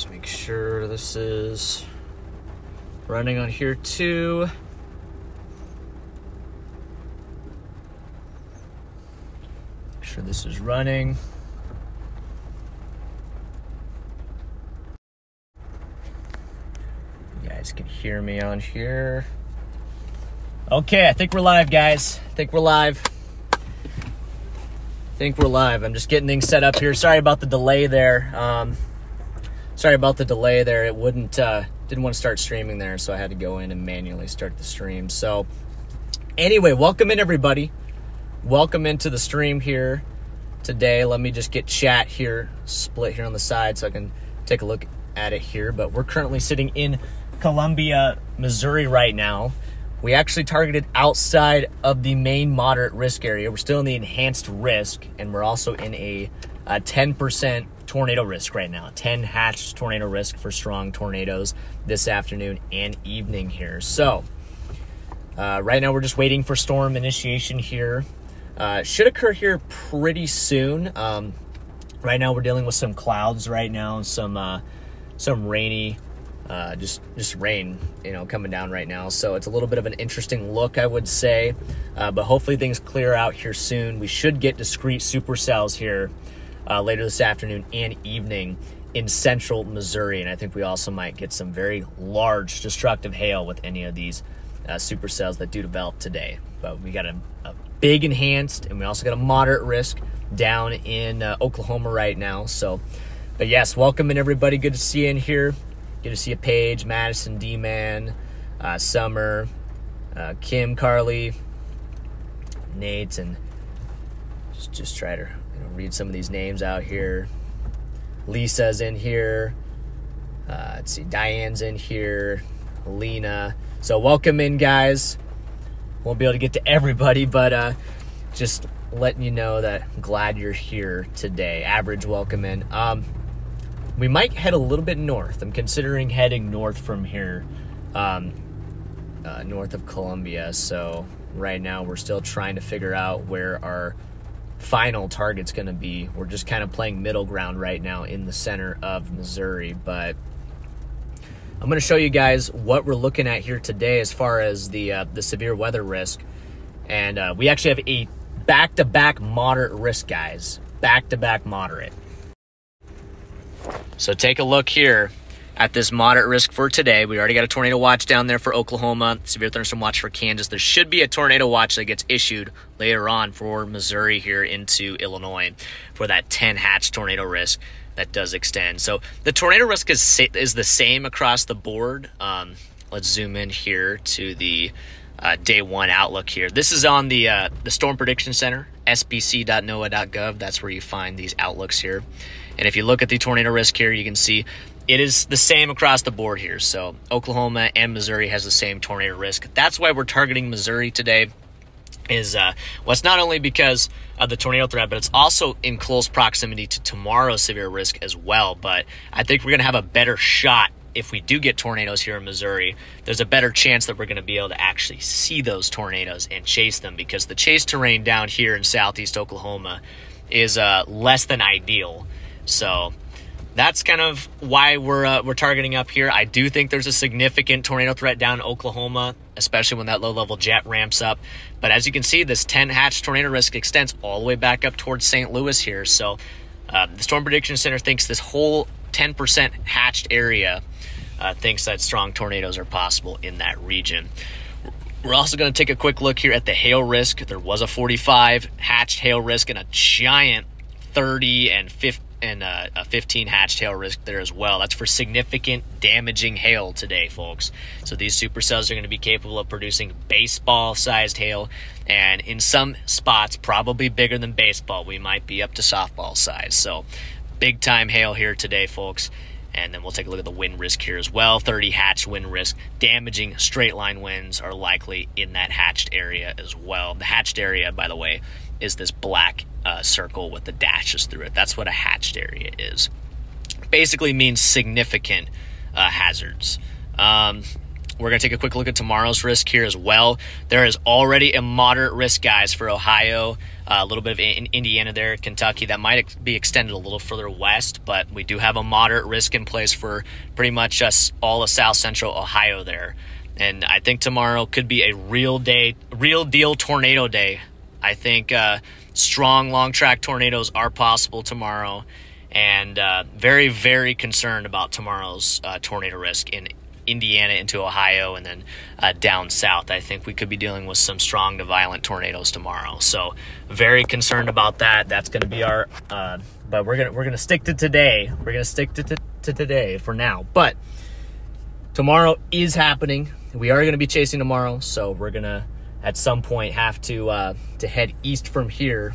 Just make sure this is running on here too. Make sure this is running. You guys can hear me on here. Okay, I think we're live, guys. I think we're live. I think we're live. I'm just getting things set up here. Sorry about the delay there. Um, sorry about the delay there. It wouldn't uh, didn't want to start streaming there, so I had to go in and manually start the stream. So anyway, welcome in everybody. Welcome into the stream here today. Let me just get chat here split here on the side so I can take a look at it here. But we're currently sitting in Columbia, Missouri right now. We actually targeted outside of the main moderate risk area. We're still in the enhanced risk, and we're also in a, a 10% tornado risk right now. 10 hatch tornado risk for strong tornadoes this afternoon and evening here. So, uh, right now we're just waiting for storm initiation here. Uh, should occur here pretty soon. Um, right now we're dealing with some clouds right now, some uh, some rainy uh, just just rain, you know, coming down right now. So it's a little bit of an interesting look, I would say. Uh, but hopefully things clear out here soon. We should get discrete supercells here uh, later this afternoon and evening in central Missouri, and I think we also might get some very large destructive hail with any of these uh, supercells that do develop today. But we got a, a, big enhanced, and we also got a moderate risk down in uh, Oklahoma right now. So, but yes, welcome in everybody. Good to see you in here. Good to see you, Paige, Madison, D Man, uh, Summer, uh, Kim, Carly, Nate, and just, just try to read some of these names out here. Lisa's in here. Uh, let's see, Diane's in here. Lena. So welcome in, guys. Won't be able to get to everybody, but uh, just letting you know that I'm glad you're here today. Average welcome in. Um, we might head a little bit north. I'm considering heading north from here, um, uh, north of Columbia. So right now we're still trying to figure out where our final target's going to be. We're just kind of playing middle ground right now in the center of Missouri, but I'm going to show you guys what we're looking at here today as far as the uh, the severe weather risk, and uh, we actually have a back-to-back moderate risk, guys. Back-to-back moderate. So take a look here at this moderate risk for today. We already got a tornado watch down there for Oklahoma, severe thunderstorm watch for Kansas. There should be a tornado watch that gets issued later on for Missouri here into Illinois for that 10 hatch tornado risk that does extend. So the tornado risk is is the same across the board. Um, let's zoom in here to the uh, day one outlook here. This is on the uh, the Storm Prediction Center, spc.noaa.gov. That's where you find these outlooks here. And if you look at the tornado risk here, you can see it is the same across the board here. So Oklahoma and Missouri has the same tornado risk. That's why we're targeting Missouri today. Is uh, well, it's not only because of the tornado threat, but it's also in close proximity to tomorrow's severe risk as well. But I think we're going to have a better shot if we do get tornadoes here in Missouri, there's a better chance that we're going to be able to actually see those tornadoes and chase them because the chase terrain down here in southeast Oklahoma is uh, less than ideal. So that's kind of why we're uh, we're targeting up here. I do think there's a significant tornado threat down in Oklahoma, especially when that low level jet ramps up. But as you can see, this 10 hatch tornado risk extends all the way back up towards St. Louis here. So uh, the Storm Prediction Center thinks this whole 10% hatched area uh, thinks that strong tornadoes are possible in that region. We're also going to take a quick look here at the hail risk. There was a 45 hatched hail risk and a giant 30 and 50 and uh, a 15 hatch tail risk there as well. That's for significant damaging hail today, folks. So these supercells are going to be capable of producing baseball-sized hail, and in some spots, probably bigger than baseball. We might be up to softball size. So big time hail here today, folks. And then we'll take a look at the wind risk here as well. 30 hatch wind risk. Damaging straight line winds are likely in that hatched area as well. The hatched area, by the way, is this black uh, circle with the dashes through it. That's what a hatched area is. Basically means significant uh, hazards. Um, we're going to take a quick look at tomorrow's risk here as well. There is already a moderate risk, guys, for Ohio, uh, a little bit of in Indiana there, Kentucky. That might be extended a little further west, but we do have a moderate risk in place for pretty much us all of South Central Ohio there. And I think tomorrow could be a real day, real deal tornado day. I think uh, strong long track tornadoes are possible tomorrow and uh, very, very concerned about tomorrow's uh, tornado risk in Indiana into Ohio and then uh, down south. I think we could be dealing with some strong to violent tornadoes tomorrow. So very concerned about that. That's going to be our. Uh, but we're gonna we're gonna stick to today. We're gonna stick to, to, to today for now. But tomorrow is happening. We are gonna be chasing tomorrow. So we're gonna at some point have to uh, to head east from here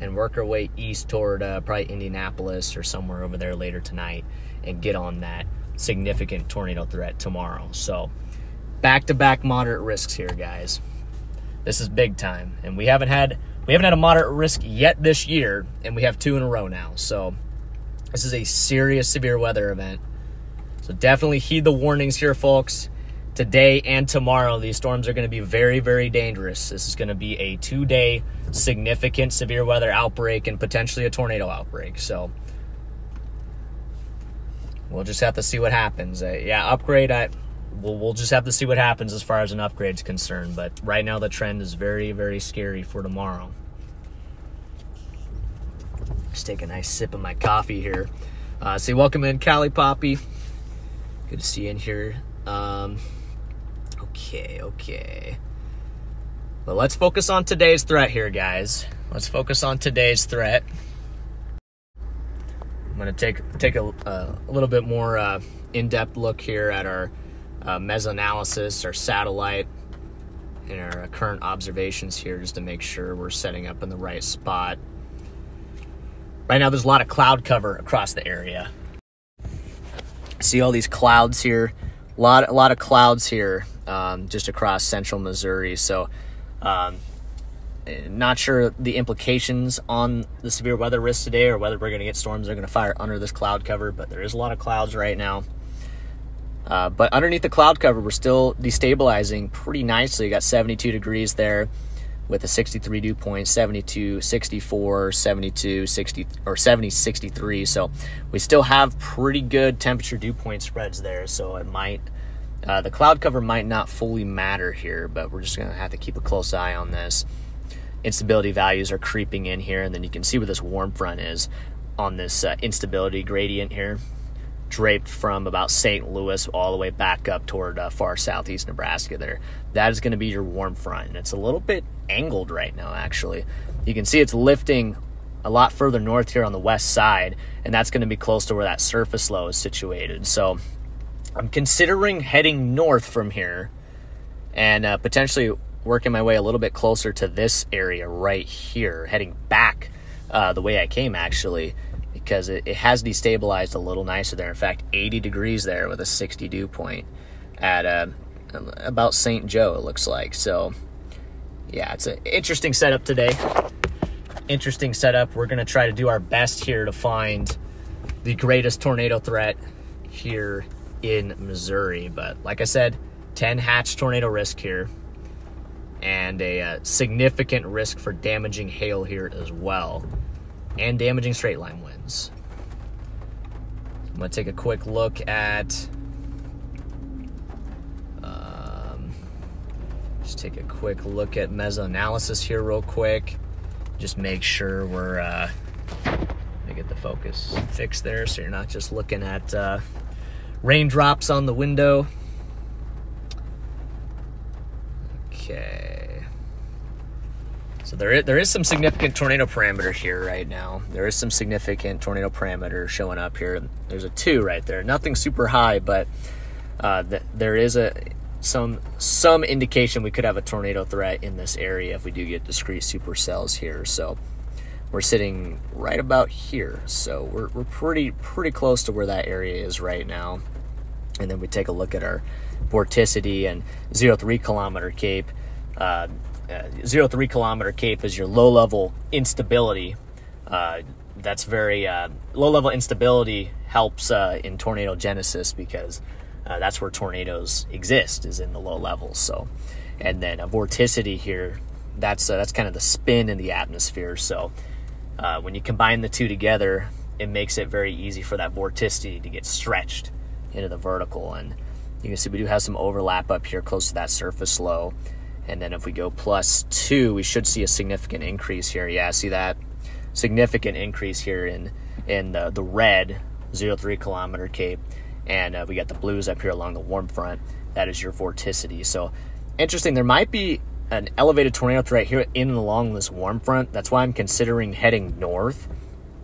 and work our way east toward uh, probably Indianapolis or somewhere over there later tonight and get on that significant tornado threat tomorrow. So, back to back moderate risks here, guys. This is big time, and we haven't had we haven't had a moderate risk yet this year, and we have two in a row now. So, this is a serious severe weather event. So definitely heed the warnings here, folks. Today and tomorrow, these storms are going to be very, very dangerous. This is going to be a two day significant severe weather outbreak and potentially a tornado outbreak. So, we'll just have to see what happens. Uh, yeah, upgrade. I we'll we'll just have to see what happens as far as an upgrade is concerned. But right now, the trend is very very scary for tomorrow. Just take a nice sip of my coffee here. Uh, say welcome in, Cali Poppy. Good to see you in here. Um, okay, okay. But let's focus on today's threat here, guys. Let's focus on today's threat. I'm going to take take a, uh, a little bit more uh, in-depth look here at our uh, mesoanalysis, our satellite, and our uh, current observations here, just to make sure we're setting up in the right spot. Right now, there's a lot of cloud cover across the area. See all these clouds here, a lot a lot of clouds here, um, just across central Missouri. So. Um, not sure the implications on the severe weather risk today or whether we're going to get storms that are going to fire under this cloud cover, but there is a lot of clouds right now. Uh, but underneath the cloud cover, we're still destabilizing pretty nicely. You got 72 degrees there with a 63 dew point, 72, 64, 72, 60, or 70, 63. So we still have pretty good temperature dew point spreads there. So it might, uh, the cloud cover might not fully matter here, but we're just going to have to keep a close eye on this instability values are creeping in here, and then you can see where this warm front is on this uh, instability gradient here, draped from about St. Louis all the way back up toward uh, far southeast Nebraska there. That is going to be your warm front, and it's a little bit angled right now, actually. You can see it's lifting a lot further north here on the west side, and that's going to be close to where that surface low is situated. So I'm considering heading north from here and uh, potentially working my way a little bit closer to this area right here, heading back uh, the way I came actually, because it, it, has destabilized a little nicer there. In fact, 80 degrees there with a 60 dew point at uh, about St. Joe, it looks like. So, yeah, it's an interesting setup today. Interesting setup. We're going to try to do our best here to find the greatest tornado threat here in Missouri. But like I said, 10 hatch tornado risk here and a uh, significant risk for damaging hail here as well, and damaging straight line winds. I'm going to take a quick look at. Um, just take a quick look at meso analysis here, real quick. Just make sure we're. Uh, let me get the focus fixed there so you're not just looking at uh, raindrops on the window. Okay. So there is, there is some significant tornado parameter here right now. There is some significant tornado parameter showing up here. There's a two right there. Nothing super high, but uh, th- there is a some some indication we could have a tornado threat in this area if we do get discrete supercells here. So we're sitting right about here. So we're, we're pretty pretty close to where that area is right now. And then we take a look at our vorticity and zero three kilometer cape. Uh, uh, zero three kilometer cape is your low level instability. Uh, that's very uh, low level instability helps uh, in tornado genesis because uh, that's where tornadoes exist is in the low levels. So, and then a vorticity here, that's uh, that's kind of the spin in the atmosphere. So, when you combine the two together, it makes it very easy for that vorticity to get stretched into the vertical. And you can see we do have some overlap up here close to that surface low. And then if we go plus two, we should see a significant increase here. Yeah, see that significant increase here in in the, the red 03 kilometer cape and uh, we got the blues up here along the warm front. That is your vorticity. So interesting. There might be an elevated tornado threat here in and along this warm front. That's why I'm considering heading north.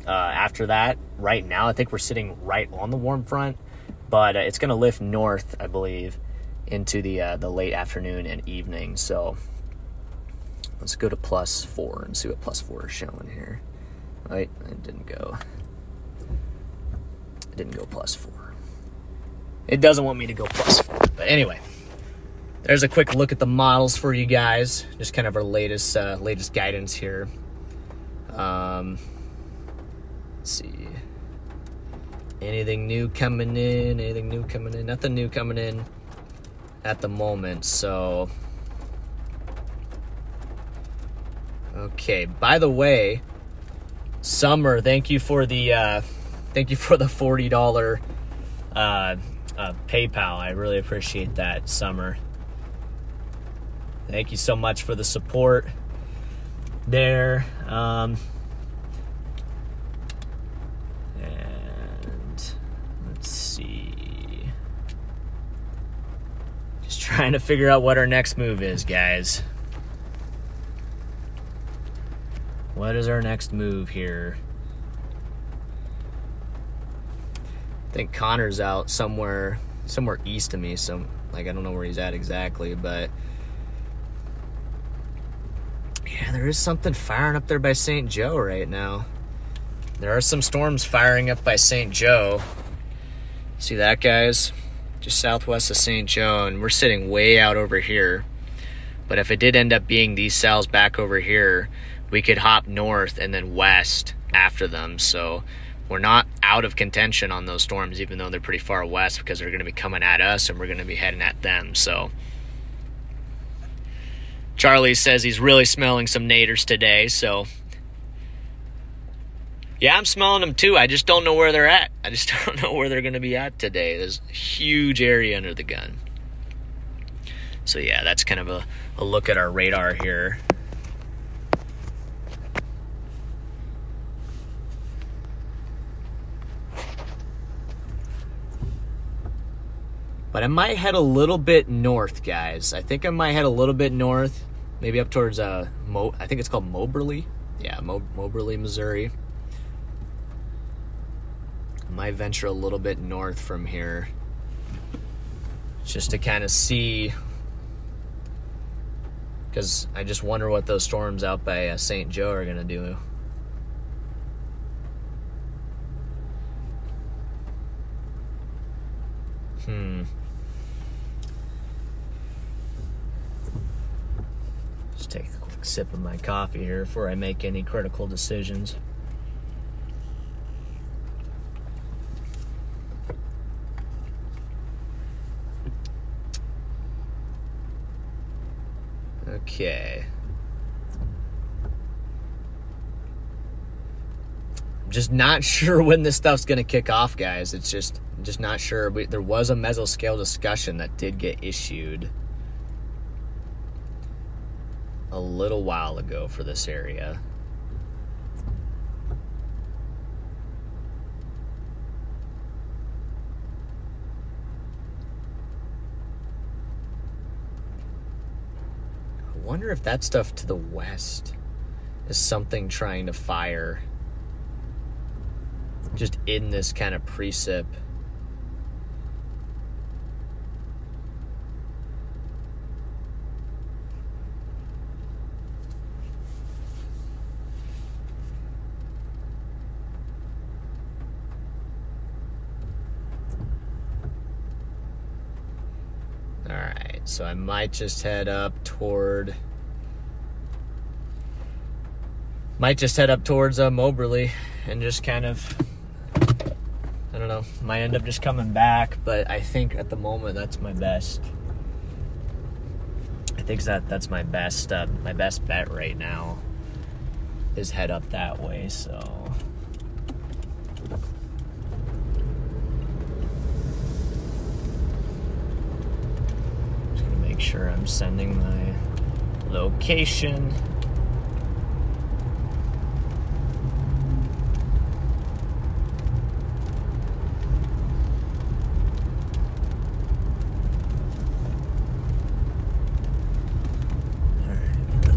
Uh, after that, right now, I think we're sitting right on the warm front, but uh, it's going to lift north, I believe, into the uh, the late afternoon and evening. So let's go to plus four and see what plus four is showing here. Right, it didn't go. It didn't go plus four. It doesn't want me to go plus four. But anyway, there's a quick look at the models for you guys. Just kind of our latest uh, latest guidance here. Um, let's see. Anything new coming in? Anything new coming in? Nothing new coming in at the moment. So, okay. By the way, Summer, thank you for the uh, thank you for the forty dollar uh, uh, PayPal. I really appreciate that, Summer. Thank you so much for the support there. Um, and let's see. Just trying to figure out what our next move is, guys. What is our next move here? I think Connor's out somewhere somewhere east of me, so like I don't know where he's at exactly, but yeah, there is something firing up there by St. Joe right now. There are some storms firing up by St. Joe. See that, guys? Just southwest of St. Joe, and we're sitting way out over here. But if it did end up being these cells back over here, we could hop north and then west after them. So we're not out of contention on those storms, even though they're pretty far west because they're going to be coming at us and we're going to be heading at them. So, Charlie says he's really smelling some naders today. So, yeah, I'm smelling them too. I just don't know where they're at. I just don't know where they're going to be at today. There's a huge area under the gun. So, yeah, that's kind of a, a look at our radar here. But I might head a little bit north, guys. I think I might head a little bit north, maybe up towards uh, Mo. I think it's called Moberly. Yeah, Mo- Moberly, Missouri. Might venture a little bit north from here, just to kind of see. Because I just wonder what those storms out by uh, St. Joe are gonna do. Hmm. Just take a quick sip of my coffee here before I make any critical decisions. Okay. I'm just not sure when this stuff's going to kick off, guys. It's just just not sure. We, there was a mesoscale discussion that did get issued a little while ago for this area. Wonder if that stuff to the west is something trying to fire just in this kind of precip. So I might just head up toward. Might just head up towards uh, Moberly and just kind of I don't know. Might end up just coming back, but I think at the moment that's my best. I think that that's my best uh, my best bet right now is head up that way. So just gonna make sure I'm sending my location. Alright, look.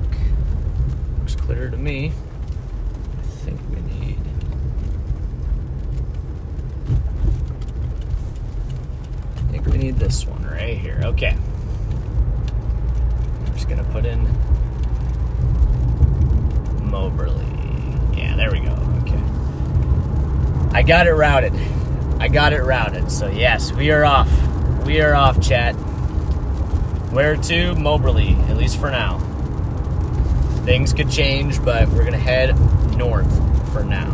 Looks clear to me. I think we need. I think we need this one right here. Okay. I'm just gonna put in Moberly. Yeah, there we go. Okay. I got it routed. I got it routed. So yes, we are off. We are off, chat. Where to? Moberly, at least for now. Things could change, but we're gonna head north for now.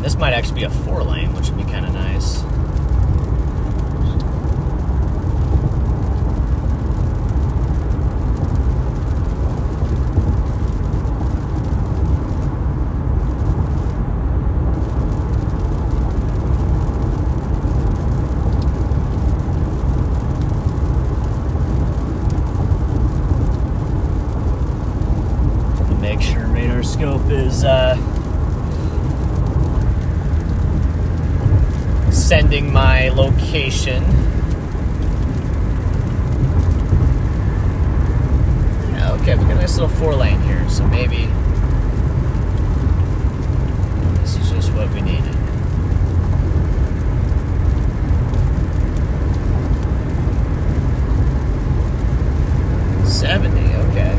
This might actually be a four lane, which would be kind of nice. to make sure RadarScope is uh, sending Yeah, okay, we got a nice little four lane here, so maybe this is just what we needed. Seventy, okay.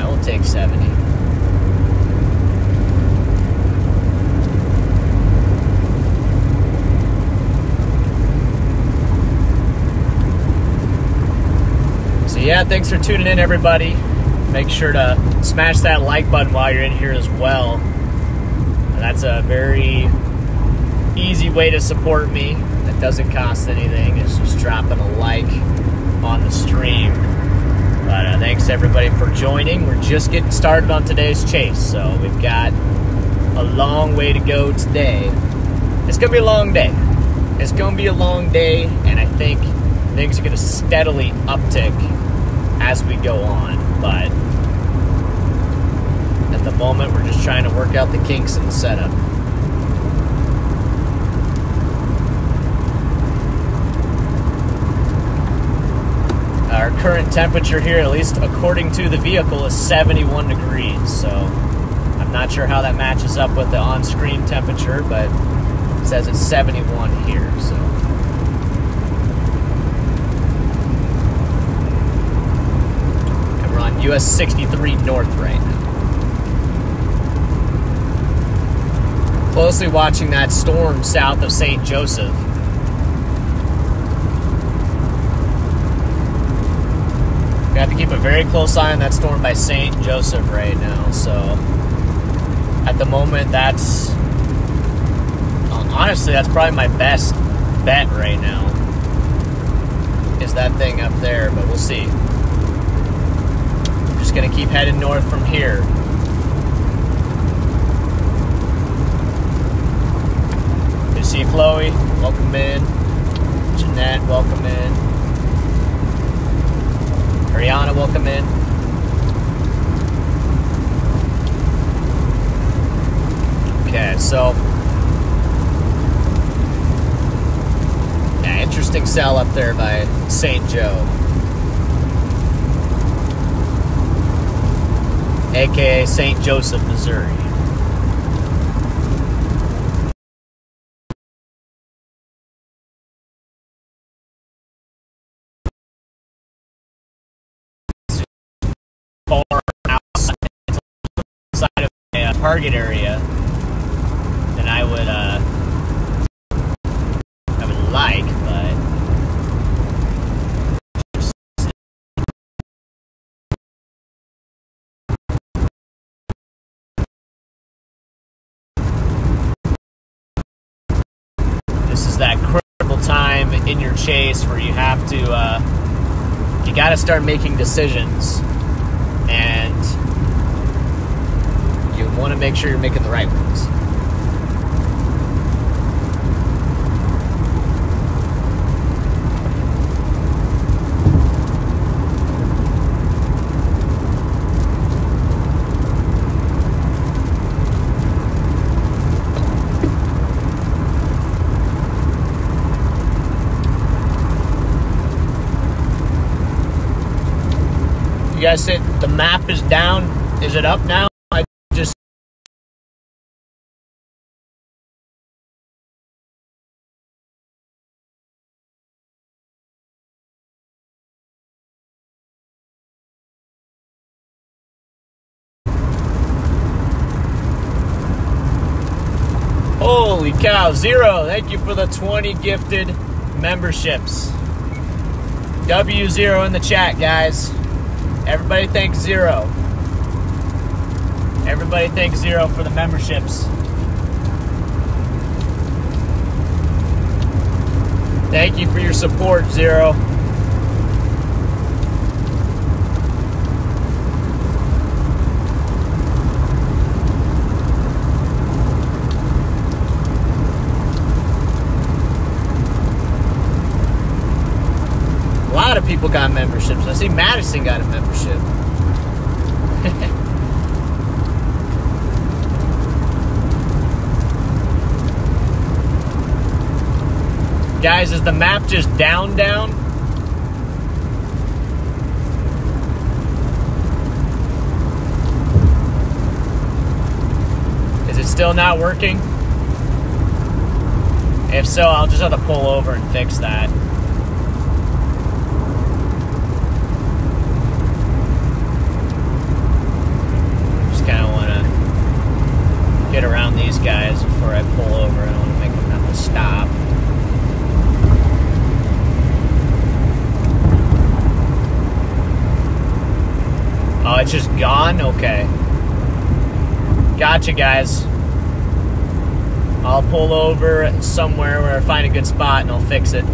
I will take 70. So, yeah, thanks for tuning in, everybody. Make sure to smash that like button while you're in here as well. That's a very easy way to support me that doesn't cost anything. It's just dropping a like on the stream. But uh, thanks everybody for joining. We're just getting started on today's chase, so we've got a long way to go today. It's gonna be a long day. It's gonna be a long day, and I think things are gonna steadily uptick as we go on. But at the moment, we're just trying to work out the kinks in the setup. Our current temperature here, at least according to the vehicle, is 71 degrees. So I'm not sure how that matches up with the on screen temperature, but it says it's 71 here. So. And we're on US 63 North right now. Closely watching that storm south of St. Joseph. We have to keep a very close eye on that storm by St. Joseph right now. So, at the moment, that's honestly that's probably my best bet right now. Is that thing up there? But we'll see. Just gonna keep heading north from here. Good to see Chloe. Welcome in. Jeanette, welcome in. Ariana, welcome in. Okay, so yeah, interesting cell up there by St. Joe, aka St. Joseph, Missouri. Far outside, of the target area than I would uh, I would like, but comes that critical time in your chase where you have to, uh, you got to start making decisions, and you want to make sure you're making the right ones. Guys said the map is down. Is it up now? I just Holy cow, zero. Thank you for the 20 gifted memberships. W0 in the chat, guys. Everybody thanks Zero. Everybody thanks Zero for the memberships. Thank you for your support, Zero. People got memberships. I see Madison got a membership. Guys, is the map just down, down? Is it still not working? If so, I'll just have to pull over and fix that. Just kind of want to get around these guys before I pull over. I don't want to make them have to stop. Oh, it's just gone? Okay. Gotcha, guys. I'll pull over somewhere where I find a good spot and I'll fix it.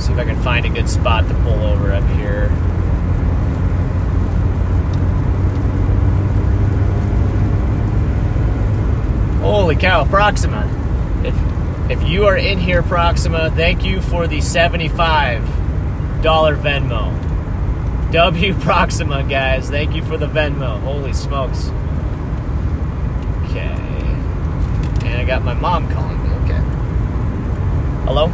See if I can find a good spot to pull over up here. Holy cow, Proxima. If if you are in here, Proxima, thank you for the $75 Venmo. W Proxima, guys. Thank you for the Venmo. Holy smokes. Okay. And I got my mom calling me. Okay. Hello?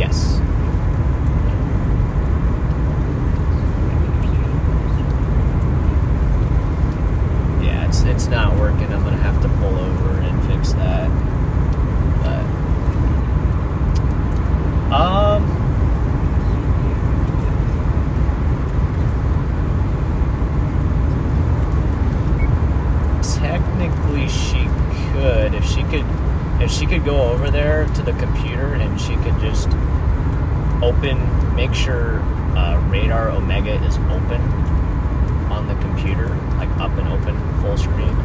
Yes. Yeah, it's it's not working. I'm gonna have to pull over and fix that. But um technically she could if she could if she could go over there to the computer and she could just open make sure uh, RadarOmega is open on the computer, like up and open, full screen.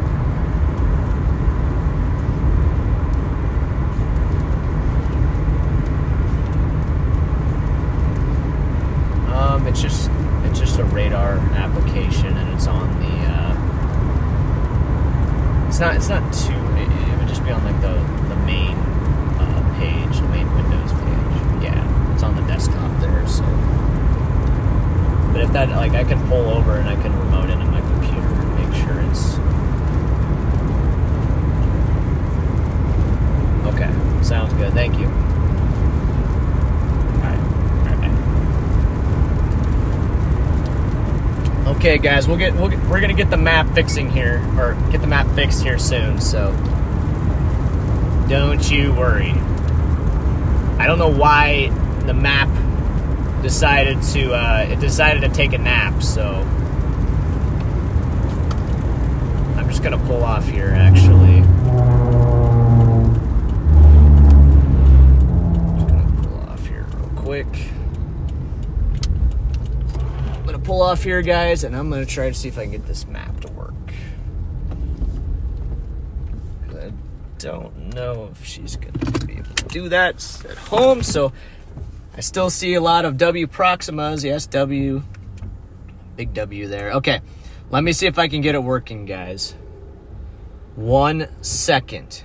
Um, it's just it's just a radar application, and it's on the. Uh, it's not it's not too. It, it would just be on like the the main uh, page, the main Windows page. Yeah, it's on the desktop there. So. But if that, like, I can pull over and I can remote into my computer and make sure it's. Okay, sounds good. Thank you. Alright, alright. Okay, guys, we'll get, we'll get we're gonna get the map fixing here, or get the map fixed here soon. So don't you worry. I don't know why the map decided to uh, it decided to take a nap so i'm just gonna pull off here actually Off here, guys, and I'm gonna try to see if I can get this map to work. I don't know if she's gonna be able to do that at home, so I still see a lot of W Proximas. Yes, W. Big W there. Okay, let me see if I can get it working, guys. One second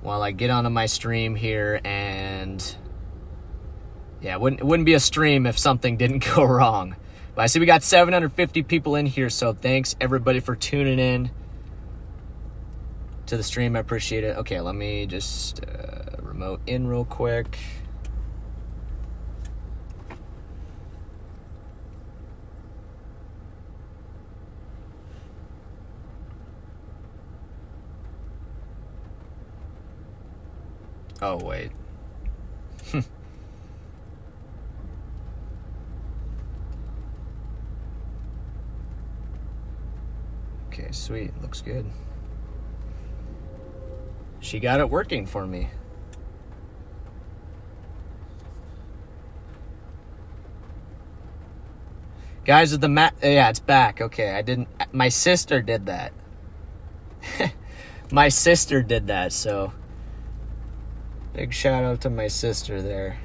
while I get onto my stream here and yeah, it wouldn't, it wouldn't be a stream if something didn't go wrong. But I see we got 750 people in here, so thanks everybody for tuning in to the stream. I appreciate it. Okay, let me just uh, remote in real quick. Oh, wait. Okay, sweet. Looks good. She got it working for me. Guys, the mat. Yeah, it's back. Okay, I didn't. My sister did that. my sister did that, so Big shout out to my sister there.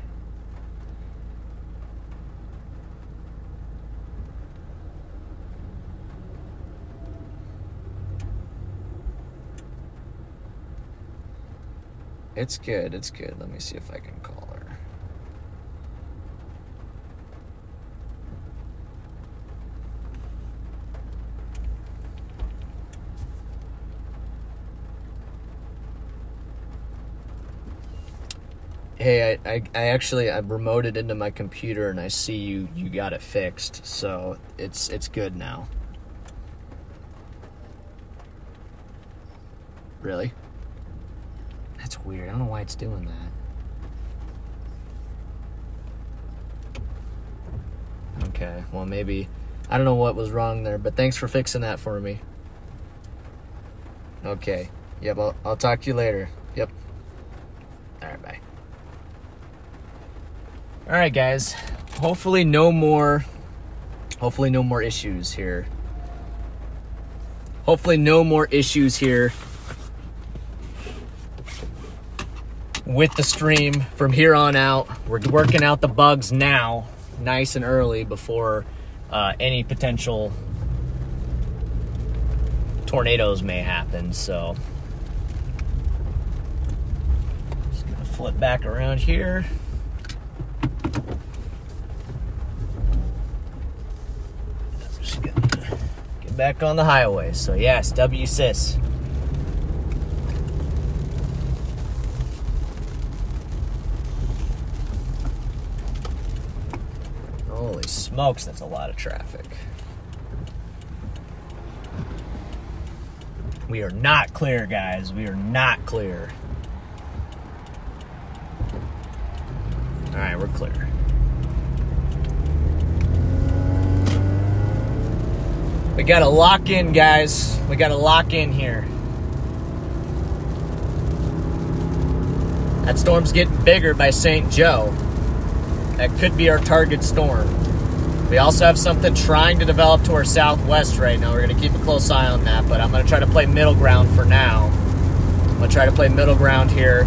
It's good, it's good. Let me see if I can call her. hey, I, I, I actually I remoted into my computer and I see you you got it fixed, so it's it's good now. Really? That's weird. I don't know why it's doing that. Okay, well maybe I don't know what was wrong there, but thanks for fixing that for me. Okay. Yep, I'll, I'll talk to you later. Yep. All right, bye. All right, guys. Hopefully, no more. Hopefully, no more issues here. Hopefully, no more issues here with the stream from here on out. We're working out the bugs now, nice and early before uh, any potential tornadoes may happen. So, just gonna flip back around here. Get back on the highway. So yes, WSIS. Holy smokes, that's a lot of traffic. We are not clear, guys. We are not clear. All right, we're clear. We got to lock in, guys. We got to lock in here. That storm's getting bigger by St. Joe. That could be our target storm. We also have something trying to develop to our southwest right now. We're going to keep a close eye on that, but I'm going to try to play middle ground for now. I'm going to try to play middle ground here.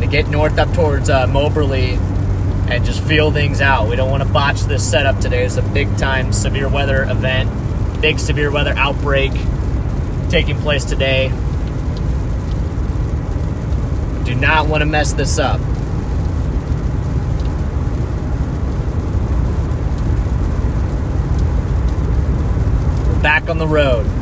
To get north up towards uh, Moberly and just feel things out. We don't want to botch this setup today. It's a big time severe weather event big severe weather outbreak taking place today. Do not want to mess this up. Back on the road.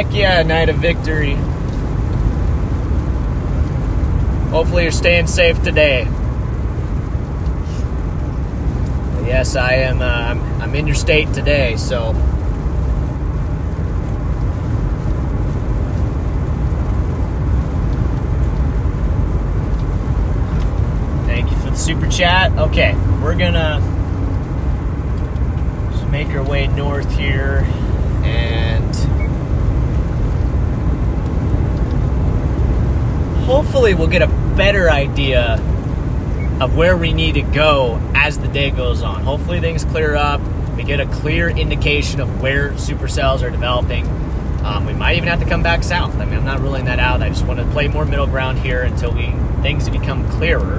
Heck yeah, night of victory. Hopefully, you're staying safe today. Yes, I am. Uh, I'm, I'm in your state today, so. Thank you for the super chat. Okay, we're gonna make our way north here and hopefully we'll get a better idea of where we need to go as the day goes on. Hopefully things clear up. We get a clear indication of where supercells are developing. Um, we might even have to come back south. I mean, I'm not ruling that out. I just want to play more middle ground here until we things become clearer,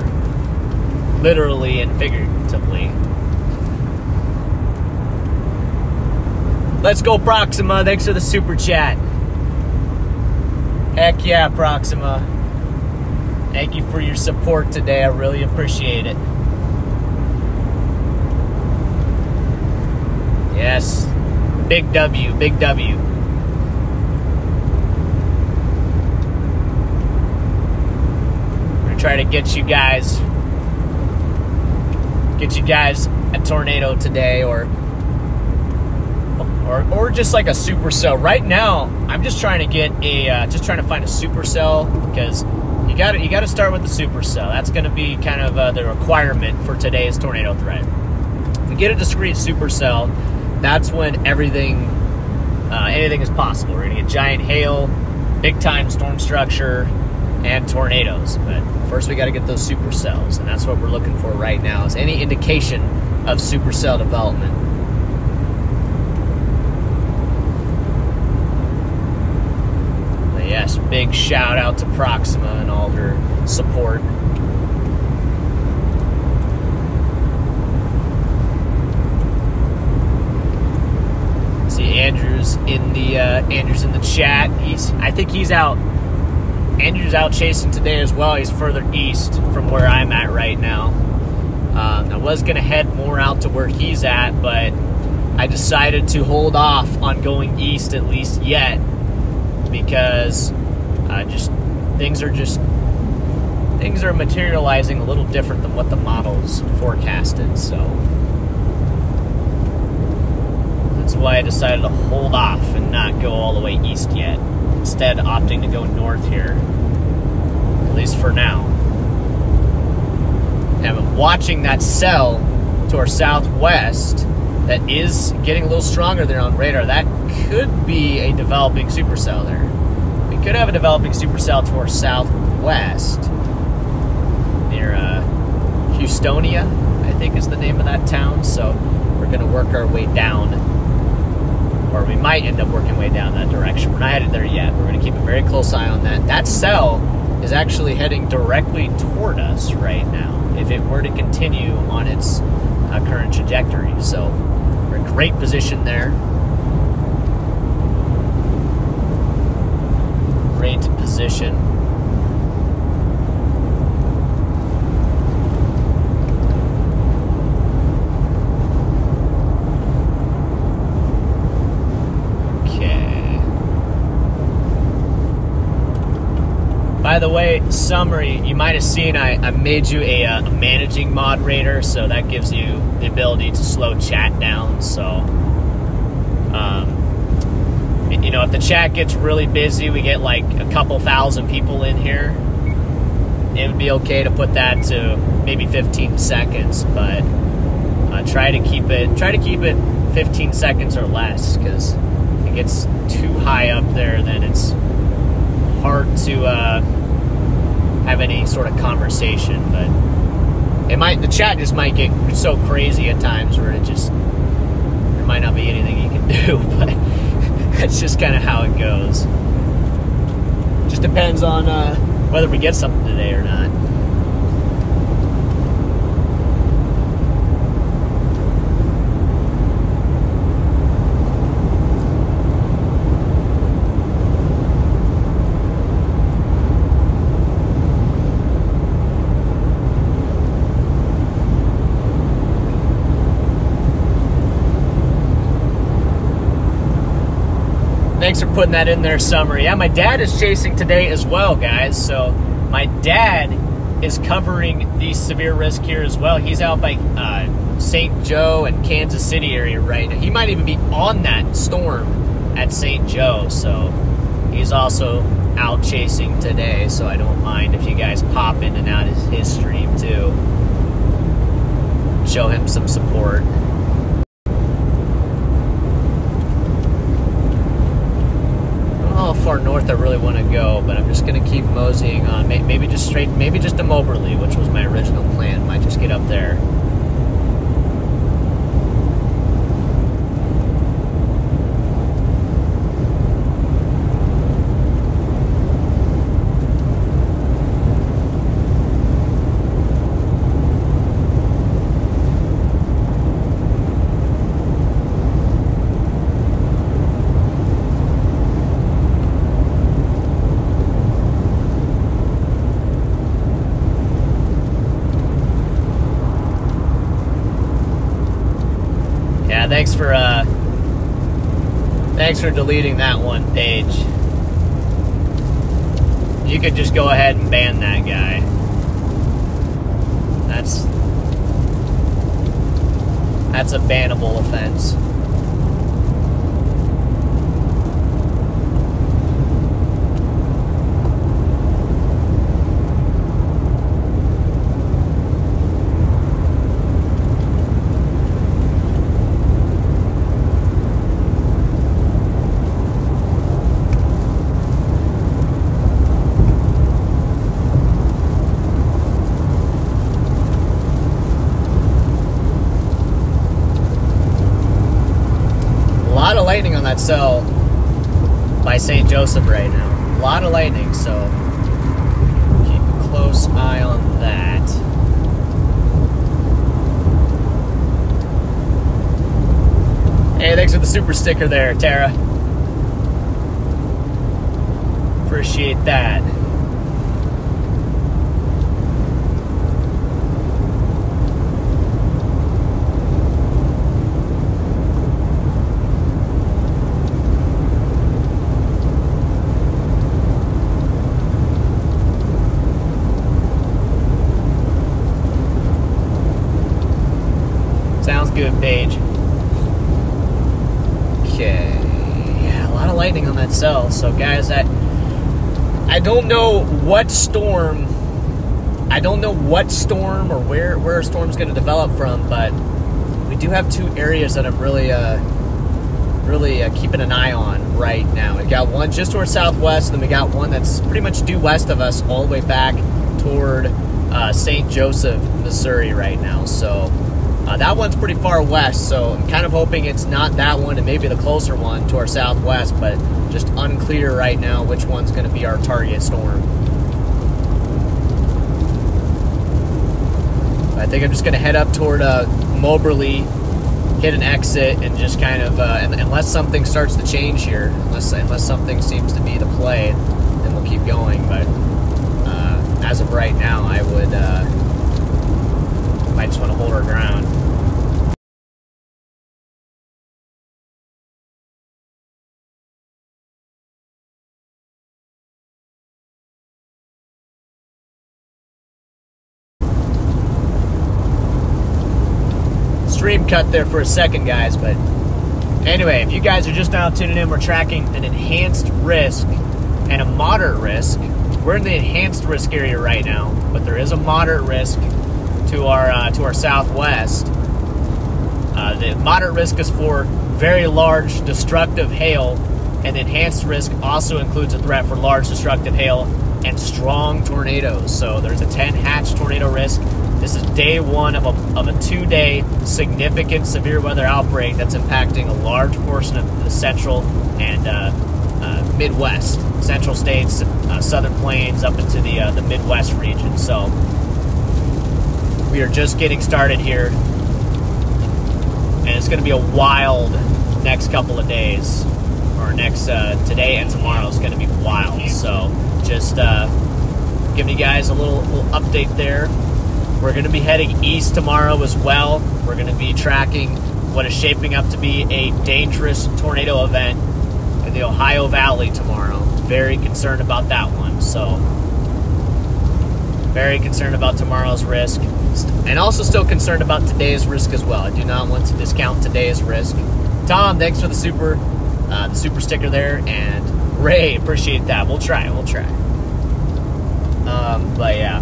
literally and figuratively. Let's go, Proxima. Thanks for the super chat. Heck yeah, Proxima. Thank you for your support today. I really appreciate it. Yes. Big W, big W. We're going to try to get you guys get you guys a tornado today or or, or just like a supercell. Right now, I'm just trying to get a uh, just trying to find a supercell because you got you got to start with the supercell. That's going to be kind of uh, the requirement for today's tornado threat. If we get a discrete supercell, that's when everything uh, anything is possible. We're going to get giant hail, big time storm structure, and tornadoes. But first, we got to get those supercells, and that's what we're looking for right now. Is any indication of supercell development? Yes, big shout out to Proxima and all their support. See Andrews in the uh, Andrews in the chat. He's I think he's out. Andrews out chasing today as well. He's further east from where I'm at right now. Um, I was gonna head more out to where he's at, but I decided to hold off on going east at least yet because uh, just things are just things are materializing a little different than what the models forecasted. So that's why I decided to hold off and not go all the way east yet. Instead, opting to go north here, at least for now. And watching that cell to our southwest that is getting a little stronger there on radar. That could be a developing supercell there. We could have a developing supercell to our southwest near uh, Houstonia, I think is the name of that town. So we're going to work our way down, or we might end up working way down that direction. We're not headed there yet. We're going to keep a very close eye on that. That cell is actually heading directly toward us right now if it were to continue on its uh, current trajectory. So we're in great position there. Great position. Okay. By the way, summary, you might have seen I, I made you a, uh, a managing moderator, so that gives you the ability to slow chat down. So, um, you know, if the chat gets really busy, we get like a couple thousand people in here, it would be okay to put that to maybe 15 seconds, but uh, try to keep it try to keep it 15 seconds or less because if it gets too high up there, then it's hard to uh, have any sort of conversation. But it might the chat just might get so crazy at times where it just there might not be anything you can do, but that's just kind of how it goes. Just depends on uh, whether we get something today or not. Putting that in there, summary. Yeah, my dad is chasing today as well, guys. So my dad is covering the severe risk here as well. He's out by uh, St. Joe and Kansas City area right now. He might even be on that storm at St. Joe. So he's also out chasing today. So I don't mind if you guys pop in and out his stream too. Show him some support. how far north I really want to go, but I'm just going to keep moseying on. Maybe just straight, maybe just to Moberly, which was my original plan. Might just get up there. thanks for uh, for deleting that one page. You could just go ahead and ban that guy. That's that's a bannable offense. that cell by St. Joseph right now. A lot of lightning, so keep a close eye on that. Hey, thanks for the super sticker there, Tara. Appreciate that. good page. Okay. Yeah, a lot of lightning on that cell. So guys, that I don't know what storm I don't know what storm or where where a storm's going to develop from, but we do have two areas that I'm really uh really uh, keeping an eye on right now. We got one just to our southwest, and then we got one that's pretty much due west of us, all the way back toward uh, St. Joseph, Missouri, right now. So uh, that one's pretty far west, so I'm kind of hoping it's not that one and maybe the closer one to our southwest, but just unclear right now which one's going to be our target storm. I think I'm just going to head up toward uh, Moberly, hit an exit, and just kind of, uh, unless something starts to change here, unless unless something seems to be the play, then we'll keep going. But uh, as of right now, I would uh, might just want to hold our ground. Cut there for a second, guys, but anyway, if you guys are just now tuning in, we're tracking an enhanced risk and a moderate risk. We're in the enhanced risk area right now, but there is a moderate risk to our uh, to our southwest. Uh, the moderate risk is for very large destructive hail, and enhanced risk also includes a threat for large destructive hail and strong tornadoes. So there's a 10 hatch tornado risk. This is day one of a, of a two day significant severe weather outbreak that's impacting a large portion of the central and uh, uh, Midwest, central states, uh, southern plains, up into the uh, the Midwest region. So we are just getting started here, and it's going to be a wild next couple of days. Or next uh, today and tomorrow is going to be wild. So just uh, giving you guys a little, little update there. We're going to be heading east tomorrow as well. We're going to be tracking what is shaping up to be a dangerous tornado event in the Ohio Valley tomorrow. Very concerned about that one. So Very concerned about tomorrow's risk, and also still concerned about today's risk as well. I do not want to discount today's risk. Tom, thanks for the super, uh, the super sticker there, and Ray, appreciate that. We'll try. We'll try. Um, but yeah,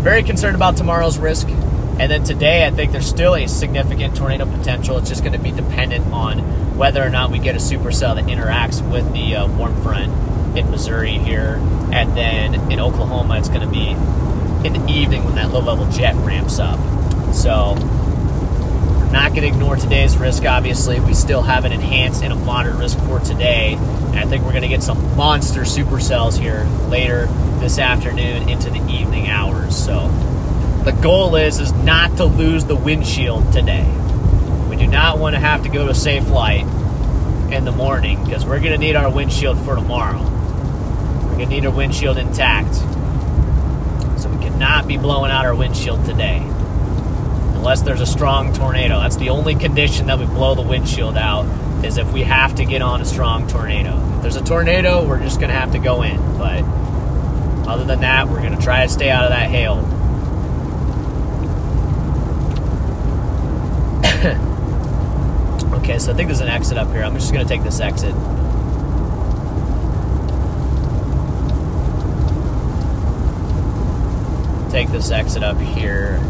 very concerned about tomorrow's risk. And then today, I think there's still a significant tornado potential. It's just going to be dependent on whether or not we get a supercell that interacts with the uh, warm front in Missouri here. And then in Oklahoma, it's going to be in the evening when that low level jet ramps up. So, not going to ignore today's risk, obviously. We still have an enhanced and a moderate risk for today. And I think we're going to get some monster supercells here later this afternoon into the evening hours. So, the goal is is not to lose the windshield today. We do not want to have to go to Safelite in the morning because we're going to need our windshield for tomorrow. We're going to need our windshield intact. So we cannot be blowing out our windshield today. Unless there's a strong tornado. That's the only condition that we blow the windshield out is if we have to get on a strong tornado. If there's a tornado, we're just going to have to go in. But other than that, we're going to try to stay out of that hail. okay, so I think there's an exit up here. I'm just going to take this exit. Take this exit up here.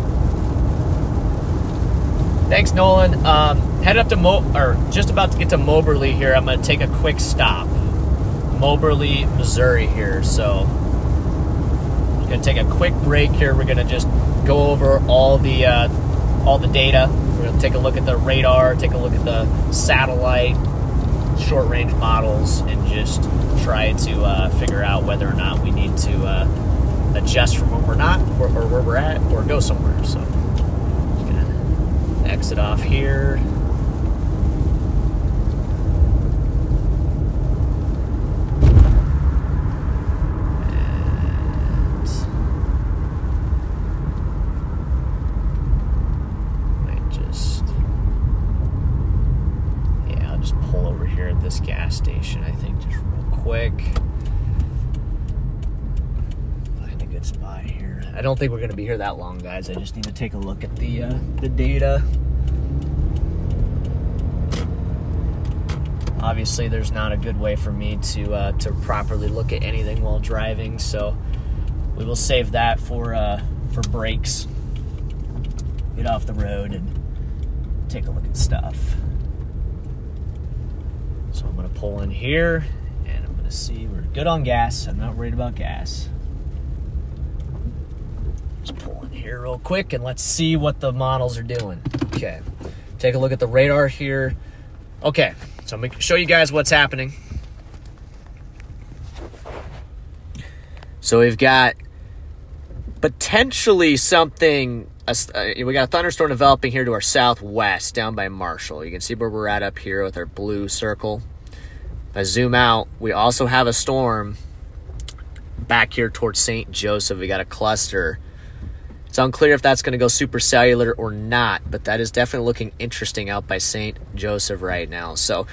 Thanks, Nolan. Um, up to Mo, or just about to get to Moberly here. I'm to take a quick stop. Moberly, Missouri here. So, going to take a quick break here. We're to just go over all the uh, all the data. We're to take a look at the radar, take a look at the satellite, short range models, and just try to uh, figure out whether or not we need to uh, adjust from where we're not or, or, where we're at or go somewhere. So, exit off here. this gas station, I think, just real quick. Find a good spot here. I don't think we're going to be here that long, guys. I just need to take a look at the uh, the data. Obviously, there's not a good way for me to uh, to properly look at anything while driving, so we will save that for uh, for breaks. Get off the road and take a look at stuff. So I'm going to pull in here and I'm going to see we're good on gas. I'm not worried about gas. Just pull in here real quick and let's see what the models are doing. Okay. Take a look at the radar here. Okay. So I'm to show you guys what's happening. So we've got potentially something uh, we got a thunderstorm developing here to our southwest down by Marshall. You can see where we're at up here with our blue circle. If I zoom out, we also have a storm back here towards St. Joseph. We got a cluster. It's unclear if that's going to go supercellular or not, but that is definitely looking interesting out by St. Joseph right now. So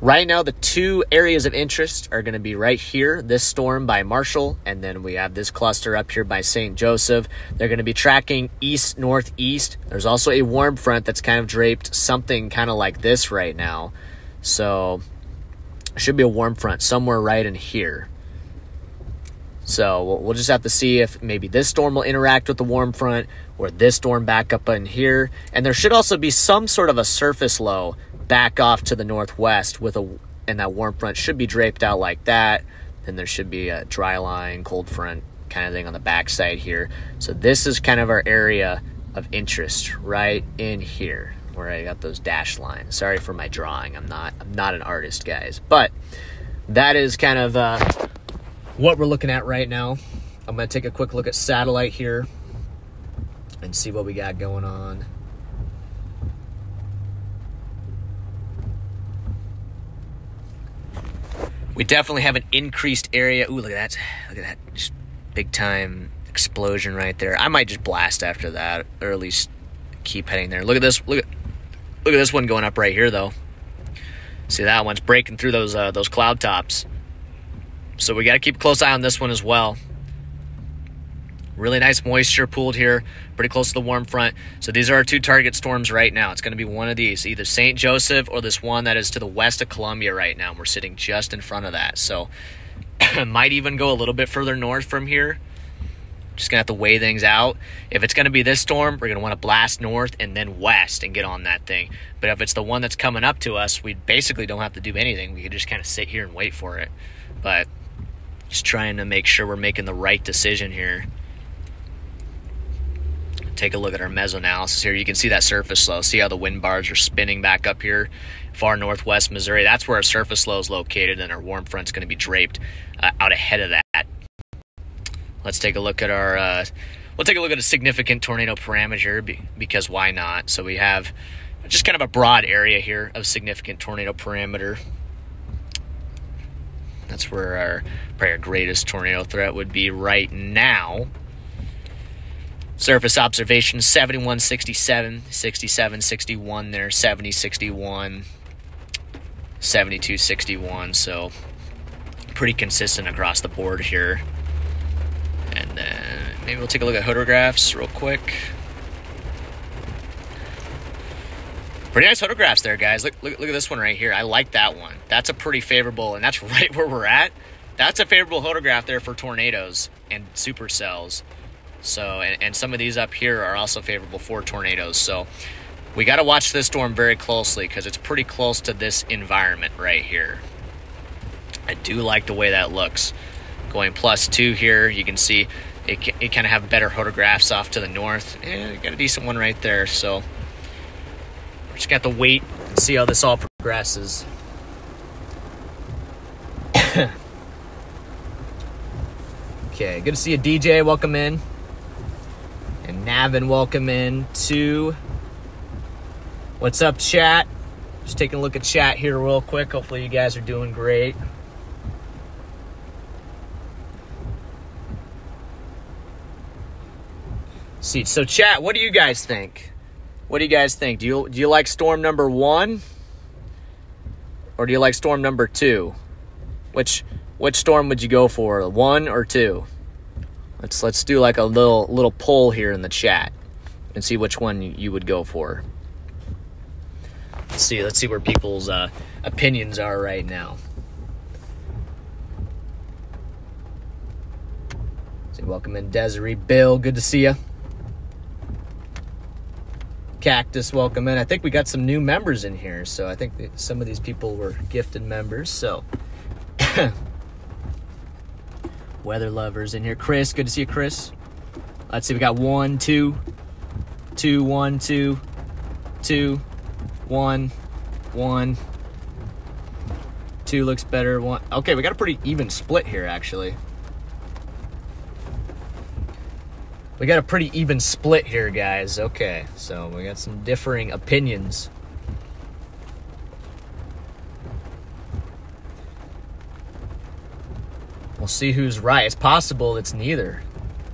Right now, the two areas of interest are going to be right here, this storm by Marshall, and then we have this cluster up here by St. Joseph. They're going to be tracking east northeast. There's also a warm front that's kind of draped something kind of like this right now. So, should be a warm front somewhere right in here. So we'll, just have to see if maybe this storm will interact with the warm front or this storm back up in here. And there should also be some sort of a surface low back off to the northwest with a and that warm front should be draped out like that. Then there should be a dry line, cold front kind of thing on the backside here. So this is kind of our area of interest right in here where I got those dash lines. Sorry for my drawing. I'm not I'm not an artist, guys. But that is kind of uh, what we're looking at right now. I'm going to take a quick look at satellite here and see what we got going on. We definitely have an increased area. Ooh, look at that. Look at that. Just big time explosion right there. I might just blast after that, or at least keep heading there. Look at this. Look at look at this one going up right here though. See that one's breaking through those uh, those cloud tops. So we got to keep a close eye on this one as well. Really nice moisture pooled here, pretty close to the warm front. So these are our two target storms right now. It's going to be one of these, either St. Joseph or this one that is to the west of Columbia right now. We're sitting just in front of that. So might even go a little bit further north from here. Just gonna have to weigh things out. If it's gonna be this storm, we're gonna want to blast north and then west and get on that thing. But if it's the one that's coming up to us, we basically don't have to do anything. We could just kind of sit here and wait for it. But just trying to make sure we're making the right decision here take a look at our mesoanalysis here. You can see that surface low. See how the wind barbs are spinning back up here, far northwest Missouri. That's where our surface low is located, and our warm front's going to be draped uh, out ahead of that. Let's take a look at our. Uh, we'll take a look at a significant tornado parameter because why not? So we have just kind of a broad area here of significant tornado parameter. That's where our probably our greatest tornado threat would be right now. Surface observation 71, 67, 67, 61 there, 70, 61, 72, 61. So pretty consistent across the board here. And then maybe we'll take a look at hodographs real quick. Pretty nice hodographs there, guys. Look, look, look at this one right here. I like that one. That's a pretty favorable, and that's right where we're at. That's a favorable hodograph there for tornadoes and supercells. So, and, and some of these up here are also favorable for tornadoes. So, we got to watch this storm very closely because it's pretty close to this environment right here. I do like the way that looks. Going plus two here, you can see it, it kind of have better hodographs off to the north. And got a decent one right there. So, just got to wait and see how this all progresses. okay, good to see you, DJ. Welcome in. And Navin, welcome in to What's up, chat? Just taking a look at chat here real quick. Hopefully, you guys are doing great. See, so chat, what do you guys think? What do you guys think? Do you do you like storm number one, or do you like storm number two? Which which storm would you go for, one or two? Let's let's do like a little little poll here in the chat and see which one you would go for. Let's see. Let's see where people's uh, opinions are right now. So welcome in Desiree, Bill. Good to see you. Cactus, welcome in. I think we got some new members in here, so I think some of these people were gifted members. So. weather lovers in here. Chris, good to see you, Chris. Let's see, we got one, two, two, one, two, two, one, one. Two looks better. One. Okay, we got a pretty even split here, actually. We got a pretty even split here, guys. Okay, so we got some differing opinions. We'll see who's right. It's possible it's neither.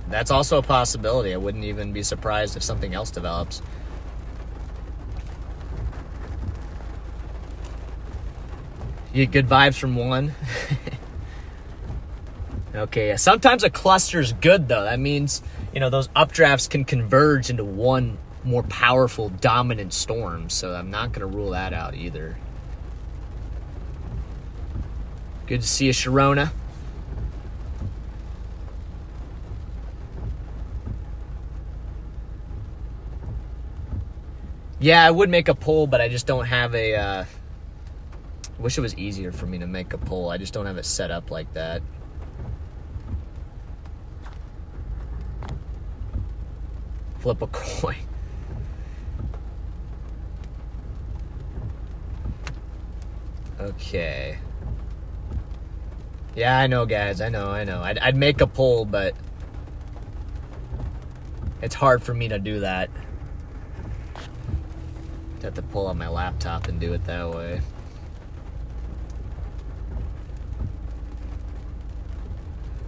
That's also a possibility. I wouldn't even be surprised if something else develops. You get good vibes from one. okay, yeah. sometimes a cluster's good though. That means, you know, those updrafts can converge into one more powerful dominant storm. So I'm not going to rule that out either. Good to see you, Sharona. Yeah, I would make a poll, but I just don't have a. Uh, I wish it was easier for me to make a poll. I just don't have it set up like that. Flip a coin. Okay. Yeah, I know, guys. I know, I know. I'd, I'd make a poll, but it's hard for me to do that I'd have to pull out my laptop and do it that way.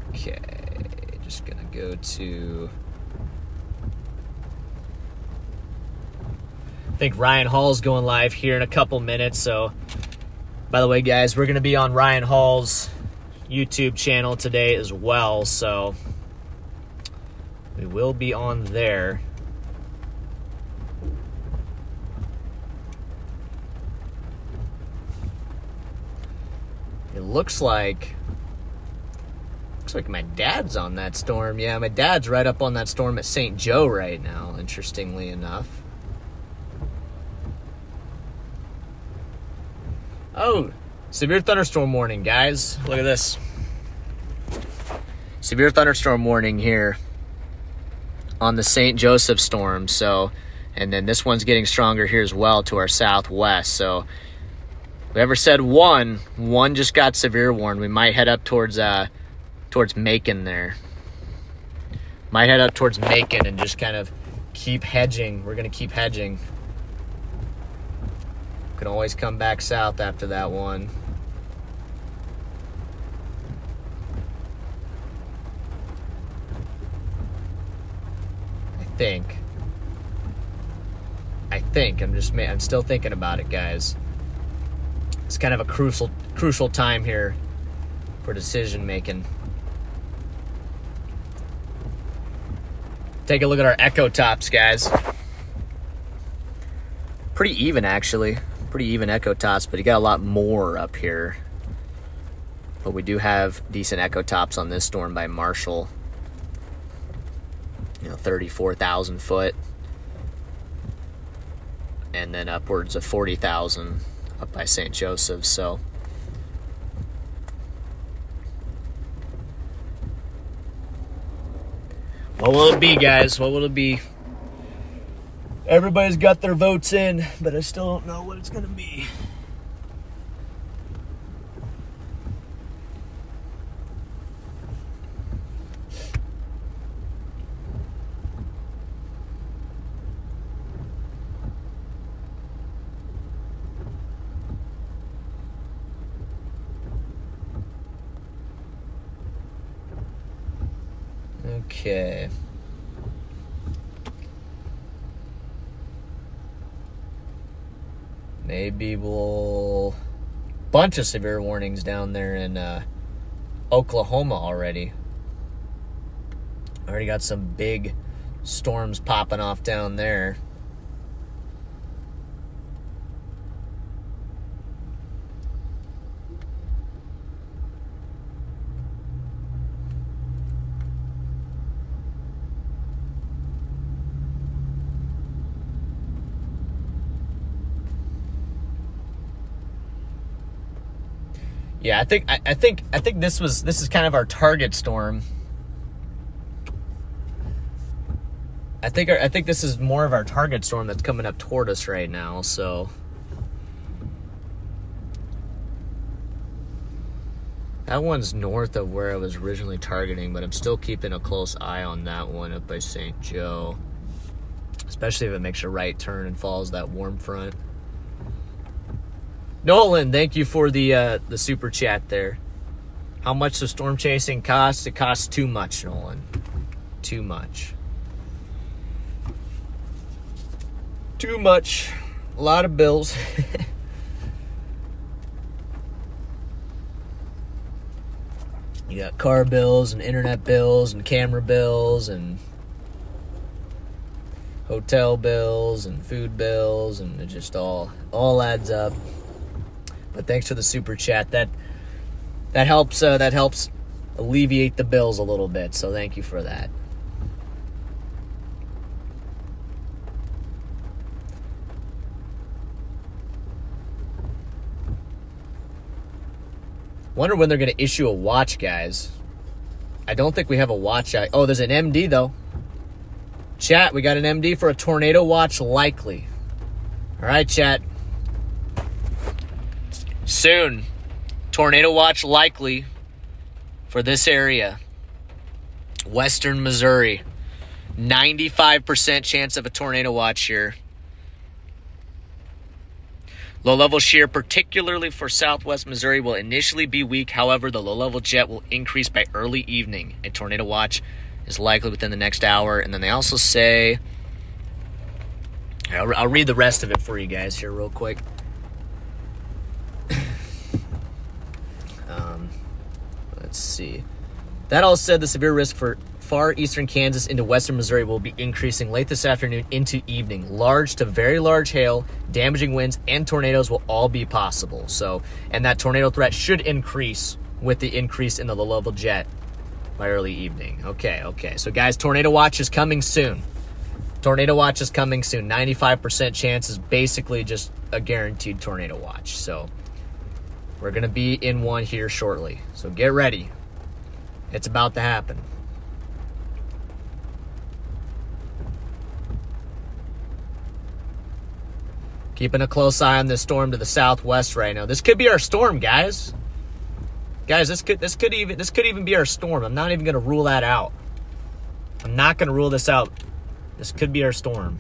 Okay, just gonna go to. I think Ryan Hall's going live here in a couple minutes. So, by the way, guys, we're gonna be on Ryan Hall's YouTube channel today as well. So, We will be on there. It looks like looks like my dad's on that storm. Yeah, my dad's right up on that storm at St. Joe right now, interestingly enough. Oh, severe thunderstorm warning, guys. Look at this. Severe thunderstorm warning here on the St. Joseph storm. So, and then this one's getting stronger here as well to our southwest. So, whoever said one, one just got severe warned. We might head up towards uh towards Macon there. Might head up towards Macon and just kind of keep hedging. We're gonna keep hedging. Can always come back south after that one. I think. I think I'm just I'm still thinking about it, guys. It's kind of a crucial crucial time here for decision making. Take a look at our echo tops, guys. Pretty even actually pretty even echo tops, but you got a lot more up here. But we do have decent echo tops on this storm by Marshall. You know, 34,000 foot. And then upwards of 40,000 up by St. Joseph. So, what will it be, guys? What will it be? Everybody's got their votes in, but I still don't know what it's going to be. Okay. Maybe we'll bunch of severe warnings down there in uh, Oklahoma already. Already got some big storms popping off down there. Yeah, I think I, I think I think this was this is kind of our target storm. I think I think this is more of our target storm that's coming up toward us right now. So that one's north of where I was originally targeting, but I'm still keeping a close eye on that one up by St. Joe, especially if it makes a right turn and follows that warm front. Nolan, thank you for the uh, the super chat there. How much does storm chasing cost? It costs too much, Nolan. Too much. Too much. A lot of bills. you got car bills and internet bills and camera bills and hotel bills and food bills and it just all all adds up. But thanks for the super chat. That that helps. Uh, that helps alleviate the bills a little bit. So thank you for that. Wonder when they're going to issue a watch, guys. I don't think we have a watch. I- Oh, there's an MD though. Chat, we got an MD for a tornado watch likely. All right, chat. Soon, tornado watch likely for this area. Western Missouri. 95% chance of a tornado watch here. Low level shear, particularly for southwest Missouri, will initially be weak. However, the low level jet will increase by early evening. A tornado watch is likely within the next hour. And then they also say, I'll, I'll read the rest of it for you guys here, real quick. Let's see. That all said, the severe risk for far eastern Kansas into western Missouri will be increasing late this afternoon into evening. Large to very large hail, damaging winds, and tornadoes will all be possible. So, and that tornado threat should increase with the increase in the low level jet by early evening. Okay, okay. So, guys, tornado watch is coming soon. Tornado watch is coming soon. 95% chance is basically just a guaranteed tornado watch. So, we're going to be in one here shortly. So, get ready. It's about to happen. Keeping a close eye on this storm to the southwest right now. This could be our storm, guys. Guys, this could this could even this could even be our storm. I'm not even going to rule that out. I'm not going to rule this out. This could be our storm.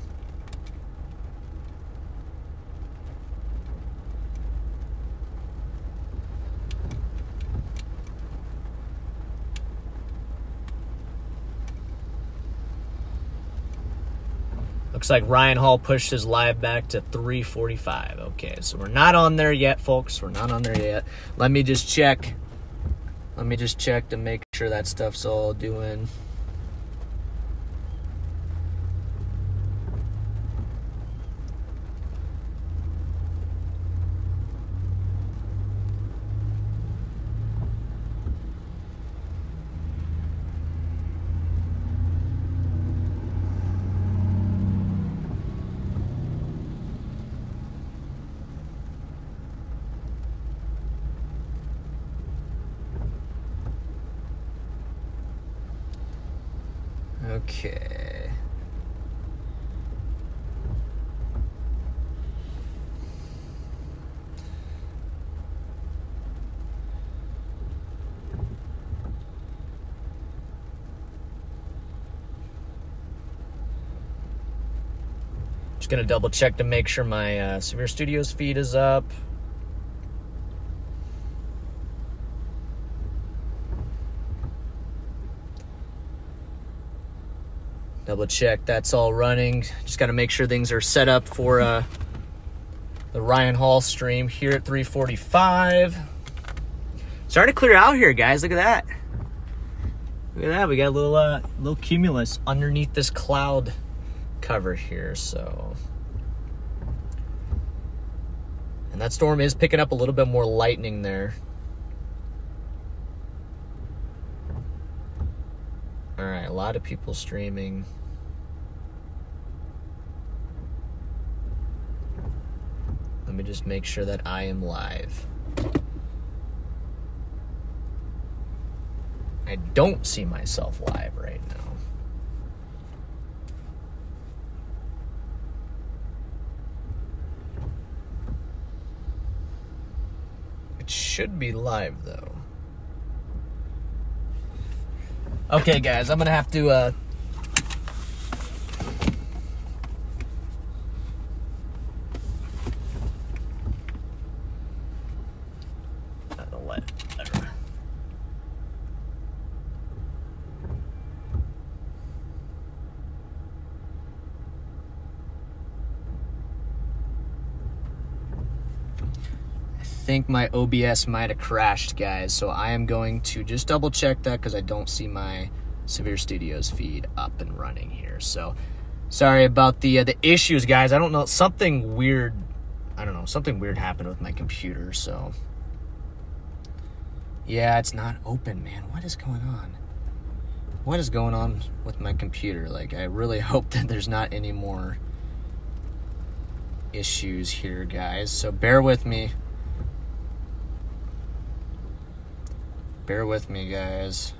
Looks like Ryan Hall pushed his live back to 345. Okay, so we're not on there yet, folks. We're not on there yet. Let me just check. Let me just check to make sure that stuff's all doing. Okay. Just gonna double check to make sure my uh, Severe Studios feed is up. double check that's all running. Just got to make sure things are set up for uh, the ryan hall stream here at 345 starting to clear out here guys look at that. Look at that we got a little uh little cumulus underneath this cloud cover here so and that storm is picking up a little bit more lightning there All right, a lot of people streaming. Let me just make sure that I am live. I don't see myself live right now. It should be live though. Okay, guys, I'm gonna have to. Uh, let. Think my OBS might have crashed, guys. So I am going to just double check that because I don't see my Severe Studios feed up and running here. So sorry about the uh, the issues, guys. I don't know something weird. I don't know something weird happened with my computer. So yeah, it's not open, man. What is going on? What is going on with my computer? Like, I really hope that there's not any more issues here, guys. So bear with me. Bear with me, guys.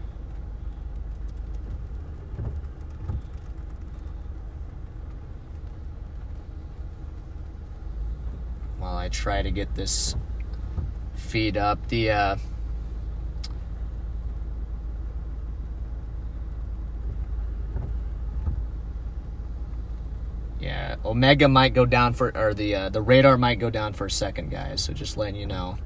While I try to get this feed up, the uh, yeah, Omega might go down for, or the uh, the radar might go down for a second, guys. So just letting you know.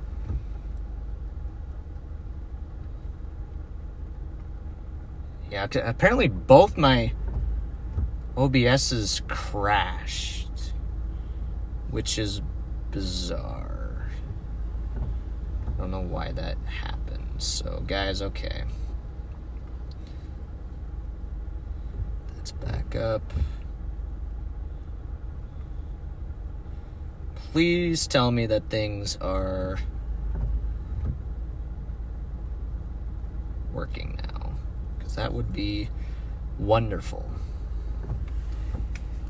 Yeah, apparently both my OBSs crashed, which is bizarre. I don't know why that happened. So, guys, okay. Let's back up. Please tell me that things are working now. That would be wonderful.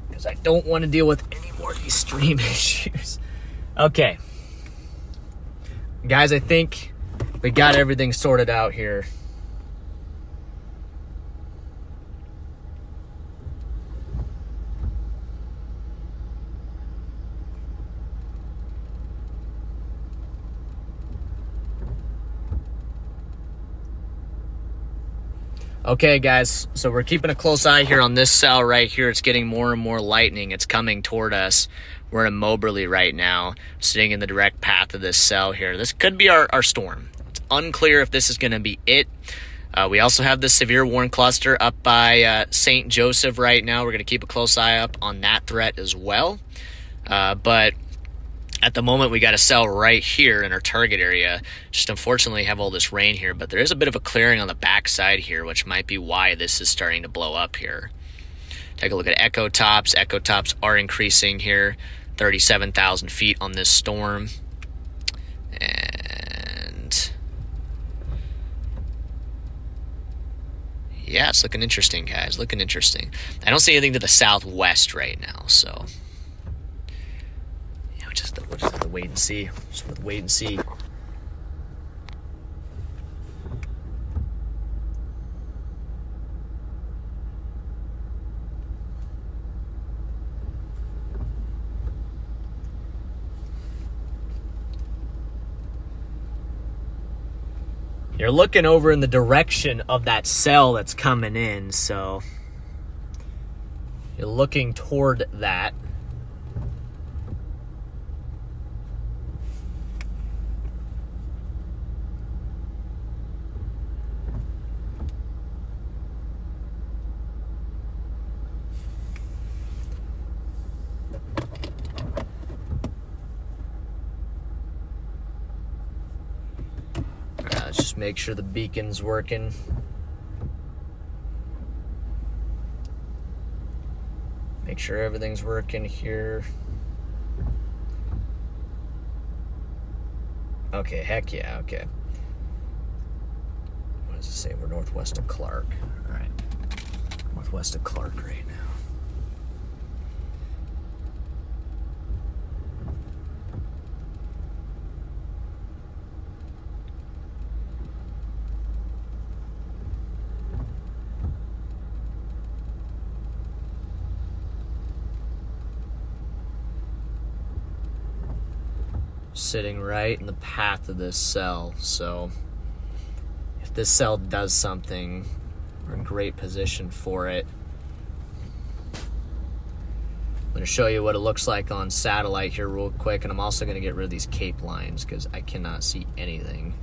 Because I don't want to deal with any more of these stream issues. Okay. Guys, I think we got everything sorted out here. Okay, guys, so we're keeping a close eye here on this cell right here. It's getting more and more lightning. It's coming toward us. We're in Moberly right now, sitting in the direct path of this cell here. This could be our, our storm. It's unclear if this is going to be it. Uh, we also have the severe warn cluster up by uh, St. Joseph right now. We're going to keep a close eye up on that threat as well. Uh, but at the moment we got to cell right here in our target area. Just unfortunately have all this rain here but there is a bit of a clearing on the back side here which might be why this is starting to blow up here. Take a look at echo tops. Echo tops are increasing here 37,000 feet on this storm. And yeah it's looking interesting guys looking interesting. I don't see anything to the southwest right now so just we'll just have to wait and see. Just have to wait and see. You're looking over in the direction of that cell that's coming in, so you're looking toward that. Make sure the beacon's working. Make sure everything's working here. Okay, heck yeah, okay. What does it say? We're northwest of Clark. All right. Northwest of Clark right now. Sitting right in the path of this cell. So if this cell does something, we're in great position for it. I'm going to show you what it looks like on satellite here real quick, and I'm also going to get rid of these cape lines because I cannot see anything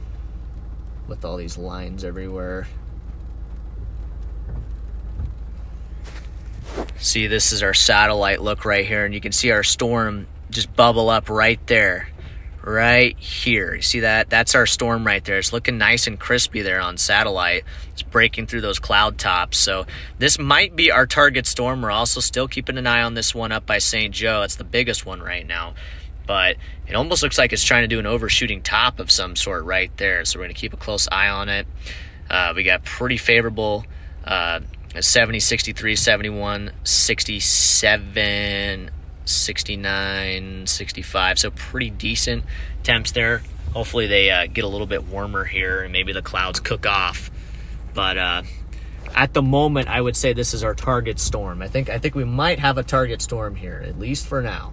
with all these lines everywhere. See, this is our satellite look right here, and you can see our storm just bubble up right there right here. You see that? That's our storm right there. It's looking nice and crispy there on satellite. It's breaking through those cloud tops. So this might be our target storm. We're also still keeping an eye on this one up by St. Joe. It's the biggest one right now. But it almost looks like it's trying to do an overshooting top of some sort right there. So we're going to keep a close eye on it. Uh, we got pretty favorable uh, 70, 63, 71, 67, 69, 65. So pretty decent temps there. Hopefully they uh, get a little bit warmer here and maybe the clouds cook off. But uh, at the moment, I would say this is our target storm. I think I think we might have a target storm here, at least for now.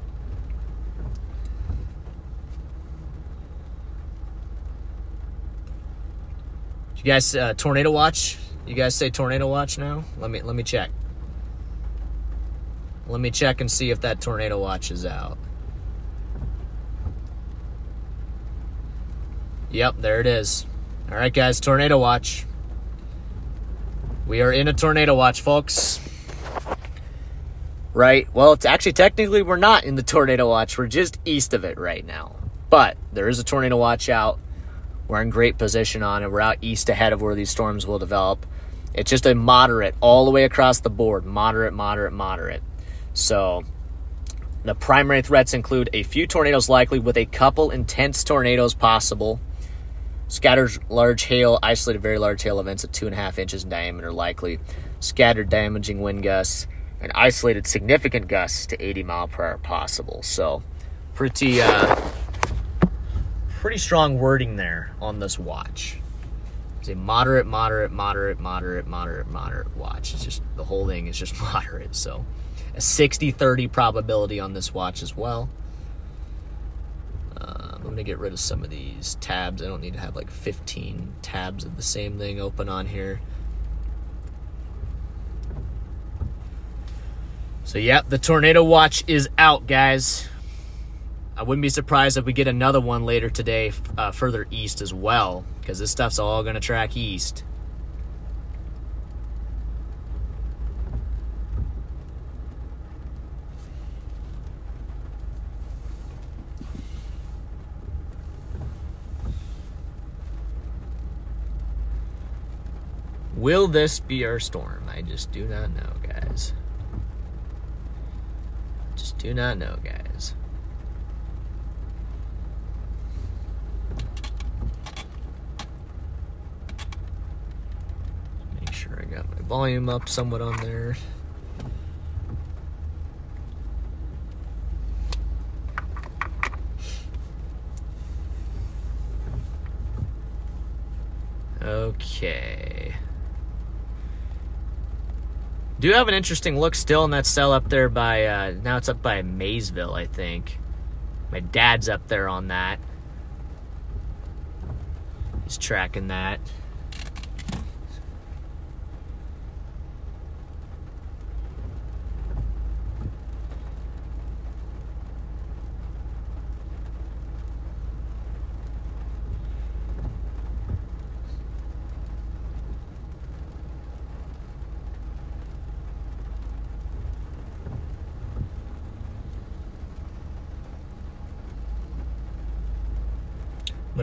You guys uh, tornado watch? You guys say tornado watch now? Let me let me check. Let me check and see if that tornado watch is out. Yep, there it is. All right, guys, tornado watch. We are in a tornado watch, folks. Right? Well, it's actually technically we're not in the tornado watch. We're just east of it right now. But there is a tornado watch out. We're in great position on it. We're out east ahead of where these storms will develop. It's just a moderate all the way across the board. Moderate, moderate, moderate. So the primary threats include a few tornadoes likely with a couple intense tornadoes possible. Scattered large hail, isolated very large hail events at two and a half inches in diameter likely. Scattered damaging wind gusts and isolated significant gusts to 80 mile per hour possible. So pretty uh, pretty strong wording there on this watch. It's a moderate, moderate, moderate, moderate, moderate, moderate watch. It's just the whole thing is just moderate. So a 60 30 probability on this watch as well. Uh, I'm going to get rid of some of these tabs. I don't need to have like 15 tabs of the same thing open on here. So, yeah, the tornado watch is out, guys. I wouldn't be surprised if we get another one later today, uh, further east as well, because this stuff's all going to track east. Will this be our storm? I just do not know, guys. Just do not know, guys. Make sure I got my volume up somewhat on there. Okay. Do have an interesting look still in that cell up there by uh, now it's up by Maysville, I think. My dad's up there on that. He's tracking that.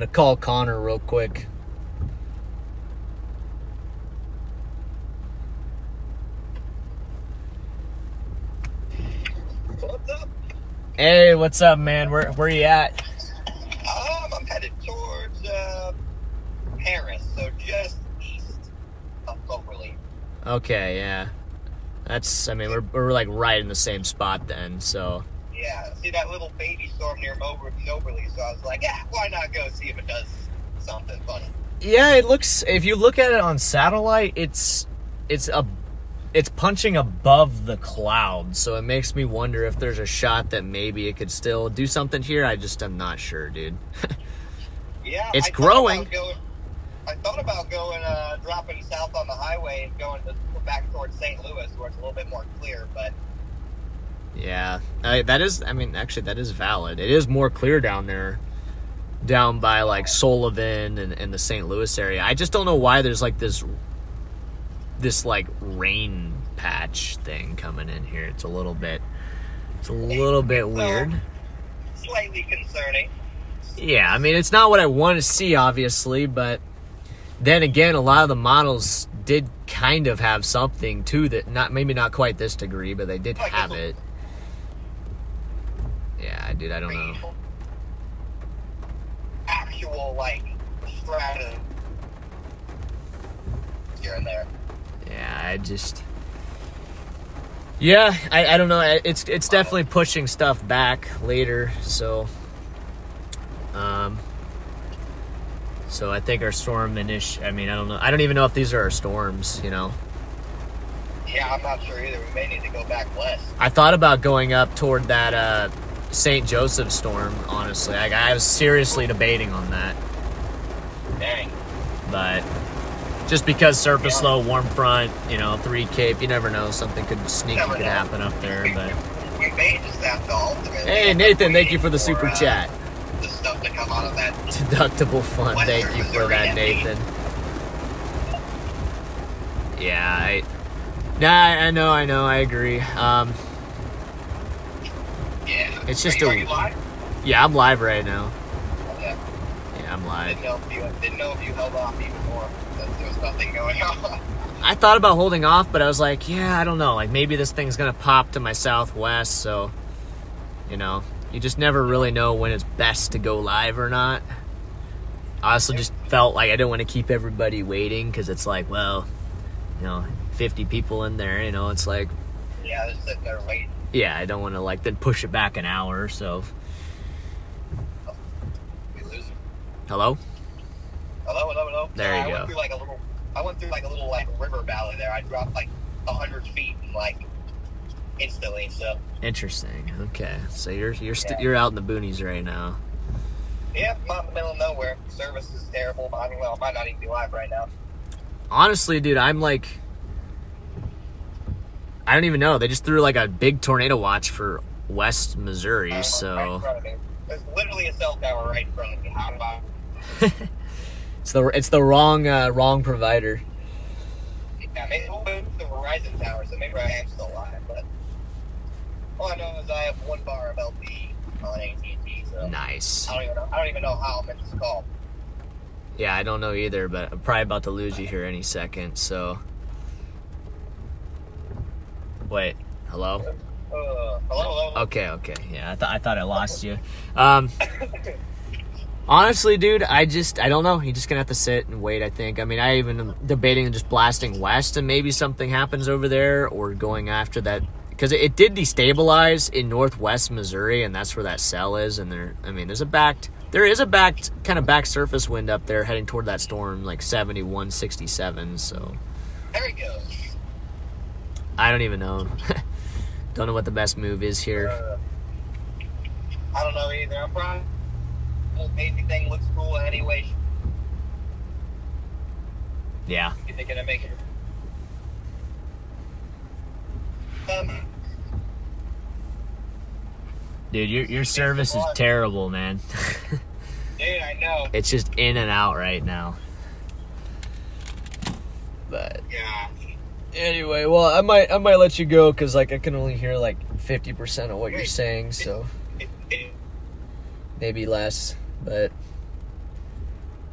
I'm gonna call Connor real quick. What's up? Hey, what's up, man? Where where you at? Um, I'm headed towards uh, Paris, so just east of Cloverleaf. Okay, yeah. That's I mean we're we're like right in the same spot then, so Yeah, see that little baby storm near Mober- Moberly, so I was like, yeah, why not go see if it does something funny? Yeah, it looks. If you look at it on satellite, it's it's a it's punching above the clouds, so it makes me wonder if there's a shot that maybe it could still do something here. I just am not sure, dude. Yeah, It's I growing. Going, I thought about going, uh, dropping south on the highway and going to, back towards St. Louis, where it's a little bit more clear. But yeah, I, that is. I mean, actually, that is valid. It is more clear down there, down by like Sullivan and, and the St. Louis area. I just don't know why there's like this this like rain patch thing coming in here. It's a little bit. It's a little bit weird. slightly concerning. Yeah, I mean, it's not what I want to see, obviously, but then again, a lot of the models did kind of have something to that. Not maybe not quite this degree, but they did have it. Yeah, dude, I don't know. Actual like strata here and there. Yeah, I just. Yeah, I, I don't know. It's it's definitely pushing stuff back later. So, um, so I think our storm inish. I mean, I don't know. I don't even know if these are our storms. You know. Yeah, I'm not sure either. We may need to go back west. I thought about going up toward that uh, St. Joseph storm. Honestly, I, I was seriously debating on that, Dang. but just because surface low, warm front, you know, three cape, you never know. Something could sneaky could know. happen up there. But We may just have to ultimately. hey, Nathan, thank you for the super uh, chat. The stuff to come out of that. Deductible fund. Thank you for that. Nathan. Yeah, I. Nah, I know, I know, I agree. Um, Yeah. It's Are just you, a- Are live? yeah, I'm live right now. Yeah. Yeah, I'm live. Didn't know if you didn't know if you held off even more. That there was nothing going on. I thought about holding off, but I was like, yeah, I don't know. Like maybe this thing's gonna pop to my southwest, so you know, you just never really know when it's best to go live or not. I also just felt like I didn't want to keep everybody waiting because it's like, well, you know, 50 people in there, you know, it's like, Yeah, they're waiting. Yeah, I don't want to like then push it back an hour. Or so, We hello? Hello, hello, hello. There you I go. Went through like a little. I went through like a little like river valley there. I dropped like hundred feet and like instantly. So Interesting. Okay, so you're you're st- Yeah. you're out in the boonies right now. yeah, I'm out in the middle of nowhere. Service is terrible. I mean, well, it might not even be live right now. Honestly, dude, I'm like, I don't even know. They just threw like a big tornado watch for West Missouri, right in so front of me. There's literally a cell tower right in front of me. It's the it's the wrong uh, wrong provider. Yeah, maybe we'll move to the Verizon tower, so maybe I am still alive. But all I know is I have one bar of LTE on AT&T. So Nice. I don't even know. I don't even know how I'm to call. Yeah, I don't know either, but I'm probably about to lose you here any second. So, wait, hello. Uh, hello, hello. Okay, okay. Yeah, I thought I thought I lost you. Um, honestly, dude, I just I don't know. You're just gonna have to sit and wait. I think. I mean, I even am debating just blasting west and maybe something happens over there, or going after that because it, it did destabilize in northwest Missouri, and that's where that cell is. And there, I mean, there's a backed. There is a backed kind of back surface wind up there heading toward that storm, like 71, 67. So There he goes. I don't even know. don't know what the best move is here. Uh, I don't know either. I'm probably thing looks cool anyway. Yeah. They're gonna make it. Um, Dude, your your service is terrible, man. dude, I know. it's just in and out right now. But Yeah. Anyway, well, I might I might let you go because like I can only hear like fifty percent of what you're saying, so maybe less. But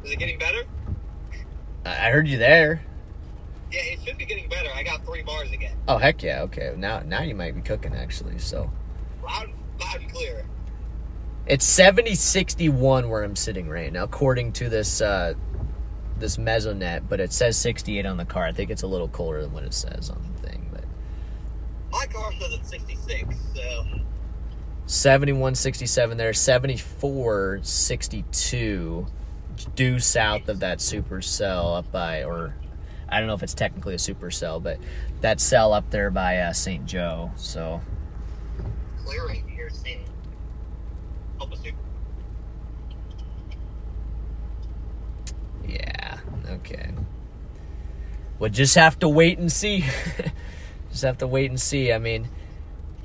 is it getting better? I I heard you there. Yeah, it should be getting better. I got three bars again. Oh heck yeah, okay. Now now you might be cooking actually. So Loud, loud and clear. it's 70 61 where I'm sitting right now, according to this uh this Mesonet, but it says 68 on the car. I think it's a little colder than what it says on the thing, but My car says it's 66, so 71 67 there 74 62 due south of that supercell up by or i don't know if it's technically a supercell but that cell up there by uh, st joe so clearing here. See, help us do. Yeah okay. We'll just have to wait and see. Just have to wait and see. I mean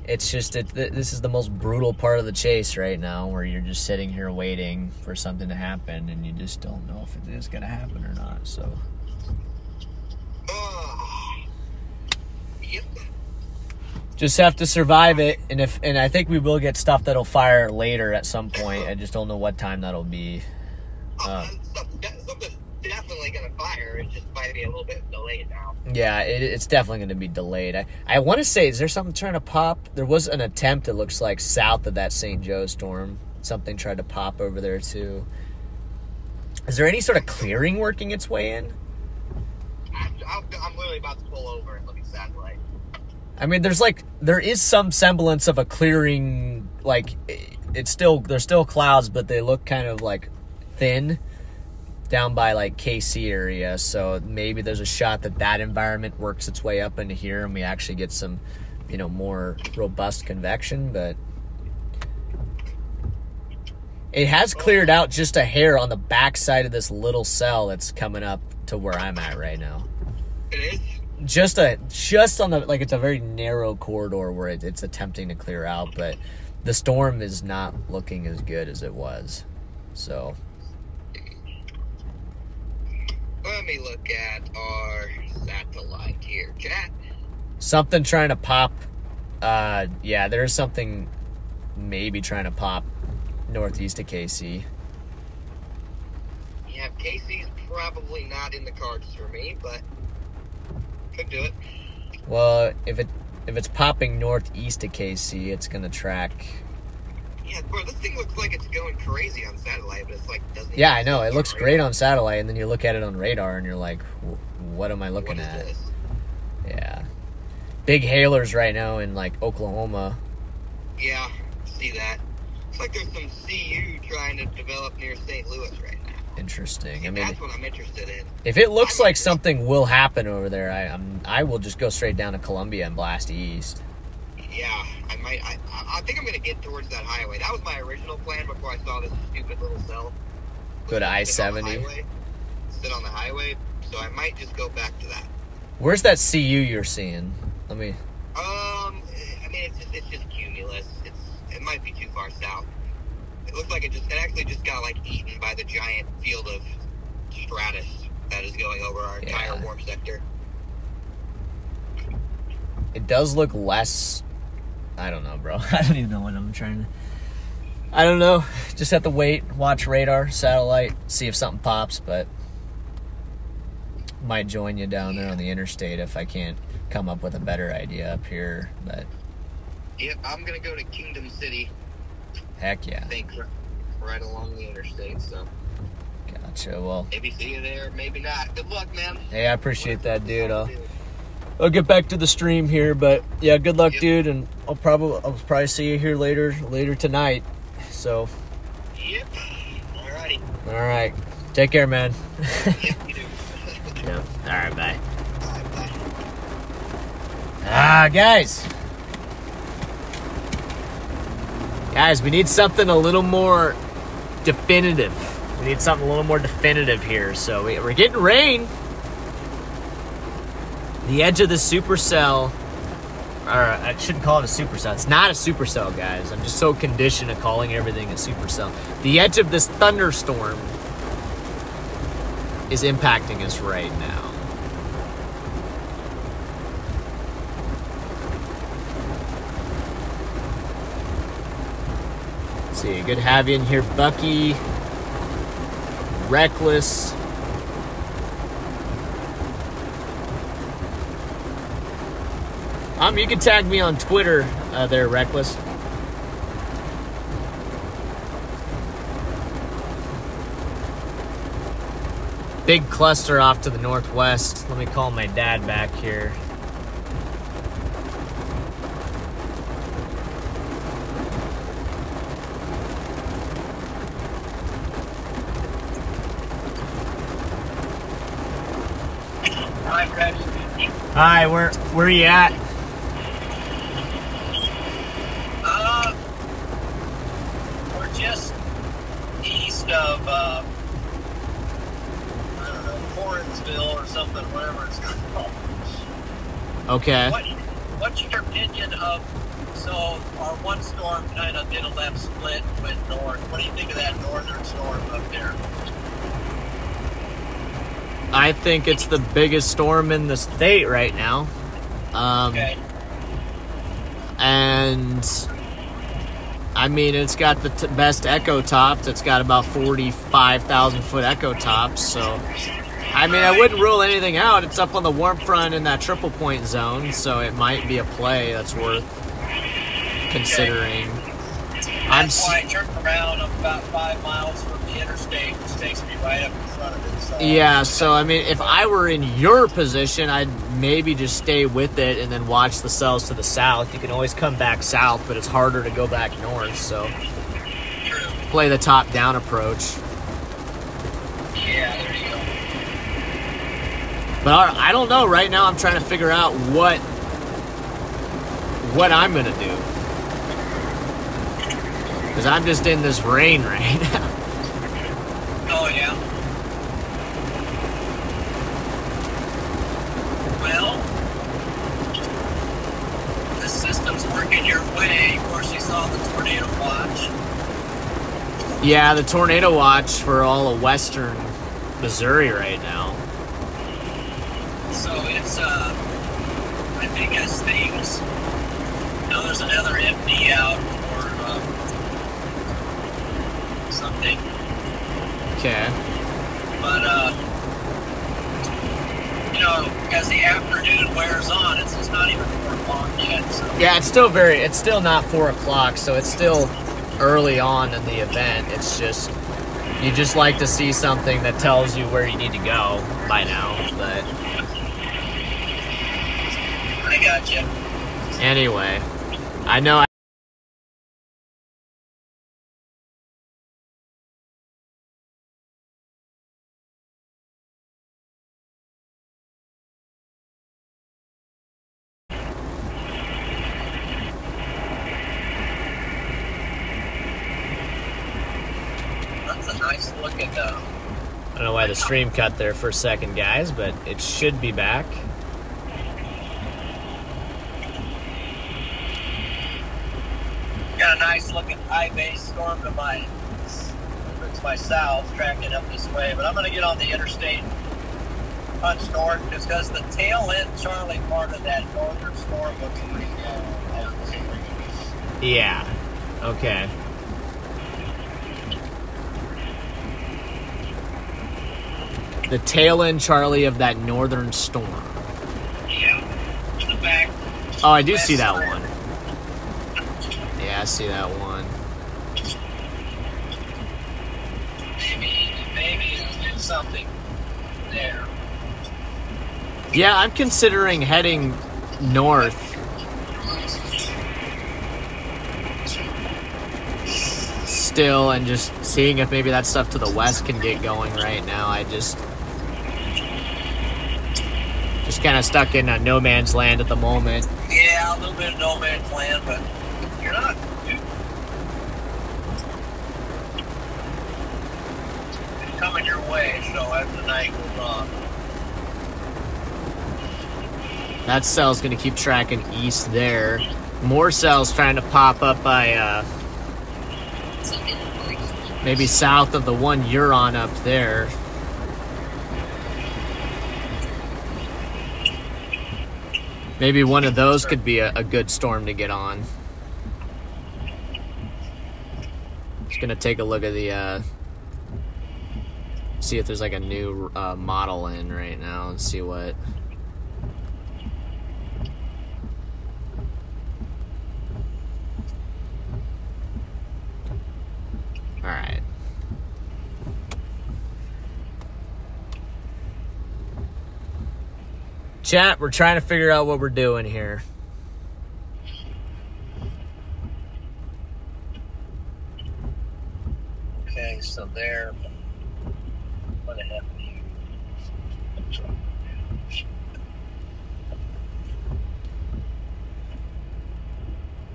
it's just it, th- this is the most brutal part of the chase right now where you're just sitting here waiting for something to happen and you just don't know if it is going to happen or not so. Just have to survive it and if and i think we will get stuff that'll fire later at some point. I just don't know what time that'll be. Uh, Definitely gonna fire. It just might be a little bit delayed now. yeah it, it's definitely going to be delayed i, I want to say is there something trying to pop there was an attempt it looks like south of that st joe storm something tried to pop over there too is there any sort of clearing working its way in I'm, I'm, I'm literally about to pull over and look at satellite. I mean, there's like there is some semblance of a clearing. Like it- it's still there's still clouds, but they look kind of like thin down by like KC area. So maybe there's a shot that that environment works its way up into here, and we actually get some, you know, more robust convection. But it has cleared out just a hair on the backside of this little cell that's coming up to where I'm at right now It is. just a just on the like it's a very narrow corridor where it, it's attempting to clear out but the storm is not looking as good as it was so Let me look at our satellite here, chat. something trying to pop uh yeah there's something maybe trying to pop northeast of kc Yeah, KC's probably not in the cards for me, but Could do it. Well, if it if it's popping northeast of KC, it's gonna track. Yeah, bro, this thing looks like it's going crazy on satellite, but it's like doesn't. Yeah, I know it looks great on satellite, and then you look at it on radar, and you're like, "What am I looking What at?" this? Yeah, big hailers right now in like Oklahoma. Yeah, see that. It's like there's some CU trying to develop near St. Louis right now. Interesting. I mean, that's what I'm interested in. if it looks like something will happen over there, I I'm, I will just go straight down to Columbia and blast east. Yeah, I might. I, I I think I'm gonna get towards that highway. That was my original plan before I saw this stupid little cell. Go to Sit on the I-70. highway. Sit on the highway. So I might just go back to that. Where's that CU you're seeing? Let me. Um, I mean, it's just, it's just cumulus. It's it might be too far south. It looks like it just it actually just got like eaten by the giant field of stratus that is going over our entire Yeah. warm sector. It does look less. I don't know, bro. I don't even know what I'm trying to. I don't know. Just have to wait, watch radar, satellite, see if something pops, but might join you down there on the interstate if I can't come up with a better idea up here. But Yep, I'm gonna go to Kingdom City. heck yeah, I think right along the interstate. So gotcha. Well, maybe see you there, maybe not. Good luck, man. hey, I appreciate that, dude. I'll, get back to the stream here, but yeah, good luck, Yep. dude, and I'll probably I'll probably see you here later later tonight. So, Yep. Alrighty. all right, take care, man. Yep, yeah. All right, bye. Bye, bye. Ah, guys. Guys, we need something a little more definitive. We need something a little more definitive here. So we, we're getting rain. The edge of the supercell, or I shouldn't call it a supercell. It's not a supercell, guys. I'm just so conditioned to calling everything a supercell. The edge of this thunderstorm is impacting us right now. see, good to have you in here, Bucky. Reckless. Um, you can tag me on Twitter uh, there, Reckless. Big cluster off to the northwest. Let me call my dad back here. Hi, where where are you at? Uh, we're just east of, uh, I don't know, Coransville or something, whatever it's called. Okay. What, what's your opinion of, so our one storm kind of did a left split, went north. What do you think of that northern storm up there? I think it's the biggest storm in the state right now. Um, Okay. and I mean, it's got the t- best echo tops. It's got about 45,000 foot echo tops. So, I mean, I wouldn't rule anything out. It's up on the warm front in that triple point zone. So, it might be a play that's worth considering. I'm That's why I turned around about five miles from the interstate, which takes me right up in front of it. So Yeah, so I mean, if I were in your position, I'd maybe just stay with it and then watch the cells to the south. You can always come back south, but it's harder to go back north. So play the top down approach. Yeah, there you go. But I I don't know. Right now, I'm trying to figure out what what I'm gonna do because I'm just in this rain right now. Oh yeah. Well, the system's working your way. Of course, you saw the tornado watch. Yeah, the tornado watch for all of western Missouri right now. So it's, uh, I think as things, you know, there's another MD out or um, something, Okay. but uh, you know, as the afternoon wears on, it's just not even four o'clock yet. So Yeah, it's still very. It's still not four o'clock, so it's still early on in the event. It's just you just like to see something that tells you where you need to go by now. But I got you. anyway, I know. I- That's a nice looking. Uh, I don't know why the stream cut there for a second, guys, but it should be back. Got a nice looking high base storm to my it's my south tracking up this way, but I'm going to get on the interstate punch north just because the tail end Charlie part of that northern storm looks pretty good. Yeah. Okay. The tail end, Charlie, of that northern storm. Yeah. In the back. Oh, I do see that one. Yeah, I see that one. Maybe, maybe do something there. Yeah, I'm considering heading north. Still, and just seeing if maybe that stuff to the west can get going right now. I just. Just kind of stuck in a no man's land at the moment. Yeah, a little bit of no man's land, but It's coming your way, so as the night goes on. That cell's gonna keep tracking east there. More cells trying to pop up by uh, maybe south of the one you're on up there. Maybe one of those could be a, a good storm to get on. Just gonna take a look at the uh, see if there's like a new uh, model in right now and see what. All right. Chat, we're trying to figure out what we're doing here. Okay, so there. What happened here?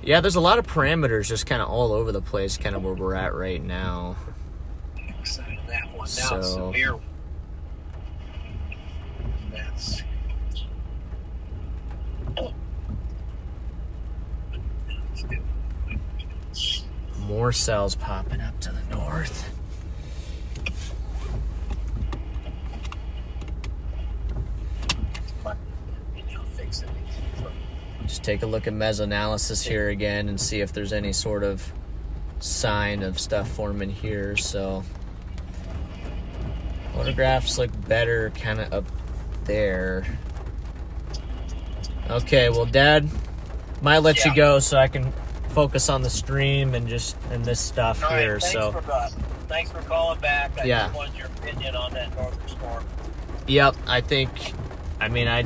Yeah, there's a lot of parameters just kind of all over the place, kind of where we're at right now. Of that one. Now So- severe. That's. More cells popping up to the north. Now fix it. Just take a look at mesoanalysis here again and see if there's any sort of sign of stuff forming here. So hodographs look better kind of up there. Okay, well, Dad, might let you go so I can focus on the stream and just and this stuff All right, here. thanks so, For, uh, thanks for calling back. I Yeah. just wanted your opinion on that northern storm. yep, I think. I mean, I.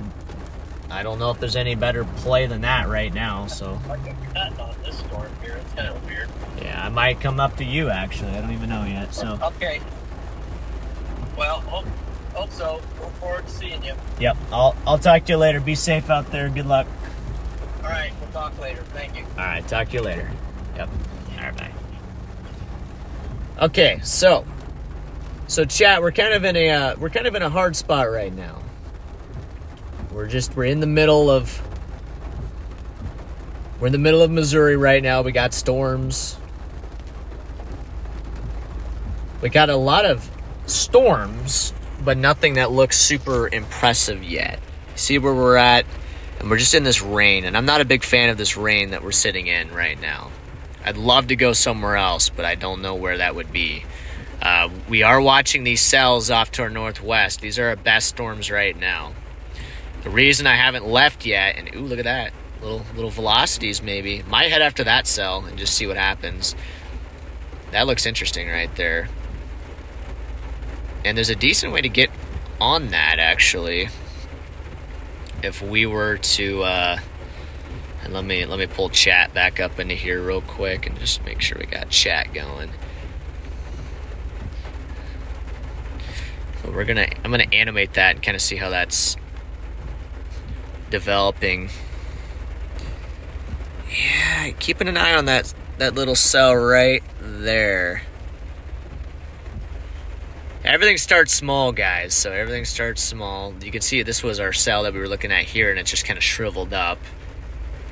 I don't know if there's any better play than that right now. So Like a cut on this storm here. It's kind of weird. yeah, I might come up to you actually. I don't even know yet. So Okay. Well, hope, hope so. Look forward to seeing you. yep, I'll I'll talk to you later. Be safe out there. Good luck. All right, we'll talk later. Thank you. All right, talk to you later. Yep. All right, bye. Okay, so so chat, we're kind of in a uh, we're kind of in a hard spot right now. We're just we're in the middle of we're in the middle of Missouri right now. We got storms. We got a lot of storms, but nothing that looks super impressive yet. See where we're at? And we're just in this rain and i'm not a big fan of this rain that we're sitting in right now i'd love to go somewhere else but i don't know where that would be uh, we are watching these cells off to our northwest these are our best storms right now The reason I haven't left yet, and ooh, look at that. Little little velocities maybe. Might head after that cell and just see what happens. That looks interesting right there. And there's a decent way to get on that actually. If we were to uh and let me let me pull chat back up into here real quick and just make sure we got chat going. So we're gonna I'm gonna animate that and kind of see how that's developing. Yeah, keeping an eye on that that little cell right there. Everything starts small, guys. So everything starts small. You can see this was our cell that we were looking at here, and it just kind of shriveled up.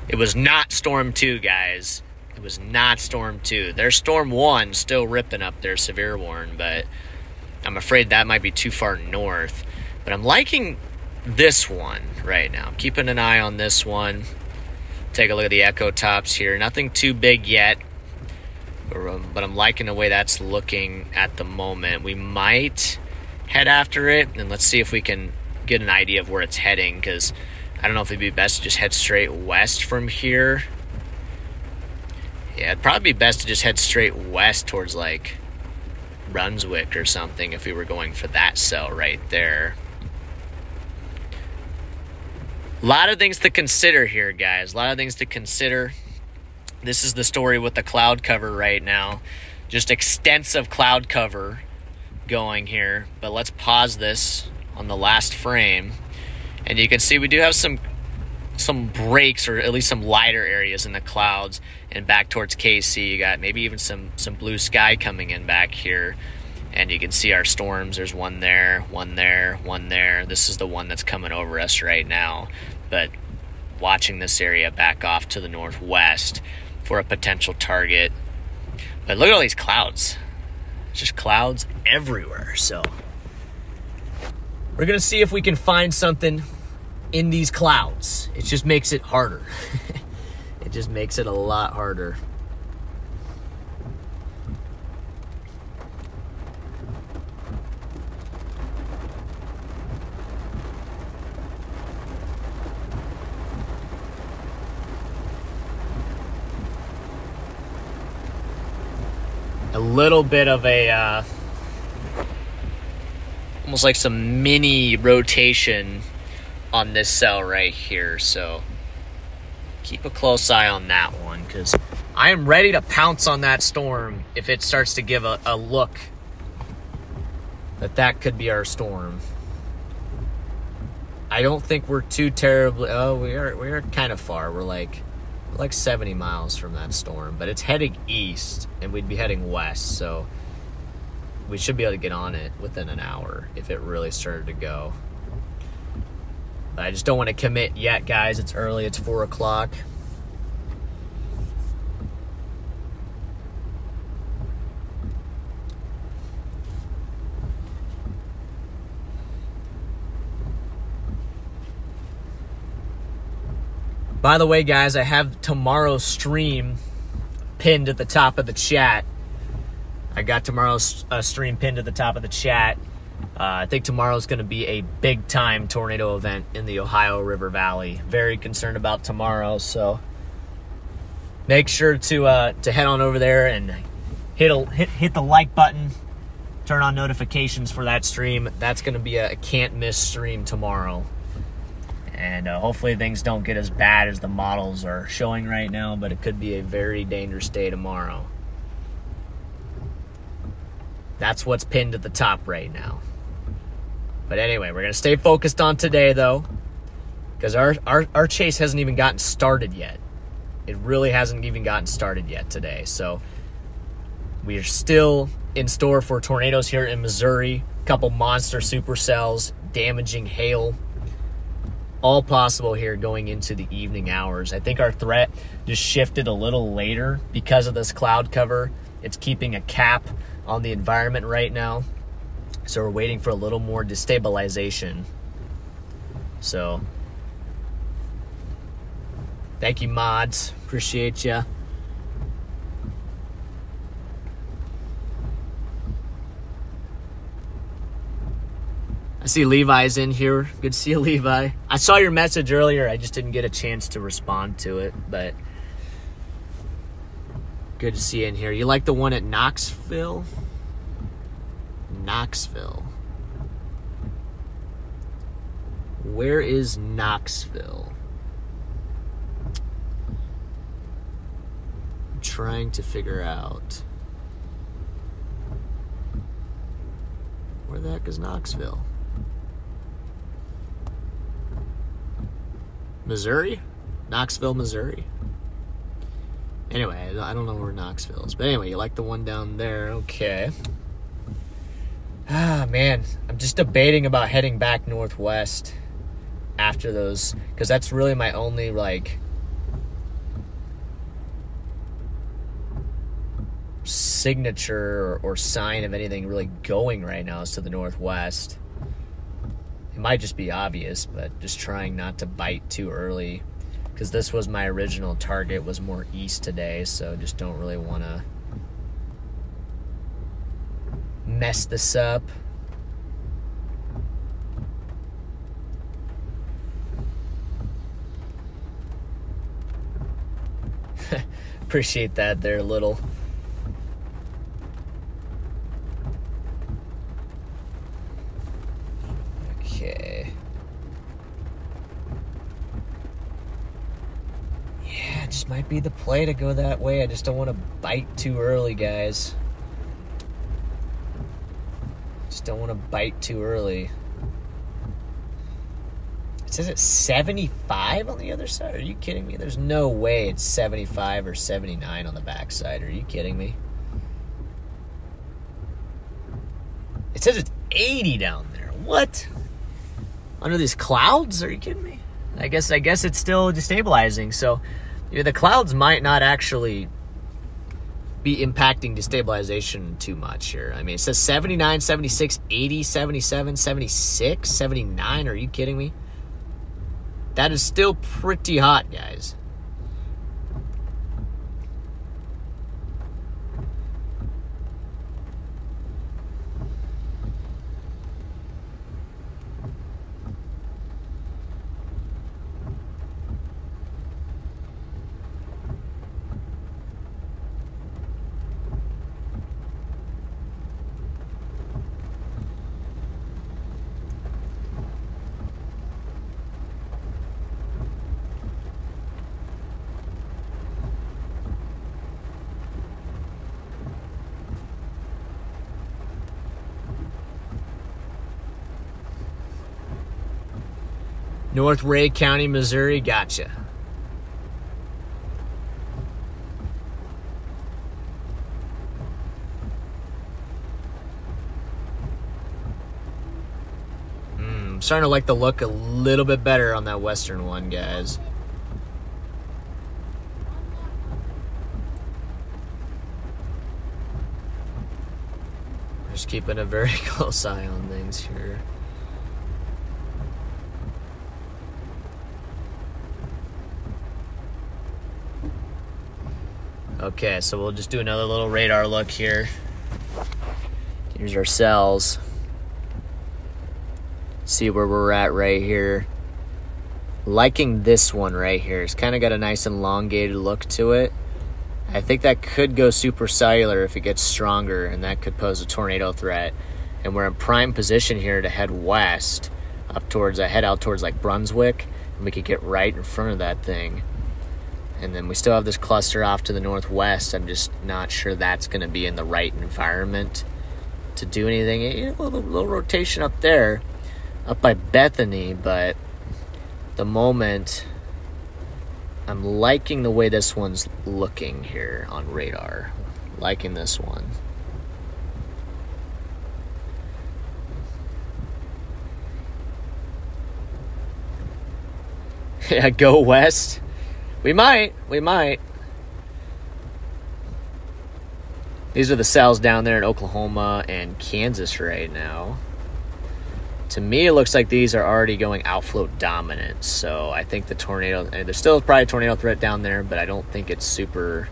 It was not Storm 2, guys. It was not Storm 2. There's Storm 1 still ripping up there, Severe Warn, but I'm afraid that might be too far north. But I'm liking this one right now. I'm keeping an eye on this one. Take a look at the echo tops here. Nothing too big yet, Um, but I'm liking the way that's looking at the moment. We might head after it, and let's see if we can get an idea of where it's heading, because I don't know if it'd be best to just head straight west from here. Yeah, it'd probably be best to just head straight west towards, like, Brunswick or something if we were going for that cell right there. A lot of things to consider here, guys. A lot of things to consider. This is the story with the cloud cover right now. Just extensive cloud cover going here. But let's pause this on the last frame. And you can see we do have some some breaks or at least some lighter areas in the clouds and back towards KC you got maybe even some some blue sky coming in back here and you can see our storms there's one there one there one there this is the one that's coming over us right now but watching this area back off to the northwest for a potential target. But look at all these clouds. It's just clouds everywhere. So we're going to see if we can find something in these clouds. It just makes it harder. it just makes it a lot harder. A little bit of a uh, almost like some mini rotation on this cell right here. So keep a close eye on that one because I am ready to pounce on that storm if it starts to give a, a look that that could be our storm. I don't think we're too terribly. Oh, we are. We are kind of far. We're like like 70 miles from that storm, but it's heading east and we'd be heading west, so we should be able to get on it within an hour if it really started to go. But I just don't want to commit yet, guys. It's early, it's 4 o'clock. By the way, guys, I have tomorrow's stream pinned at the top of the chat. I got tomorrow's uh, stream pinned at the top of the chat. Uh, I think tomorrow's going to be a big time tornado event in the Ohio River Valley. Very concerned about tomorrow, so make sure to uh, to head on over there and hit a, hit hit the like button. Turn on notifications for that stream. That's going to be a can't miss stream tomorrow and uh, hopefully things don't get as bad as the models are showing right now but it could be a very dangerous day tomorrow. That's what's pinned at the top right now. But anyway we're to stay focused on today though because our, our, our chase hasn't even gotten started yet. It really hasn't even gotten started yet today. So we are still in store for tornadoes here in missouri a couple monster supercells damaging hail all possible here going into the evening hours. I think our threat just shifted a little later because of this cloud cover. It's keeping a cap on the environment right now. So we're waiting for a little more destabilization. So thank you mods. Appreciate you. I see Levi's in here. Good to see you, Levi. I saw your message earlier. I just didn't get a chance to respond to it, but good to see you in here. You like the one at Knoxville? Knoxville. Where is Knoxville? I'm trying to figure out. Where the heck is Knoxville? Missouri? Knoxville, Missouri. Anyway, I don't know where Knoxville is. But anyway, you like the one down there. Okay. Ah, man. I'm just debating about heading back northwest after those because that's really my only, like, signature or, or sign of anything really going right now is to the northwest. It might just be obvious, but just trying not to bite too early because this was my original target was more east today, so just don't really want to mess this up. Appreciate that there, little. Okay. Yeah, it just might be the play to go that way. I just don't want to bite too early, guys. Just don't want to bite too early. It says it's 75 on the other side. Are you kidding me? There's no way it's 75 or 79 on the backside. Are you kidding me? It says it's 80 down there. What? Under these clouds? Are you kidding me? I guess I guess it's still destabilizing. So you know, the clouds might not actually be impacting destabilization too much here. I mean, it says 79, 76, 80, 77, 76, 79. Are you kidding me? That is still pretty hot, guys. North Ray County, Missouri. Gotcha. Mm, starting to like the look a little bit better on that western one, guys. Just keeping a very close eye on things here. Okay, so we'll just do another little radar look here. Here's our cells. See where we're at right here. Liking this one right here. It's kind of got a nice elongated look to it. I think that could go supercellular if it gets stronger, and that could pose a tornado threat. And we're in prime position here to head west, up towards, I uh, head out towards like Brunswick, and we could get right in front of that thing. And then we still have this cluster off to the northwest. I'm just not sure that's going to be in the right environment to do anything. A little, little rotation up there, up by Bethany, but the moment I'm liking the way this one's looking here on radar. Liking this one. yeah, go west. We might. We might. These are the cells down there in Oklahoma and Kansas right now. To me, it looks like these are already going outflow dominant. So I think the tornado, eh, there's still probably a tornado threat down there, but I don't think it's super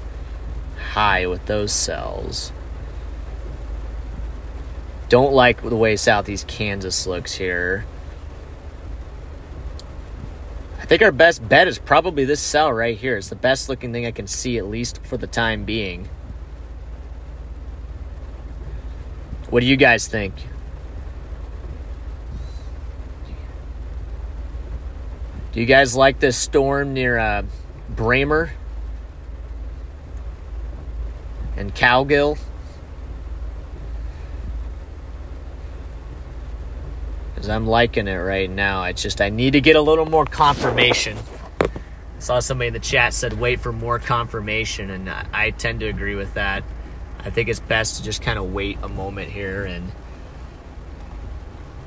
high with those cells. Don't like the way southeast Kansas looks here. I think our best bet is probably this cell right here. It's the best looking thing I can see, at least for the time being. What do you guys think? Do you guys like this storm near uh, Braymer and Cowgill? Because I'm liking it right now. It's just I need to get a little more confirmation. I saw somebody in the chat said wait for more confirmation, and I, I tend to agree with that. I think it's best to just kind of wait a moment here and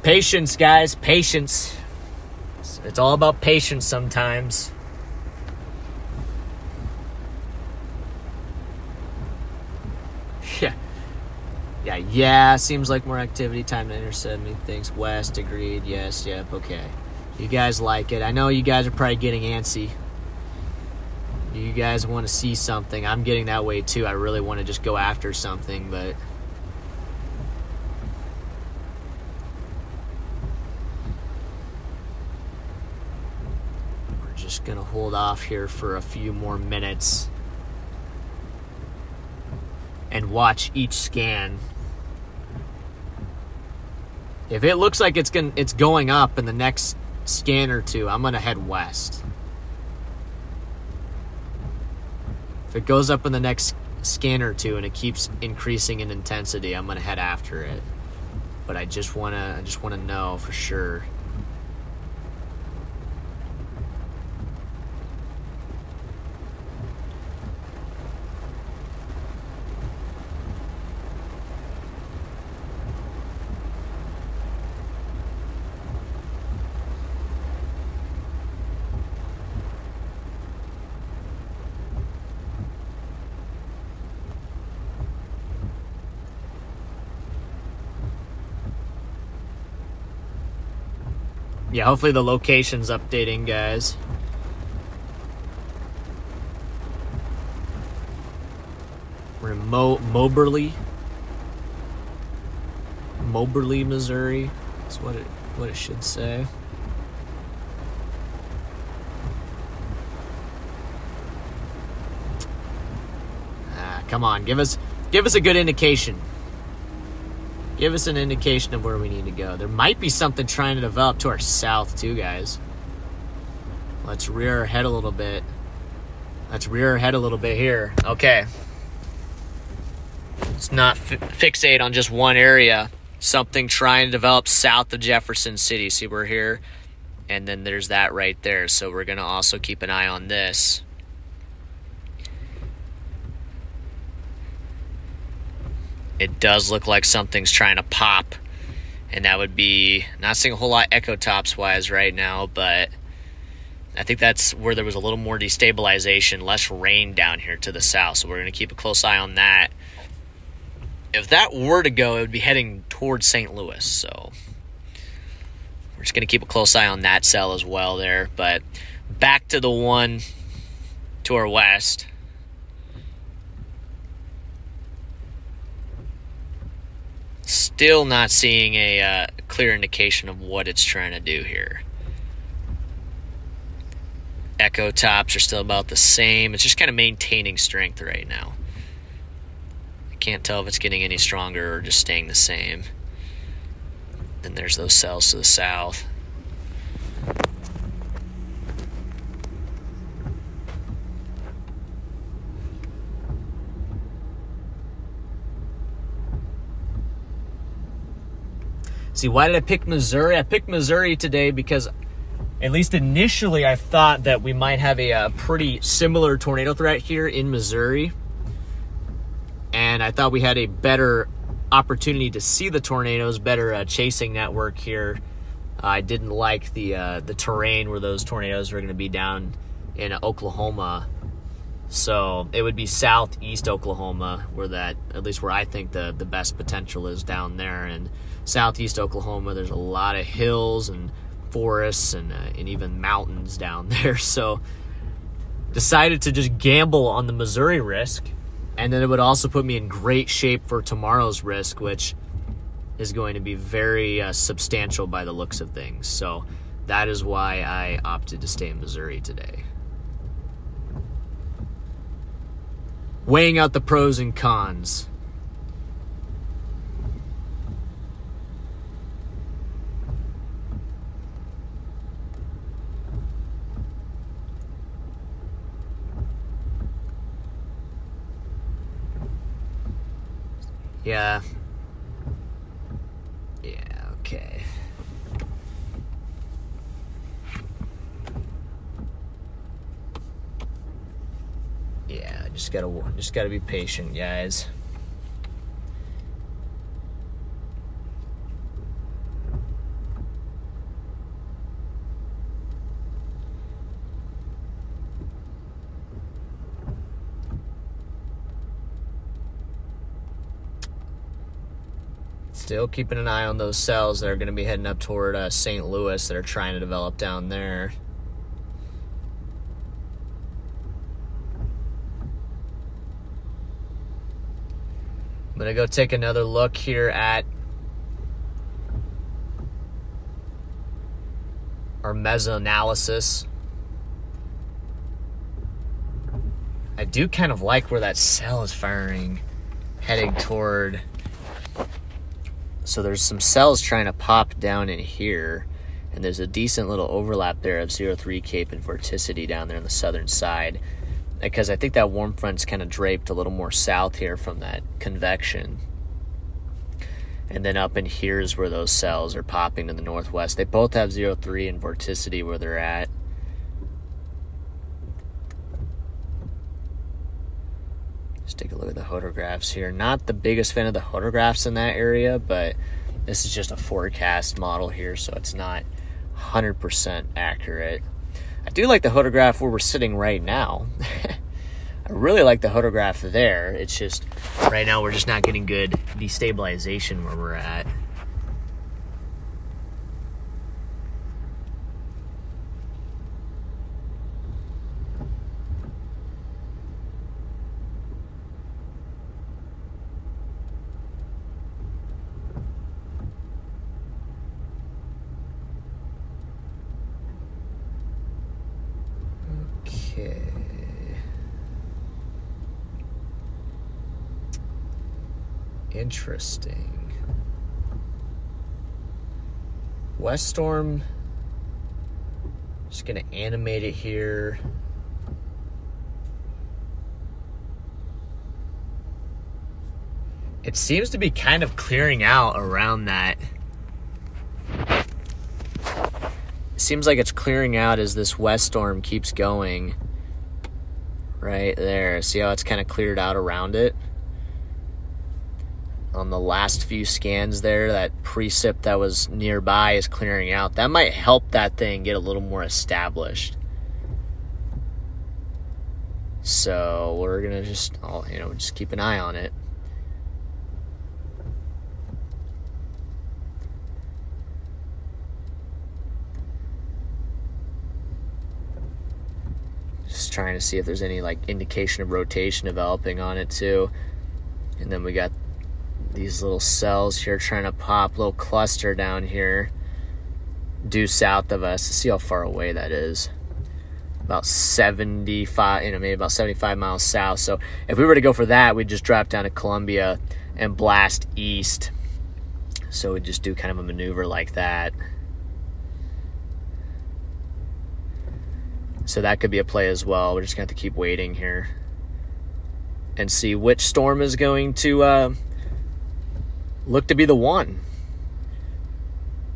patience, guys, patience. It's, it's all about patience sometimes. Yeah. Yeah, yeah, seems like more activity. Time to intercept me. Thanks, West. Agreed. Yes, yep, okay. You guys like it. I know you guys are probably getting antsy. You guys want to see something. I'm getting that way too. I really want to just go after something, but. We're just going to hold off here for a few more minutes and watch each scan. If it looks like it's going it's going up in the next scan or two, I'm going to head west. If it goes up in the next scan or two and it keeps increasing in intensity, I'm going to head after it. But I just want to I just want to know for sure. Yeah, hopefully the location's updating, guys. Mo- Moberly. Moberly, Missouri. That's what it what it should say. Ah, come on, give us give us a good indication. Give us an indication of where we need to go. There might be something trying to develop to our south too, guys. Let's rear our head a little bit. Let's rear our head a little bit here. Okay. Let's not fi- fixate on just one area. Something trying to develop south of Jefferson City. See, we're here, and then there's that right there. So we're gonna also keep an eye on this. It does look like something's trying to pop, and that would be not seeing a whole lot echo tops wise right now, but I think that's where there was a little more destabilization, less rain down here to the south. So we're going to keep a close eye on that. If that were to go, it would be heading towards St. Louis. So we're just going to keep a close eye on that cell as well there. But back to the one to our west. Still not seeing a uh, clear indication of what it's trying to do here echo tops are still about the same. It's just kind of maintaining strength right now. I can't tell if it's getting any stronger or just staying the same. Then there's those cells to the south. See, why did I pick Missouri? I picked Missouri today because at least initially, I thought that we might have a, a, pretty similar tornado threat here in Missouri. And I thought we had a better opportunity to see the tornadoes, better uh, chasing network here. Uh, I didn't like the uh, the terrain where those tornadoes were going to be down in Oklahoma. So it would be southeast Oklahoma, where that at least where I think the the best potential is down there. And southeast Oklahoma, there's a lot of hills and forests and, uh, and even mountains down there. So decided to just gamble on the Missouri risk. And then it would also put me in great shape for tomorrow's risk, which is going to be very uh, substantial by the looks of things. So that is why I opted to stay in Missouri today. Weighing out the pros and cons. Yeah. Yeah, okay. Yeah, just gotta just gotta be patient, guys. Still keeping an eye on those cells that are going to be heading up toward uh, St. Louis that are trying to develop down there. I'm going to go take another look here at our mesoanalysis. I do kind of like where that cell is firing, heading toward so there's some cells trying to pop down in here, and there's a decent little overlap there of 03 Cape and vorticity down there on the southern side. Because I think that warm front's kind of draped a little more south here from that convection. And then up in here is where those cells are popping to the northwest. They both have 03 and vorticity where they're at. Just take a look at the hodographs here. Not the biggest fan of the hodographs in that area, but this is just a forecast model here, so it's not 100% accurate. I do like the hodograph where we're sitting right now. I really like the hodograph there. It's just right now we're just not getting good destabilization where we're at. Okay. Interesting. West Storm. Just gonna animate it here. It seems to be kind of clearing out around that seems like it's clearing out as this west storm keeps going. Right there. See how it's kind of cleared out around it? On the last few scans there, that precip that was nearby is clearing out. That might help that thing get a little more established. So we're gonna just, you know, just keep an eye on it. Just trying to see if there's any like indication of rotation developing on it too. And then we got these little cells here trying to pop, little cluster down here due south of us. See how far away that is. About 75, you know, maybe about 75 miles south. So if we were to go for that, we'd just drop down to Columbia and blast east. So we'd just do kind of a maneuver like that. So that could be a play as well. We're just going to have to keep waiting here and see which storm is going to uh, look to be the one.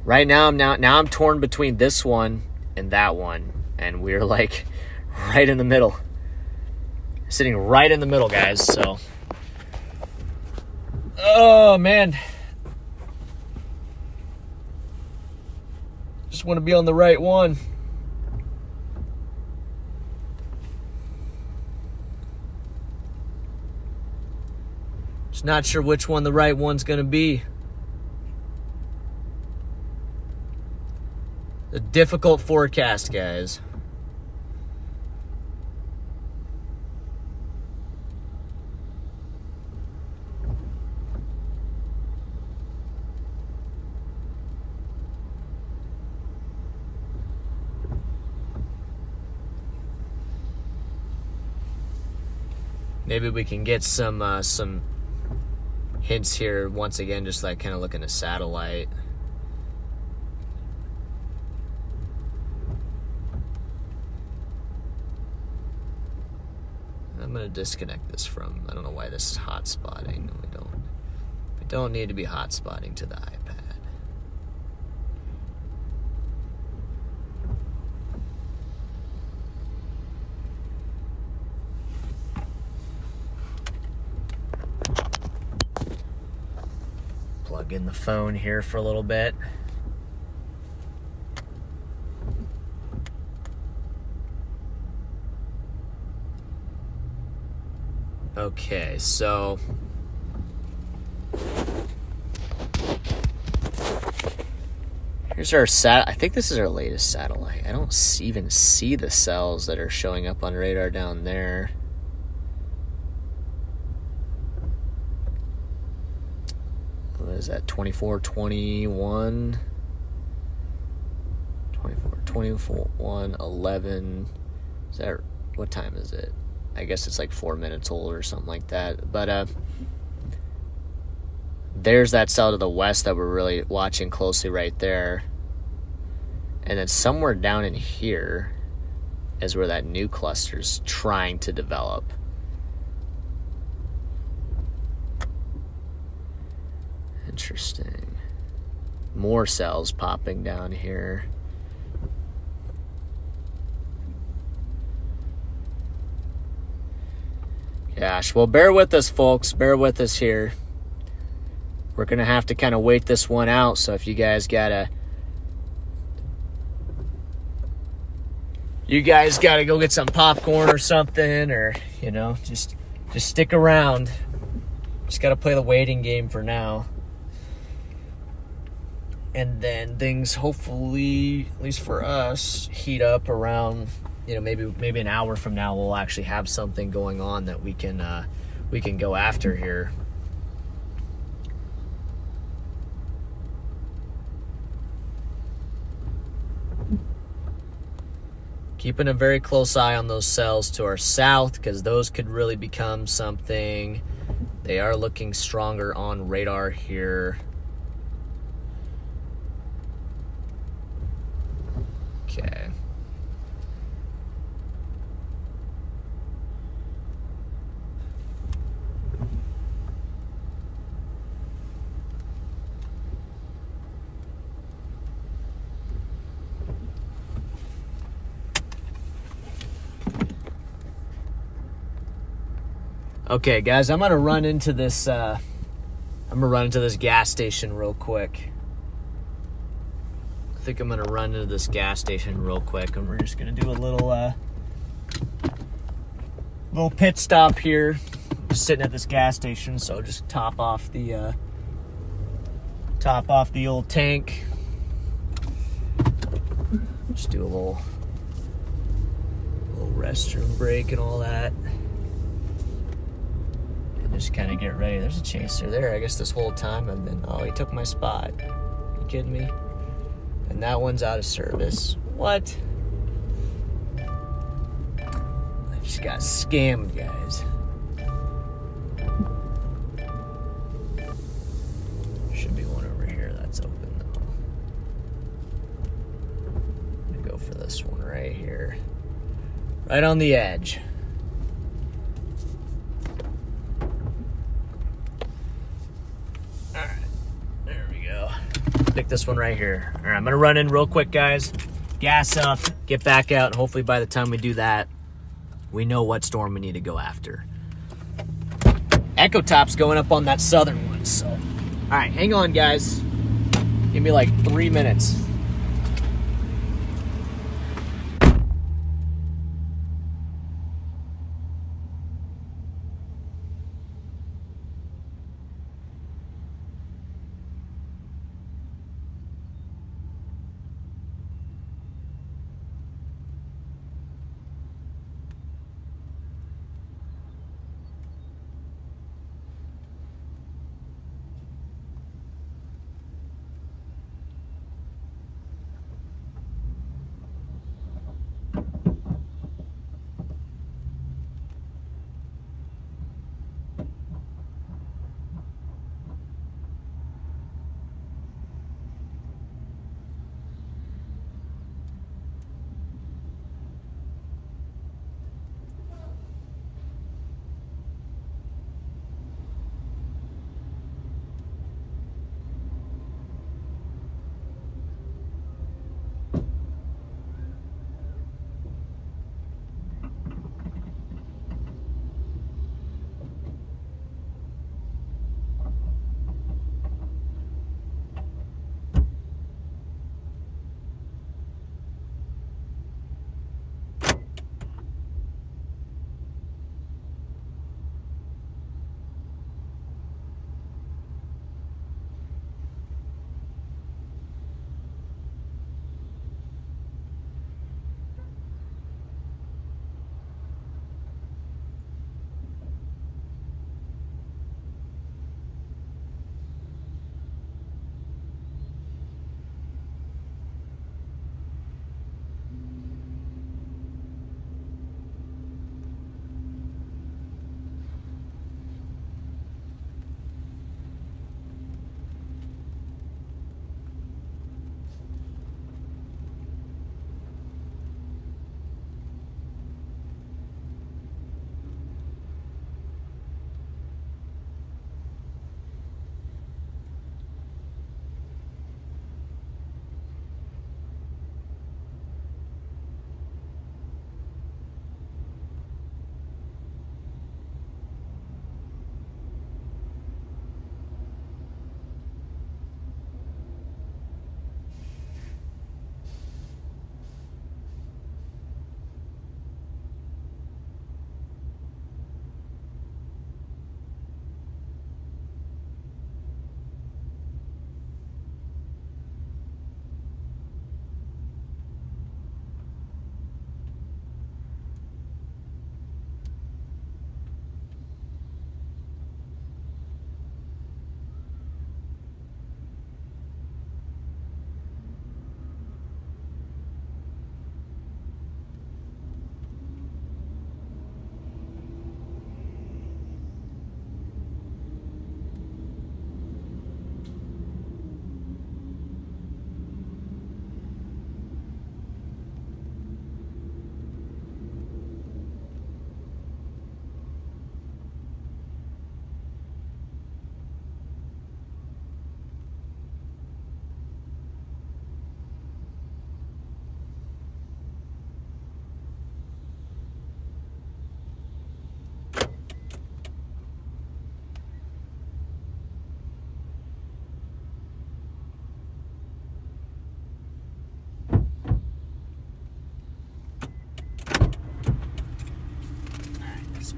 Right now, I'm now now I'm torn between this one and that one, and we're like right in the middle, sitting right in the middle, guys. So, oh man, just want to be on the right one. Just not sure which one the right one's going to be. The difficult forecast, guys. maybe we can get some uh, some hints here once again, just like kind of looking at satellite. I'm gonna disconnect this from. I don't know why this is hot spotting. We don't. We don't need to be hot spotting to the Plug in the phone here for a little bit. Okay, so here's our sat. I think this is our latest satellite. I don't even see the cells that are showing up on radar down there. What is that? 24, 21, 24, 21, 11. Is that what time is it? I guess it's like four minutes old or something like that. But uh, there's that cell to the west that we're really watching closely right there. And then somewhere down in here is where that new cluster's trying to develop. Interesting. More cells popping down here. Gosh, well, bear with us, folks. Bear with us here. We're going to have to kind of wait this one out. So if you guys got to. You guys got to go get some popcorn or something, or, you know, just just stick around. Just got to play the waiting game for now. And then things hopefully, at least for us, heat up around you know maybe maybe an hour from now we'll actually have something going on that we can uh, we can go after here. Keeping a very close eye on those cells to our south because those could really become something. They are looking stronger on radar here. Okay. Okay, guys, I'm gonna run into this. Uh, I'm gonna run into this gas station real quick. I think I'm gonna run into this gas station real quick, and we're just gonna do a little, uh, little pit stop here. Just sitting at this gas station, so just top off the, uh, top off the old tank. Just do a little, little restroom break and all that And just kind of get ready. There's a chaser there. I guess this whole time I've been, oh, he took my spot. You kidding me? And that one's out of service. What? I just got scammed, guys. Should be one over here that's open, though. I'm gonna go for this one right here. Right on the edge. Pick this one right here. All right, I'm gonna run in real quick, guys. Gas up, get back out, hopefully by the time we do that, we know what storm we need to go after. Echo Top's going up on that southern one, so. All right, hang on, guys. Give me like three minutes.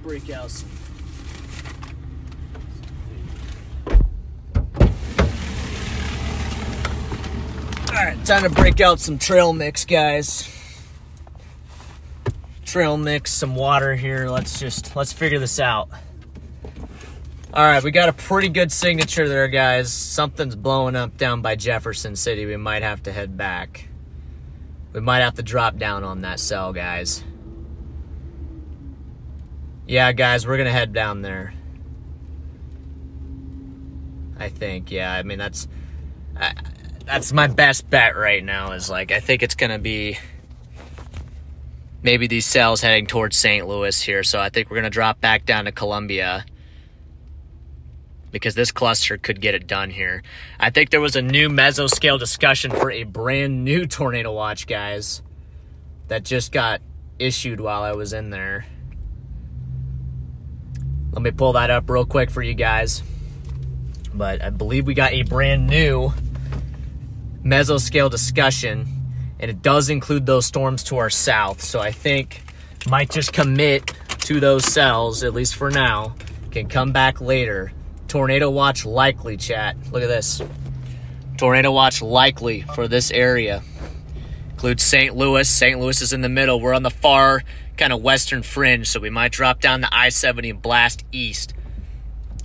Break out some. All right, time to break out some trail mix, guys. Trail mix, some water here. Let's just let's figure this out. All right, we got a pretty good signature there, guys. Something's blowing up down by Jefferson City. We might have to head back. We might have to drop down on that cell, guys. Yeah, guys, we're gonna head down there. I think, yeah. I mean, that's I, that's my best bet right now. Is like I think it's gonna be maybe these cells heading towards St. Louis here. So I think we're gonna drop back down to Columbia because this cluster could get it done here. I think there was a new mesoscale discussion for a brand new tornado watch, guys, that just got issued while I was in there. Let me pull that up real quick for you guys. But I believe we got a brand new mesoscale discussion, and it does include those storms to our south. So I think might just commit to those cells, at least for now. Can come back later. Tornado watch likely, chat. Look at this. Tornado watch likely for this area. Includes St. Louis. St. Louis is in the middle. We're on the far kind of western fringe, so we might drop down the I 70 and blast east.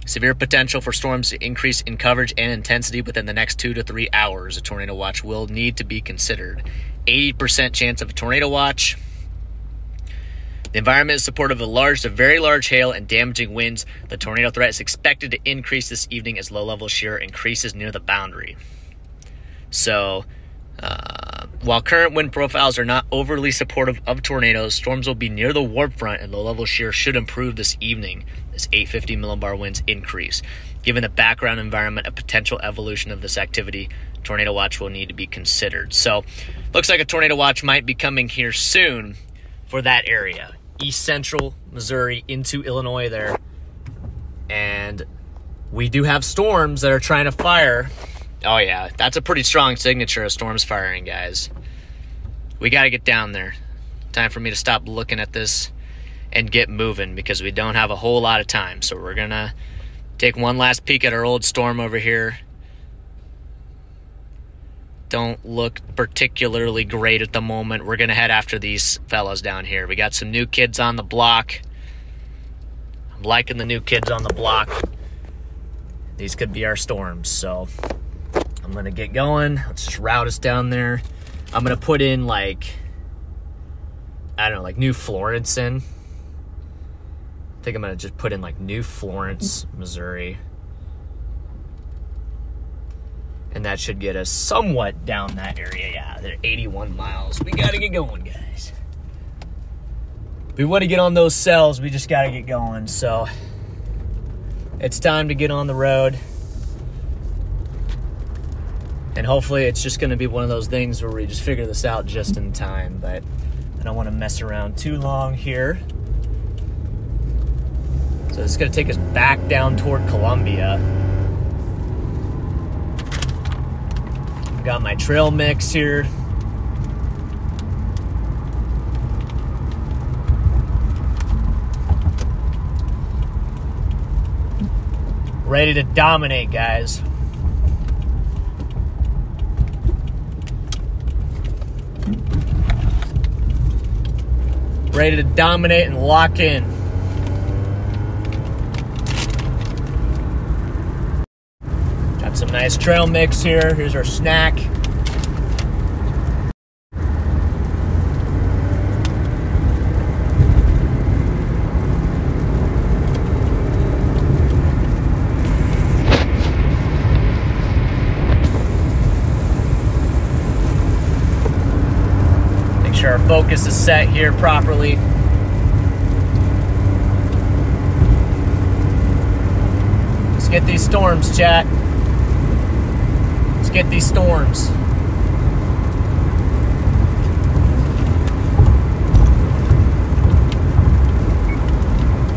Severe potential for storms to increase in coverage and intensity within the next two to three hours. A tornado watch will need to be considered. 80% chance of a tornado watch. The environment is supportive of large to very large hail and damaging winds. The tornado threat is expected to increase this evening as low level shear increases near the boundary. So, uh, while current wind profiles are not overly supportive of tornadoes, storms will be near the warm front and low level shear should improve this evening as 850 millibar winds increase. Given the background environment, a potential evolution of this activity, tornado watch will need to be considered. So, looks like a tornado watch might be coming here soon for that area. East central Missouri into Illinois there. And we do have storms that are trying to fire Oh yeah, that's a pretty strong signature of storms firing, guys. We got to get down there. Time for me to stop looking at this and get moving because we don't have a whole lot of time. So we're going to take one last peek at our old storm over here. Don't look particularly great at the moment. We're going to head after these fellows down here. We got some new kids on the block. I'm liking the new kids on the block. These could be our storms, so I'm gonna get going. Let's just route us down there. I'm gonna put in like, I don't know, like New Florence in. I think I'm gonna just put in like New Florence, Missouri. And that should get us somewhat down that area. Yeah, they're 81 miles. We gotta get going, guys. We want to get on those cells, we just gotta get going. So it's time to get on the road and hopefully it's just going to be one of those things where we just figure this out just in time but i don't want to mess around too long here. So it's going to take us back down toward columbia. Got my trail mix here. Ready to dominate guys ready to dominate and lock in. Got some nice trail mix here. Here's our snack. Focus is set here properly. Let's get these storms, chat. Let's get these storms.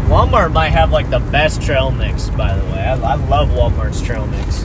Walmart might have like the best trail mix, by the way. I, I love Walmart's trail mix.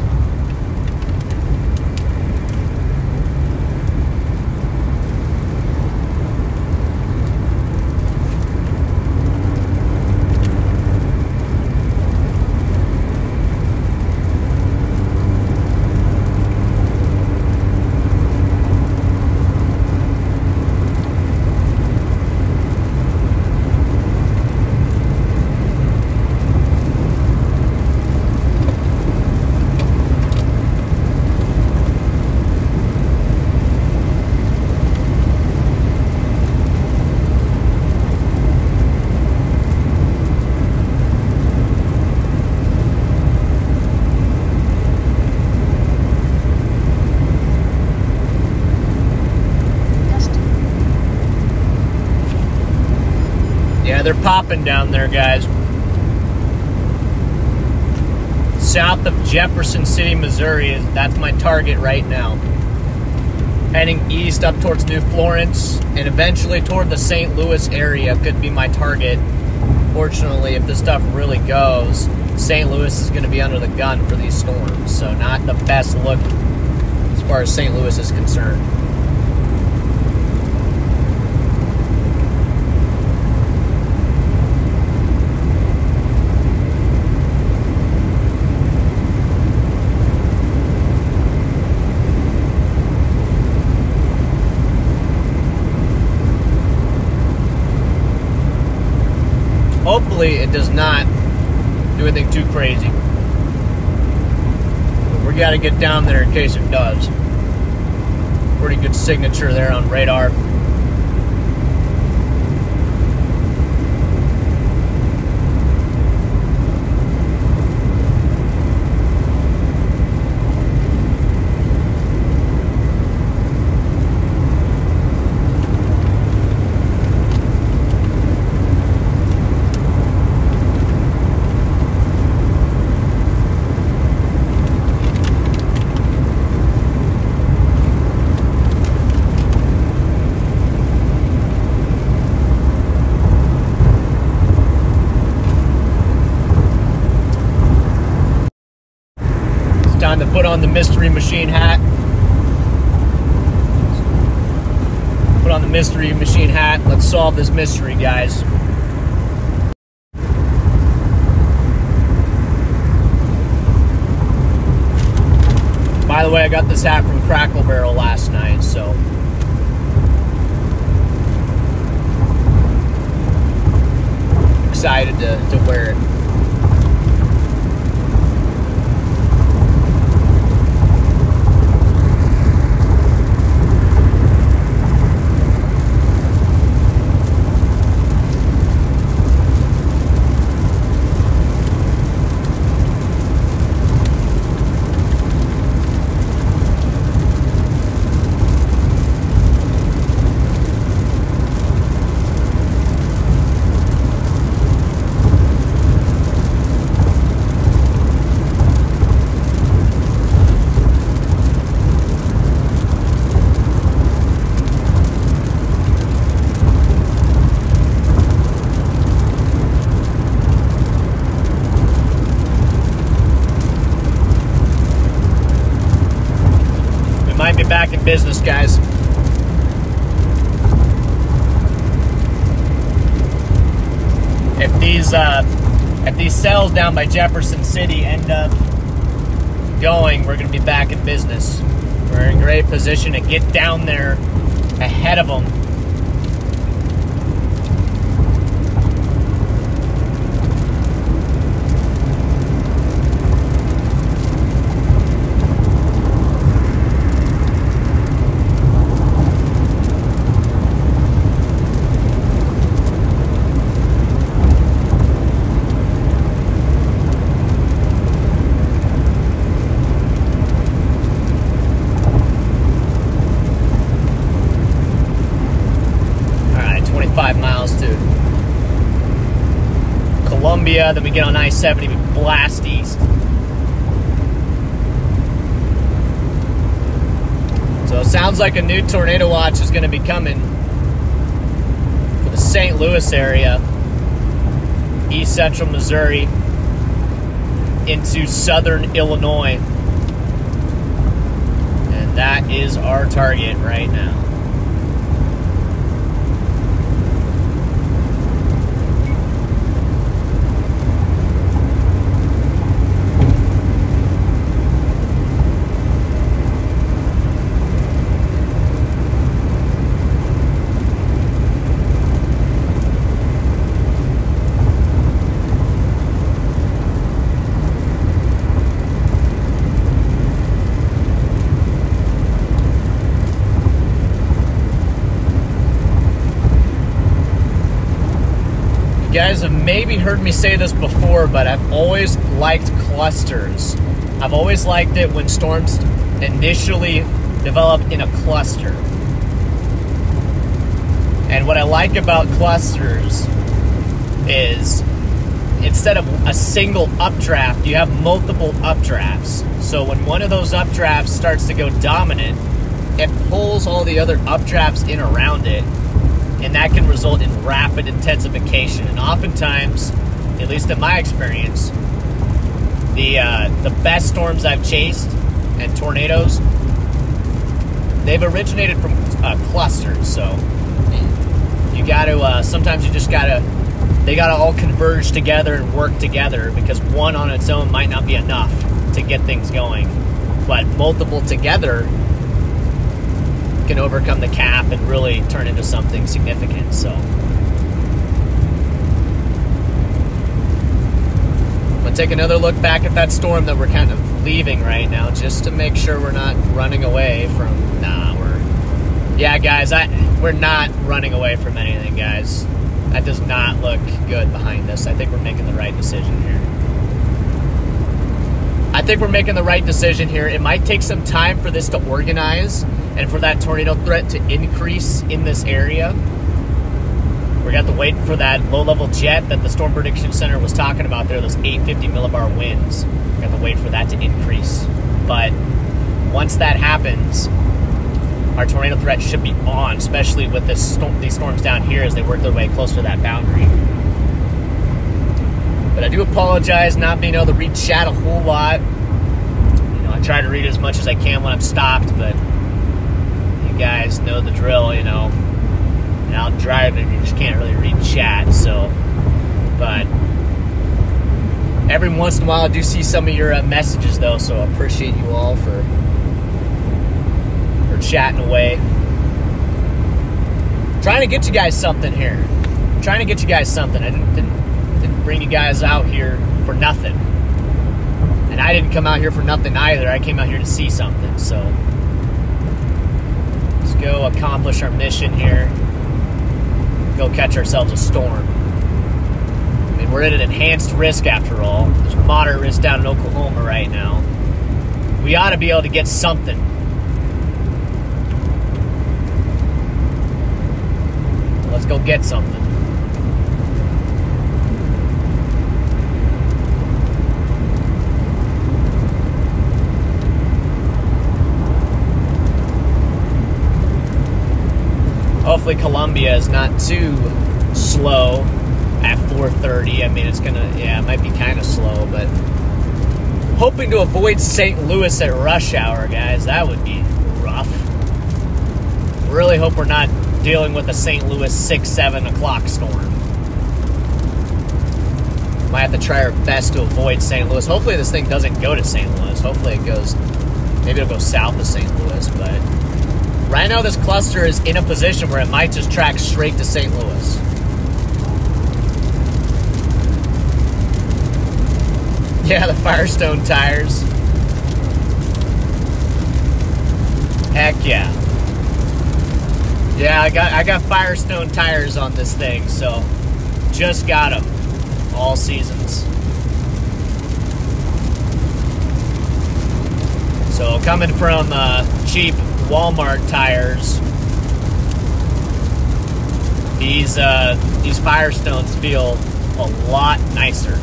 They're popping down there, guys. South of Jefferson City, Missouri, is that's my target right now. Heading east up towards New Florence and eventually toward the St. Louis area could be my target. Fortunately, if this stuff really goes, St. Louis is going to be under the gun for these storms. So, not the best look as far as St. Louis is concerned. Hopefully, it does not do anything too crazy. But we got to get down there in case it does. Pretty good signature there on radar. It's time to put on the mystery machine hat. Put on the mystery machine hat. Let's solve this mystery, guys. By the way, I got this hat from Cracker Barrel last night, so excited to, to wear it. We might be back in business, guys. If these uh, if these cells down by Jefferson City end up going, we're going to be back in business. We're in great position to get down there ahead of them. All right, 25 miles to Columbia. Then we get on I 70, we blast east. So it sounds like a new tornado watch is going to be coming for the St. Louis area, east central Missouri, into southern Illinois. And that is our target right now. You guys have maybe heard me say this before, but I've always liked clusters. I've always liked it when storms initially develop in a cluster. And what I like about clusters is instead of a single updraft, you have multiple updrafts. So when one of those updrafts starts to go dominant, it pulls all the other updrafts in around it, and that can result in rapid intensification. And oftentimes, at least in my experience, the uh, the best storms I've chased and tornadoes, they've originated from uh, clusters. So you got to uh, sometimes you just got to they got to all converge together and work together because one on its own might not be enough to get things going, but multiple together can overcome the cap and really turn into something significant. So. But take another look back at that storm that we're kind of leaving right now, just to make sure we're not running away from. Nah, we're. Yeah, guys, I we're not running away from anything, guys. That does not look good behind us. I think we're making the right decision here. I think we're making the right decision here. It might take some time for this to organize and for that tornado threat to increase in this area. We got to wait for that low level jet that the Storm Prediction Center was talking about there, those 850 millibar winds. We got to wait for that to increase. But once that happens, our tornado threat should be on, especially with this storm, these storms down here as they work their way closer to that boundary. But I do apologize not being able to read chat a whole lot. You know, I try to read as much as I can when I'm stopped, but know the drill, you know. And out driving, you just can't really read chat, so. But every once in a while, I do see some of your uh, messages, though, so I appreciate you all for for chatting away. Trying to get you guys something here. Trying to get you guys something. I didn't, didn't didn't bring you guys out here for nothing. And I didn't come out here for nothing either. I came out here to see something. So go accomplish our mission here. Go catch ourselves a storm. I mean, we're at an enhanced risk after all. There's moderate risk down in Oklahoma right now. We ought to be able to get something. Let's go get something. Hopefully Columbia is not too slow at 4:30. I mean, it's gonna yeah, it might be kind of slow, but hoping to avoid St. Louis at rush hour, guys. That would be rough. Really hope we're not dealing with a St. Louis six, seven o'clock storm. Might have to try our best to avoid St. Louis. Hopefully, this thing doesn't go to St. Louis. Hopefully, it goes. Maybe it'll go south of St. Louis, but Right now, this cluster is in a position where it might just track straight to St. Louis. Yeah, the Firestone tires. Heck yeah. Yeah, I got I got Firestone tires on this thing, so just got them all seasons. So coming from uh, cheap Walmart tires. These uh, these Firestones feel a lot nicer.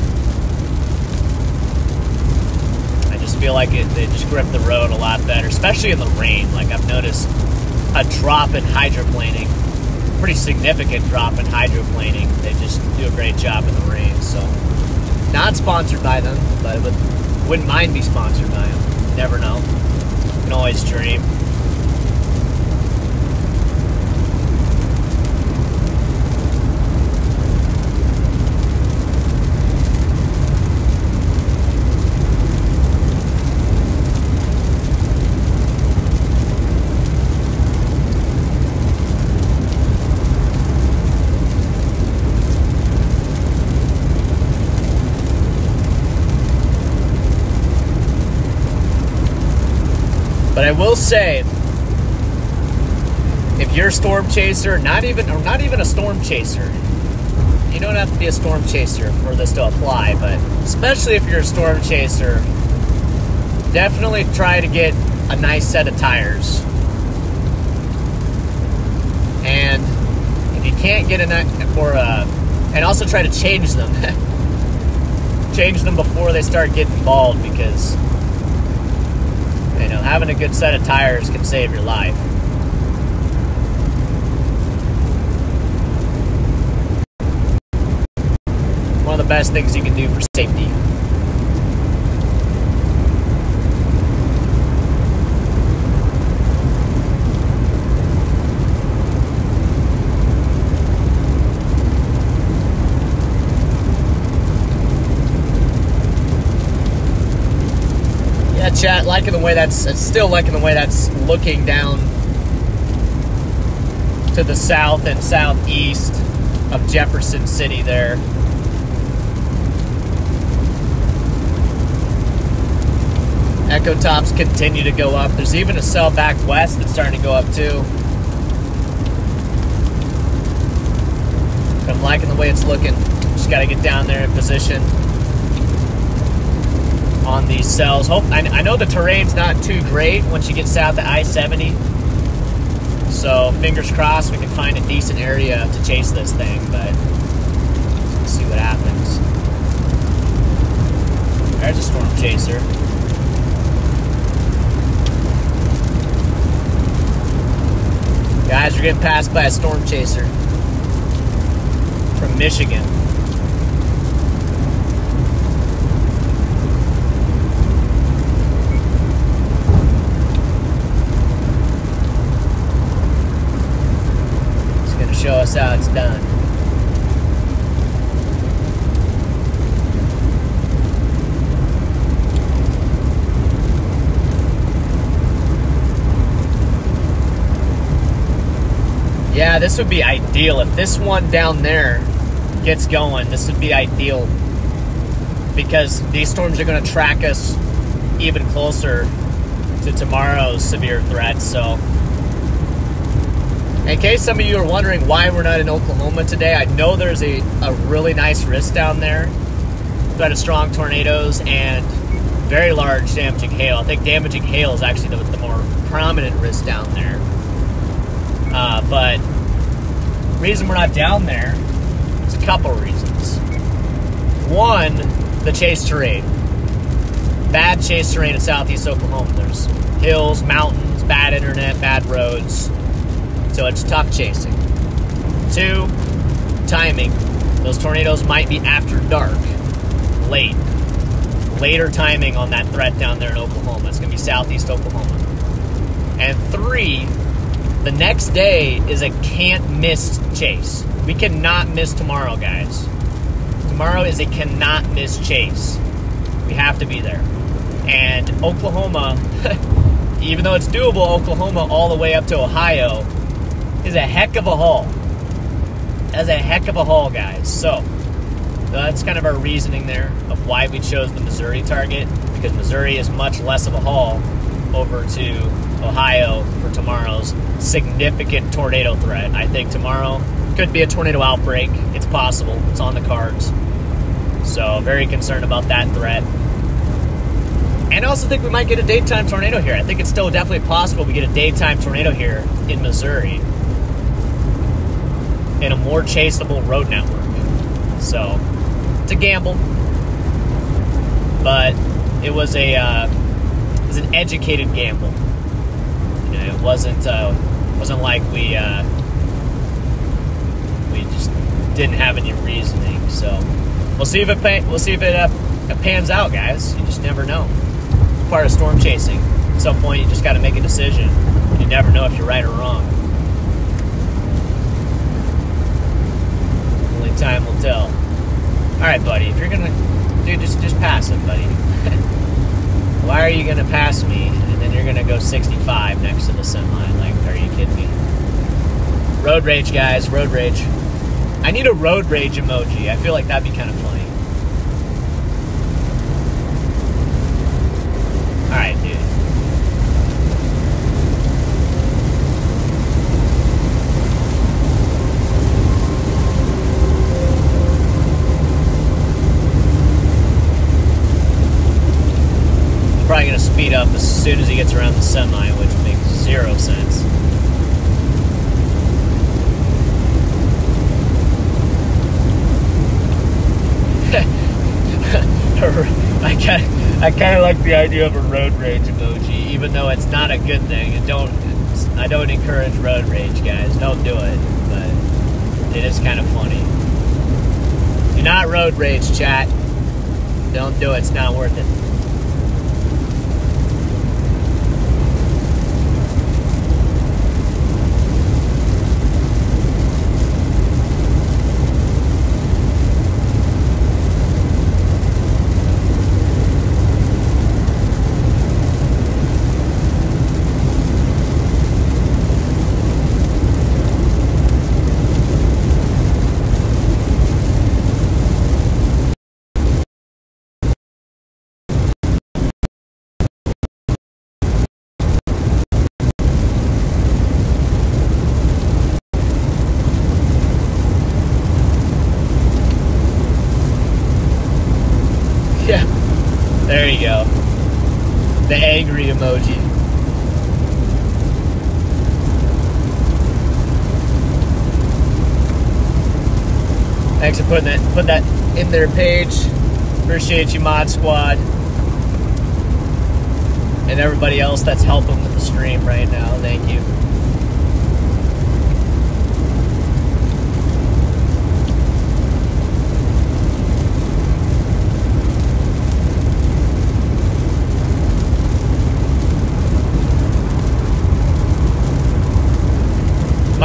I just feel like it, they just grip the road a lot better, especially in the rain. Like I've noticed a drop in hydroplaning, pretty significant drop in hydroplaning. They just do a great job in the rain. So, not sponsored by them, but would, wouldn't mind be sponsored by them. Never know. You can always dream. But I will say, if you're a storm chaser, not even or not even a storm chaser, you don't have to be a storm chaser for this to apply. But especially if you're a storm chaser, definitely try to get a nice set of tires. And if you can't get a or a and also try to change them. change them before they start getting bald because know having a good set of tires can save your life. One of the best things you can do for safety. Yeah, chat, liking the way that's, it's still liking the way that's looking down to the south and southeast of Jefferson City there. Echo tops continue to go up. There's even a cell back west that's starting to go up too. I'm liking the way it's looking. Just got to get down there in position on these cells. Hope I, I know the terrain's not too great once you get south of I-70. So fingers crossed we can find a decent area to chase this thing, but let's see what happens. There's a storm chaser. Guys, we're getting passed by a storm chaser from Michigan. Show us how it's done. Yeah, this would be ideal. If this one down there gets going, this would be ideal because these storms are going to track us even closer to tomorrow's severe threat. So, in case some of you are wondering why we're not in Oklahoma today, I know there's a, a really nice risk down there. Threat of strong tornadoes and very large damaging hail. I think damaging hail is actually the, the more prominent risk down there. Uh, but reason we're not down there is a couple reasons. One, the chase terrain. Bad chase terrain in southeast Oklahoma. There's hills, mountains, bad internet, bad roads. So it's tough chasing. Two, timing. Those tornadoes might be after dark, late. Later timing on that threat down there in Oklahoma. It's going to be southeast Oklahoma. And three, the next day is a can't miss chase. We cannot miss tomorrow, guys. Tomorrow is a cannot miss chase. We have to be there. And Oklahoma, even though it's doable, Oklahoma all the way up to Ohio is a heck of a haul. That's a heck of a haul, guys. So, that's kind of our reasoning there of why we chose the Missouri target because Missouri is much less of a haul over to Ohio for tomorrow's significant tornado threat. I think tomorrow could be a tornado outbreak. It's possible. It's on the cards. So, very concerned about that threat. And I also think we might get a daytime tornado here. I think it's still definitely possible we get a daytime tornado here in Missouri in a more chaseable road network. So, it's a gamble. But it was a uh, it was an educated gamble. You know, it wasn't uh, wasn't like we uh, we just didn't have any reasoning. So we'll see if it we'll see if it, uh, it pans out, guys. You just never know. It's Part of storm chasing. At some point, you just got to make a decision. You never know if you're right or wrong. Only time will tell. All right, buddy. If you're gonna, dude, just just pass him, buddy. Why are you gonna pass me and then you're gonna go 65 next to the semi? Like, are you kidding me? Road rage, guys. Road rage. I need a road rage emoji. I feel like that'd be kind of funny. All right, dude. Probably gonna speed up as soon as he gets around the semi, which makes zero sense. I kind I kind of like the idea of a road rage emoji, even though it's not a good thing. Don't I don't encourage road rage, guys. Don't do it. But it is kind of funny. Do not road rage, chat. Don't do it. It's not worth it. Yeah. There you go. The angry emoji. Thanks for putting that put that in their page. Appreciate you, Mod Squad. And everybody else that's helping with the stream right now. Thank you.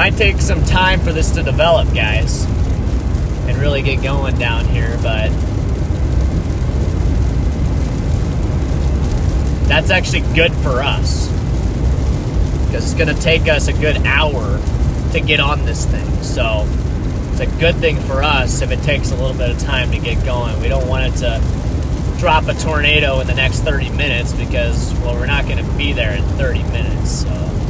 Might take some time for this to develop, guys, and really get going down here, but that's actually good for us because it's going to take us a good hour to get on this thing. So it's a good thing for us if it takes a little bit of time to get going. We don't want it to drop a tornado in the next 30 minutes because, well, we're not going to be there in 30 minutes. So.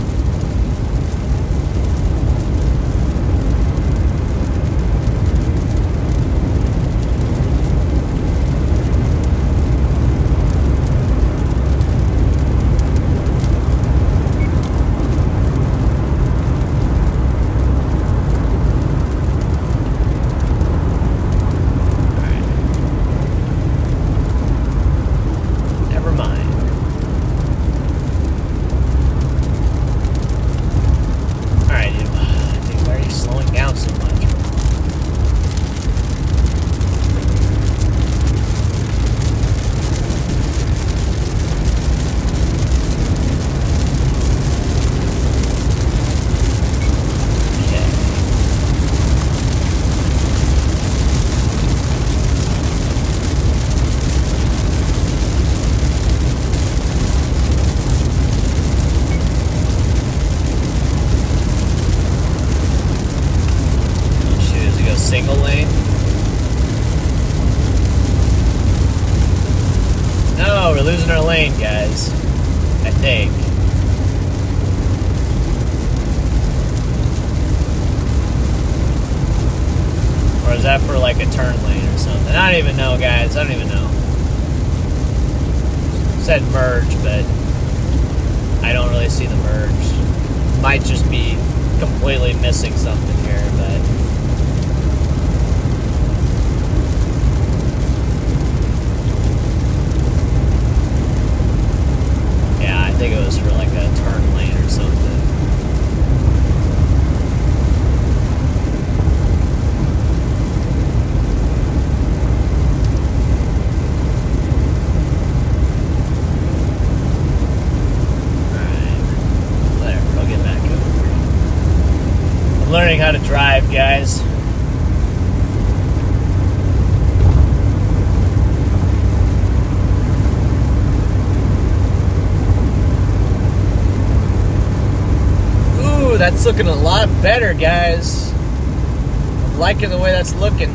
Looking a lot better, guys. I'm liking the way that's looking.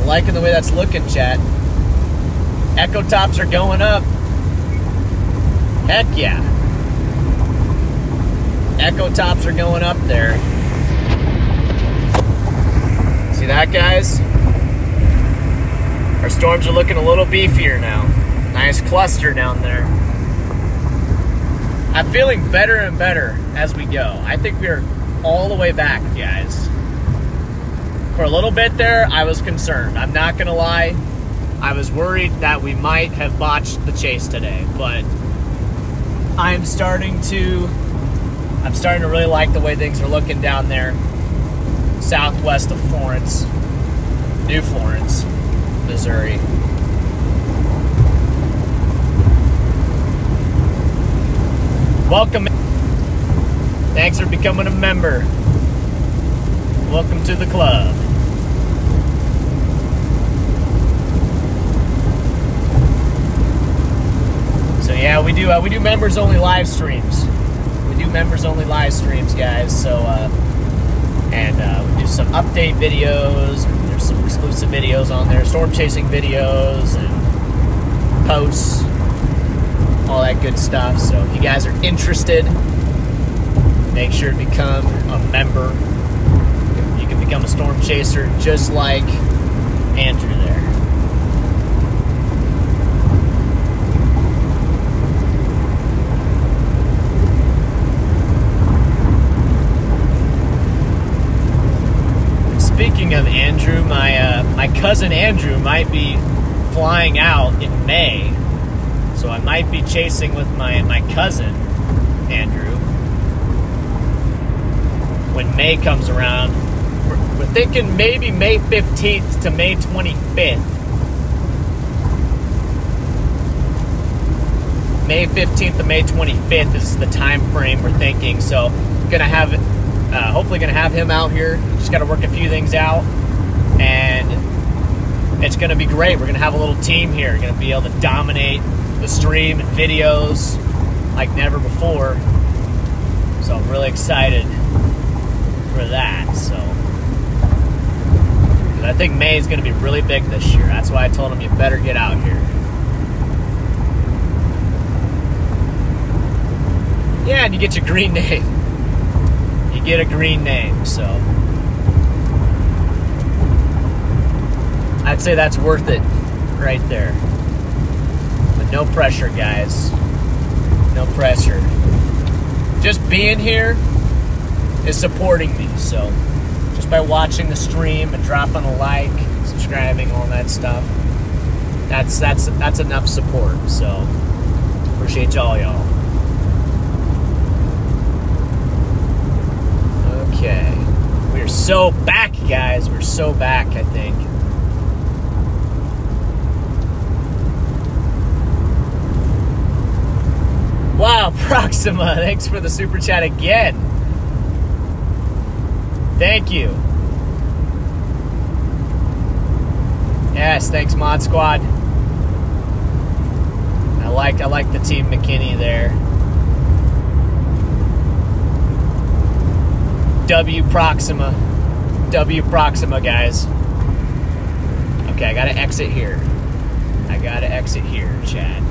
I'm liking the way that's looking, chat. Echo tops are going up. Heck yeah. Echo tops are going up there. See that, guys? Our storms are looking a little beefier now. Nice cluster down there. I'm feeling better and better as we go. I think we're all the way back, guys. for a little bit there, I was concerned. I'm not gonna lie. I was worried that we might have botched the chase today, but I'm starting to I'm starting to really like the way things are looking down there southwest of Florence, New Florence, Missouri. Welcome. Thanks for becoming a member. Welcome to the club. So yeah, we do uh, we do members only live streams. We do members only live streams, guys. So uh, and uh, we do some update videos. There's some exclusive videos on there, storm chasing videos and posts, all that good stuff. So if you guys are interested, make sure to become a member. You can become a storm chaser just like Andrew there. Speaking of Andrew, my uh, my cousin Andrew might be flying out in May, so I might be chasing with my my cousin Andrew when May comes around. We're, we're thinking maybe May 15th to May 25th. May 15th to May 25th is the time frame we're thinking. So, gonna have, uh, hopefully, gonna have him out here. Just got to work a few things out, and it's gonna be great. We're gonna have a little team here. We're gonna be able to dominate the stream and videos like never before. So I'm really excited for that. So I think May is going to be really big this year. That's why I told him you better get out here. Yeah, and you get your green name. You get a green name, so I'd say that's worth it right there. No pressure, guys. No pressure. Just being here is supporting me. So just by watching the stream and dropping a like, subscribing, all that stuff, that's that's that's enough support. So appreciate y'all, y'all. Okay, we're so back, guys. We're so back. I think. Wow, Proxima, uh, thanks for the super chat again. Thank you. Yes, thanks Mod Squad. I like I like the team McKinney there. W Proxima. W Proxima guys. Okay, I gotta exit here. I gotta exit here, chat.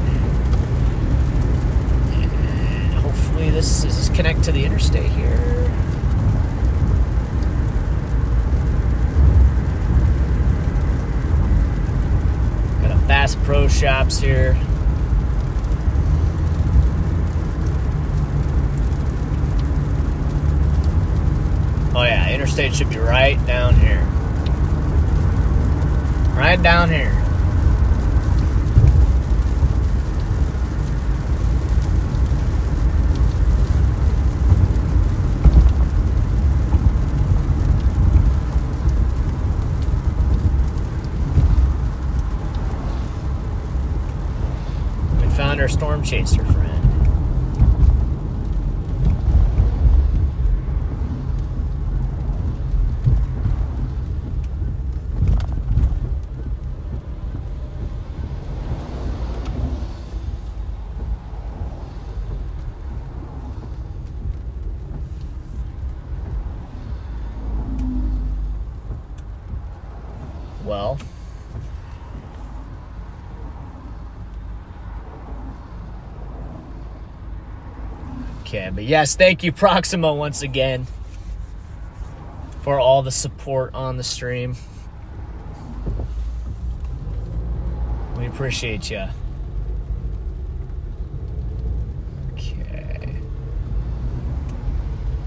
And this is connect to the interstate here. Got a Bass Pro Shops here. Oh yeah, interstate should be right down here. Right down here. We found our storm chaser friend. Well, okay, but yes, thank you, Proxima, once again, for all the support on the stream. We appreciate you. Okay.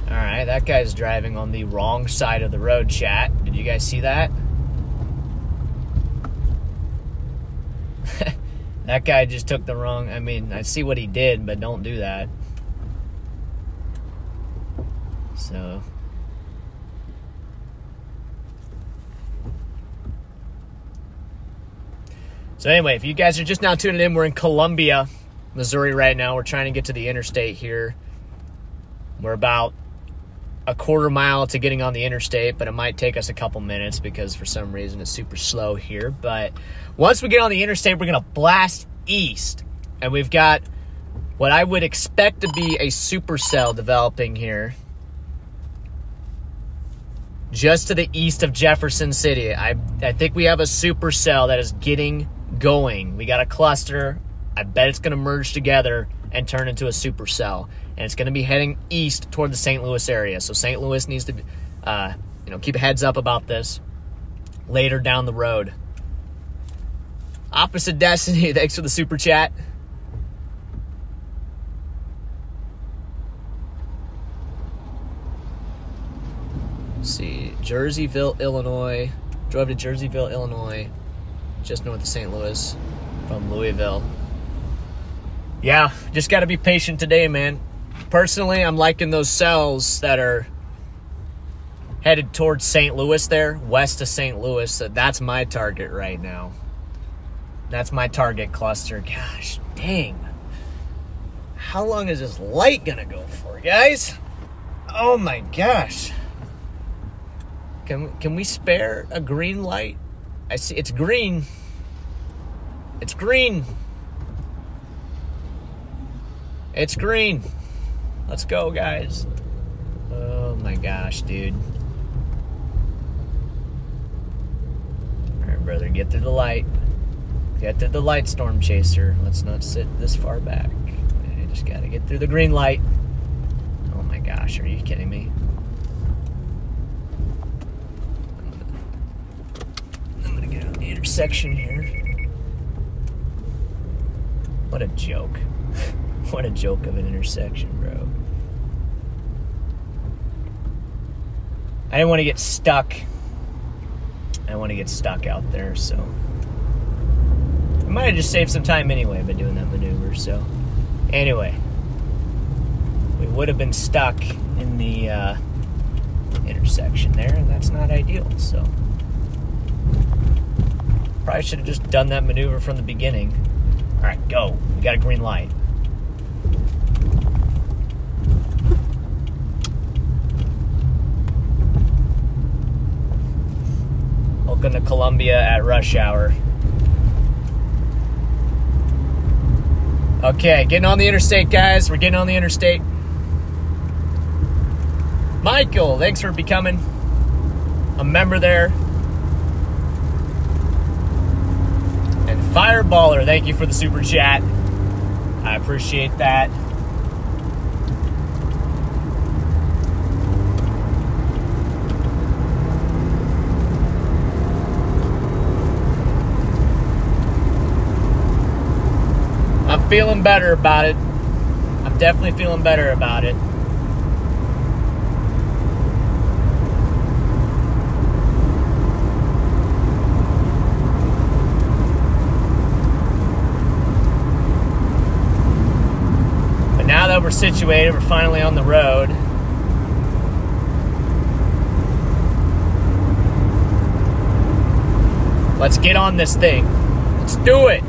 All right. that guy's driving on the wrong side of the road, chat. Did you guys see that? that guy just took the wrong. I mean, I see what he did, but don't do that. So. So, anyway, if you guys are just now tuning in, we're in Columbia, Missouri right now. We're trying to get to the interstate here. We're about a quarter mile to getting on the interstate, but it might take us a couple minutes because for some reason it's super slow here. But once we get on the interstate, we're going to blast east. And we've got what I would expect to be a supercell developing here just to the east of Jefferson City. I, I think we have a supercell that is getting going. We got a cluster. I bet it's going to merge together and turn into a supercell. And it's going to be heading east toward the St. Louis area. So St. Louis needs to, uh, you know, keep a heads up about this later down the road. Opposite Destiny, thanks for the super chat. Let's see, Jerseyville, Illinois. Drove to Jerseyville, Illinois, just north of St. Louis from Louisville. Yeah, just got to be patient today, man. Personally, I'm liking those cells that are headed towards St. Louis there, west of St. Louis. That's my target right now. That's my target cluster. Gosh, dang. How long is this light gonna go for, guys? Oh my gosh. Can can we spare a green light? I see it's green. It's green. It's green. Let's go, guys. Oh my gosh, dude. All right, brother, get through the light. Get through the light, storm chaser. Let's not sit this far back. I just gotta get through the green light. Oh my gosh, are you kidding me? Get out the intersection here. What a joke. what a joke of an intersection, bro. I didn't want to get stuck. I want to get stuck out there, so. I might have just saved some time anyway by doing that maneuver, so. Anyway. We would have been stuck in the uh, intersection there, and that's not ideal, so. Probably should have just done that maneuver from the beginning. Alright, go. We got a green light. Welcome to Columbia at rush hour. Okay, getting on the interstate, guys. We're getting on the interstate. Michael, thanks for becoming a member there. And Fireballer, thank you for the super chat. I appreciate that. I'm feeling better about it. I'm definitely feeling better about it. We're situated, we're finally on the road. Let's get on this thing. Let's do it.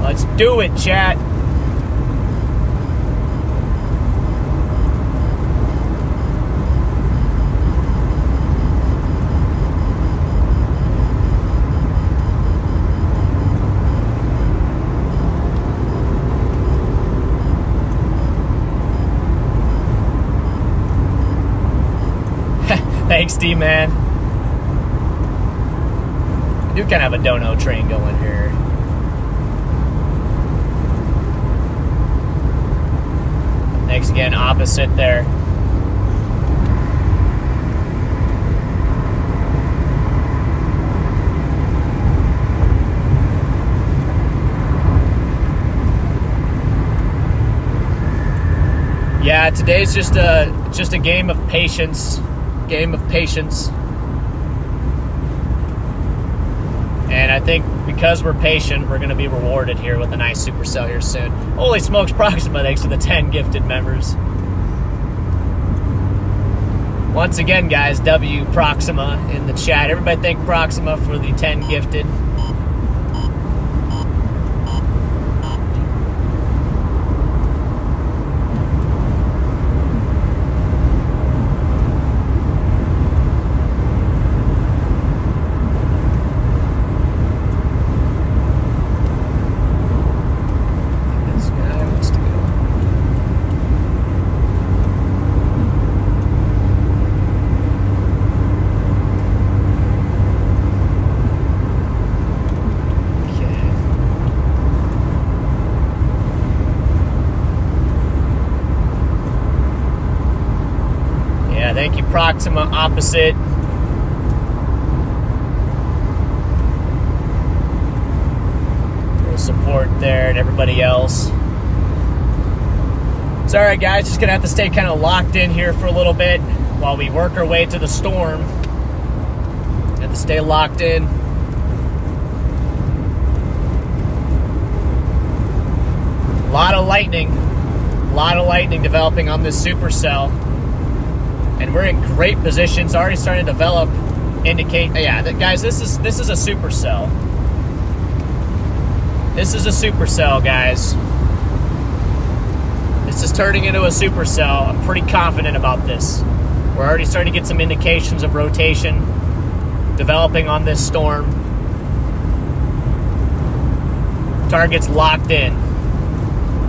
Let's do it, chat. Thanks, D man. I do kind of have a dono train going here. Thanks again, opposite there. Yeah, today's just a just a game of patience, game of patience. And I think because we're patient, we're going to be rewarded here with a nice super supercell here soon. Holy smokes, Proxima, thanks to the 10 gifted members. Once again, guys, W Proxima in the chat. Everybody thank Proxima for the 10 gifted. This guy wants to go. Okay. Yeah, thank you, Proxima Opposite. Support there and everybody else. It's alright, guys. Just gonna have to stay kind of locked in here for a little bit while we work our way to the storm. Have to stay locked in. A lot of lightning, a lot of lightning developing on this supercell, and we're in great positions. Already starting to develop. Indicate, yeah, that, guys. This is this is a supercell. This is a supercell, guys. This is turning into a supercell. I'm pretty confident about this. We're already starting to get some indications of rotation developing on this storm. Target's locked in.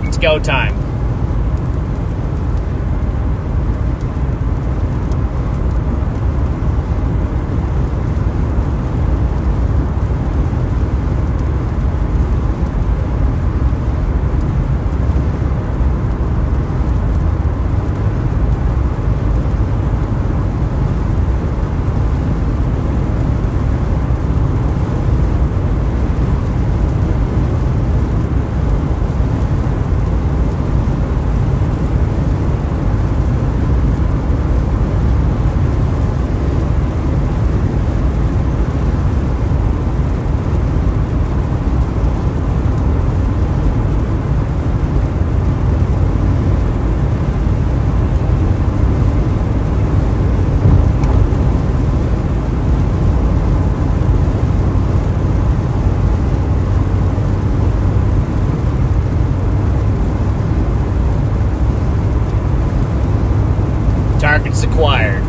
It's go time. Targets acquired.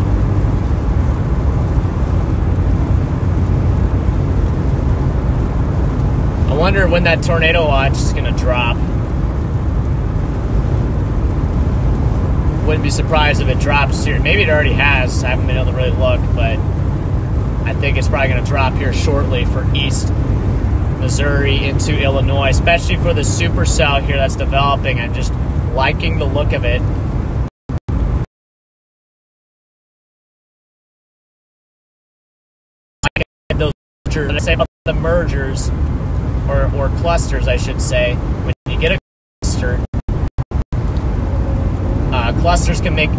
I wonder when that tornado watch is going to drop. Wouldn't be surprised if it drops here. Maybe it already has. I haven't been able to really look, but I think it's probably going to drop here shortly for East Missouri into Illinois, especially for the supercell here that's developing. I'm just liking the look of it. I say about the mergers or, or clusters, I should say. When you get a cluster, uh, clusters can make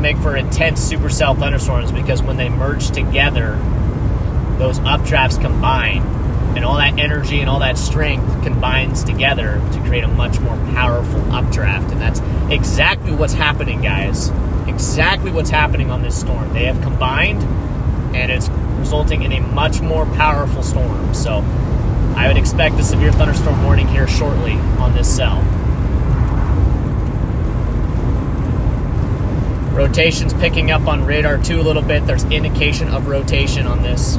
make for intense supercell thunderstorms because when they merge together, those updrafts combine, and all that energy and all that strength combines together to create a much more powerful updraft, and that's exactly what's happening, guys. Exactly what's happening on this storm. They have combined and it's resulting in a much more powerful storm. So I would expect a severe thunderstorm warning here shortly on this cell. Rotation's picking up on radar 2 a little bit. There's indication of rotation on this.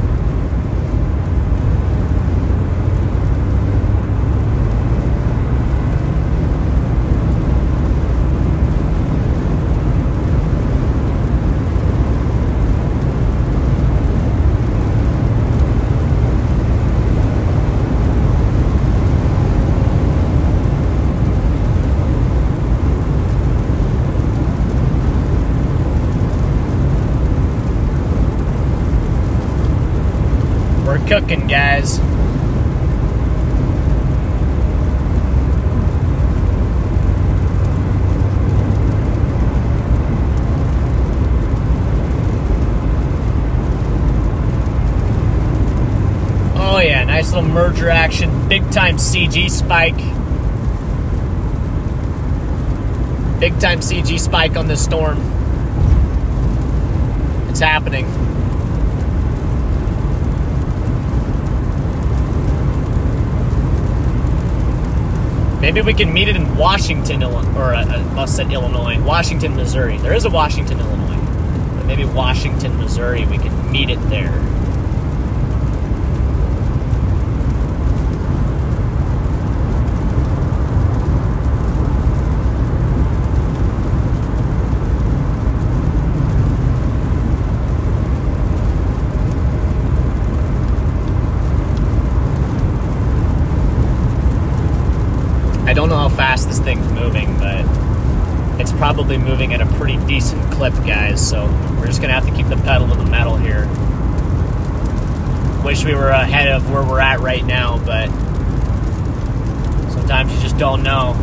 cooking, guys. Oh yeah, nice little merger action. Big time CG spike. Big time CG spike on this storm. It's happening. Maybe we can meet it in Washington, Illinois, or uh, uh, I said Illinois, Washington, Missouri. There is a Washington, Illinois, but maybe Washington, Missouri. We can meet it there. I don't know how fast this thing's moving, but it's probably moving at a pretty decent clip, guys. So we're just gonna have to keep the pedal to the metal here. Wish we were ahead of where we're at right now, but sometimes you just don't know.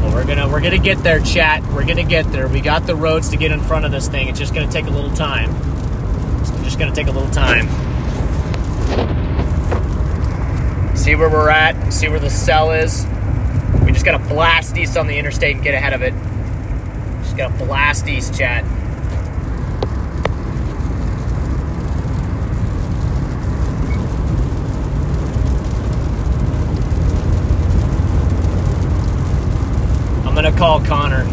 But we're gonna we're gonna get there, chat. We're gonna get there. We got the roads to get in front of this thing. It's just gonna take a little time. It's just gonna take a little time. see where we're at, see where the cell is. Just gotta blast east on the interstate and get ahead of it. Just gotta blast east, chat. I'm gonna call Connor.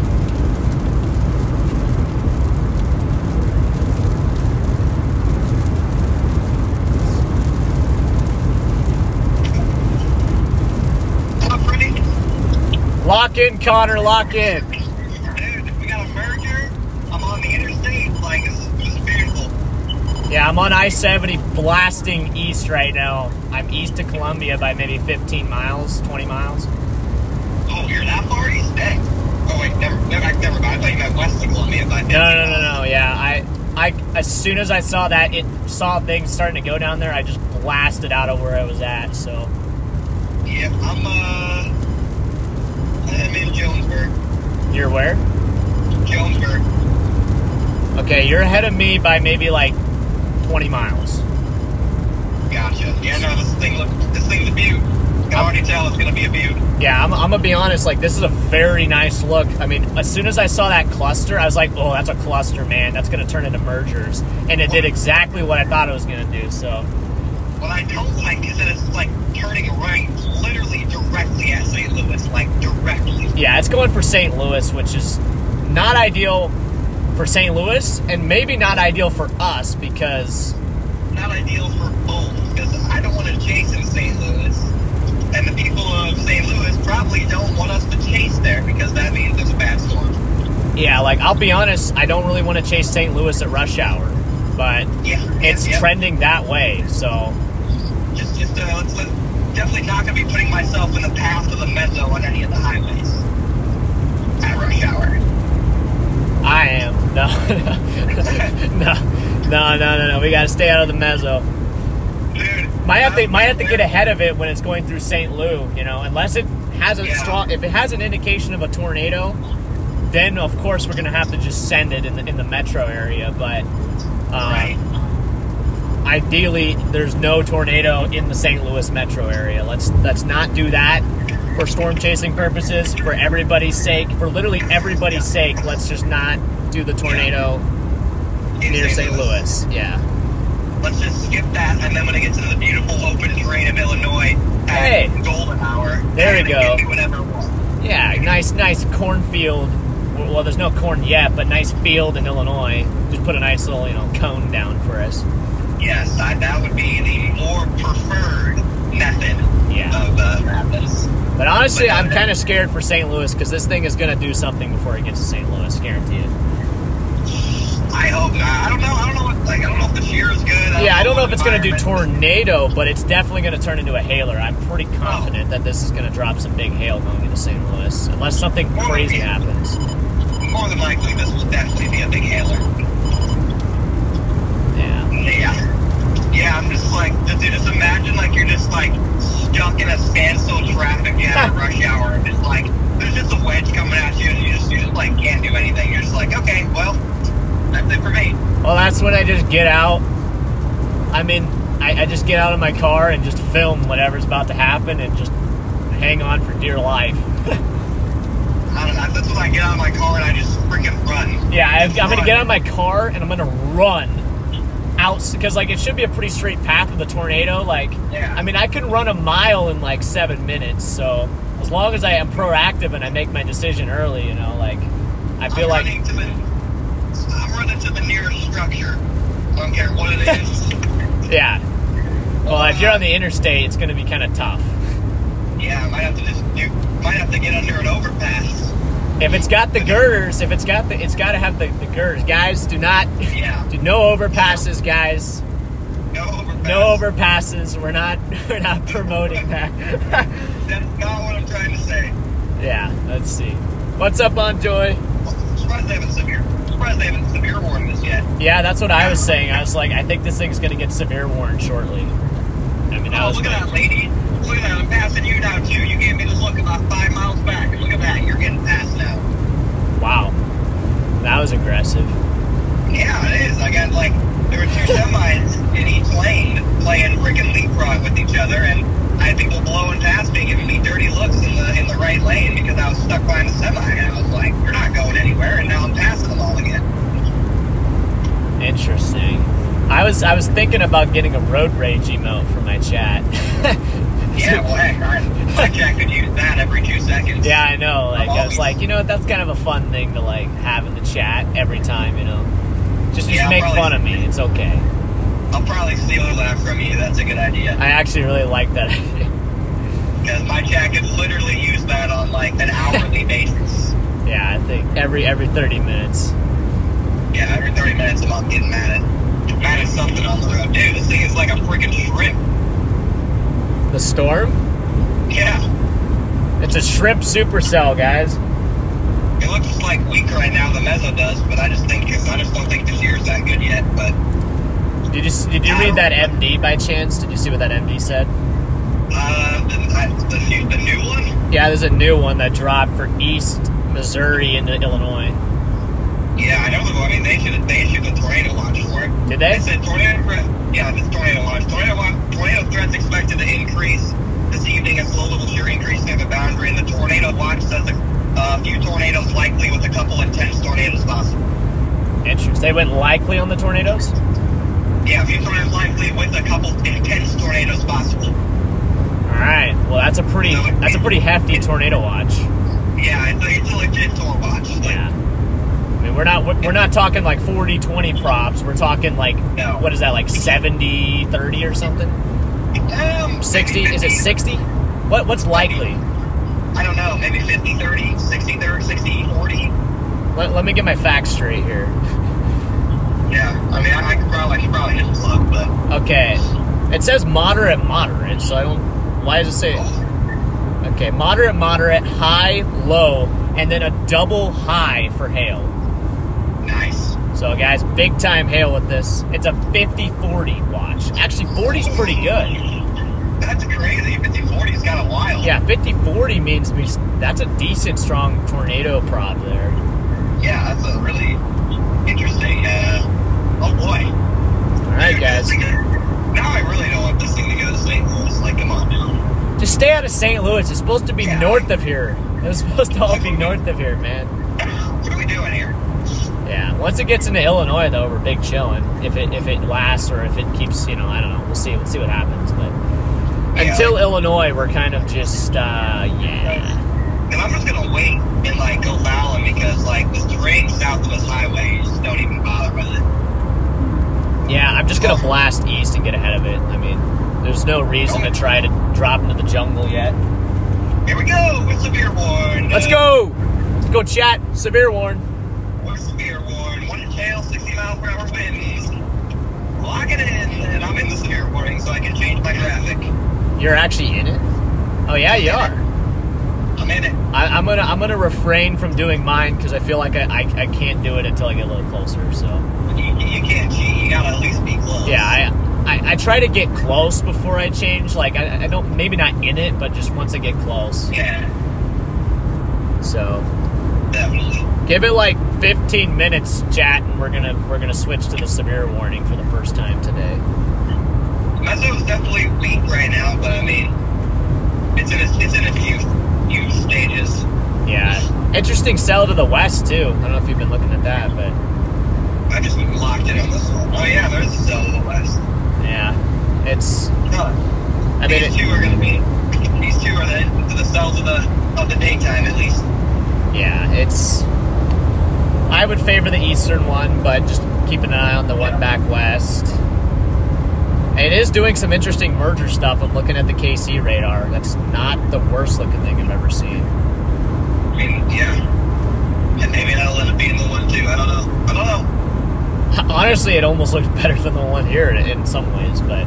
What's up, Freddie? Lock in, Connor, lock in. Dude, we got a merger. I'm on the interstate. Like, this is beautiful. Yeah, I'm on I 70 blasting east right now. I'm east of Columbia by maybe 15 miles, 20 miles. Oh, you're that far east? Dang. Oh, wait, never, never, never mind. I thought you meant west of Columbia. But No, no, no, no. Yeah, I, I, as soon as I saw that, it saw things starting to go down there. I just blasted out of where I was at. So Yeah, I'm, uh, I'm in Jonesburg. You're where? Jonesburg. Okay, you're ahead of me by maybe like 20 miles. Gotcha. Yeah, no, this thing look, this thing's a beaut. I can already tell it's gonna be a beaut. Yeah, I'm, I'm gonna be honest. Like, this is a very nice look. I mean, as soon as I saw that cluster, I was like, "Oh, that's a cluster, man. That's gonna turn into mergers." And it did exactly what I thought it was gonna do. So, What I don't like is that it's like turning right literally directly at St. Louis, like directly. yeah, it's going for St. Louis, which is not ideal for St. Louis, and maybe not ideal for us because Not ideal for both, because I don't want to chase in St. Louis. And the people of St. Louis probably don't want us to chase there because that means there's a bad storm. yeah, like I'll be honest, I don't really want to chase St. Louis at rush hour, but Yeah. it's yeah. trending that way. So, Just, just, uh, let's, let definitely not going to be putting myself in the path of the meso on any of the highways at rush hour. I am no, no, no, no, no, no. We got to stay out of the meso. Dude. Might have to might have to get ahead of it when it's going through St. Lou, you know, unless it has a Yeah. strong if it has an indication of a tornado, then of course we're gonna have to just send it in the in the metro area. But um, Right. Ideally, there's no tornado in the St. Louis metro area. Let's let's not do that for storm chasing purposes. For everybody's sake, for literally everybody's sake, let's just not do the tornado In near St. Louis. Yeah. Let's just skip that, and then when it gets into the beautiful open terrain of Illinois at Hey. golden hour, There we go. Yeah, nice, nice cornfield. Well, well, there's no corn yet, but nice field in Illinois. Just put a nice little, you know, cone down for us. Yes, I, that would be the more preferred method Yeah. of uh. But honestly, I'm kind of scared for St. Louis because this thing is going to do something before it gets to St. Louis, guaranteed. I hope not. I don't know. I don't know. What, like, I don't know if the shear is good. Yeah, I don't know if it's going to do tornado, but it's definitely going to turn into a hailer. I'm pretty confident that this is going to drop some big hail going into St. Louis, unless something crazy happens. More than likely, this will definitely be a big hailer. Yeah. Yeah. Yeah, I'm just like, dude, just imagine like you're just like stuck in a standstill traffic jam at rush hour, and it's like there's just a wedge coming at you, and you just you just like can't do anything. You're just like, okay, well, that's it for me. Well, that's when I just get out. I mean, I, I just get out of my car and just film whatever's about to happen and just hang on for dear life. I don't know. That's when I get out of my car and I just freaking run. Yeah, I, I'm gonna get out of my car and I'm gonna run out because like it should be a pretty straight path of the tornado. Like, Yeah. I mean, I can run a mile in like seven minutes. So as long as I am proactive and I make my decision early, you know, like I feel I'm like running to the. I'm running to the nearest structure. I don't care what it is. yeah. Well, if you're on the interstate, it's gonna be kind of tough. yeah, I might have to just do. Might have to get under an overpass. If it's got the girders, if it's got the, it's got to have the, the girders. Guys, do not Yeah. do no overpasses, guys. No overpass. No overpasses. We're not we're not promoting that. That's not what I'm trying to say. yeah. Let's see. What's up, on Joy? I'm surprised they haven't severe. I'm surprised they haven't severe warned this yet. Yeah, that's what I was saying. I was like, I think this thing's gonna get severe warned shortly. I mean, Oh, was look at that lady. Look at that. I'm passing you now too. You gave me this look about five miles back, and look at that. You're getting passed now. wow. That was aggressive. Yeah, it is. I got like there were two semis in each lane playing freaking leapfrog with each other, and I had people blowing past me, giving me dirty looks in the in the right lane because I was stuck behind a semi, and I was like, "You're not going anywhere," and now I'm passing them all again. Interesting. I was I was thinking about getting a road rage emote for my chat. Yeah, well, heck, I, my Jack could use that every two seconds. Yeah, I know. Like I was like, you know what? That's kind of a fun thing to like have in the chat every time. You know, just just Yeah, make probably. fun of me. It's okay. I'll probably steal that from you. That's a good idea. I actually really like that. Because my Jack could literally use that on like an hourly basis. yeah, I think every every thirty minutes. Yeah, every 30 minutes I'm getting mad at, at something on the road. Dude, this thing is like a freaking shrimp. The storm. Yeah. It's a shrimp supercell, guys. It looks like weak right now, the Meso does, but I just think I just don't think this year's that good yet. But Did you did you read that MD by chance? Did you see what that MD said? uh, the, the new the new one, Yeah, there's a new one that dropped for East Missouri into Illinois. Yeah, I know. the one. They should they issued the tornado watch for it. Did they? They said tornado threat. Yeah, this tornado watch. Tornado watch. Tornado threats expected to increase this evening as low levels sure increase near the boundary. And the tornado watch says a uh, few tornadoes likely with a couple intense tornadoes possible. Interesting. They went likely on the tornadoes. Yeah, a few tornadoes likely with a couple intense tornadoes possible. All right. Well, that's a pretty that's a pretty hefty tornado watch. Yeah, it's a, it's a legit tor watch. Like, Yeah. I mean, we're not we're not talking like 40 20 props. We're talking like No. what is that like 70 30 or something? Um, 60? Is it 60? What what's likely? I don't know, maybe 50, 30, 60, 30, 60, 40. Let, let me get my facts straight here. Yeah, I mean, I, I could probably, I should probably just look, but Okay. It says moderate moderate, so I don't why does it say Okay, moderate moderate, high, low, and then a double high for hail. So guys, big time hail with this. It's a 50-40 watch. Actually, 40's pretty good. That's crazy. 50, 40's kind of wild. Yeah, 50-40 means we, that's a decent strong tornado prop there. Yeah, that's a really interesting, uh, oh boy. All right, guys. Now I really don't want this thing to go to St. Louis. Like, come on now. Just stay out of St. Louis. It's supposed to be Yeah. north of here. It's supposed to all be north of here, man. What are we doing here? Yeah. Once it gets into Illinois, though, we're big chilling. If it if it lasts or if it keeps, you know, I don't know. We'll see. We'll see what happens. But Yeah. until Illinois, we're kind of just, uh, yeah. And I'm just gonna wait and like go fouling because like this terrain south of highway, you just don't even bother with it. Yeah, I'm just gonna blast east and get ahead of it. I mean, there's no reason to try to drop into the jungle yet. Here we go with severe warn. Let's go. Let's go chat. Severe warn. With severe warn. One 60 mile per. Lock it in, and I'm in the severe warning, so I can change my traffic. You're actually in it. Oh yeah, you are. I'm in it. I, I'm gonna I'm gonna refrain from doing mine because I feel like I, I I can't do it until I get a little closer. So You, you can't cheat. You gotta at least be close. yeah, I. I, I try to get close before I change. Like I, I don't maybe not in it, but just once I get close. Yeah, So. Give it like 15 minutes, chat, and we're gonna we're gonna switch to the severe warning for the first time today. Meso definitely weak right now, but I mean, it's in a, it's in a few few stages. Yeah. Interesting cell to the west too. I don't know if you've been looking at that, but I just locked it on this one. Oh yeah, there's a cell to the west. yeah, it's. Huh. I mean, these it, two are going to be. These two are the the cells of the of the daytime at least. Yeah, it's. I would favor the eastern one, but just keep an eye on the one back west. It is doing some interesting merger stuff. I'm looking at the KC radar. That's not the worst looking thing I've ever seen. I mean, yeah. And maybe that'll end up being the one too. I don't know. I don't know. Honestly, it almost looks better than the one here in, in some ways, but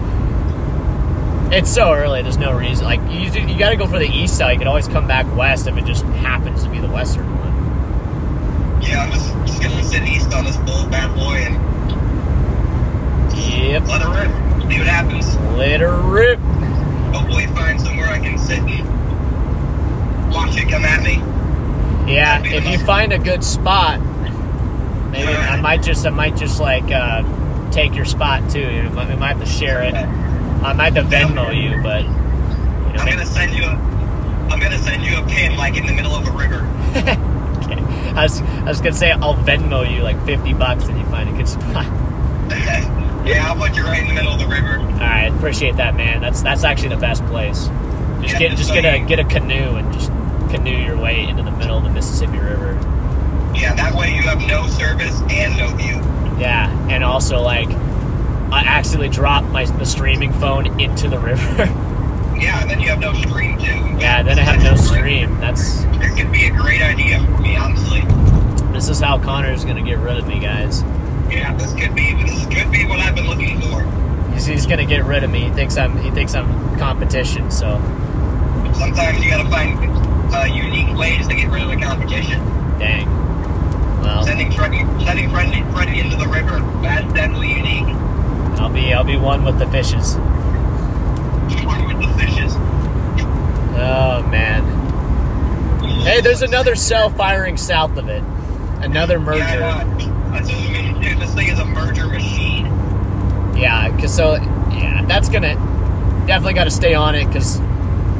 it's so early. There's no reason. Like you, you got to go for the east side. You can always come back west if it just happens to be the western one. Yeah, I'm just just gonna sit east on this bull bad boy and Yep, let it rip. See what happens. let her rip. Hopefully, find somewhere I can sit and watch it come at me. Yeah, if you find a good spot, maybe I might just, I might just like uh, take your spot too. You know, we might have to share it. I might have Venmo you, but you know, I'm gonna send you a. I'm gonna send you a pin like in the middle of a river. Okay. I was, I was gonna say I'll Venmo you like fifty bucks and you find a good spot. yeah, I'll put you right in the middle of the river. All right, appreciate that, man. That's that's actually the best place. Just Yeah, get just so get a get a canoe and just canoe your way into the middle of the Mississippi River. Yeah, that way you have no service and no view. Yeah, and also like I accidentally dropped my the streaming phone into the river. Yeah, and then you have no stream too. yeah, then I have no stream. That's This could be a great idea for me, honestly. this is how Connor's gonna get rid of me, guys. Yeah, this could be this could be what I've been looking for. He's, he's gonna get rid of me. He thinks I'm he thinks I'm competition. So Sometimes you gotta find uh, unique ways to get rid of the competition. dang. Well, Sending Freddy, sending Freddy, Freddy into the river, that's definitely unique. I'll be I'll be one with the fishes. One with the fishes. Oh man. Hey, there's another cell firing south of it. Another merger. Yeah, I know. That's what I mean, dude. This thing is a merger machine. Yeah, cause so yeah, that's gonna definitely got to stay on it because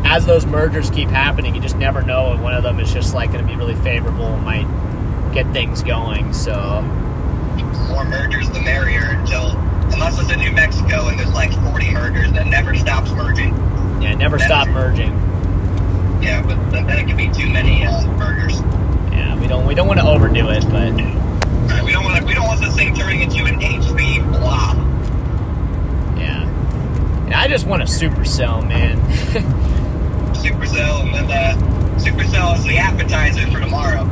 as those mergers keep happening, you just never know, and one of them is just like gonna be really favorable and might get things going. So More mergers, the merrier. Until unless it's in New Mexico and there's like 40 mergers that never stops merging. yeah, never stop merging. Yeah, but then it could be too many uh, mergers. Yeah, we don't we don't want to overdo it, but Right, we don't want we don't want this thing turning into an HP blob. yeah, I just want a supercell, man. Supercell, and then uh, Supercell is the appetizer for tomorrow.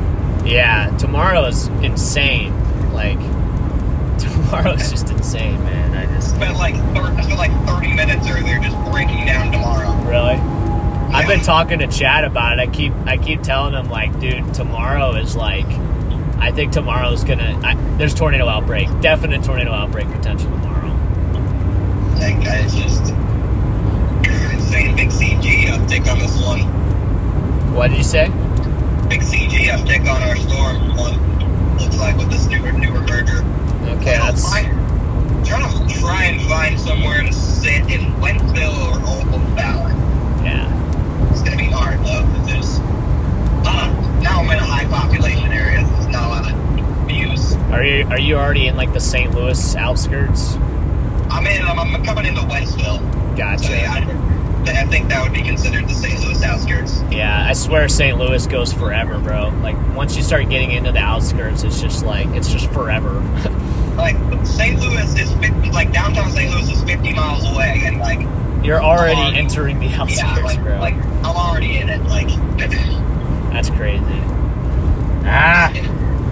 yeah, tomorrow is insane. Like tomorrow's just insane, man. I just Spent like thir- I spent like 30 minutes earlier just breaking down tomorrow. really. I've been talking to Chad about it. I keep I keep telling him like, dude, tomorrow is like, I think tomorrow's gonna. I, there's tornado outbreak, definite tornado outbreak potential tomorrow. That guy's just insane. Big CG uptick on this one. What did you say? Big CG uptick on our storm one. Looks like with this newer newer merger. Okay, that's trying, to try and find somewhere to sit in Wentzville or Old Valley. yeah. It's gonna be hard though, because there's uh, now I'm in a high population area. There's not a lot of views. Are you are you already in like the St. Louis outskirts? I'm in. I'm, I'm coming into Wentzville. Gotcha. So yeah, I, I think that would be considered the St. Louis outskirts. Yeah, I swear St. Louis goes forever, bro. Like once you start getting into the outskirts, it's just like it's just forever. Like St. Louis is 50, like downtown St. Louis is 50 miles away, and like You're already entering the outskirts, yeah, like, bro. like I'm already in it. Like That's crazy. Ah,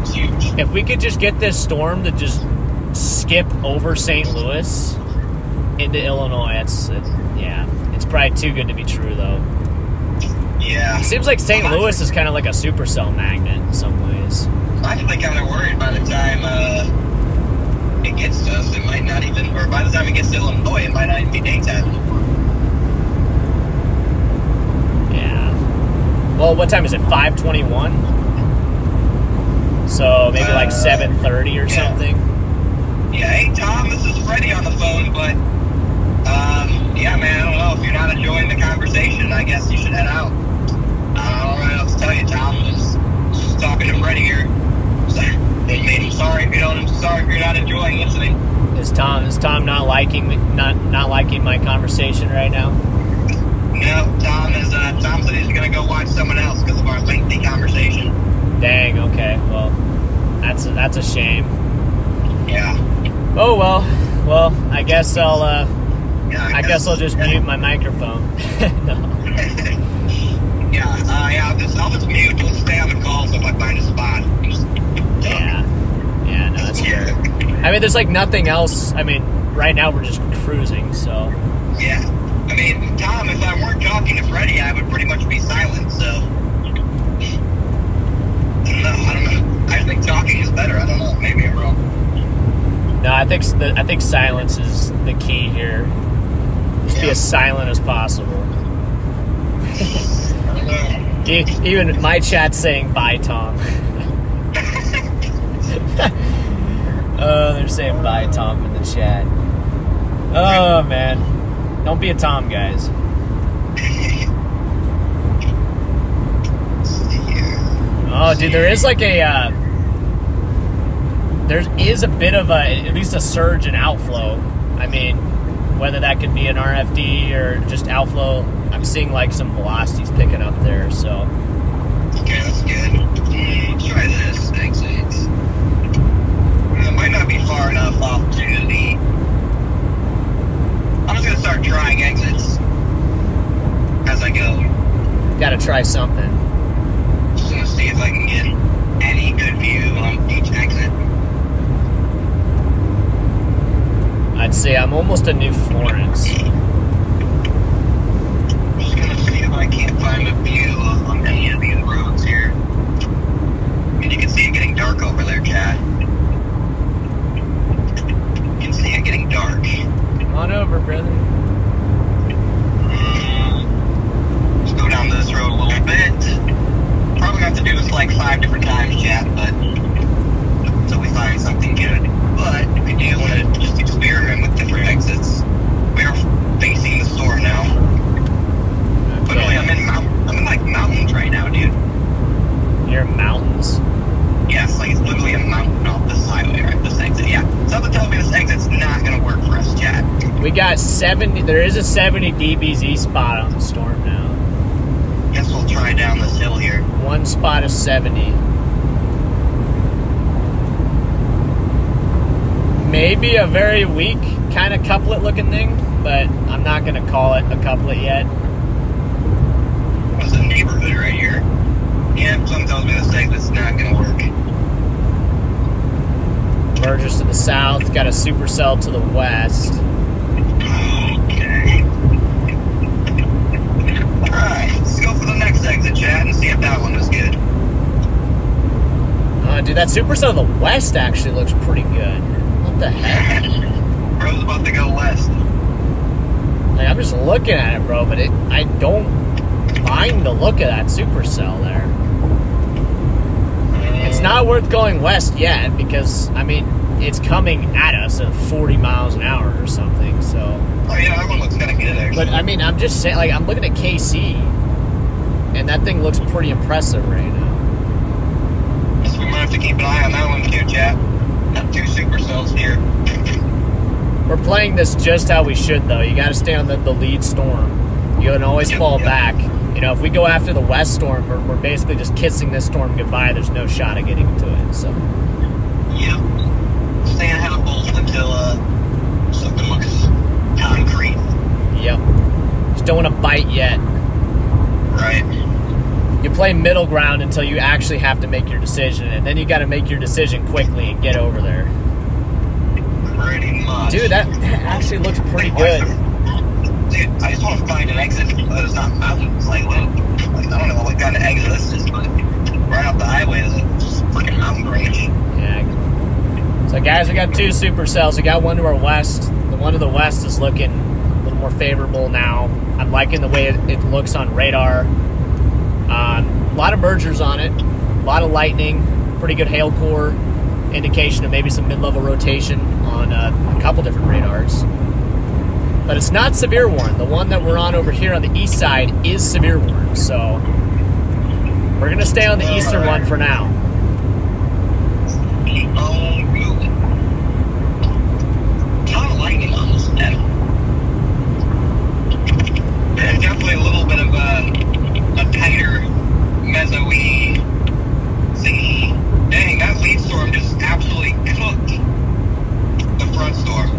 it's huge. if we could just get this storm to just skip over St. Louis into Illinois, that's it, yeah. It's probably too good to be true, though. Yeah, It seems like St. Louis is kind of like a supercell magnet in some ways. I'm actually kind of worried by the time uh, it gets to us, it might not even, or by the time it gets to Illinois, it might not even be daytime anymore. Yeah. Well, what time is it? Five twenty-one. So maybe like Uh, seven thirty or yeah. something. Yeah, hey Tom, this is Freddie on the phone, but um, yeah, man, I don't know. If you're not enjoying the conversation. I guess you should head out. I don't know what else to tell you, Tom. Just, just talking to Freddie here. So, hey, mate, I'm sorry if you don't. I'm sorry if you're not enjoying listening. Is Tom is Tom not liking not not liking my conversation right now? No, Tom is. Uh, Tom said he's gonna go watch someone else because of our lengthy conversation. Dang. Okay. Well, that's a, that's a shame. Yeah. Oh well. Well, I guess I'll. Uh, Yeah. I guess I'll just mute my microphone. no. yeah. Uh, yeah. Just, I'll just mute. We'll stay on the call. So if I find a spot, just Yeah. Yeah. No, that's fair. yeah. I mean, there's like nothing else. I mean, right now we're just cruising. So. Yeah. I mean, Tom, if I weren't talking to Freddie, I would pretty much be silent. So. I don't know. I don't know. I think talking is better. I don't know. Maybe I'm wrong. No, I think the, I think silence is the key here. Just be as silent as possible. Even my chat's saying bye, Tom. oh, they're saying bye, Tom, in the chat. Oh man, don't be a Tom, guys. Oh, dude, there is like a uh, there is a bit of a at least a surge in outflow. I mean, whether that could be an RFD or just outflow, I'm seeing like some velocities picking up there. So Okay, that's good. Mm, try this. Exit. It might not be far enough off to the. I'm just gonna start trying exits as I go. got to try something. Just gonna see if I can get any good view on each exit. I'd say I'm almost a New Florence. Just gonna see if I can't find a view on any of these roads here. And you can see it getting dark over there, Chad. You can see it getting dark. Come on over, brother. Let's go down this road a little bit. Probably have to do this like five different times, chat, but until we find something good. But if you do want to just experiment with different exits, we are facing the store now. Literally, I'm in mount- I'm in like mountains right now, dude. Near mountains. Yeah, it's like it's literally a mountain off this highway, right? This exit, yeah. Something tells me this exit's not gonna work for us, chat. We got 70. There is a 70 dBz spot on the storm now. Guess we'll try down this hill here. One spot of 70. Maybe a very weak kind of couplet looking thing, but I'm not going to call it a couplet yet. What's the neighborhood right here? Yeah, something tells me this exit's not gonna work. Mergers to the south, got a supercell to the west. Okay. Alright, let's go for the next exit, chat, and see if that one was good. Uh, dude, that supercell to the west actually looks pretty good. What the heck? Bro's about to go west. Like, I'm just looking at it, bro, but it I don't mind the look of that supercell there. It's mm. not worth going west yet because I mean it's coming at us at 40 miles an hour or something. So, Oh yeah, that one looks kind of good, actually. but I mean I'm just saying like I'm looking at KC, and that thing looks pretty impressive right now. We might have to keep an eye on that one too, chat. Two supercells here. We're playing this just how we should though. You got to stay on the, the lead storm. You can always Yep, fall yep. back. You know, if we go after the west storm, we're, we're basically just kissing this storm goodbye. There's no shot of getting to it. So. Yep. Staying ahead of both until uh, something looks concrete. Yep. Just don't want to bite yet. Right. You play middle ground until you actually have to make your decision, and then you got to make your decision quickly and get over there. Pretty much. Dude, that actually looks pretty good. Dude, I just want to find an exit that is not. Like, like, I don't know what kind of exit this is, but right off the highway is a freaking mountain range. Yeah. So, guys, we got two supercells. We got one to our west. The one to the west is looking a little more favorable now. I'm liking the way it, it looks on radar. A lot of mergers on it, a lot of lightning, pretty good hail core indication of maybe some mid-level rotation on uh, a couple different radars. but it's not severe warned. The one that we're on over here on the east side is severe warned. So we're gonna stay on the eastern one for now. Ton of lightning on this definitely a little bit of a, a tighter meso-y thingy. Dang, that lead storm just absolutely cooked the front storm.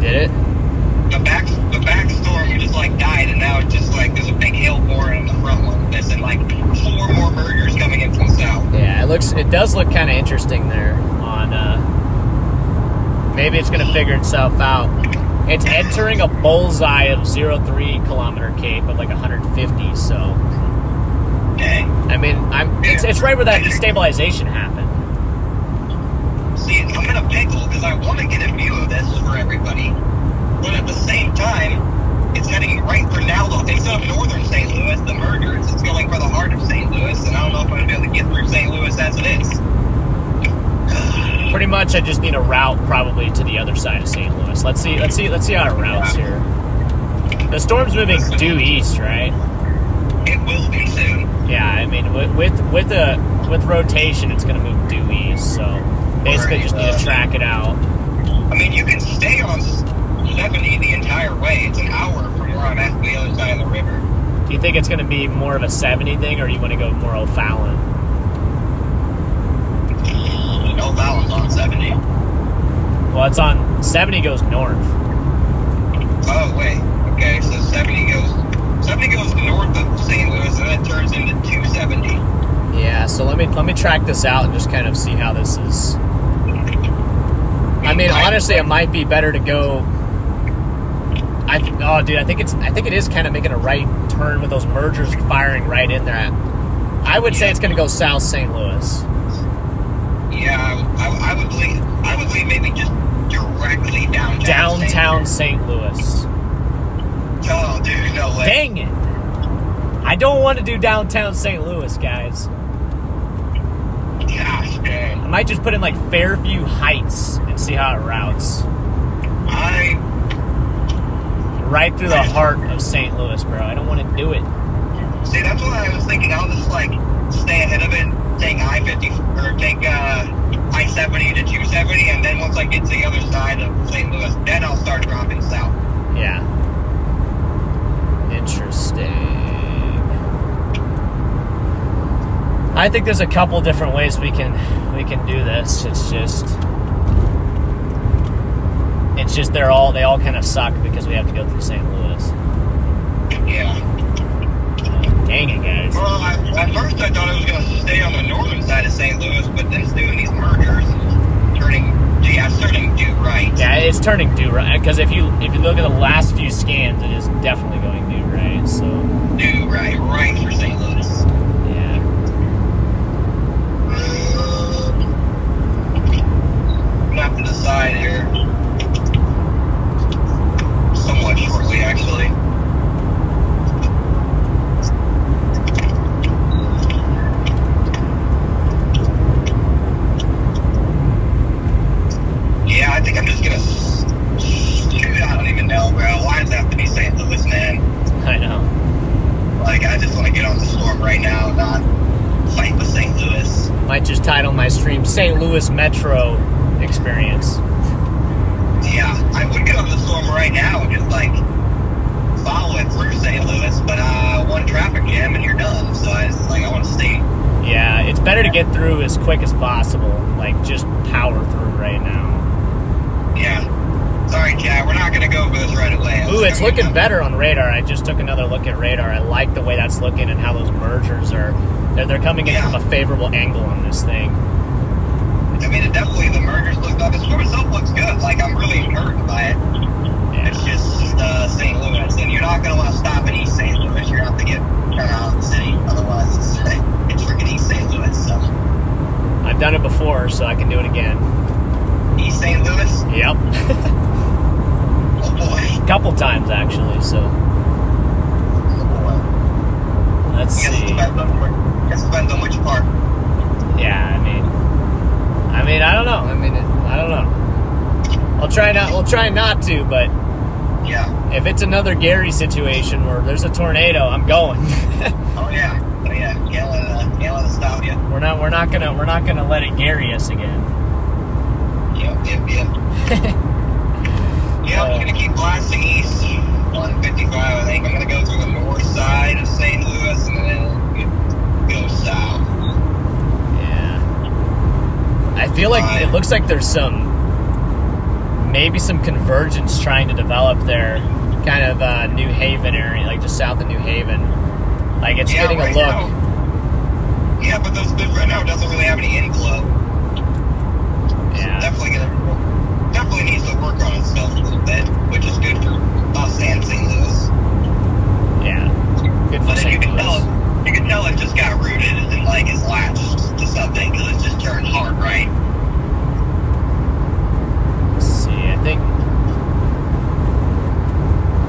Did it? The back the back storm just like died and now it's just like there's a big hail pouring on the front one. There's and like four more mergers coming in from south. Yeah, it looks. It does look kind of interesting there. On uh, maybe it's gonna figure itself out. It's entering a bullseye of 0.3 kilometer cape of like 150. So Dang. I mean, I'm. It's it's right where that destabilization happened. See, I'm in a pickle because I want to get a view of this for everybody, but at the same time, it's heading right for now. Though instead of northern St. Louis, the mergers, it's going for the heart of St. Louis, and I don't know if I'm gonna be able to get through St. Louis as it is. Pretty much, I just need a route probably to the other side of St. Louis. Let's see. Let's see. Let's see how it routes here. The storm's moving due east, right? It will be soon. Yeah, I mean, with with with a with rotation, it's going to move due east. So basically, just need to track it out. I mean, you can stay on 70 the entire way. It's an hour from where I'm at the other side of the river. Do you think it's going to be more of a 70 thing, or you want to go more O'Fallon? No Fallon's on 70. Well, it's on 70 goes north. Oh wait. Okay, so 70 goes 70 goes north of St. Louis, and then it turns into 270. Yeah. So let me let me track this out and just kind of see how this is. I mean, honestly, it might be better to go. I oh, dude, I think it's I think it is kind of making a right turn with those mergers firing right in there. I would say it's going to go south St. Louis. Yeah, I, I, I would believe. I would believe maybe just directly downtown. Downtown St. Louis. Oh, dude, no way. Dang it! I don't want to do downtown St. Louis, guys. Gosh, dang. I might just put in like Fairview Heights and see how it routes. I Right through the heart of St. Louis, bro. I don't want to do it. see. That's what I was thinking. I'll just like stay ahead of it, take I fifty or take uh, I seventy to two seventy, and then once I get to the other side of St. Louis, then I'll start dropping south. Yeah. Interesting. I think there's a couple different ways we can we can do this. It's just it's just they're all they all kind of suck because we have to go through St. Louis. Yeah. Dang it, guys. Well, I, at first I thought I was going to stay on the northern side of St. Louis, but then it's doing these mergers and turning, yeah, it's turning due right. Yeah, it's turning due right because if you if you look at the last few scans, it is definitely going due right. So Due right, right for St. Louis. yeah, have to decide here. Somewhat shortly, actually. Yeah, I think I'm just gonna. Shoot, I don't even know, bro. Why does it have to be St. Louis, man? I know. Like, I just want to get on the storm right now, not fight with St. Louis. Might just title my stream "St. Louis Metro Experience." Yeah, I would get on the storm right now and just like follow it through St. Louis, but uh, one traffic jam and you're done. So I was like, I want to stay. Yeah, it's better to get through as quick as possible. Like just power through right now. Yeah. Sorry, Chad, we're not gonna go over this right away. Ooh, it's looking better on radar. I just took another look at radar. I like the way that's looking and how those mergers are. They're, they're coming in Yeah. from a favorable angle on this thing. I mean, it definitely the mergers look up. The storm itself looks good. Like I'm really encouraged by it. Yeah. It's just uh, St. Louis, and you're not gonna want to stop in East St. Louis. You're gonna have to get turn out of the city. Otherwise, it's, it's freaking East St. Louis. So I've done it before, so I can do it again. East St. Louis. Yep. Boy. a couple times actually. So Oh boy. let's Guess it see. depends on which, guess it depends on which part. Yeah, I mean, I mean, I don't know. I mean, it, I don't know. I'll try not. We'll try not to, but Yeah. If it's another Gary situation where there's a tornado, I'm going. Oh yeah. Oh yeah. Yelling, uh, yelling to stop you. we're not we're not gonna we're not gonna let it Gary us again. Yep. Yep. Yep. I'm gonna keep blasting east on 55. I think I'm gonna go through the north side of St. Louis and then go south. Yeah. I feel like it looks like there's some maybe some convergence trying to develop there, kind of uh, New Haven area, like just south of New Haven. Like it's Yeah, getting a look. now. Yeah, but those, right now doesn't really have any inflow. Yeah. Definitely gonna definitely needs to work on itself a little bit, which is good for us and St. Louis. Yeah. Good for But then you St. can tell you can tell it just got rooted and like is latched to something because it's just turned hard right. Let's see. I think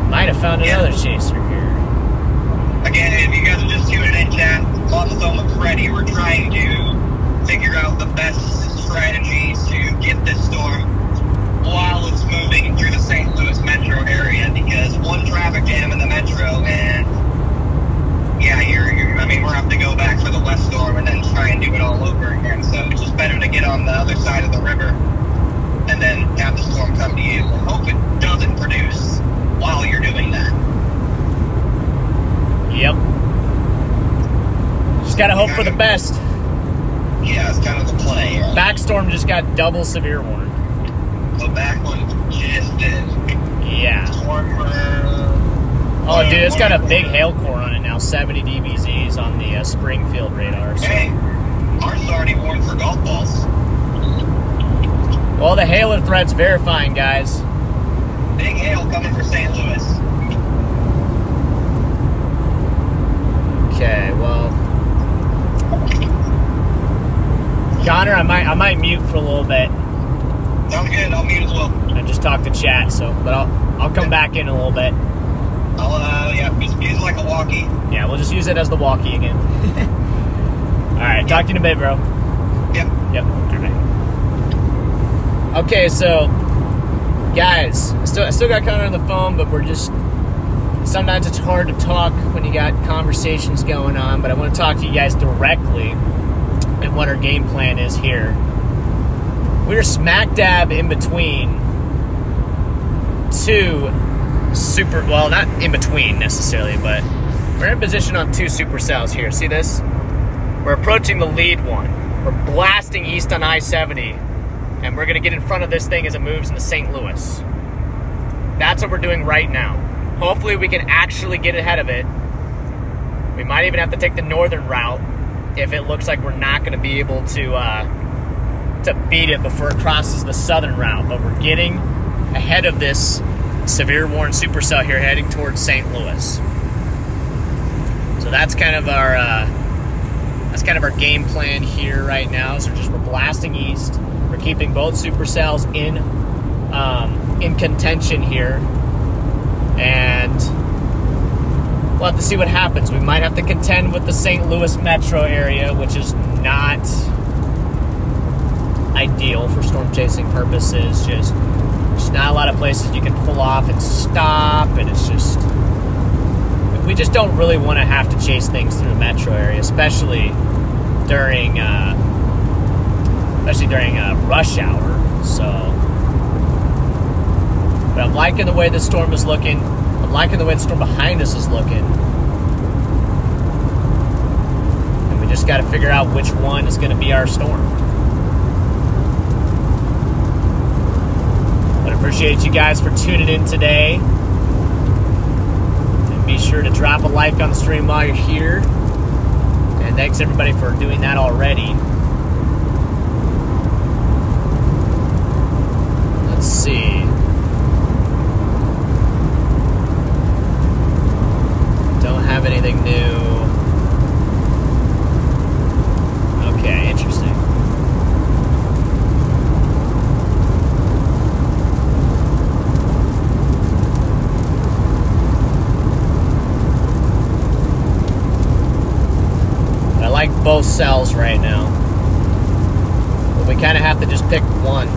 might have found Yeah. another chaser here. Again, if you guys are just tuning in, chat, on the phone with Freddie, we're trying to figure out the best strategies to get this storm while it's moving through the St. Louis metro area because one traffic jam in the metro and yeah, you're, you're I mean, we're have to go back for the west storm and then try and do it all over again. So it's just better to get on the other side of the river and then have the storm come to you and hope it doesn't produce while you're doing that. Yep. Just gotta hope for the best. Yeah, it's kind of the play. right? Backstorm just got double severe warning. The back one just. Yeah. Oh, dude, it's got a big hail core on it now. 70 dBZs on the uh, Springfield radar. So. Hey, ours is already warned for golf balls. Well, the hailer threat's verifying, guys. Big hail coming for St. Louis. Okay, well, Connor, I might I might mute for a little bit. Sounds good. I'll mute as well. I just talked to chat, so but I'll I'll come back in a little bit. I'll uh yeah, just use like a walkie. Yeah, we'll just use it as the walkie again. All right, talk to you in a bit, bro. Yep. Yep. All right. Okay, so guys, I still I still got Connor on the phone, but we're just sometimes it's hard to talk when you got conversations going on. But I want to talk to you guys directly and what our game plan is here. We're smack dab in between two super well, not in between necessarily, but we're in position on two supercells here. See this? We're approaching the lead one. We're blasting east on I 70, and we're going to get in front of this thing as it moves into St. Louis. That's what we're doing right now. Hopefully, we can actually get ahead of it. We might even have to take the northern route if it looks like we're not going to be able to uh, to beat it before it crosses the southern route. But we're getting ahead of this severe warn supercell here, heading towards St. Louis. So that's kind of our uh, that's kind of our game plan here right now. So just we're blasting east. We're keeping both supercells in um, in contention here, and we'll have to see what happens. We might have to contend with the St. Louis metro area, which is not ideal for storm chasing purposes. Just there's not a lot of places you can pull off and stop, and it's just we just don't really want to have to chase things through the metro area, especially during uh, especially during uh, rush hour. So, but I'm liking the way the storm is looking. I'm liking the way the storm behind us is looking, and we just got to figure out which one is going to be our storm. But I appreciate you guys for tuning in today. And be sure to drop a like on the stream while you're here. And thanks everybody for doing that already. Let's see. Don't have anything new. Okay, interesting. I like both cells right now. But we kind of have to just pick one.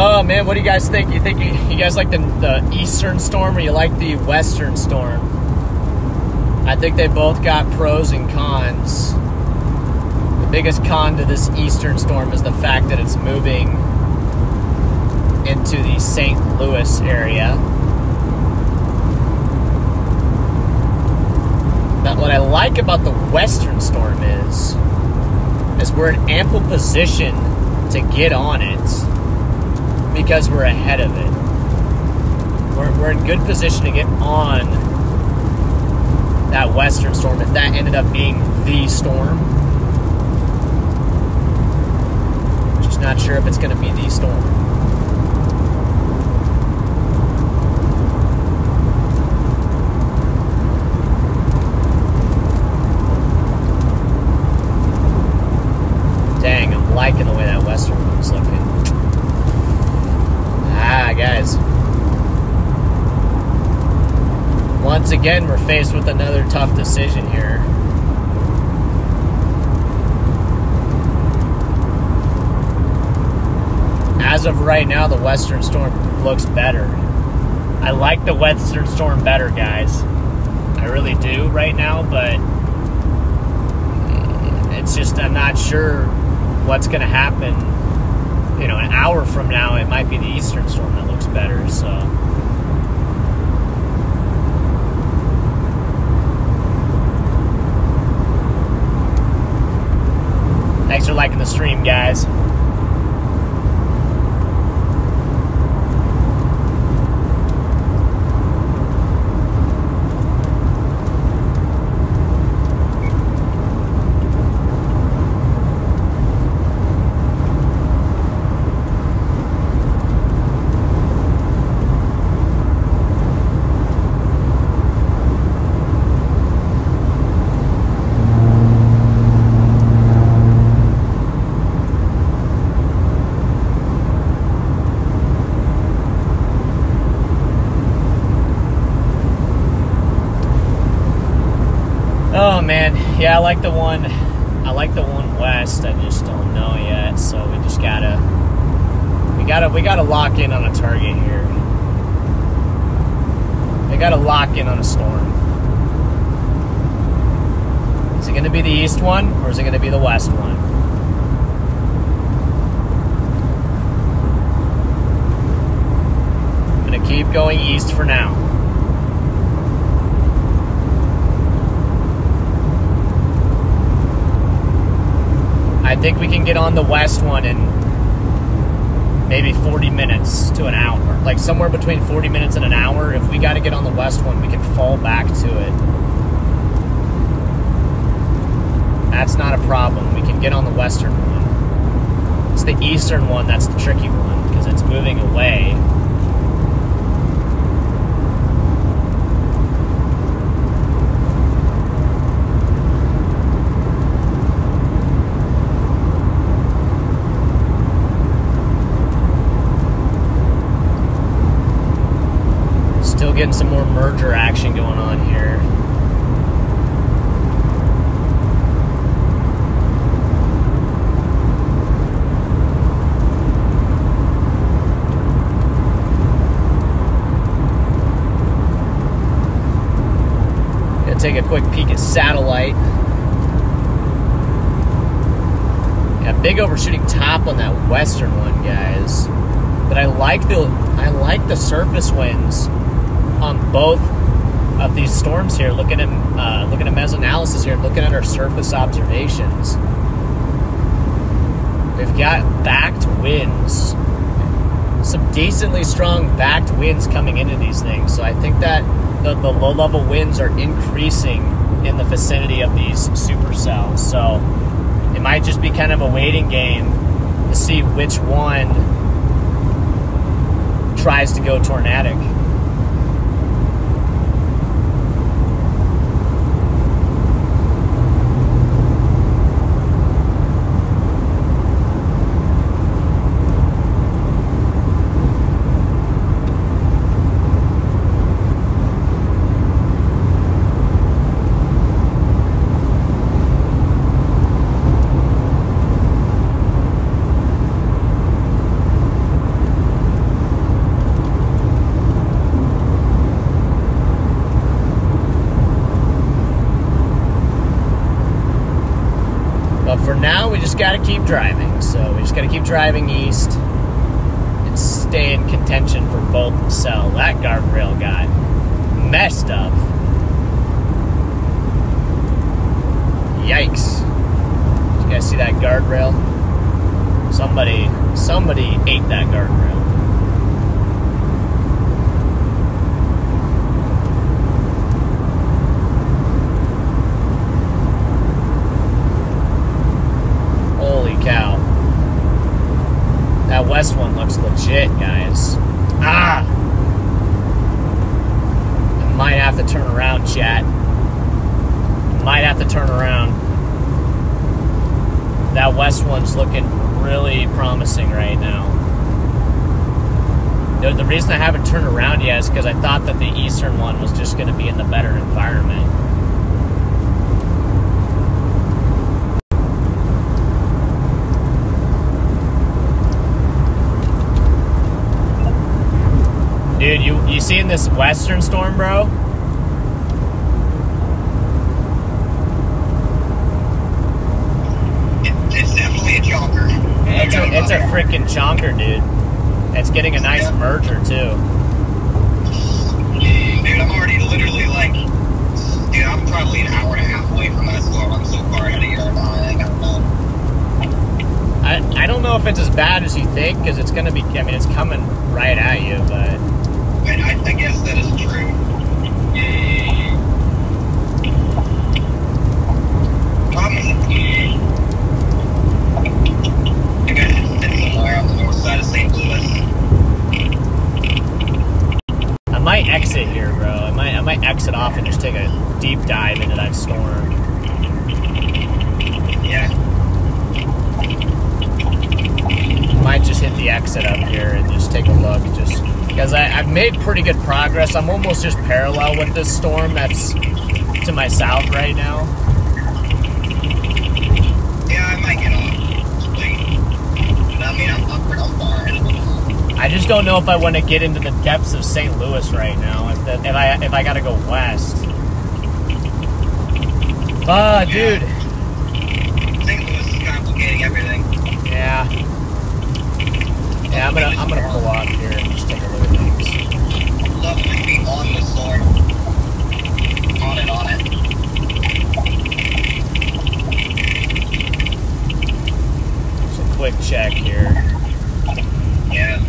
Oh man, what do you guys think? You think you, you guys like the, the eastern storm or you like the western storm? I think they both got pros and cons. The biggest con to this eastern storm is the fact that it's moving into the St. Louis area. But what I like about the western storm is is we're in ample position to get on it because we're ahead of it. We're, we're in good position to get on that western storm if that ended up being the storm. Just not sure if it's going to be the storm. Dang, I'm liking the way that western one's looking. Ah, guys. Once again, we're faced with another tough decision here. As of right now, the Western Storm looks better. I like the Western Storm better, guys. I really do right now, but it's just, I'm not sure what's going to happen you know, an hour from now, it might be the Eastern Storm that looks better. So. For liking the stream, guys. Oh man, yeah, I like the one. I like the one west. I just don't know yet, so we just gotta, we gotta, we gotta lock in on a target here. We gotta lock in on a storm. Is it gonna be the east one or is it gonna be the west one? I'm gonna keep going east for now. Think we can get on the west one in maybe 40 minutes to an hour. Like somewhere between 40 minutes and an hour. If we got to get on the west one, we can fall back to it. That's not a problem. We can get on the western one. It's the eastern one that's the tricky one because it's moving away. Still getting some more merger action going on here. Gonna take a quick peek at satellite. Yeah, big overshooting top on that western one, guys. But I like the I like the surface winds on both of these storms here. Looking at uh, looking at mesoanalysis here, looking at our surface observations, we've got backed winds, some decently strong backed winds coming into these things. So I think that the, the low level winds are increasing in the vicinity of these supercells. So it might just be kind of a waiting game to see which one tries to go tornadic. Got to keep driving. So we just got to keep driving east know if I want to get into the depths of St. Louis right now. If, that, if I if I gotta go west. Ah, dude. St. Louis is complicating everything. Yeah. Yeah, I'm gonna I'm gonna pull off here and just take a look at things. Love to be on the storm. On it, on it. Just a quick check here. Yeah.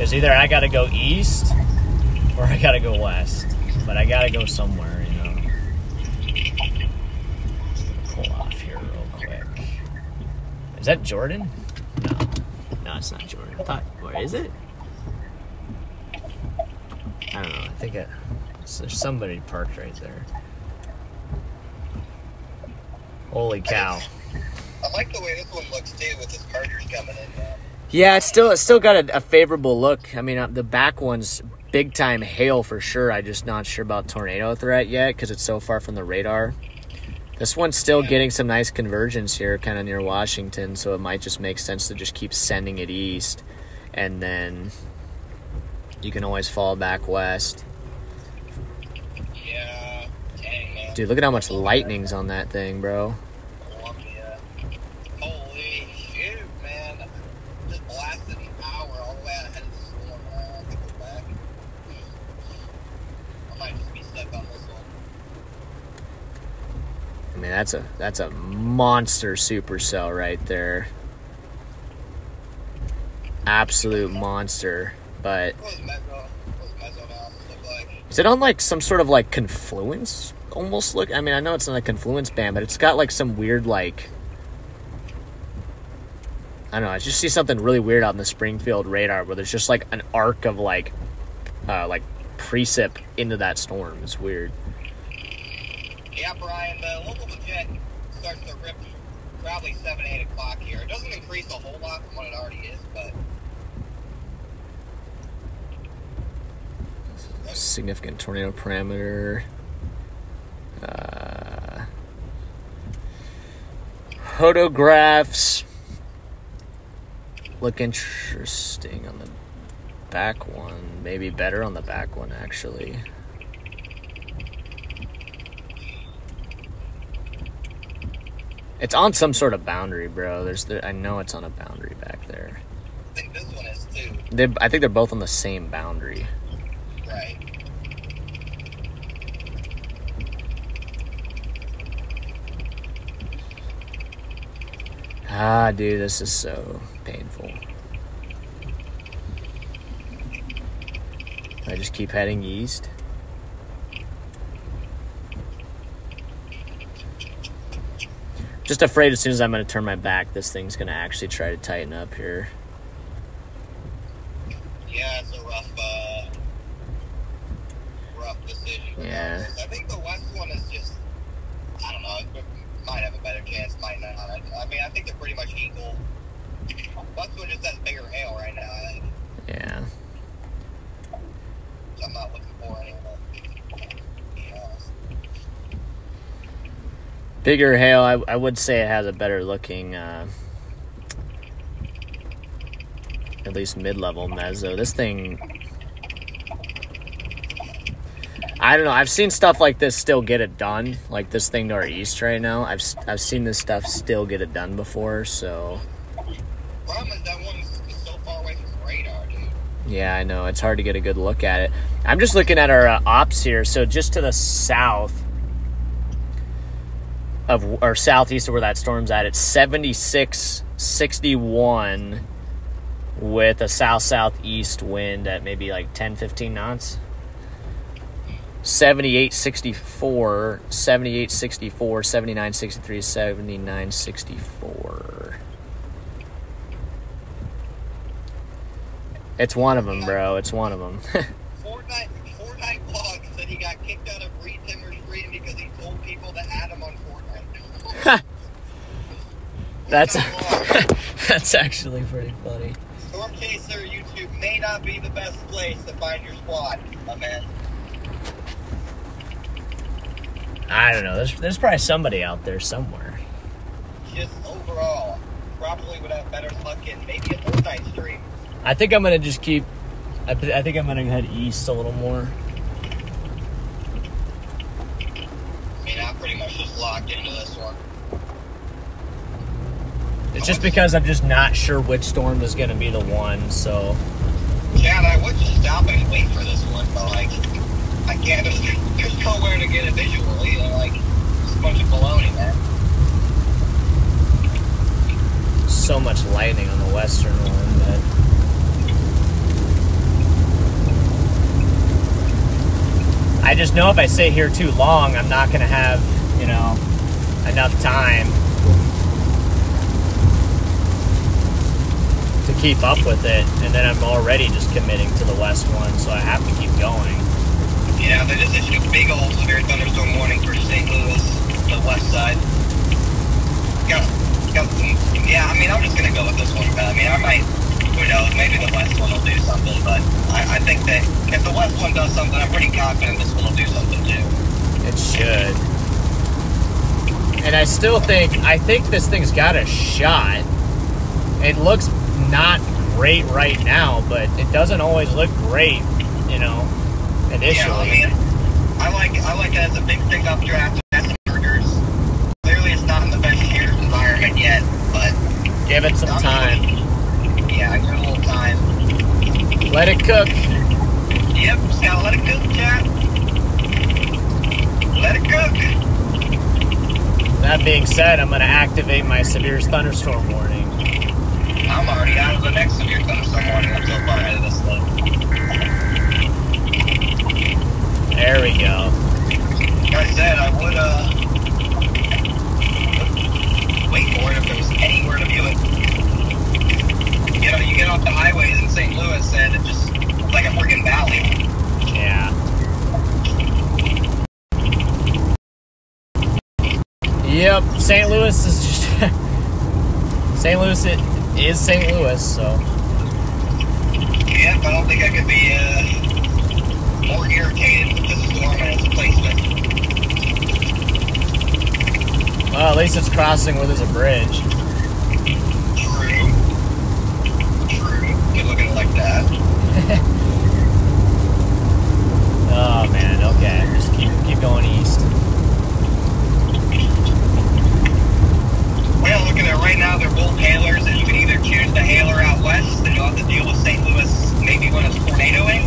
Because either I gotta go east or I gotta go west. But I gotta go somewhere, you know. Pull off here real quick. Is that Jordan? No. No, it's not Jordan. I thought, where is it? I don't know. I think it, there's somebody parked right there. Holy cow. I like the way this one looks too, with this mergers coming in. Yeah, it's still it's still got a, a favorable look. I mean, uh, the back one's big time hail for sure. I just not sure about tornado threat yet because it's so far from the radar. This one's still getting some nice convergence here, kind of near Washington, so it might just make sense to just keep sending it east, and then you can always fall back west. Yeah. Dude, look at how much lightning's on that thing, bro. Columbia. Holy shoot, man. Just blasted an hour all the way out ahead of the storm. Uh, I have to go back. I might just be stuck on this one. I mean, that's a that's a monster supercell right there. Absolute monster. But What was Meso? What was Meso now look like? Is it on like some sort of like confluence almost look? I mean, I know it's not a confluence band, but it's got like some weird like I don't know. I just see something really weird out in the Springfield radar where there's just like an arc of like uh like precip into that storm. It's weird. Yeah, Brian, the local jet starts to rip probably 7, 8 o'clock here. It doesn't increase a whole lot from what it already is, but Significant tornado parameter. Uh, hodographs look interesting on the back one. Maybe better on the back one, actually. It's on some sort of boundary, bro. There's, the, I know it's on a boundary back there. I think this one is too. They, I think they're both on the same boundary. Right. Ah, dude, this is so painful. I just keep heading east. Just afraid as soon as I'm going to turn my back, this thing's going to actually try to tighten up here. Yeah, it's a rough, uh, rough decision. Yeah. I think the west one is just, I don't know, it might have a better chance, might not. I, mean, I think they're pretty much equal. West one just has bigger hail right now, I think. Yeah. I'm not looking for any of them. Yeah. Bigger hail, I, I would say it has a better looking, uh, at least mid level meso. This thing, I don't know. I've seen stuff like this still get it done, like this thing to our east right now. I've I've seen this stuff still get it done before, so Problem is that one's so far away from radar, dude. yeah, I know it's hard to get a good look at it. I'm just looking at our uh, ops here. So just to the south of or southeast of where that storm's at, it's 76, 61 with a south southeast wind at maybe like 10, 15 knots. 78 64 78 64 79 63 79 64 it's one of them bro it's one of them Fortnite, Fortnite blog said he got kicked out of Reed Timmer Stream because he told people to add him on. that's that's actually pretty funny Stormchaser YouTube may not be the best place to find your squad, my man. i don't know there's, there's probably somebody out there somewhere Just overall, probably would have better luck in maybe a Fortnite stream. i think i'm gonna just keep i, th- I think i'm gonna head east a little more I mean, I'm pretty much just locked into this one. It's just because i'm just not sure which storm is gonna be the one so Chad, I would just stop and wait for this one, but like, I can't. There's, there's nowhere to get a visual either. Like, it's a bunch of baloney, man. so much lightning on the western one but I just know if I sit here too long, I'm not going to have, you know, enough time keep up with it. And then I'm already just committing to the west one, so I have to keep going. Yeah, they just issued a big old severe thunderstorm warning for St. Louis, the west side. Got, got some, yeah, I mean, I'm just gonna go with this one. I mean, I might, who knows, maybe the west one will do something, but I, I think that if the west one does something, I'm pretty confident this one will do something too. It should. And I still think I think this thing's got a shot. It looks not great right now, but it doesn't always look great, you know, Yeah, I initially. mean, I like, I like it as a big pickup draft. Has mergers. Clearly, it's not in the best shears environment yet, but Give it some time. yeah, give it a little time. Let it cook. Yep, just gotta let it cook, Chad. Let it cook. That being said, I'm going to activate my severe thunderstorm warning. Already out of the next severe thunderstorm warning. I'm so far ahead of this thing. There we go. Like I said, I would, uh, wait for it if there was anywhere to view it. You know, you get off the highways in St. Louis and it just looks like a freaking valley. Yeah. Yep, St. Louis is just St. Louis it is St. Louis, so Yep, I don't think I could be, uh, more irritated with this storm and its placement. well, at least it's crossing where there's a bridge. True. True. You look at it like that. Oh man, okay. Just keep keep going east. Yeah, looking at right now, they're both hailers, and you can either choose the hailer out west, and you'll have to deal with St. Louis maybe when it's tornadoing,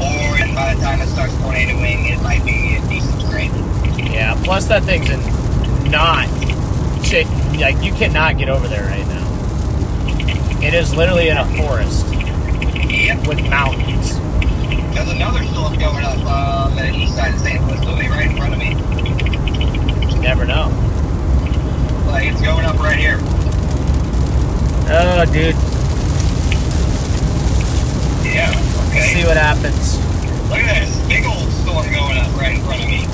or by the time it starts tornadoing, it might be a decent rain. Yeah, plus that thing's in not, like, you cannot get over there right now. It is literally in a forest yep. with mountains. There's another storm going up uh, on uh, the east side of St. Louis, literally right in front of me. You never know. Like it's going up right here. Oh, dude. Yeah. Okay. See what happens. Look at this big old storm going up right in front of me.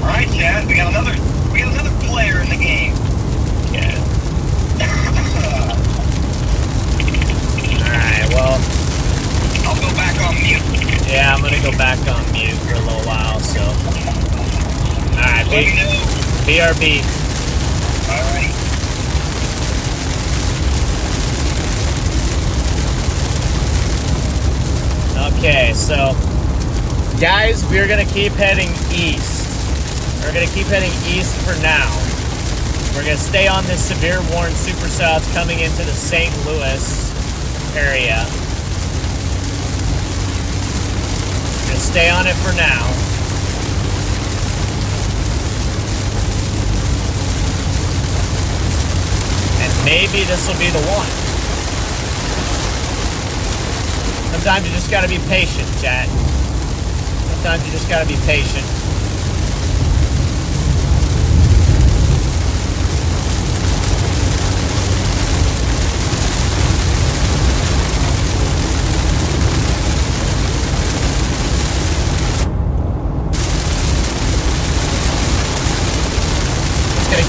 All right, Chad, we got another we got another player in the game. Yeah. All right. Well, I'll go back on mute. yeah, I'm gonna go back on mute for a little while. So, all right, Let B-. BRB. Okay, so guys, we're gonna keep heading east. We're gonna keep heading east for now. We're gonna stay on this severe warn supercell that's coming into the St. Louis area. We're gonna stay on it for now. And maybe this will be the one. Sometimes you just gotta be patient, chat. Sometimes you just gotta be patient.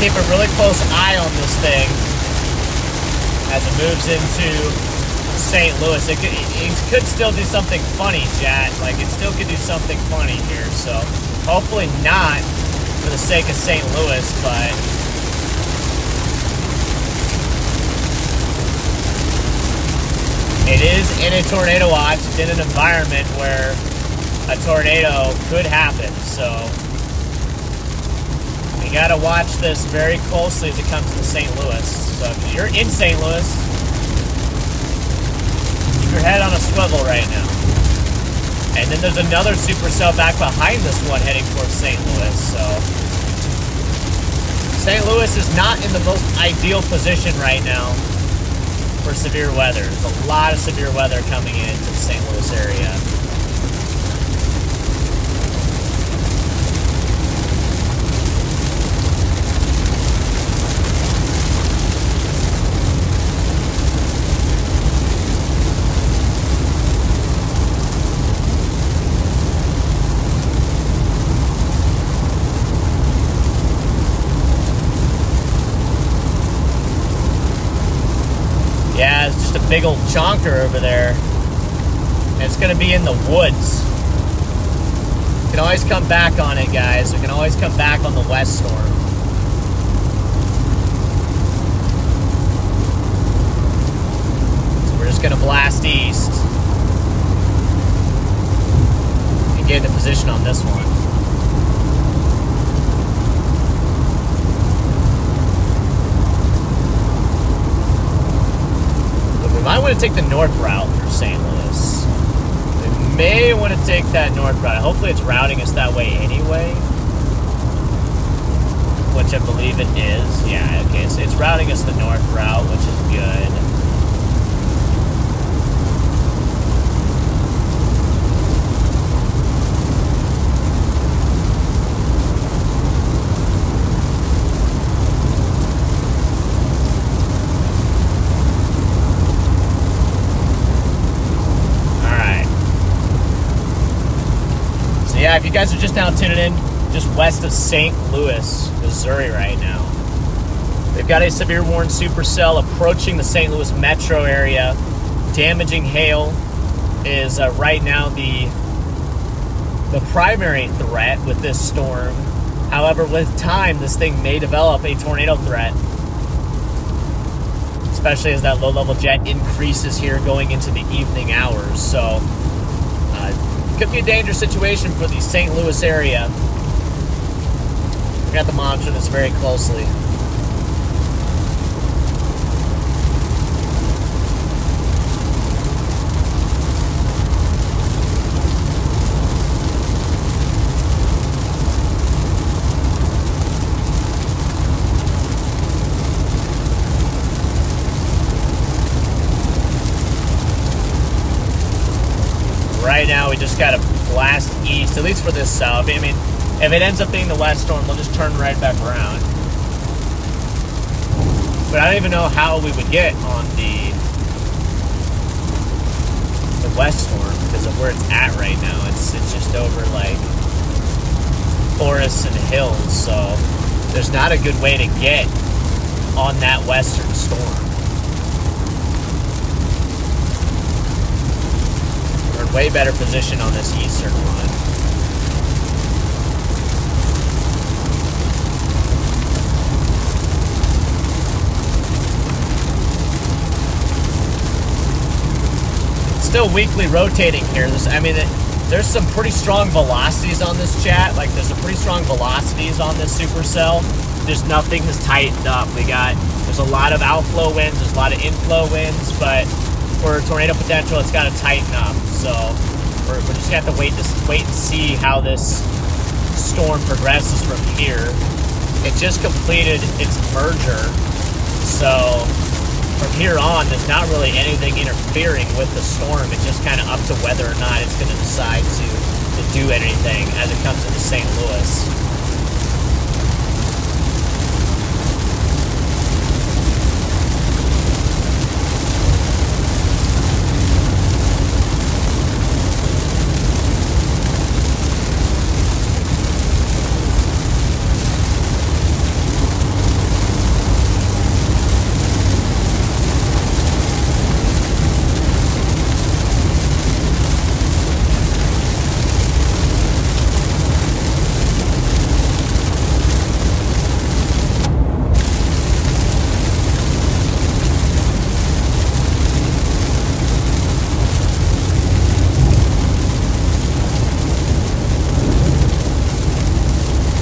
Keep a really close eye on this thing as it moves into St. Louis. It could, it could still do something funny, chat. Like, it still could do something funny here. So, hopefully not for the sake of St. Louis, but. It is in a tornado watch. It's in an environment where a tornado could happen. So, we gotta watch this very closely as it comes to St. Louis. You're in St. Louis, keep your head on a swivel right now. And then there's another supercell back behind this one heading towards St. Louis. So St. Louis is not in the most ideal position right now for severe weather. There's a lot of severe weather coming into the St. Louis area. Yeah, it's just a big old chonker over there. And it's gonna be in the woods. We can always come back on it, guys. We can always come back on the west storm. So we're just gonna blast east. And get into position on this one. Might want to take the north route through St. Louis. We may want to take that north route. Hopefully, it's routing us that way anyway. Which I believe it is. Yeah, okay, so it's routing us the north route, which is good. Alright. So yeah, if you guys are just now tuning in, just west of St. Louis, Missouri right now. They've got a severe warn supercell approaching the St. Louis metro area. Damaging hail is uh, right now the the primary threat with this storm. However, with time, this thing may develop a tornado threat, especially as that low-level jet increases here going into the evening hours. So, could be a dangerous situation for the St. Louis area. We got to monitor this very closely. right now we just got to blast east, at least for this south. I mean, if it ends up being the west storm, we'll just turn right back around. But I don't even know how we would get on the the west storm because of where it's at right now. It's it's just over like forests and hills, so there's not a good way to get on that western storm. We're in way better position on this eastern one. Still weakly rotating here. This, I mean, it, there's some pretty strong velocities on this chat. Like, there's some pretty strong velocities on this supercell. Just nothing has tightened up. We got there's a lot of outflow winds, there's a lot of inflow winds, but for tornado potential, it's got to tighten up. So we're, we're just gonna have to wait to wait and see how this storm progresses from here. It just completed its merger, so from here on, there's not really anything interfering with the storm. It's just kind of up to whether or not it's going to decide to, to do anything as it comes into St. Louis.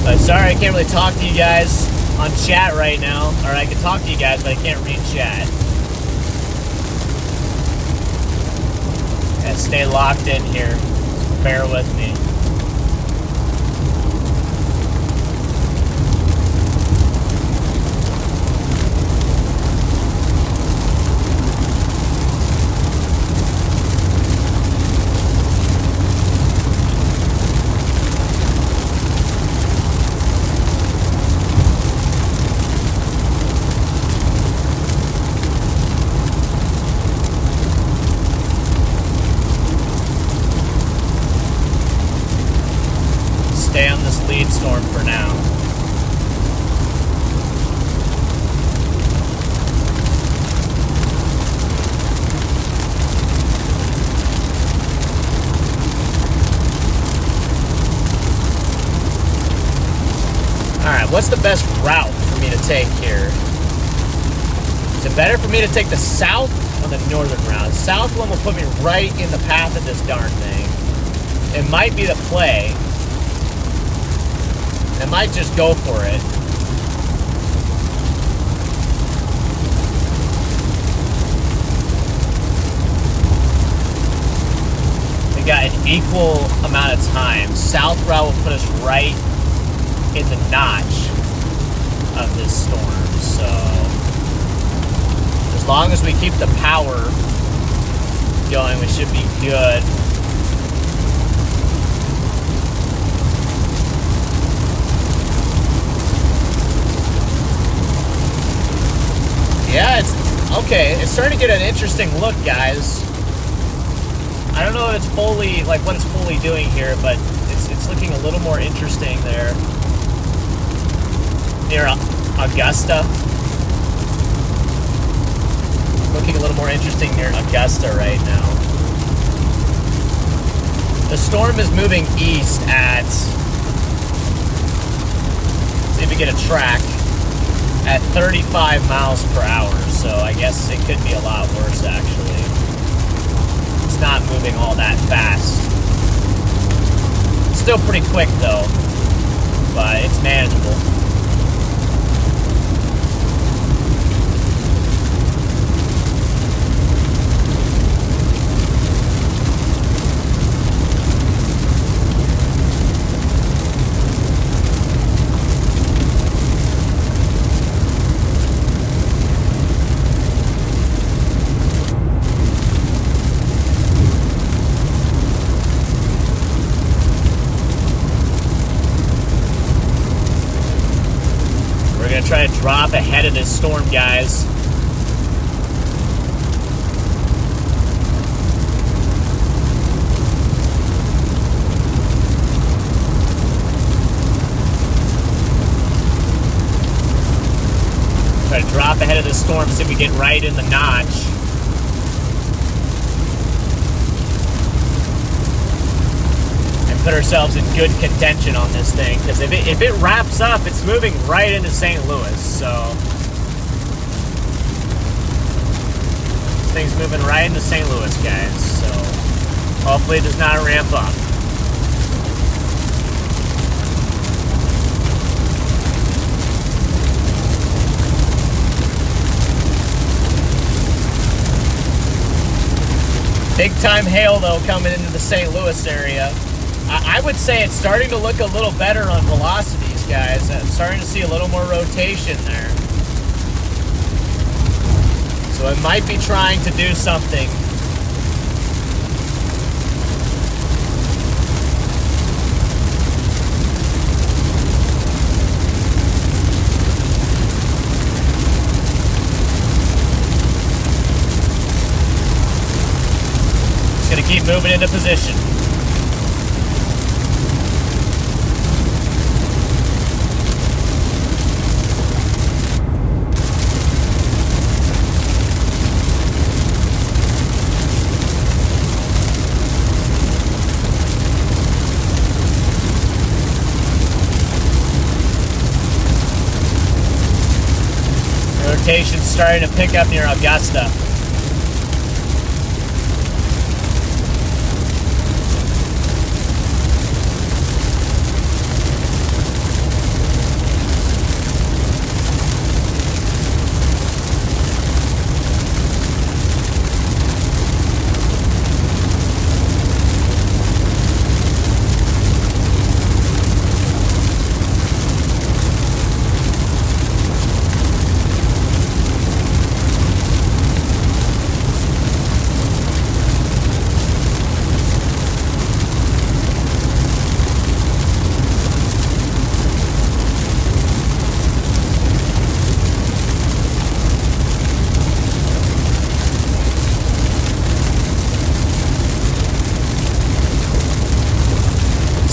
But sorry, I can't really talk to you guys on chat right now. Or I can talk to you guys, but I can't read chat. Yeah, stay locked in here. Bear with me. Stay on this lead storm for now. Alright, what's the best route for me to take here? Is it better for me to take the south on the northern route? South one will put me right in the path of this darn thing. It might be the play. I might just go for it. We got an equal amount of time. South route will put us right in the notch of this storm. So as long as we keep the power going, we should be good. Yeah, it's okay. It's starting to get an interesting look, guys. I don't know if it's fully like what it's fully doing here, but it's it's looking a little more interesting there near Augusta. Looking a little more interesting near Augusta right now. The storm is moving east at. See if we get a track at 35 miles per hour, so I guess it could be a lot worse actually. It's not moving all that fast. Still pretty quick though, but it's manageable. Try to drop ahead of this storm, guys. Try to drop ahead of the storm, see if we get right in the notch. Put ourselves in good contention on this thing because if it, if it wraps up, it's moving right into St. Louis. So this thing's moving right into St. Louis, guys. So hopefully it does not ramp up. Big time hail though coming into the St. Louis area. I would say it's starting to look a little better on velocities, guys. I'm starting to see a little more rotation there. So it might be trying to do something. To keep moving into position. Starting to pick up near Augusta.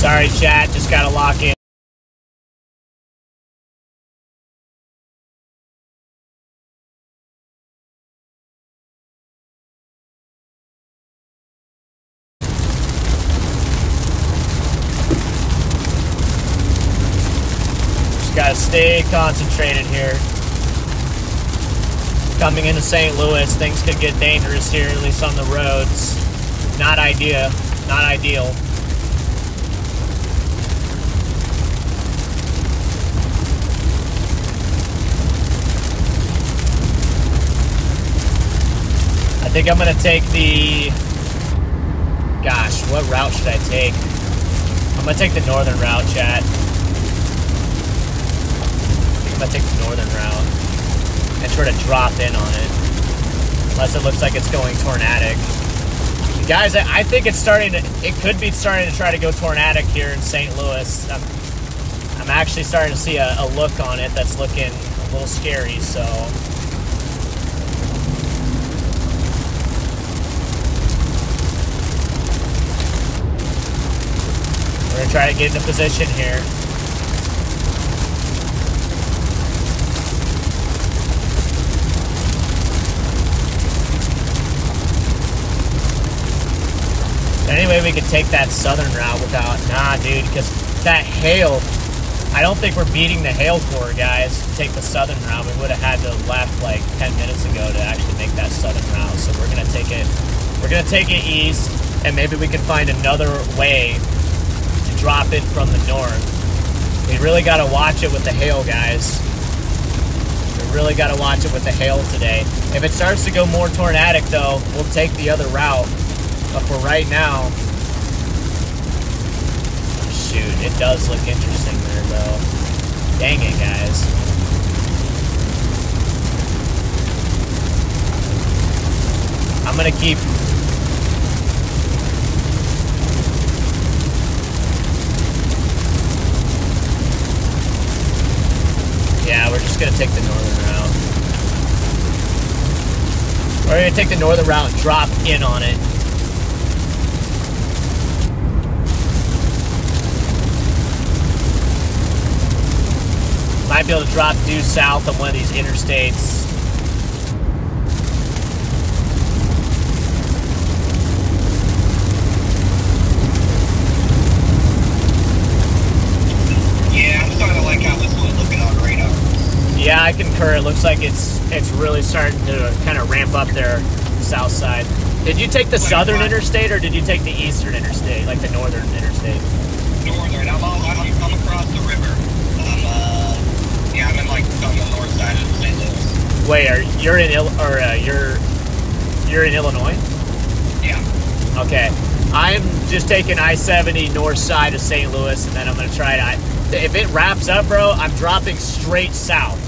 Sorry, chat, just gotta lock in. Just gotta stay concentrated here. Coming into St. Louis, things could get dangerous here, at least on the roads. Not idea, not ideal. I think I'm gonna take the. Gosh, what route should I take? I'm gonna take the northern route, chat. I I'm take the northern route and try to drop in on it. Unless it looks like it's going tornadic. Guys, I think it's starting to. It could be starting to try to go tornadic here in St. Louis. I'm, I'm actually starting to see a, a look on it that's looking a little scary. So We're gonna try to get into position here. Anyway, we could take that southern route without, nah, dude, because that hail, I don't think we're beating the hail core, guys, take the southern route. We would have had to left like 10 minutes ago to actually make that southern route. So we're gonna take it, we're gonna take it east, and maybe we can find another way to drop in from the north. We really got to watch it with the hail, guys. We really got to watch it with the hail today. If it starts to go more tornadic, though, we'll take the other route. But for right now, shoot, it does look interesting there, though. Dang it, guys. I'm gonna keep Yeah, we're just gonna take the northern route. We're gonna take the northern route drop in on it. Might be able to drop due south on one of these interstates. Yeah, I'm starting to like how this one's looking on radar. Yeah, I concur. It looks like it's it's really starting to kind of ramp up there, south side. Did you take the southern interstate or did you take the eastern interstate, like the northern interstate? Northern. I'm, all, I'm, I'm across the river. I'm, uh, yeah, I'm in like on the north side of St. Louis. Wait, are you're in Il- or uh, you're you're in Illinois? Yeah. Okay, I'm just taking I-70 north side of St. Louis, and then I'm gonna try to. I, if it wraps up, bro, I'm dropping straight south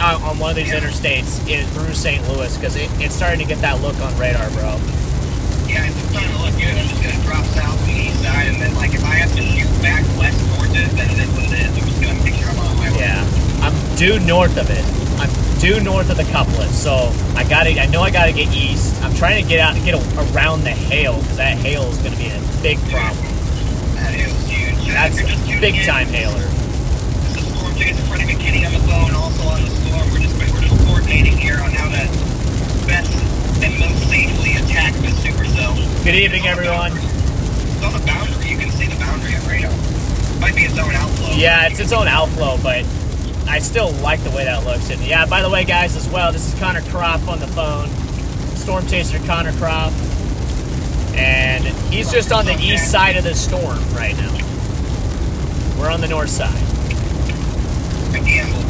uh, on one of these Yeah. interstates in through St. Louis because it, it's starting to get that look on radar, bro. Yeah, it's starting to look good. I'm just gonna drop south on the east side, and then like if I have to shoot back west towards it, then it is what it is. I'm just gonna make sure I'm on the highway. Yeah, I'm due north of it. I'm due north of the couplet, so I gotta. I know I gotta get east. I'm trying to get out, and get a, around the hail because that hail is gonna be a big problem. That is huge. That's if you're just a big time hailer. This is Storm Chase Freddy McKinney on the phone, also on the storm. We're just we're just coordinating here on how to best and most safely attack this supercell. Good evening, everyone. It's on the boundary. You can see the boundary on radar. Might be its own outflow. Yeah, it's its own outflow, but I still like the way that looks. And yeah, by the way, guys, as well, this is Connor Croft on the phone, Storm Chaser Connor Croft, and he's just on the east side of the storm right now. We're on the north side. A gamble.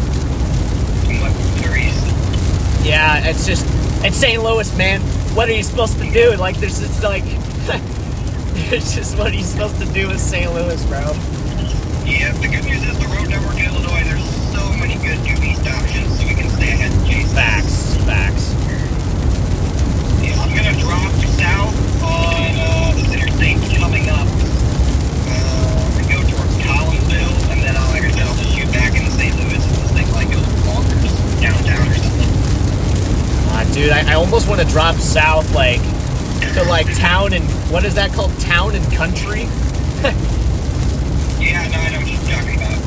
From what there is. Yeah, it's just it's St. Louis, man. What are you supposed to do? Like, there's it's like it's just what are you supposed to do with St. Louis, bro? Yeah, the good news is the road network in Illinois, there's so many good due east options, so we can stay ahead and chase. Facts, facts. Yeah, I'm gonna drop south on uh, this interstate coming up uh, and go towards Collinsville, and then I'll, like I said, I'll just shoot back into St. Louis and this thing like goes bonkers downtown or something. Ah, dude, I, I almost want to drop south, like to like town and what is that called? Town and country. Yeah, no, I know what you're talking about.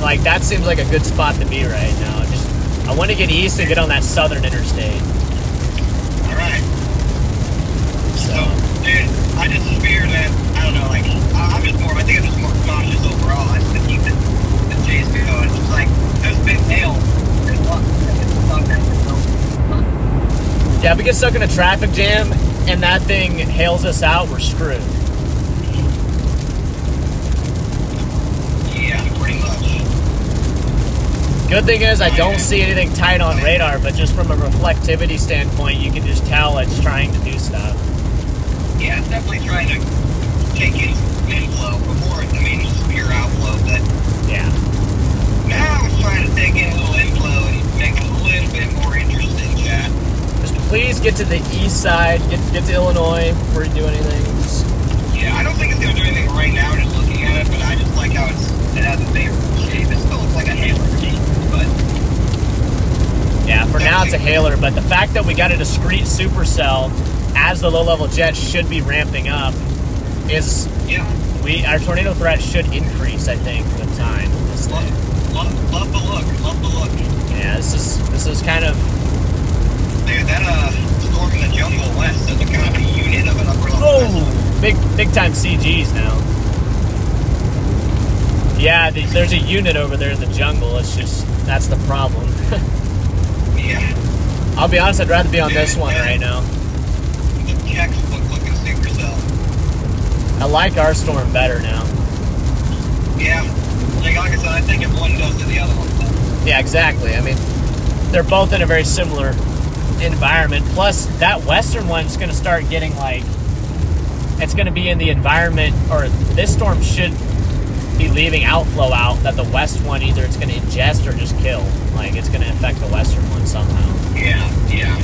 Like that seems like a good spot to be right now. Just I want to get east and get on that southern interstate. All right. So So, dude, I just fear that I don't know, like I'm just more. I think I'm just more cautious overall. I just keep the, the chase going. It's just like there's big hail. There's luck. Yeah, if we get stuck in a traffic jam and that thing hails us out, we're screwed. Yeah, pretty much. Good thing is I don't see anything tight on radar, but just from a reflectivity standpoint, you can just tell it's trying to do stuff. Yeah, it's definitely trying to take in inflow before. I mean, just pure outflow, but Yeah. now it's trying to take in a little inflow and make it a little bit more interesting, chat. Just please get to the east side, get get to Illinois before you do anything. Just- Yeah, I don't think it's gonna do anything right now. Just looking at it, but I just like how it's it has a favorable shape. It still looks like a but Yeah, for now it's a hailer, but the fact that we got a discrete supercell as the low level jet should be ramping up is yeah, we our tornado threat should increase, I think, with time. Love, love, love the look. Love the look. Yeah, this is this is kind of Dude, that uh storm in the jungle west is a kind of a unit of an upper level. oh big big time CGs now. Yeah, the, there's a unit over there in the jungle. It's just that's the problem. Yeah, I'll be honest, I'd rather be on this one right now. textbook looking. I like our storm better now. Yeah, like, like I said, I think if one does to the other one. Yeah, exactly. I mean, they're both in a very similar environment. Plus, that western one's going to start getting like, it's going to be in the environment, or this storm should be leaving outflow out that the west one either it's going to ingest or just kill. Like, it's going to affect the western one somehow. Yeah, yeah.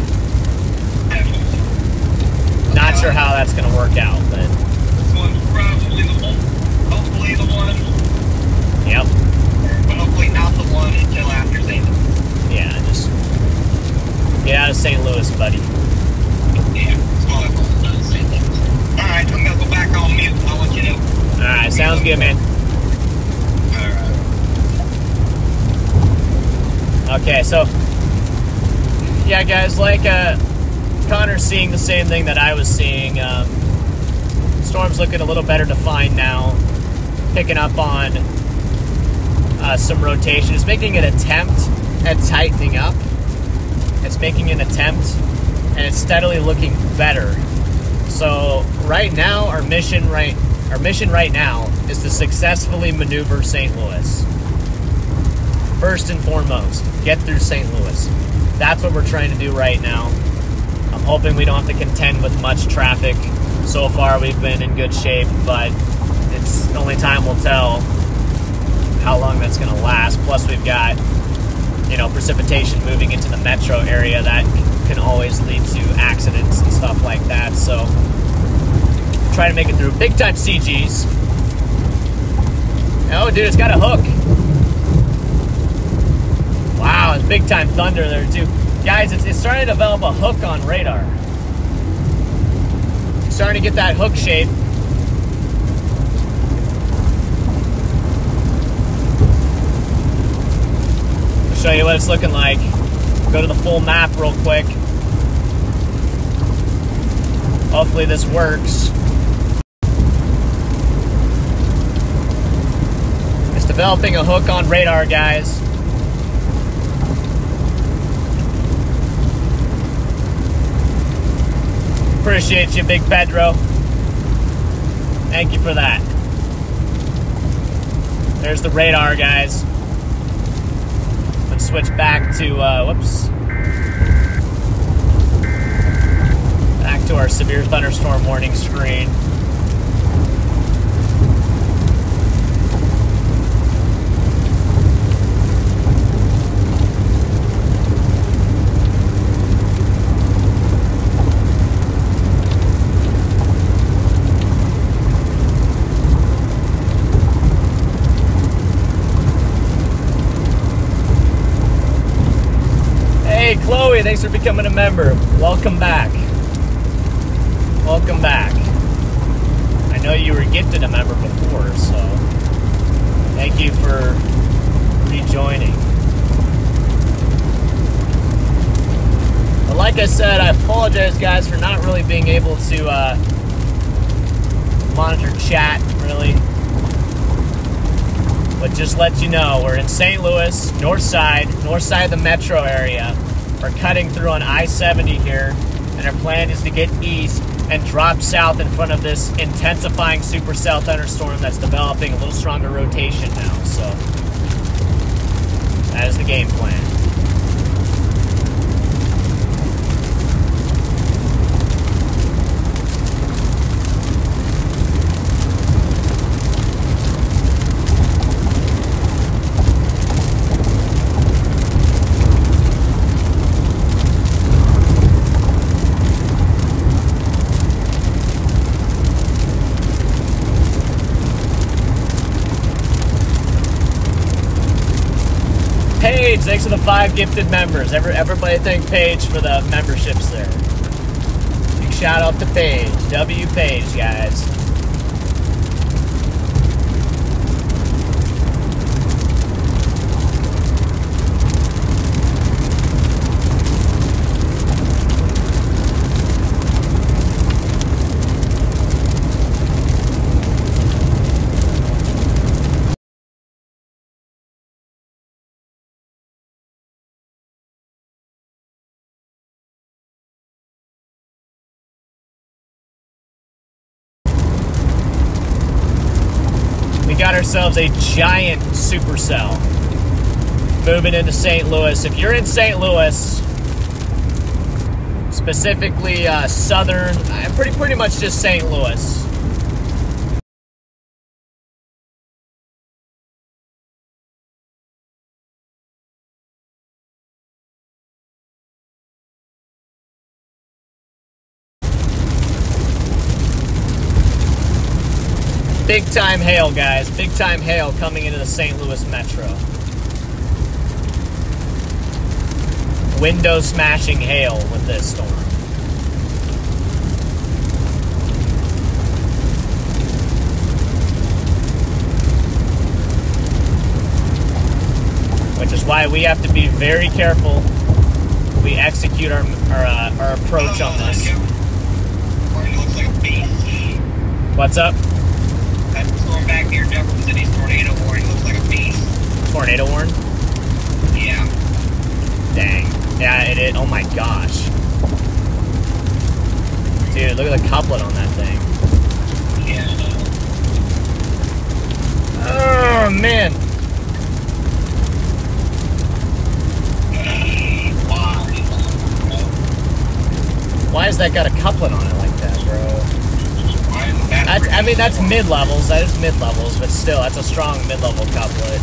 Definitely. Not sure how that's going to work out, but This one's probably the one. Hopefully the one, yep. but hopefully not the one until after St. Louis. Yeah, just get out of St. Louis, buddy. Yeah, that's all I want to say. All right, I'm gonna go back on mute. I'll let you know. All right, sounds good, man. All right. Okay, so yeah, guys, like uh, Connor's seeing the same thing that I was seeing. Um, storm's looking a little better defined now, picking up on uh, some rotation. It's making an attempt at tightening up. It's making an attempt, and it's steadily looking better. So right now, our mission right our mission right now is to successfully maneuver St. Louis. First and foremost, get through St. Louis. That's what we're trying to do right now. I'm hoping we don't have to contend with much traffic. So far, we've been in good shape, but it's only time will tell how long that's going to last. Plus, we've got you know precipitation moving into the metro area that can always lead to accidents and stuff like that. So, try to make it through. Big time CGs. Oh, dude, it's got a hook. Big time thunder there too. Guys, it's, it's starting to develop a hook on radar. It's starting to get that hook shape. I'll show you what it's looking like. Go to the full map real quick. Hopefully this works. It's developing a hook on radar, guys. Appreciate you, Big Pedro. Thank you for that. There's the radar, guys. Let's switch back to, uh, whoops. Back to our severe thunderstorm warning screen. Hey, Chloe, thanks for becoming a member. Welcome back. Welcome back. I know you were gifted a member before, so thank you for rejoining. But like I said, I apologize, guys, for not really being able to uh, monitor chat, really. But just let you know, we're in St. Louis, north side, north side of the metro area. We're cutting through on I 70 here, and our plan is to get east and drop south in front of this intensifying supercell thunderstorm that's developing a little stronger rotation now. So, that is the game plan. Paige, thanks for the five gifted members. Every, everybody thank Paige for the memberships there. Big shout out to Paige. W Paige, guys. Ourselves a giant supercell moving into St. Louis. If you're in St. Louis, specifically uh, southern, pretty pretty much just St. Louis. Big time hail, guys. Big time hail coming into the St. Louis metro. window smashing hail with this storm. Which is why we have to be very careful we execute our our, uh, our approach on this. Warren looks like a beast. What's up? Back near Jefferson City's tornado warning looks like a beast. Tornado warn? Yeah. Dang. Yeah, it is. Oh my gosh. Dude, look at the couplet on that thing. Yeah. Oh man. Why has that got a couplet on it like that, bro? Why is that That's, I mean, that's mid levels. That is mid levels, but still, that's a strong mid level couplet.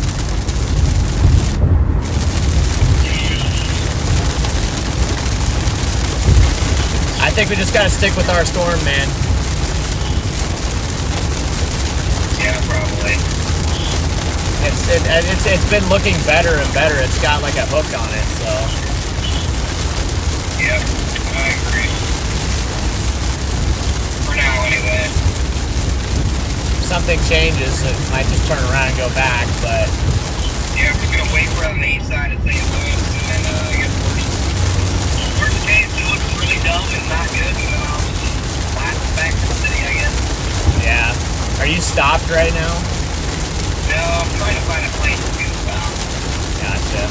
I think we just gotta stick with our storm, man. Yeah, probably. It's it, it's it's been looking better and better. It's got like a hook on it, so Yep. I agree. For now, anyway. Something changes, it might just turn around and go back. But Yeah, we're gonna wait for on the east side of St. Louis, and then uh, I guess worst, worst case it looks really dumb and not good, and then I'll just back to the city, I guess. yeah, are you stopped right now? No, I'm trying to find a place to do stop. Gotcha.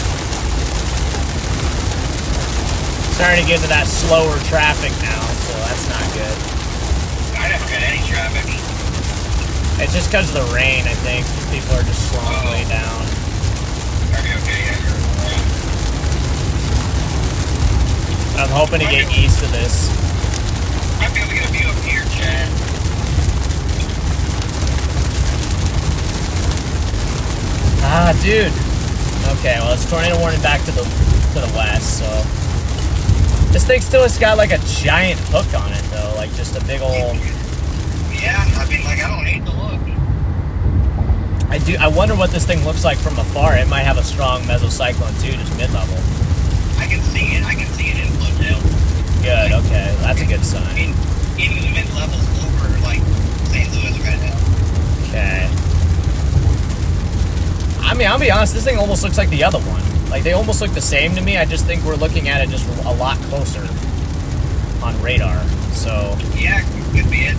Starting to get into that slower traffic now, so that's not good. I never had any traffic. It's just because of the rain, I think. People are just slowing Oh. way down. I'm hoping to get east of this. Might be able to get a view up here, Chad. Ah, dude. Okay, well, it's tornado warning back to the to the west, so this thing still has got like a giant hook on it, though, like just a big old. Yeah, I mean, like, I don't hate the look. I do. I wonder what this thing looks like from afar. It might have a strong mesocyclone too, just mid level. I can see it. I can see it in Bloodtail. Good. Okay, that's a good sign. I sign. mean, even the mid levels over, like, St. Louis right now. Okay. I mean, I'll be honest. This thing almost looks like the other one. Like they almost look the same to me. I just think we're looking at it just a lot closer on radar. So Yeah, could be it.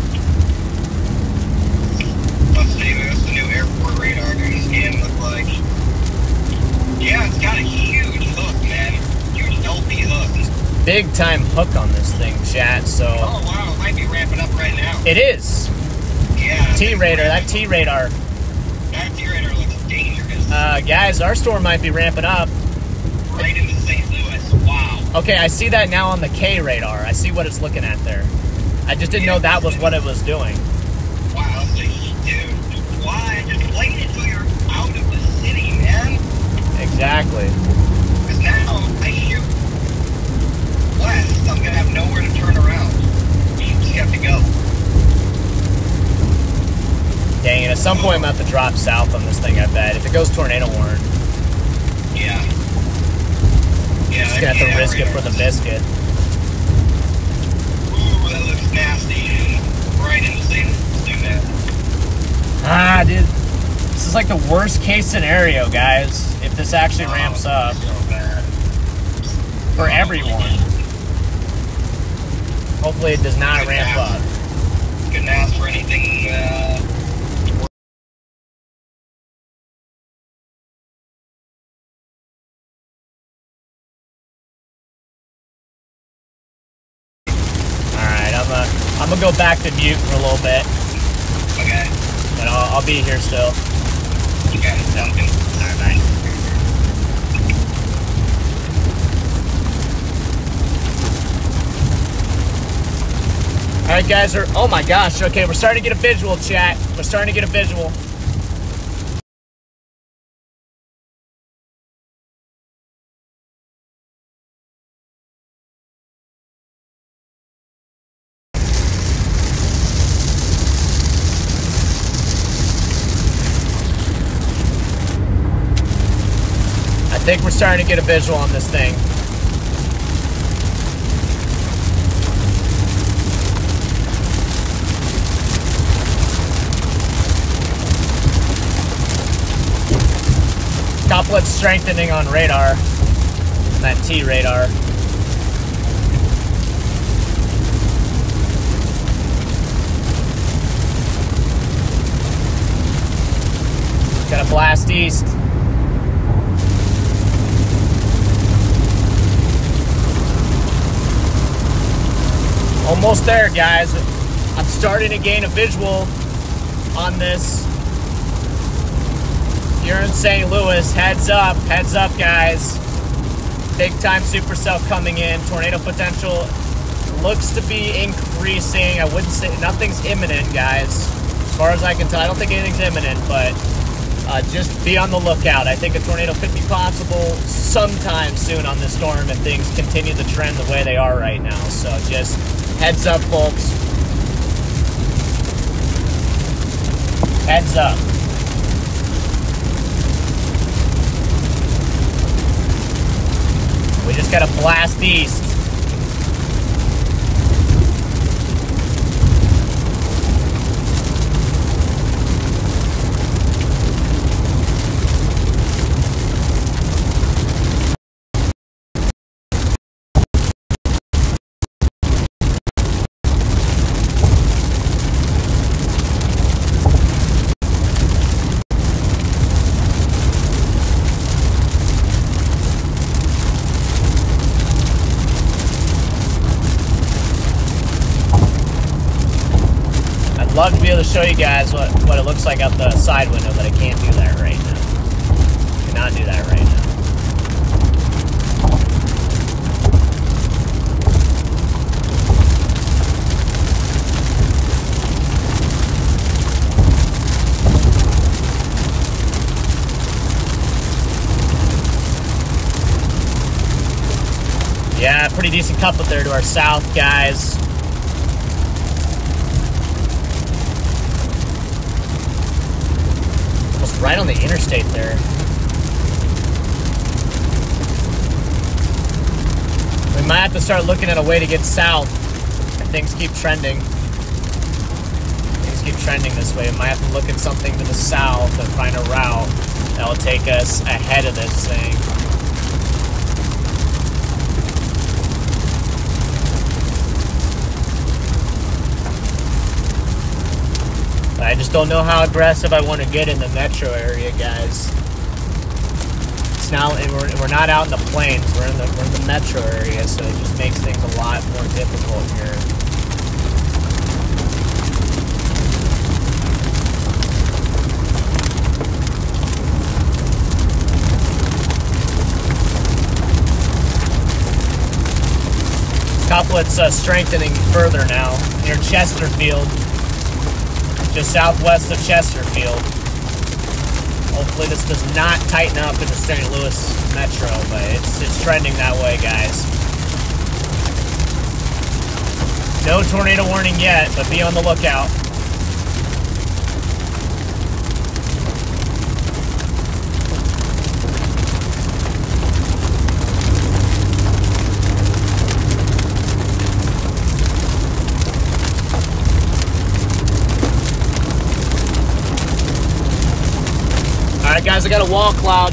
Let's see, what's the new airport radar the scan look like? Yeah, it's got a huge hook, man. Huge LP hook. big time hook on this thing, chat. So Oh, wow, it might be ramping up right now. it is Yeah. T radar. That T radar, That T radar looks dangerous. uh, guys. Our storm might be ramping up. right into St. Louis. Wow. Okay, I see that now on the K radar. I see what it's looking at there. I just didn't know that was what it was doing. Wow, so, dude, why? Just wait until you're out of the city, man. Exactly. Because now I shoot west, I'm gonna have nowhere to turn around. You just have to go. Dang it. At some point, I'm have to drop south on this thing. I bet if it goes tornado warn, Yeah. Yeah. just gonna have to risk it for the biscuit. Ooh, that looks nasty. Right into St. Do that. Ah, dude. This is like the worst case scenario, guys. If this actually ramps Oh, up for everyone. Hopefully, it does not ramp up. Couldn't ask for anything. Uh, All right, I'm gonna I'm gonna go back to mute for a little bit, okay. and I'll, I'll be here still. All right. Guys. Are, oh my gosh. Okay, we're starting to get a visual, chat. We're starting to get a visual. think we're starting to get a visual on this thing. Couplet strengthening on radar, that T radar. Got a blast east. Almost there, guys. I'm starting to gain a visual on this. You're in St. Louis. Heads up, heads up, guys. Big time supercell coming in. Tornado potential looks to be increasing. I wouldn't say nothing's imminent, guys. As far as I can tell, I don't think anything's imminent, but uh, just be on the lookout. I think a tornado could be possible sometime soon on this storm if things continue to trend the way they are right now. So just heads up, folks. Heads up. We just got to blast east. Looks like out the side window, but I can't do that right now. Cannot do that right now. Yeah, pretty decent couplet there to our south, guys. Right on the interstate there. We might have to start looking at a way to get south if things keep trending. Things keep trending this way. We might have to look at something to the south and find a route that will take us ahead of this thing. I just don't know how aggressive I want to get in the metro area, guys. It's now we're, we're not out in the plains. We're in the we're in the metro area, so it just makes things a lot more difficult here. Couplet's uh, strengthening further now near Chesterfield just southwest of Chesterfield. Hopefully this does not tighten up in the St. Louis metro, but it's it's trending that way, guys. No tornado warning yet, but be on the lookout. Guys, I got a wall cloud.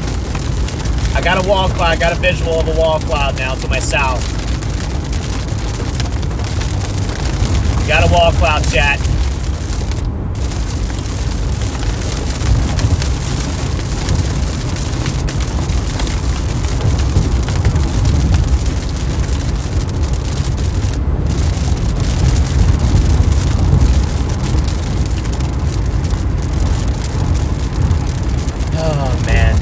I got a wall cloud. I got a visual of a wall cloud now to my south. Got a wall cloud, chat. Oh man.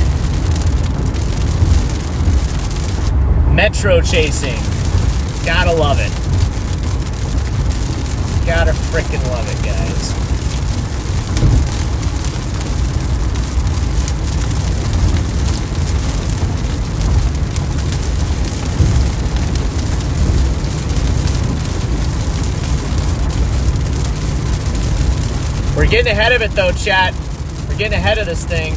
Metro chasing. Gotta love it. Gotta freaking love it, guys. We're getting ahead of it though, chat. We're getting ahead of this thing.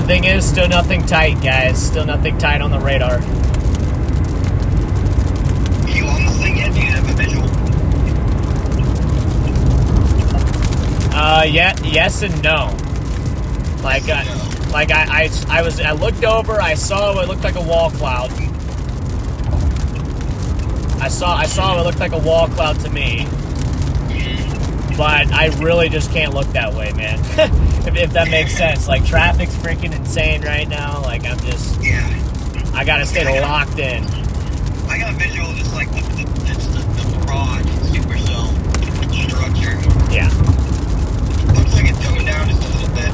good thing is, still nothing tight, guys. Still nothing tight on the radar. Uh, yeah, yes and no. Like, uh, like I, I, I was, I looked over, I saw what looked like a wall cloud. I saw, I saw what looked like a wall cloud to me, but I really just can't look that way, man. if, if that makes sense. Like, traffic's freaking insane right now. Like, I'm just, Yeah. I gotta stay locked in. I got a visual just like the, the, the, the broad super cell structure. Yeah. Looks like it's coming down just a little bit.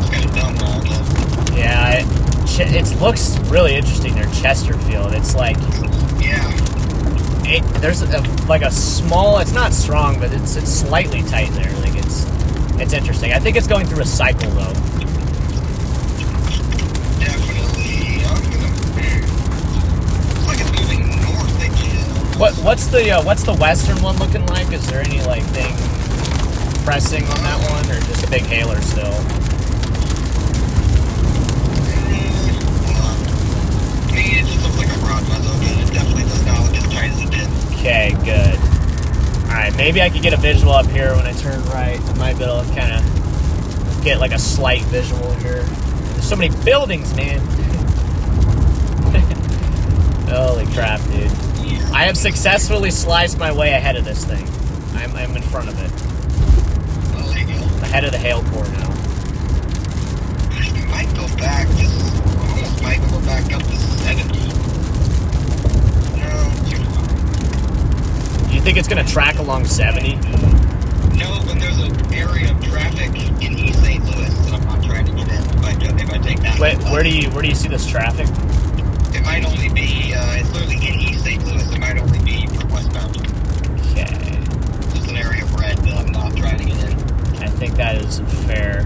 It's kind of dumb all though. Yeah, it, it looks really interesting there, Chesterfield. It's like Yeah. it, there's a, like a small. It's not strong, but it's it's slightly tight there. Like it's it's interesting. I think it's going through a cycle though. Definitely. I'm gonna. Looks like it's moving north again. What what's the uh, what's the western one looking like? Is there any like thing pressing on that one, or just a big hailer still? To me, it just looks like a broad meso. It definitely does not look as tight as it did. Okay, good. All right, maybe I could get a visual up here when I turn right. I might be able to kind of get like a slight visual here. There's so many buildings, man. Holy crap, dude. I have successfully sliced my way ahead of this thing. I'm, I'm in front of it. Ahead of the hail core now. I might go back. Just almost might go back up to 70. No, too far. Do you think it's going to track along 70? No, but there's an area of traffic in East St. Louis that I'm not trying to get in if I, if I take that. Wait, where do you where do you see this traffic? It might only be, uh, it's literally in East St. Louis. It might only be for westbound. Okay. Just an area of red that I'm not trying to get in. I think that is fair.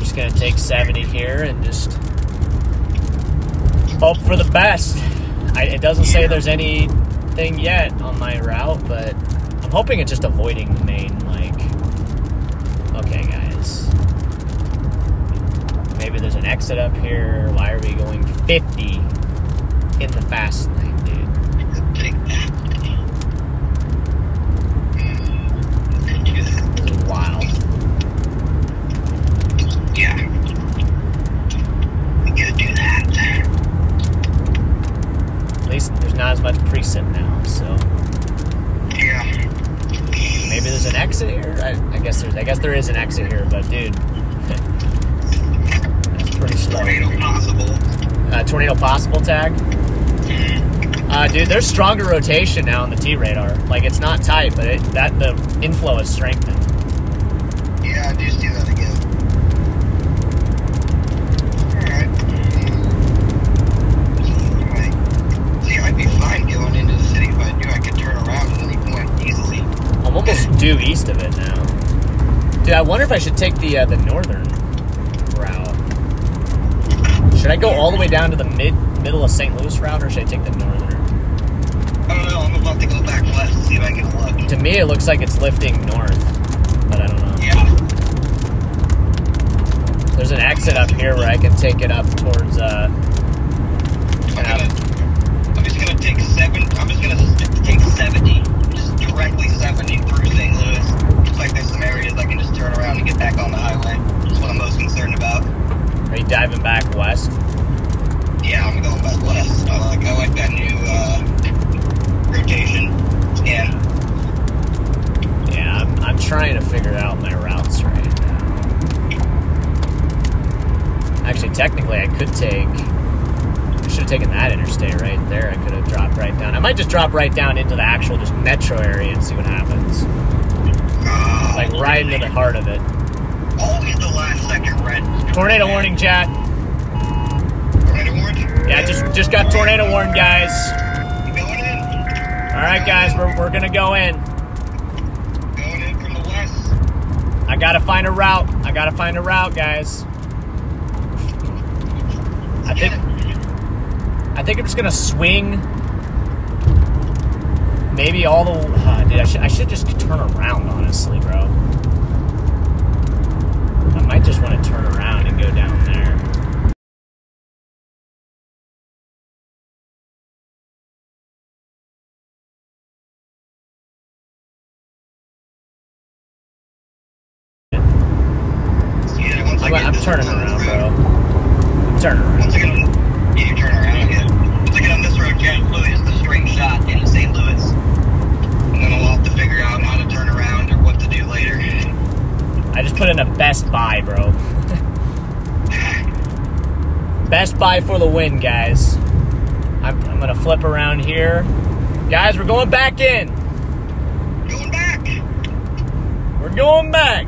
Just gonna take 70 here and just hope for the best. I, it doesn't say there's anything yet route, but I'm hoping it's just avoiding the main, like. Okay, guys. Maybe there's an exit up here. Why are we going 50 in the fast lane, dude? Take that. Could do that. This is wild. Yeah. We gotta do that. At least there's not as much precip now, so. Yeah. Maybe there's an exit here. I, I guess there's. I guess there is an exit here, but dude, that's pretty slow. Tornado possible. Uh, tornado possible tag. Uh, dude, there's stronger rotation now on the T radar. Like it's not tight, but it, that the inflow is strengthened. Yeah, I do see that again. Alright. See, I'd be fine going into the city if I knew I could turn around and leave point easily. I'm almost due east of it now. Dude, I wonder if I should take the uh, the northern route. Should I go all the way down to the mid middle of St. Louis route, or should I take the northern? I don't know, I'm about to go back west to see if I can look. To me, it looks like it's lifting north, but I don't know. Yeah. There's an exit up here where I can take it up towards. uh I'm gonna, I'm just gonna take seven, I'm just gonna take 70, just directly 70 through St. Louis. Looks like there's some areas I can just turn around and get back on the highway. That's what I'm most concerned about. Are you diving back west? Trying to figure out my routes right now. Actually, technically, I could take. I should have taken that interstate right there. I could have dropped right down. I might just drop right down into the actual just metro area and see what happens. Uh, Like right into the heart of it. Always the last second red. Tornado warning, chat. Tornado warning? Yeah, just just got tornado warning, guys. You going in? All right, guys, we're, we're gonna go in. Going in from the west. I gotta find a route. I gotta find a route, guys. I think I think I'm just gonna swing. Maybe all the. Uh, dude, I should I should just turn around, honestly, bro. might just want to turn around and go down there. Yeah, once I I'm, get I'm this turning on this around, road- bro. I'm turning around. Once I get on, yeah, you turn around. Yeah. Once I get on this road, Janet Louis is the straight shot into St. Louis. And then I'll have to figure out how to turn around or what to do later. I just put in a Best Buy, bro. Best Buy for the win, guys. I'm, I'm gonna flip around here. Guys, we're going back in. Going back. We're going back.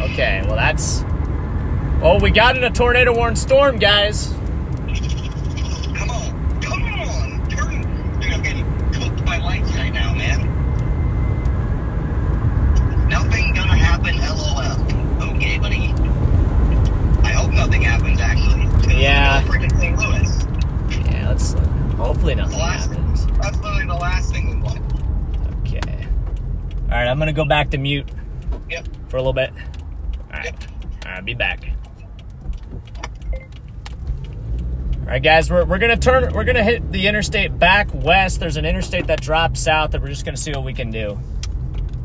Okay, well that's. Oh, we got in a tornado warned storm, guys. Come on. Come on. Turn. Dude, I'm getting cooked by lights right now, man. Nothing gonna happen, lol. Okay, buddy. I hope nothing happens, actually. 'cause Yeah. it's Freaking St. Louis. Yeah, let's. Uh, hopefully The nothing last, happens. that's literally the last thing we want. Okay. All right, I'm gonna go back to mute Yep. for a little bit. All right. All right, be back. All right, guys, we're, we're gonna turn. We're gonna hit the interstate back west. There's an interstate that drops south that we're just gonna see what we can do.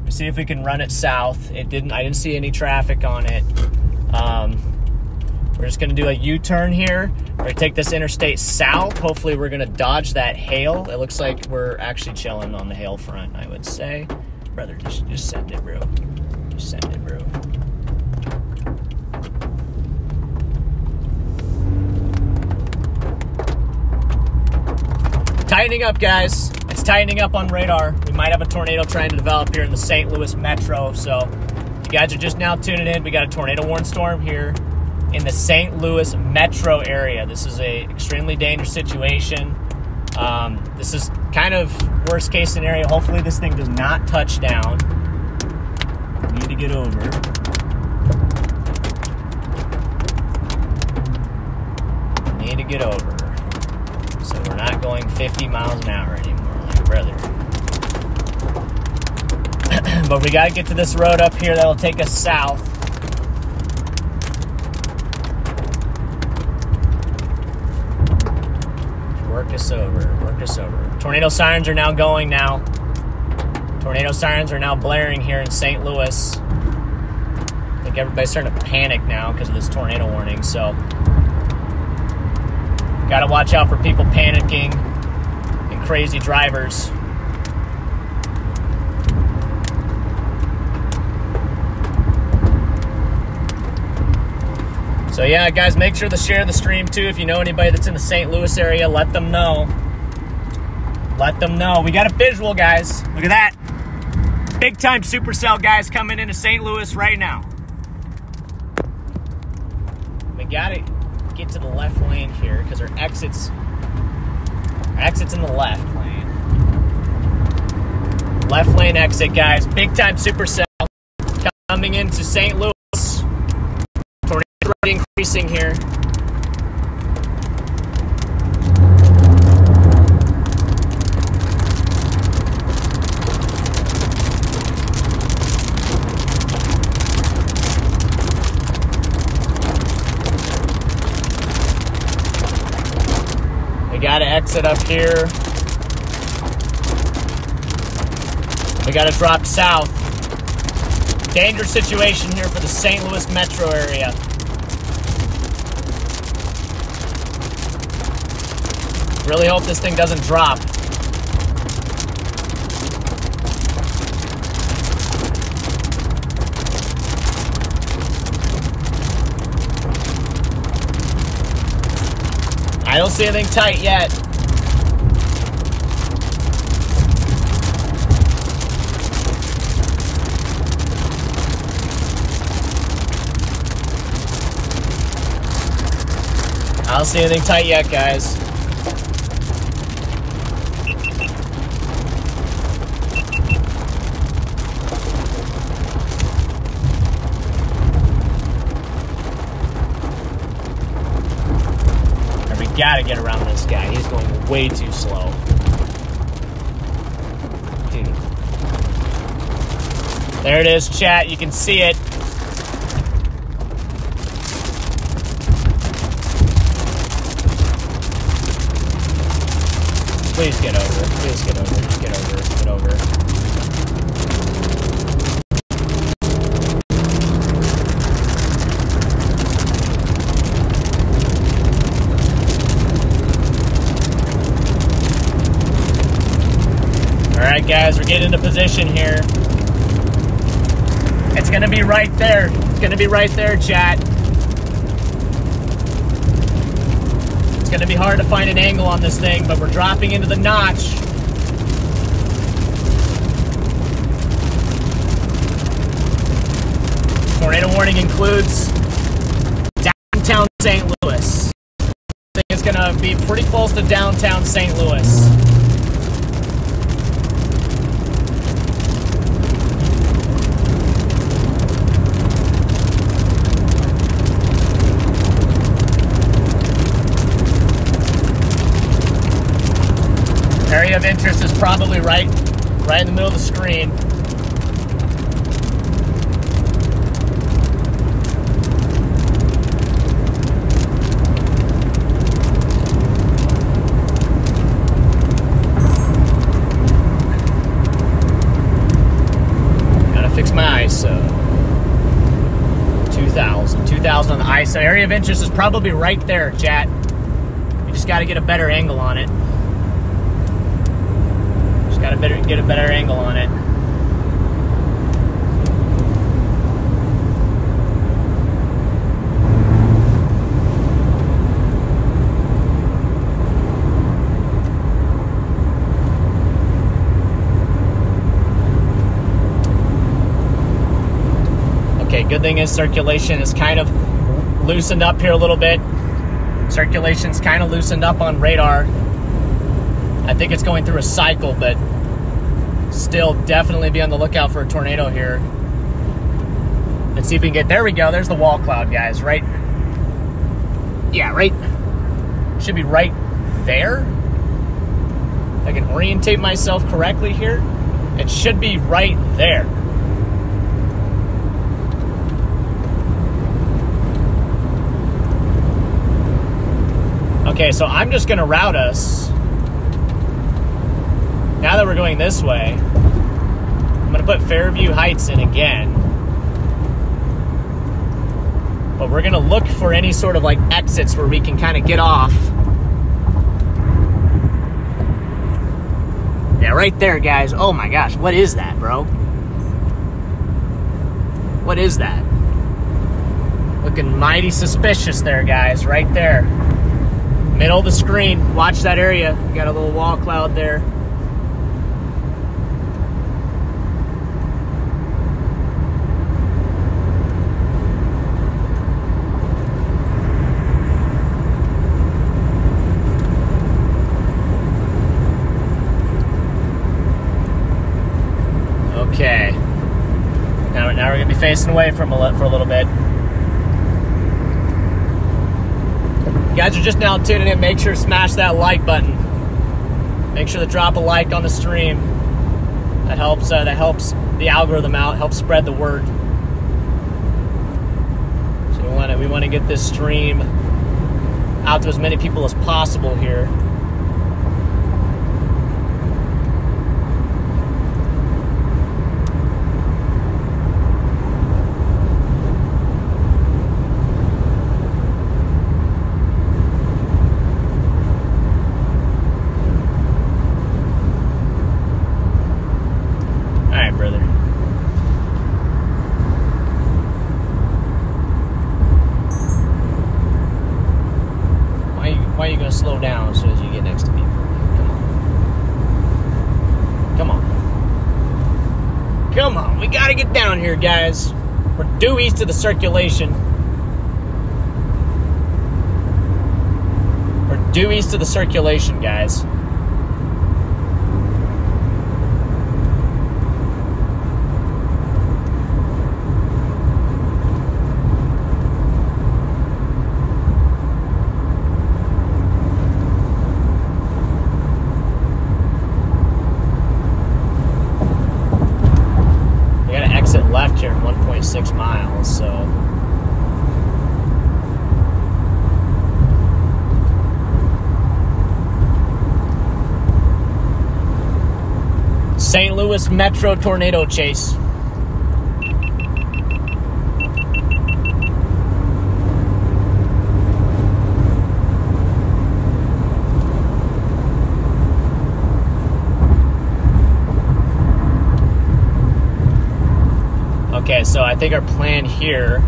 See if we can run it south. It didn't. I didn't see any traffic on it. Um, we're just gonna do a U-turn here. We're gonna take this interstate south. Hopefully, we're gonna dodge that hail. It looks like we're actually chilling on the hail front. I would say, brother, just just send it, bro. Just send it, bro. Tightening up, guys. It's tightening up on radar. We might have a tornado trying to develop here in the St. Louis metro. So, you guys are just now tuning in. We got a tornado warned storm here in the St. Louis metro area. This is a extremely dangerous situation. Um, this is kind of worst case scenario. Hopefully, this thing does not touch down. We Need to get over. We Need to get over. So we're not going 50 miles an hour anymore, like brother. but we got to get to this road up here that'll take us south. Work us over, work us over. Tornado sirens are now going now. Tornado sirens are now blaring here in St. Louis. I think everybody's starting to panic now because of this tornado warning, so Got to watch out for people panicking and crazy drivers. So yeah, guys, make sure to share the stream too. If you know anybody that's in the St. Louis area, let them know. Let them know. We got a visual, guys. Look at that. Big time supercell guys coming into St. Louis right now. We got it get to the left lane here because our exits our exits in the left lane. Left lane exit, guys. Big time supercell coming into St. Louis. Rate increasing here. We got to exit up here. We got to drop south. Dangerous situation here for the St. Louis metro area. Really hope this thing doesn't drop. I don't see anything tight yet. I don't see anything tight yet, guys. We gotta get around this guy. He's going way too slow. Dude. There it is, chat. You can see it. Please get over it. Please get over it. Get over it. Get over it. All right, guys, we're getting into position here. It's gonna be right there. It's gonna be right there, chat. It's gonna be hard to find an angle on this thing, but we're dropping into the notch. Tornado warning includes downtown St. Louis. I think it's gonna be pretty close to downtown St. Louis. Area of interest is probably right, right in the middle of the screen. Gotta fix my ISO. 2000. 2000 on the ISO. Area of interest is probably right there, chat. You just gotta get a better angle on it. Gotta better get a better angle on it. Okay, good thing is circulation is kind of loosened up here a little bit. Circulation's kind of loosened up on radar. I think it's going through a cycle, but still definitely be on the lookout for a tornado here. Let's see if we can get there we go. There's the wall cloud, guys, right? Yeah, right. Should be right there. If I can orientate myself correctly here. It should be right there. Okay, so I'm just gonna route us. Now that we're going this way, I'm gonna put Fairview Heights in again. But we're gonna look for any sort of like exits where we can kind of get off. Yeah, right there, guys. Oh my gosh, what is that, bro? What is that? Looking mighty suspicious there, guys, right there. Middle of the screen. Watch that area. Got a little wall cloud there. Okay. Now, away from a, for a little bit. You guys are just now tuning in. Make sure to smash that like button. Make sure to drop a like on the stream. That helps. Uh, that helps the algorithm out. Helps spread the word. So we want to we want to get this stream out to as many people as possible here. All right, brother. Why you, why are you gonna slow down as soon as you get next to people? Come on. Come on. Come on. We gotta get down here, guys. We're of the circulation. We're due east of the circulation, guys. We gotta exit six miles. So. St. Louis Metro tornado chase. Okay, so I think our plan here.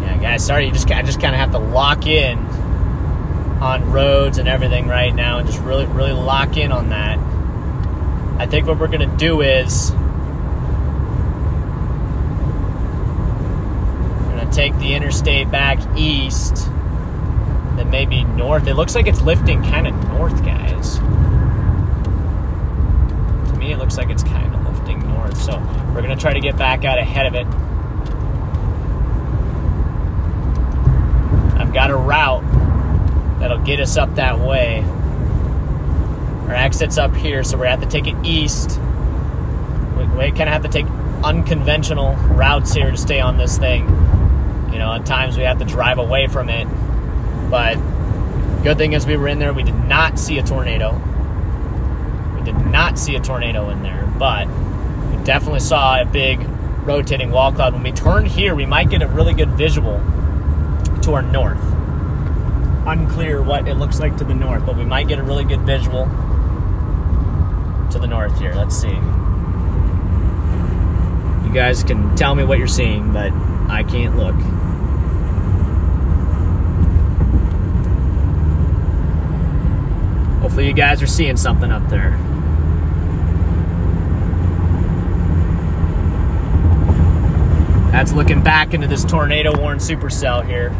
Yeah, guys, sorry, you just I just kind of have to lock in on roads and everything right now, and just really, really lock in on that. I think what we're gonna do is we're gonna take the interstate back east, then maybe north. It looks like it's lifting kind of north, guys. To me, it looks like it's kind of lifting north. So we're gonna try to get back out ahead of it. I've got a route that'll get us up that way. Exit's up here, so we're gonna have to take it east. We, we kind of have to take unconventional routes here to stay on this thing. You know, at times we have to drive away from it. But good thing is we were in there, we did not see a tornado. We did not see a tornado in there, but we definitely saw a big rotating wall cloud. When we turn here, we might get a really good visual to our north unclear what it looks like to the north, but we might get a really good visual to the north here. Let's see. You guys can tell me what you're seeing, but I can't look. Hopefully, you guys are seeing something up there. That's looking back into this tornado worn supercell here.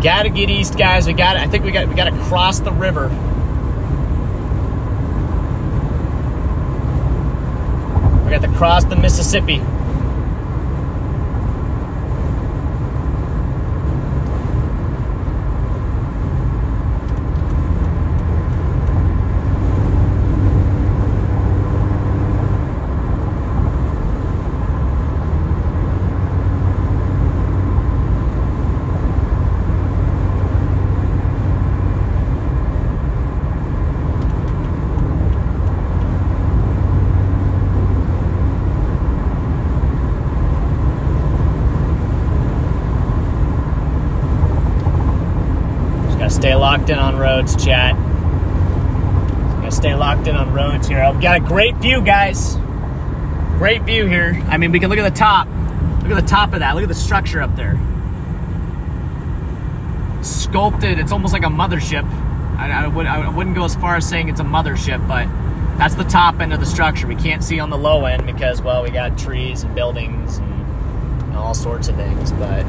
Gotta get east, guys. We got. it. I think we got. We got to cross the river. We got to cross the Mississippi. Just gotta stay locked in on roads, chat. Gotta stay locked in on roads here. We got a great view, guys. Great view here. I mean, we can look at the top. Look at the top of that. Look at the structure up there. Sculpted. It's almost like a mothership. I, I, would, I wouldn't go as far as saying it's a mothership, but that's the top end of the structure. We can't see on the low end because, well, we got trees and buildings and all sorts of things, but.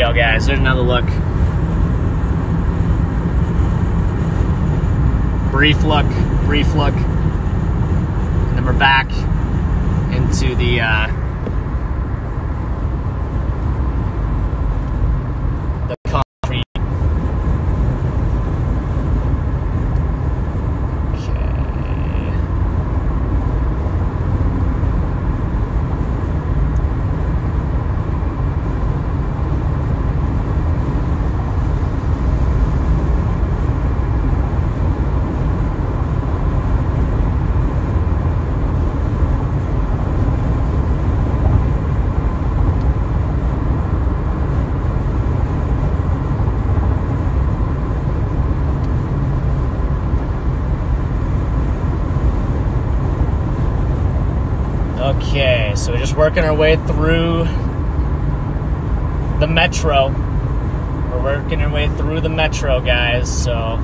Go, guys. There's another look. Brief look, brief look. And then we're back into the uh, the concrete. Okay. guys. So we're just working our way through the metro. We're working our way through the metro, guys. So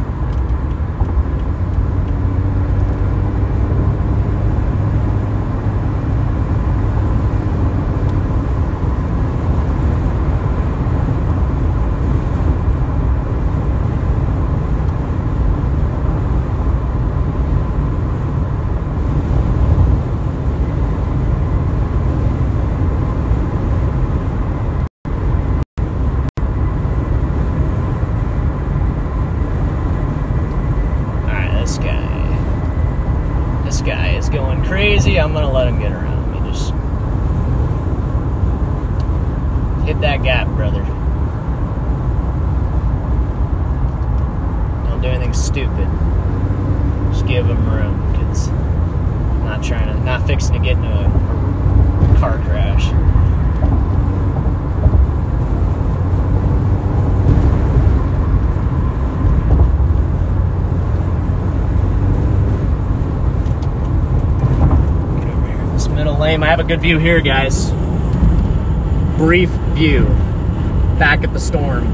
Alright, this guy. This guy is going crazy. I'm gonna let him get around me. Just hit that gap, brother. Don't do anything stupid. Just give him room, because I'm not trying to, not fixing to get into a, a car crash. Get over here in this middle lane. I have a good view here, guys. Brief view. Back at the storm.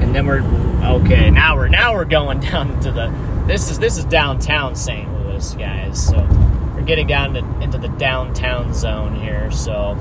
And then we're okay, now we're now we're going down to the this is this is downtown St. Louis, guys. So we're getting down to, into the downtown zone here, so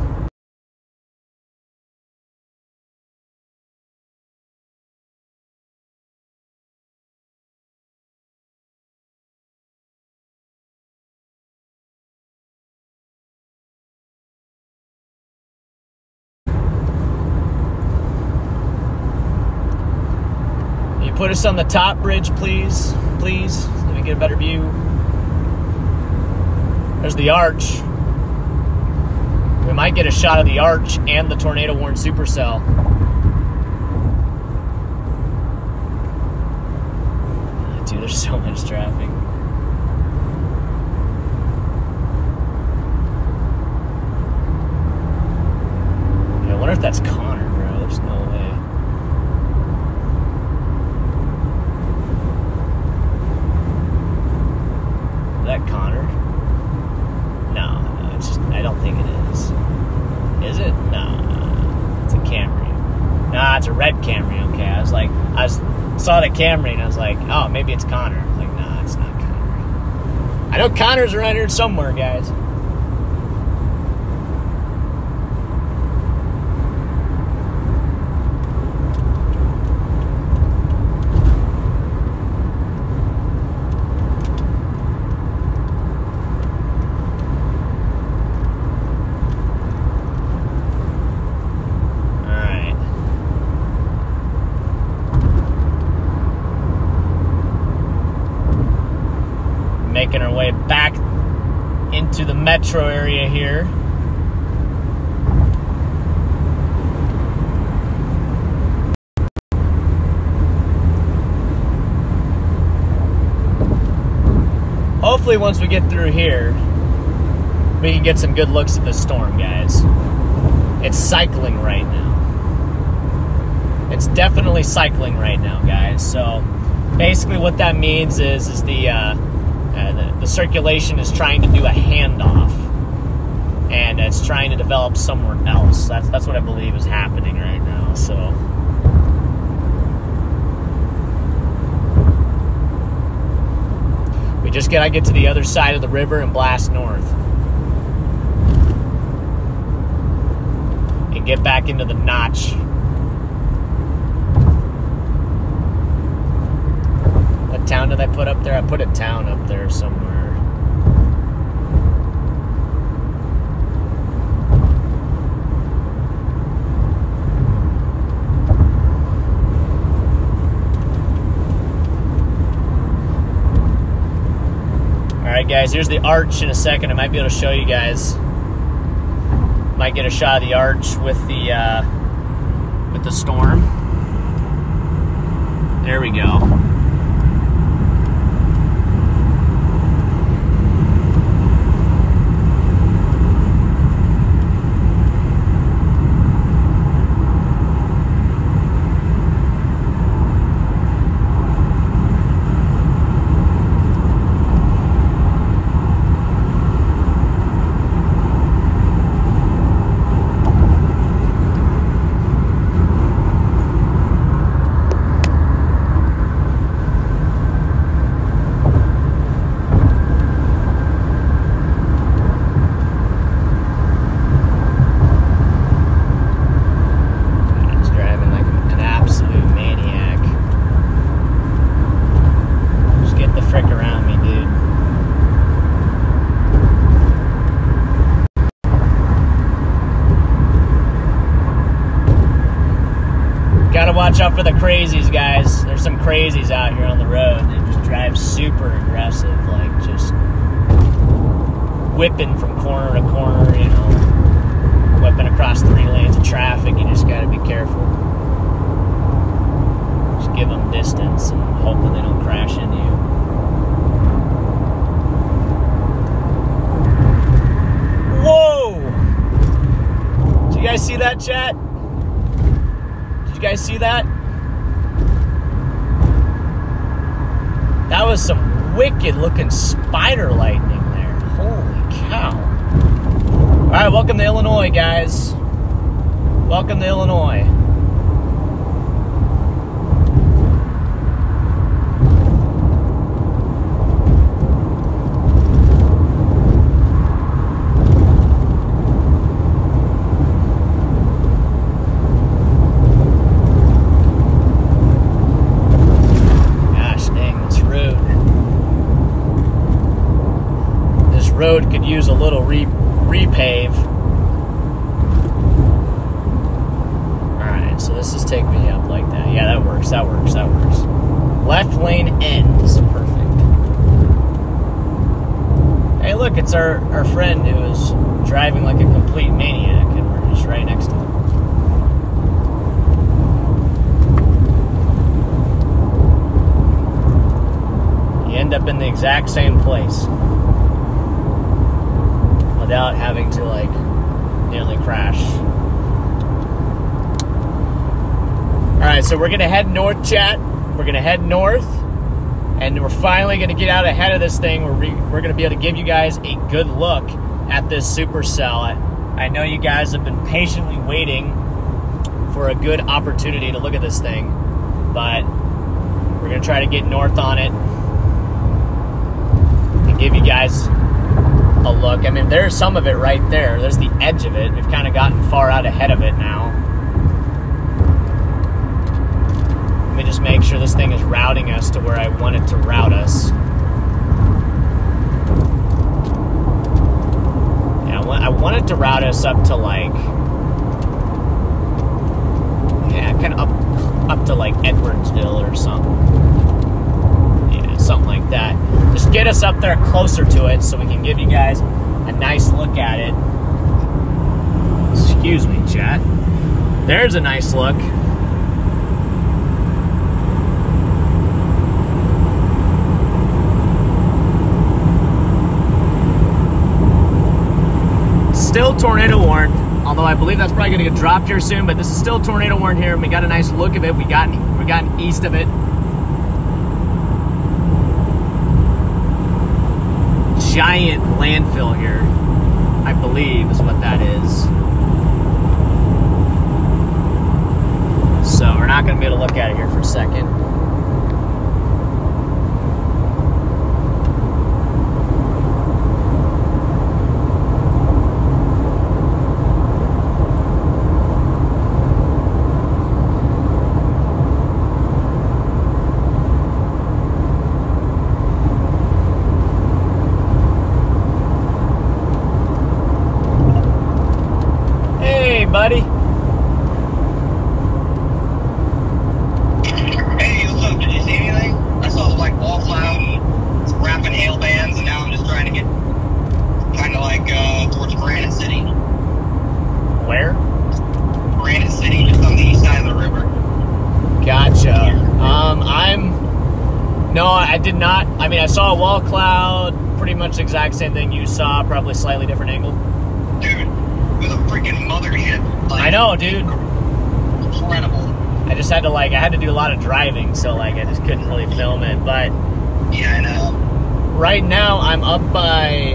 you put us on the top bridge, please? Please, Let me get a better view. There's the arch. We might get a shot of the arch and the tornado worn supercell. Ah, dude, there's so much traffic. I wonder if that's Connor, bro. There's no way. Is that Connor? No, no, it's just I don't think it is. Is it? No, no, it's a Camry. Nah, it's a red Camry. Okay, I was like, I was saw the Camry and I was like, oh, maybe it's Connor. Like, nah, it's not Connor. I know Connor's around here somewhere, guys. All right. Making our way back into the metro area here. Hopefully, once we get through here, we can get some good looks at the storm, guys. It's cycling right now. It's definitely cycling right now, guys. So basically, what that means is is the uh, uh, the, the circulation is trying to do a handoff, and it's trying to develop somewhere else. That's that's what I believe is happening right now. So. Just gotta get to the other side of the river and blast north. and get back into the notch. What town did I put up there? I put a town up there somewhere. All right, guys, here's the arch in a second. I might be able to show you guys might get a shot of the arch with the uh, with the storm. There we go. Out for the crazies, guys. There's some crazies out here on the road. They just drive super aggressive, like just whipping from corner to corner, you know, whipping across three lanes of traffic. You just got to be careful. Just give them distance and hope that they don't crash into you. Whoa! Did you guys see that, chat? Did you guys see that? That was some wicked looking spider lightning there. Holy cow. All right, welcome to Illinois, guys. Welcome to Illinois. Gosh dang, this road. This road could use a little re- repave. Alright, so this is taking me up like that. Yeah, that works, that works, that works. Left lane ends. Perfect. Hey, look, it's our, our friend who is driving like a complete maniac, and we're just right next to him. you end up in the exact same place without having to like nearly crash. All right, so we're gonna head north, chat. We're gonna head north, and we're finally gonna get out ahead of this thing. We're re- we're gonna be able to give you guys a good look at this supercell. I, I know you guys have been patiently waiting for a good opportunity to look at this thing, but we're gonna try to get north on it and give you guys a look. I mean, there's some of it right there. There's the edge of it. We've kind of gotten far out ahead of it now. Let me just make sure this thing is routing us to where I want it to route us. Yeah, I want, I want it to route us up to like, yeah, kind of up, up to like Edwardsville or something. Something like that. Just get us up there closer to it so we can give you guys a nice look at it. Excuse me, chat. There's a nice look. Still tornado warned, although I believe that's probably to get dropped here soon. But this is still tornado warned here, and we got a nice look of it. We got we got east of it. Giant landfill here, I believe is what that is. So we're not going to be able to look at it here for a second. Hey, buddy. Hey, what's up? Did you see anything? I saw like wall cloud, wrapping hail bands, and now I'm just trying to get kind of like uh, towards Granite City. Where? Granite City, just on the east side of the river. Gotcha. Um, I'm. No, I did not. I mean, I saw a wall cloud, pretty much the exact same thing you saw, probably slightly different angle. Dude, it was a freaking mothership. Like, I know, dude. Incredible. I just had to like, I had to do a lot of driving, so like, I just couldn't really film it. But Yeah, I know. right now, I'm up by.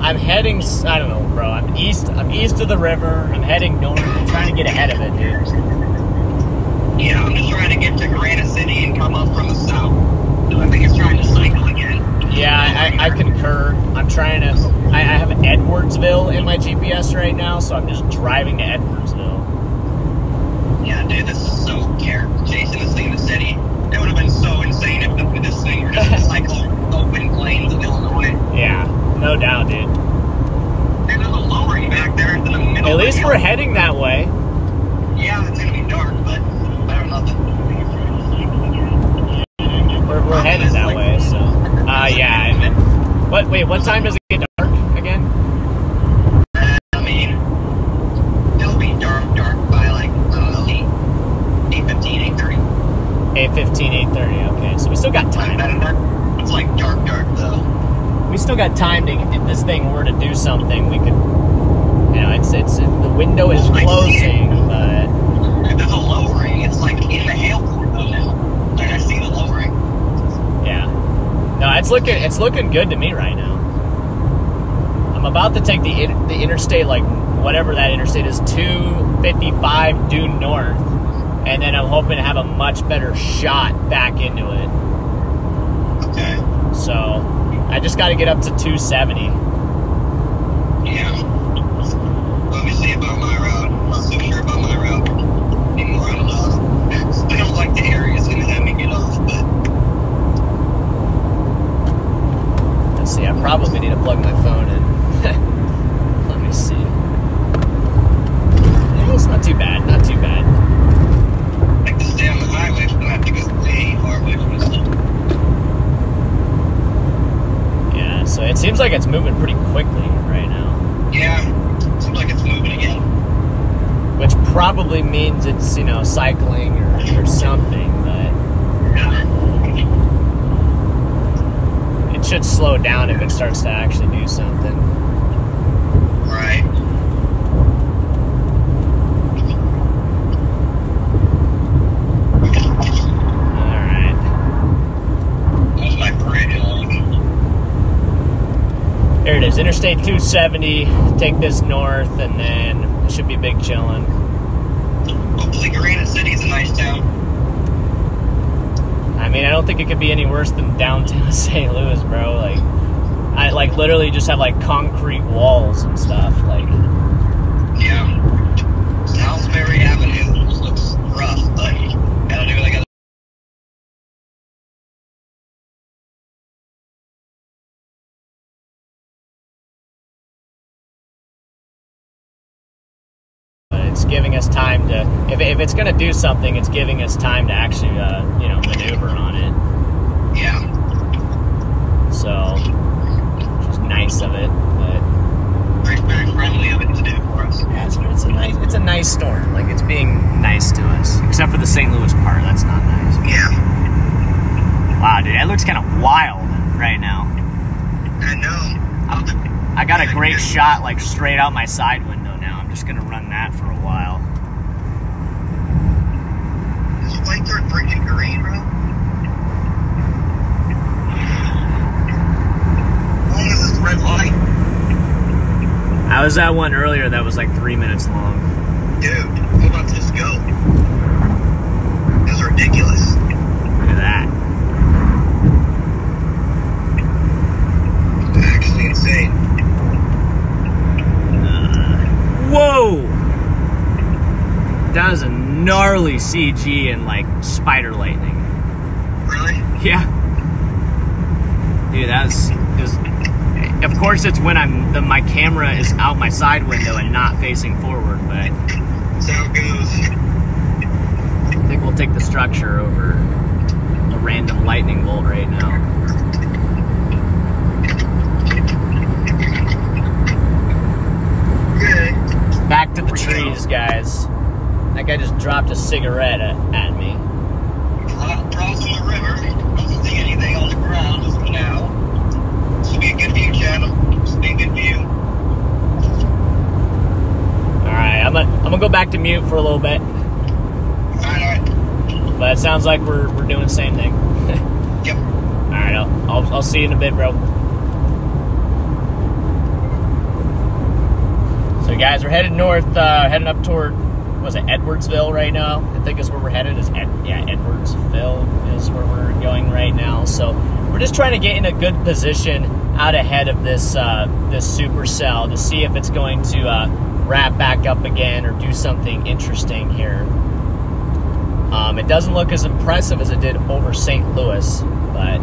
I'm heading. s- I don't know, bro. I'm east. I'm east of the river. I'm heading north. I'm trying to get ahead of it, dude. Yeah, I'm just trying to get to Granite City and come up from the south. So I think it's trying to cycle again. Yeah, I, I concur. I'm trying to. I, I have Edwardsville in my GPS right now, so I'm just driving to Edwardsville. Yeah, dude, this is so care chasing this thing in the city. It would have been so insane if, the, if this thing were just cycle open plains of Illinois. Yeah, no doubt, dude. Dude, there's a lowering back there in the middle. At of least the we're hill. heading that way. Yeah, it's gonna be dark, but what? Wait, what time does it get dark again? I mean, it'll be dark, dark by like, I don't know, 8, 8 15, 8 30. 8:15, 8:30. Okay, so we still got time. It's like dark, dark though. We still got time to. If this thing were to do something, we could. You know, it's it's the window is closing, but There's a lowering. It's like in the hail port though now. Like I see the lowering. yeah. No, it's looking it's looking good to me right now. I'm about to take the in- the interstate, like whatever that interstate is, 255 due north, and then I'm hoping to have a much better shot back into it. Okay. So I just got to get up to 270. 70, take this north, and then it should be big chilling. Hopefully, Granite City's a nice town. I mean, I don't think it could be any worse than downtown St. Louis, bro. Like, I like literally just have like concrete walls. Something, it's giving us time to actually, uh, you know, maneuver on it. Yeah. So, just nice of it. But Very, very friendly of it to do for us. yeah, it's, it's a nice, it's a nice storm. Like it's being nice to us, except for the St. Louis part. That's not nice. Yeah. Wow, dude, that looks kind of wild right now. I know. I'll do- I got a great shot like straight out my side window now. I'm just gonna run that for a while. Is the light turn freaking green, bro? How long is this red light? I was at one earlier that was like three minutes long. Dude, how about this go? This is ridiculous. Look at that. Actually insane. Uh, whoa! That was a gnarly CG and like spider lightning. Really? Yeah. Dude, that's is. Of course, it's when I'm the, my camera is out my side window and not facing forward. But That's how it goes. I think we'll take the structure over a random lightning bolt right now. Okay. Back to the trees, guys. That guy just dropped a cigarette at me. Cro- Crossing the river. Don't see anything on the ground as of now. This will be a good view, channel. This will be a good view. All right, I'm gonna I'm gonna go back to mute for a little bit, Alright, alright. but it sounds like we're we're doing the same thing. Yep. All right, I'll, I'll I'll see you in a bit, bro. So guys, we're headed north, uh, heading up toward was it Edwardsville right now? I think is where we're headed. Is Ed, yeah Edwardsville is where we're going right now. So we're just trying to get in a good position out ahead of this uh, this supercell to see if it's going to uh, wrap back up again or do something interesting here. Um, it doesn't look as impressive as it did over St. Louis, but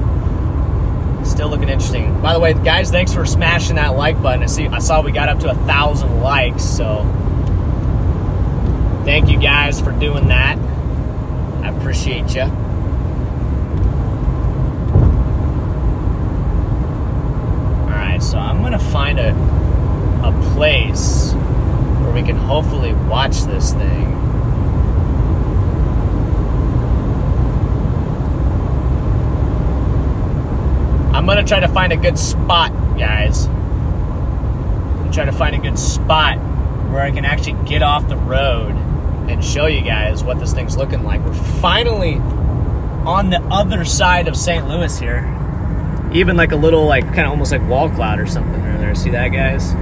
still looking interesting. By the way, guys, thanks for smashing that like button. I see, I saw we got up to a thousand likes, so thank you guys for doing that. I appreciate you. All So I'm gonna find a a place where we can hopefully watch this thing. I'm gonna try to find a good spot, guys. I'm try to find a good spot where I can actually get off the road and show you guys what this thing's looking like. We're finally on the other side of St. Louis here. Even like a little, like, kind of almost like wall cloud or something right there. See that, guys?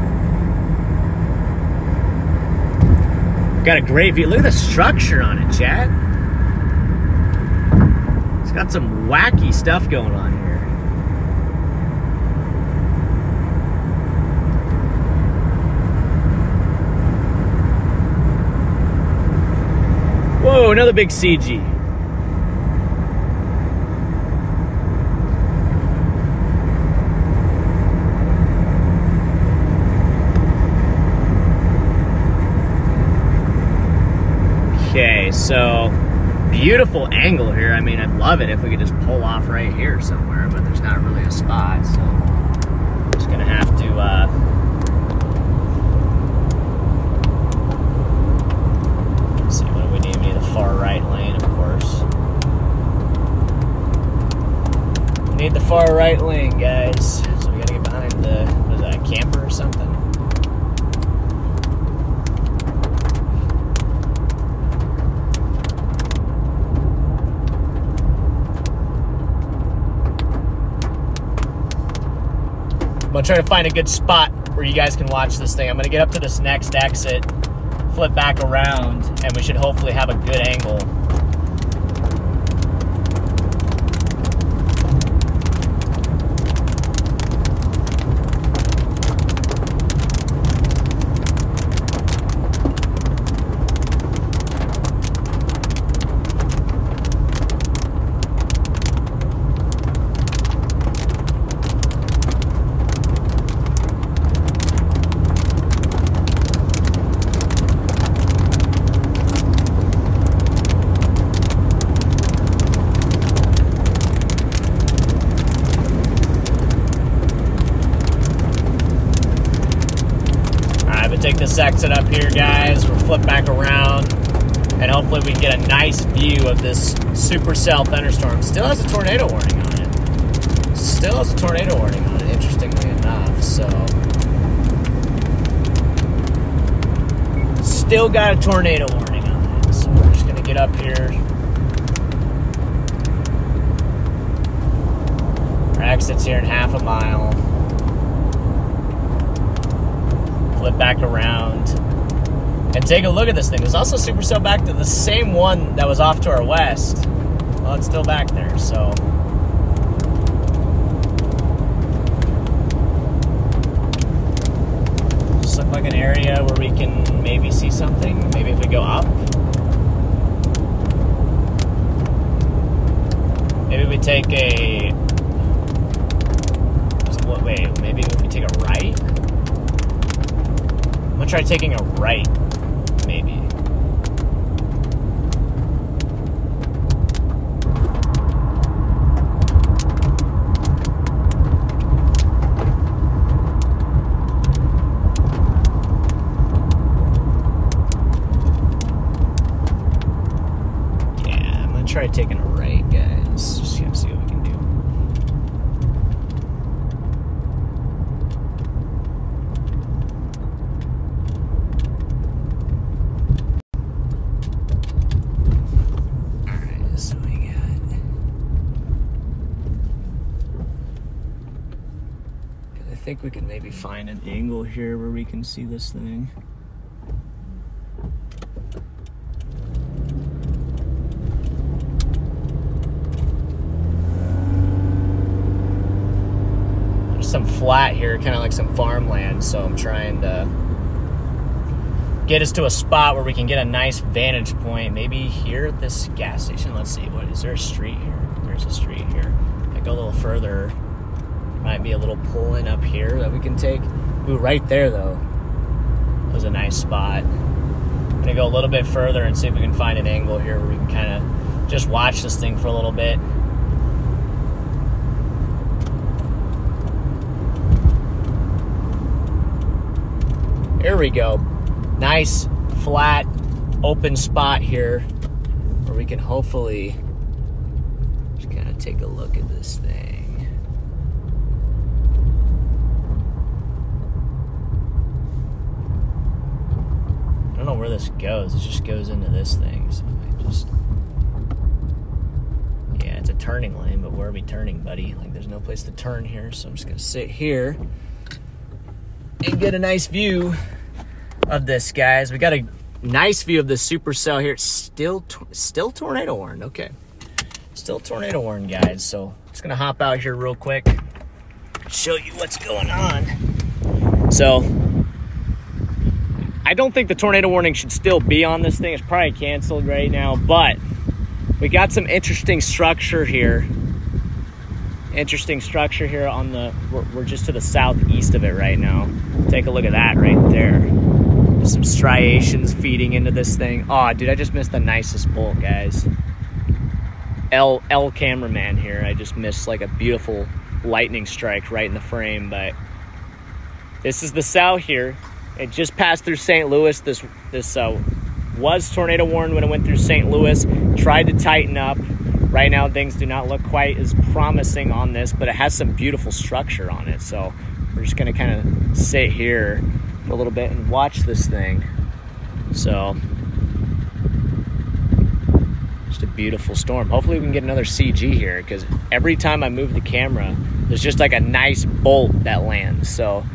Got a great view. Look at the structure on it, Chad. It's got some wacky stuff going on here. Whoa, another big CG. Okay, so beautiful angle here. I mean, I'd love it if we could just pull off right here somewhere, but there's not really a spot, so I'm just gonna have to uh, see what we need? We need the far right lane, of course. We need the far right lane, guys. So we gotta get behind the what is that, a camper or something? I'm gonna try to find a good spot where you guys can watch this thing. I'm gonna get up to this next exit, flip back around, and we should hopefully have a good angle. Alright, this exit up here, guys. We'll flip back around, and hopefully we get a nice view of this supercell thunderstorm. Still has a tornado warning on it. Still has a tornado warning on it, interestingly enough. So, still got a tornado warning on it. So we're just gonna get up here. Our exit's here in half a mile. Flip back around and take a look at this thing. There's also supercell back to the same one that was off to our west. Well, it's still back there, so. Just look like an area where we can maybe see something. Maybe if we go up. Maybe we take a. Wait, maybe if we take a right? I'm gonna try taking a right, maybe. Yeah, I'm gonna try taking a right, guys. Just gonna see what we can do. Alright, so we got. I think we can maybe find an angle here where we can see this thing. There's some flat here, kind of like some farmland, so I'm trying to get us to a spot where we can get a nice vantage point. Maybe here at this gas station. Let's see. What is there a street here? There's a street here. I go a little further. Might be a little pull in up here that we can take. Ooh, right there though. Was a nice spot. I'm gonna go a little bit further and see if we can find an angle here where we can kind of just watch this thing for a little bit. Here we go. Nice, flat, open spot here where we can hopefully just kind of take a look at this thing. I don't know where this goes. It just goes into this thing. So I just. Yeah, it's a turning lane, but where are we turning, buddy? Like, there's no place to turn here, so I'm just gonna sit here and get a nice view of this, guys. We got a nice view of the supercell here. Still, still tornado warned. Okay, still tornado warned, guys. So just gonna hop out here real quick, show you what's going on. So I don't think the tornado warning should still be on this thing. It's probably canceled right now, but we got some interesting structure here. Interesting structure here on the, we're, we're just to the southeast of it right now. Take a look at that right there. Some striations feeding into this thing. Oh, dude, I just missed the nicest bolt, guys. L, L cameraman here. I just missed like a beautiful lightning strike right in the frame, but this is the cell here. It just passed through St. Louis. This, this, uh, was tornado warned when it went through St. Louis. Tried to tighten up. Right now, things do not look quite as promising on this, but it has some beautiful structure on it. So we're just to kind of sit here a little bit and watch this thing. So just a beautiful storm. Hopefully, we can get another CG here because every time I move the camera, there's just like a nice bolt that lands. So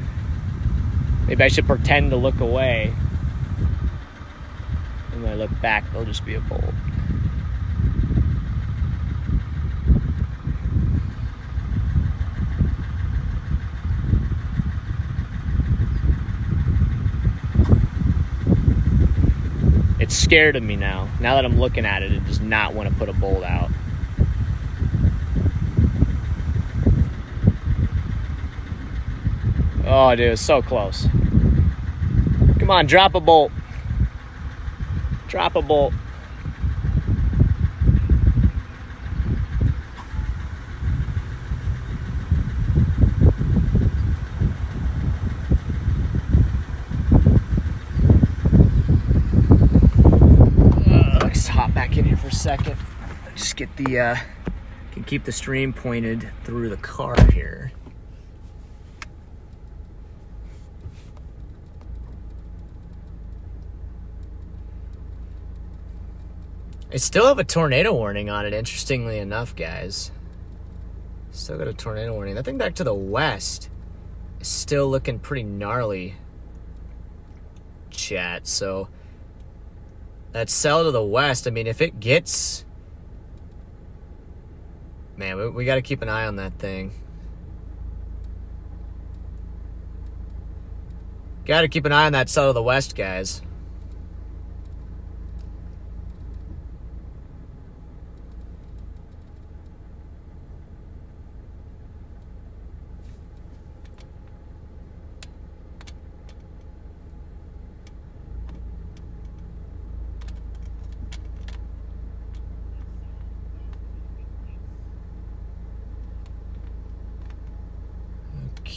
maybe I should pretend to look away And when I look back, there'll just be a bolt. It's scared of me now. Now that I'm looking at it, it does not want to put a bolt out. Oh, dude, so close. Come on, drop a bolt. Drop a bolt. Uh, let's hop back in here for a second. Just get the, uh, can keep the stream pointed through the car here. It still have a tornado warning on it, interestingly enough, guys. Still got a tornado warning. That thing back to the west is still looking pretty gnarly, chat. So, that cell to the west, I mean, if it gets. Man, we, we got to keep an eye on that thing. Got to keep an eye on that cell to the west, guys.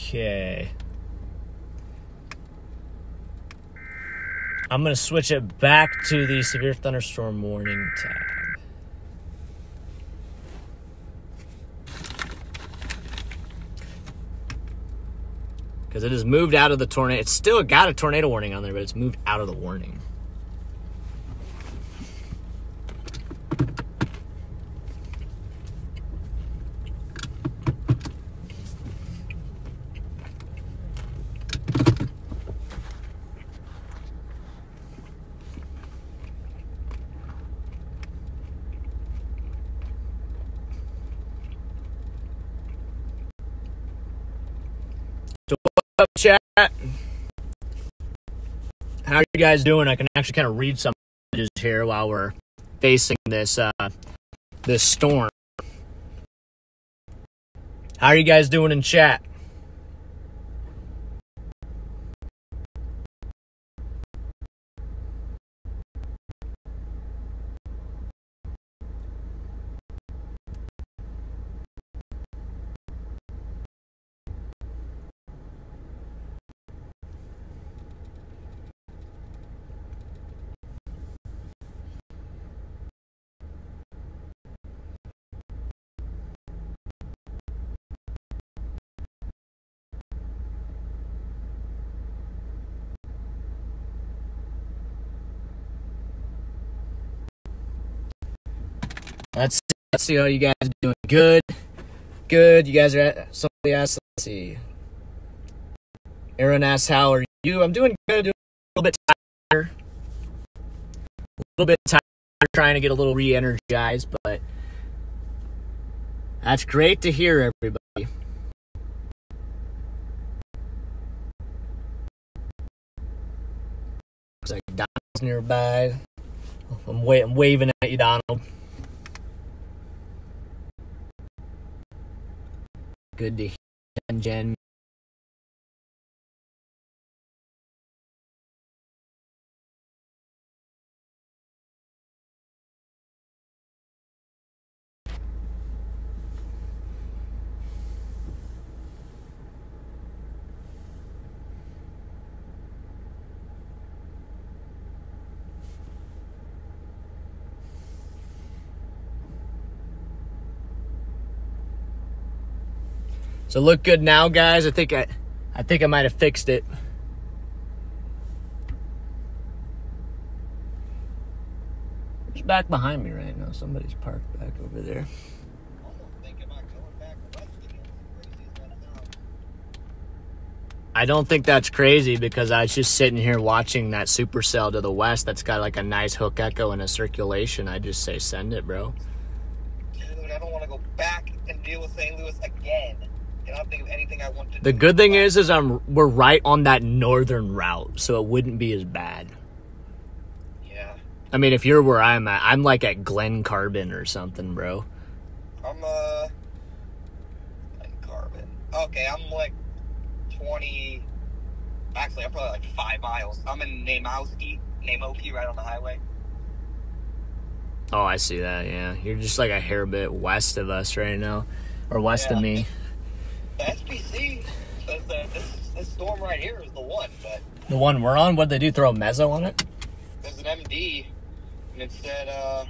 Okay. I'm going to switch it back to the severe thunderstorm warning tab. Because it has moved out of the tornado. It's still got a tornado warning on there, but it's moved out of the warning. Up, chat? How are you guys doing? I can actually kind of read some messages here while we're facing this uh, this storm. How are you guys doing in chat? Let's see, let's see how you guys are doing. Good, good. You guys are at somebody asked. Let's see. Aaron asks, "How are you?" I'm doing good. Doing a little bit tired. A little bit tired, trying to get a little re-energized, but that's great to hear, everybody. Looks like Donald's nearby. I'm, wa- I'm waving at you, Donald. Good So look good now, guys. I think I, I think I might have fixed it. It's back behind me right now? Somebody's parked back over there. I don't think that's crazy because I was just sitting here watching that supercell to the west that's got like a nice hook echo and a circulation. I just say send it, bro. Dude, I don't want to go back and deal with St. Louis again. I don't think of anything I want to The good thing is, is I'm we're right on that northern route, so it wouldn't be as bad. Yeah. I mean, if you're where I'm at, I'm like at Glen Carbon or something, bro. I'm, uh. Like carbon. Okay, I'm like 20. Actually, I'm probably like five miles. I'm in Namowski, Namoki, right on the highway. Oh, I see that. Yeah, you're just like a hair bit west of us right now, or west of me. The SPC says that this, this storm right here is the one, but The one we're on, what they do? Throw a meso on it? there's an MD, and it said, uh,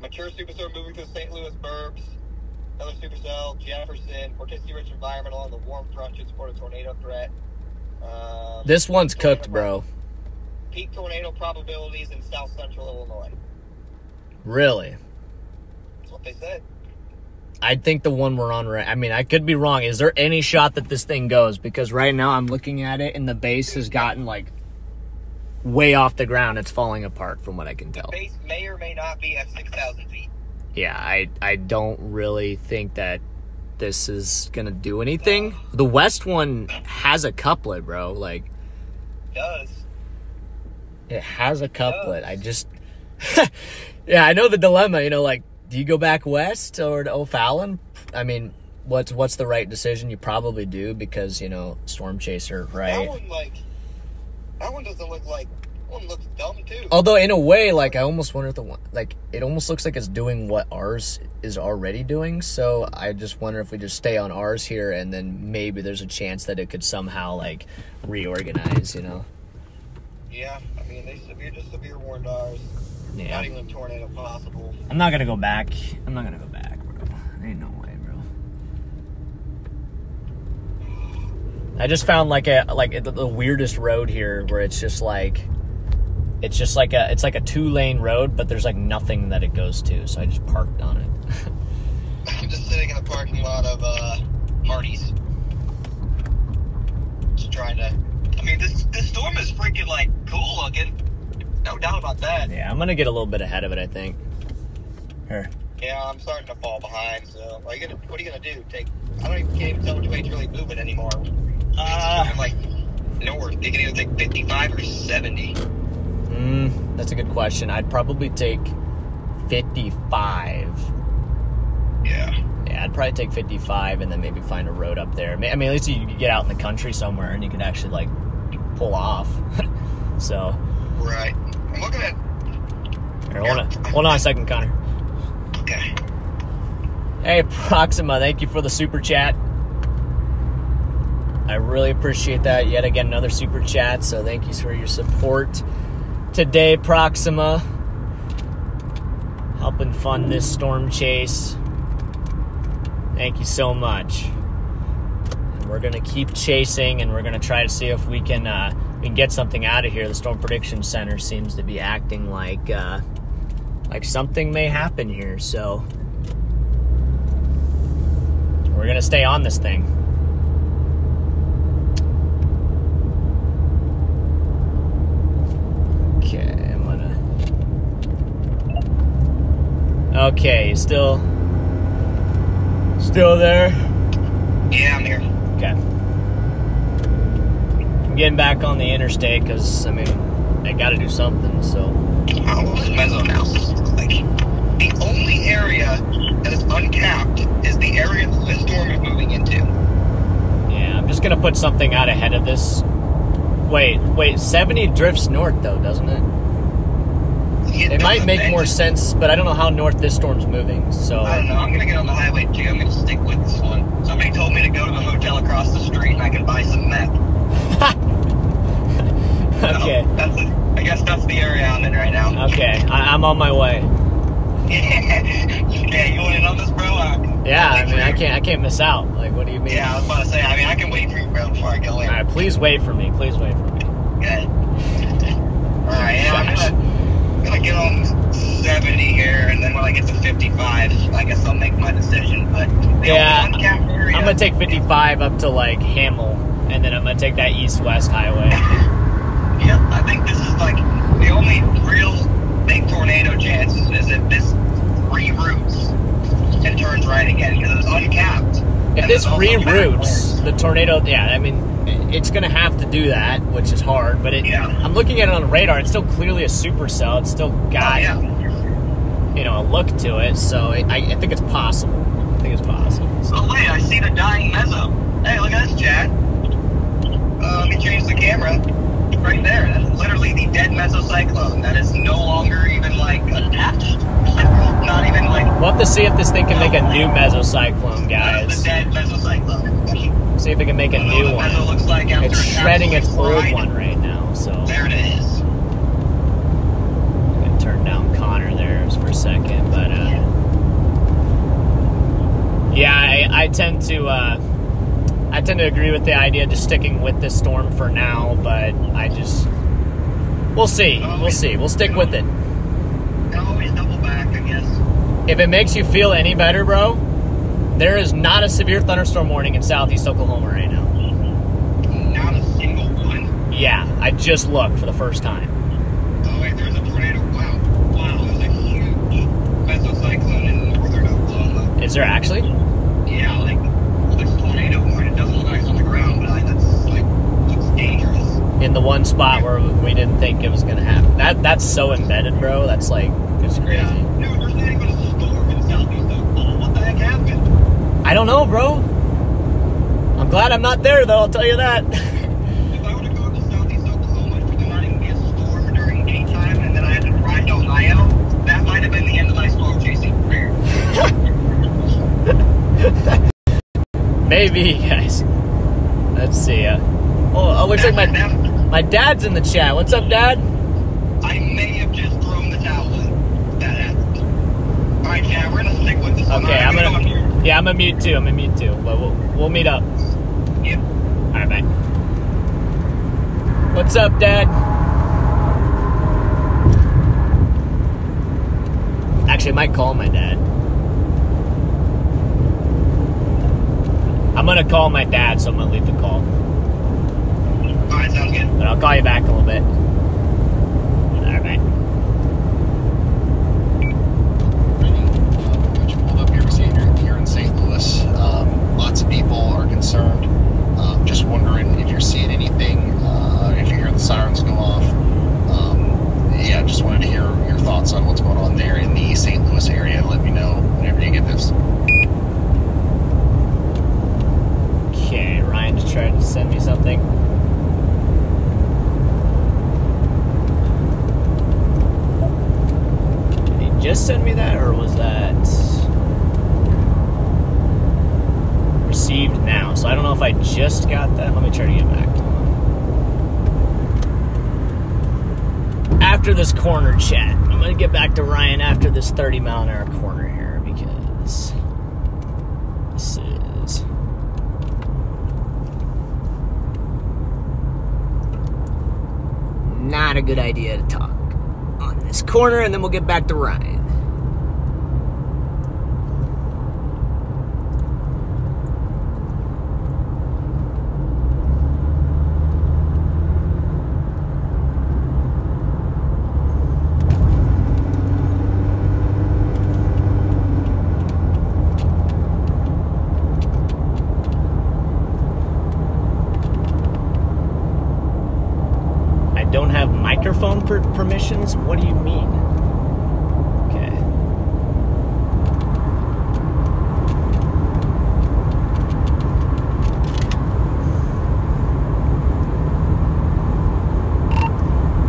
mature supercell moving through St. Louis burbs. Another supercell, Jefferson, vorticity rich environment along the warm front should support a tornado threat. Um, This one's cooked, bro. Peak tornado probabilities in south central Illinois. Really? That's what they said. I think the one we're on right. I mean, I could be wrong. Is there any shot that this thing goes? Because right now I'm looking at it, and the base has gotten like way off the ground. It's falling apart, from what I can tell. Base may or may not be at 6,000 feet. yeah, I I don't really think that this is gonna do anything. The west one has a couplet, bro. Like Does. it has a couplet. I just Yeah, I know the dilemma, you know, like do you go back west or to O'Fallon? I mean, what's what's the right decision? You probably do because, you know, Storm Chaser, right? That one, like, that one doesn't look like, one looks dumb, too. Although in a way, like I almost wonder if the one like it almost looks like it's doing what ours is already doing. So I just wonder if we just stay on ours here, and then maybe there's a chance that it could somehow like reorganize. You know? Yeah, I mean, they severe, just severe warned ours. Not even a tornado possible. I'm not gonna go back. I'm not gonna go back, bro. Ain't no way, bro. I just found like a like the, the weirdest road here, where it's just like. It's just like a it's like a two lane road, but there's like nothing that it goes to, so I just parked on it. I'm just sitting in the parking lot of uh, Hardee's. Just trying to. I mean, this this storm is freaking like cool looking. No doubt about that. Yeah, I'm gonna get a little bit ahead of it. I think. Here. Yeah, I'm starting to fall behind. So, are you gonna? What are you gonna do? Take? I don't even can't even tell which way it's really moving anymore. Uh, like north. You can either take 55 or 70. mm, that's a good question. I'd probably take 55. Yeah. Yeah, I'd probably take 55 and then maybe find a road up there. I mean, at least you could get out in the country somewhere and you could actually like pull off. so, Right. Looking at. here, hold on, hold on a second, Connor. Okay. Hey, Proxima, thank you for the super chat. I really appreciate that. Yet again, another super chat. So thank you for your support today, Proxima. Helping fund this storm chase. Thank you so much. And we're gonna keep chasing, and we're gonna try to see if we can uh, we can get something out of here. The Storm Prediction Center seems to be acting like uh, like something may happen here. So we're gonna stay on this thing. Okay, I'm gonna. Okay, still, still there. Yeah, I'm here. Okay. Getting back on the interstate because I mean I got to do something. So How old is Meso now? Like, the only area that is uncapped is the area that this storm is moving into. yeah, I'm just gonna put something out ahead of this. Wait, wait, 70 drifts north though, doesn't it? It might make more sense, but I don't know how north this storm's moving. So I don't know. I'm gonna get on the highway too. I'm gonna stick with this one. Somebody told me to go to the hotel across the street and I can buy some meth. okay, So, that's. I guess that's the area I'm in right now. okay, I, I'm on my way. yeah, you want in on this, bro? Uh, Yeah, I mean I can't I can't miss out. Like, what do you mean? Yeah, I was about to say. I mean, I can wait for you, bro, before I go in. All right, please wait for me. Please wait for me. Good. All right, yeah, I'm gonna, gonna get on 70 here, and then when I get to 55, I guess I'll make my decision. But Yeah, only uncapped area, I'm gonna take 55 up to like Hamel, and then I'm gonna take that east-west highway. Yep, I think this is like the only real big tornado chance is, if this reroutes and turns right again because it's uncapped. If this reroutes the tornado, yeah, I mean, it's gonna have to do that, which is hard. But it, Yeah. I'm looking at it on the radar. It's still clearly a supercell. It's still Oh, got, yeah. you know, a look to it. So it, I, I think it's possible. I think it's possible. So, Oh wait, I see the dying meso. Hey, look at this, Chad. Uh, let me change the camera. Right there, that's literally the dead mesocyclone. That is no longer even like attached. Not even like we'll have to see if this thing can make a new mesocyclone, guys. the dead mesocyclone. See if it can make a new one. like It's shredding its old one right now. So There it is. I'm gonna turn down Connor there for a second, but uh, yeah, I, I tend to uh, I tend to agree with the idea of just sticking with this storm for now, but I just we'll see, we'll see, we'll stick with it. Always double back, I guess. If it makes you feel any better, bro, there is not a severe thunderstorm warning in southeast Oklahoma right now. Not a single one. Yeah, I just looked for the first time. Oh wait, there's a tornado. Wow, wow, there's a huge mesocyclone in northern Oklahoma. Is there actually? Yeah, like well, this tornado warning. It doesn't look like it's on the ground, but like, that's like looks dangerous. In the one spot where we didn't think it was gonna happen. That that's so embedded, bro. That's like it's crazy. Yeah. No, there's not even a storm in southeast Oklahoma. What the heck happened? I don't know, bro. I'm glad I'm not there though. I'll tell you that. If I would have gone to southeast Oklahoma and there not even be a storm during daytime, and then I had to drive to Ohio, that might have been the end of my storm chasing career. Maybe, guys. Let's see. Uh, oh, it looks like my my dad's in the chat. What's up, Dad? I may have just thrown the towel in. That happened. All right, yeah, we're gonna stick with this. Okay, I'm gonna. go on. Yeah, I'm a mute too. I'm a mute too. But we'll we'll meet up. Yep. All right, bye. What's up, Dad? Actually, I might call my dad. I'm gonna call my dad, so I'm gonna leave the call. All right, sounds good. But I'll call you back a little bit. All right, bye. Which pulled up here, we see here, here in St. Louis. Um, lots of people are concerned. Um, just wondering if you're seeing anything, uh, if you hear the sirens go off. Um, yeah, just wanted to hear your thoughts on what's going on there in the St. Louis area. Let me know whenever you get this. Okay, Ryan just tried to send me something. Did he just send me that, or was that received now? So I don't know if I just got that. Let me try to get back. After this corner chat, I'm gonna get back to Ryan after this 30 mile an hour corner here because this is. not a good idea to talk corner and then we'll get back to Ryan. I don't have microphone per- permissions. What do you mean? Okay.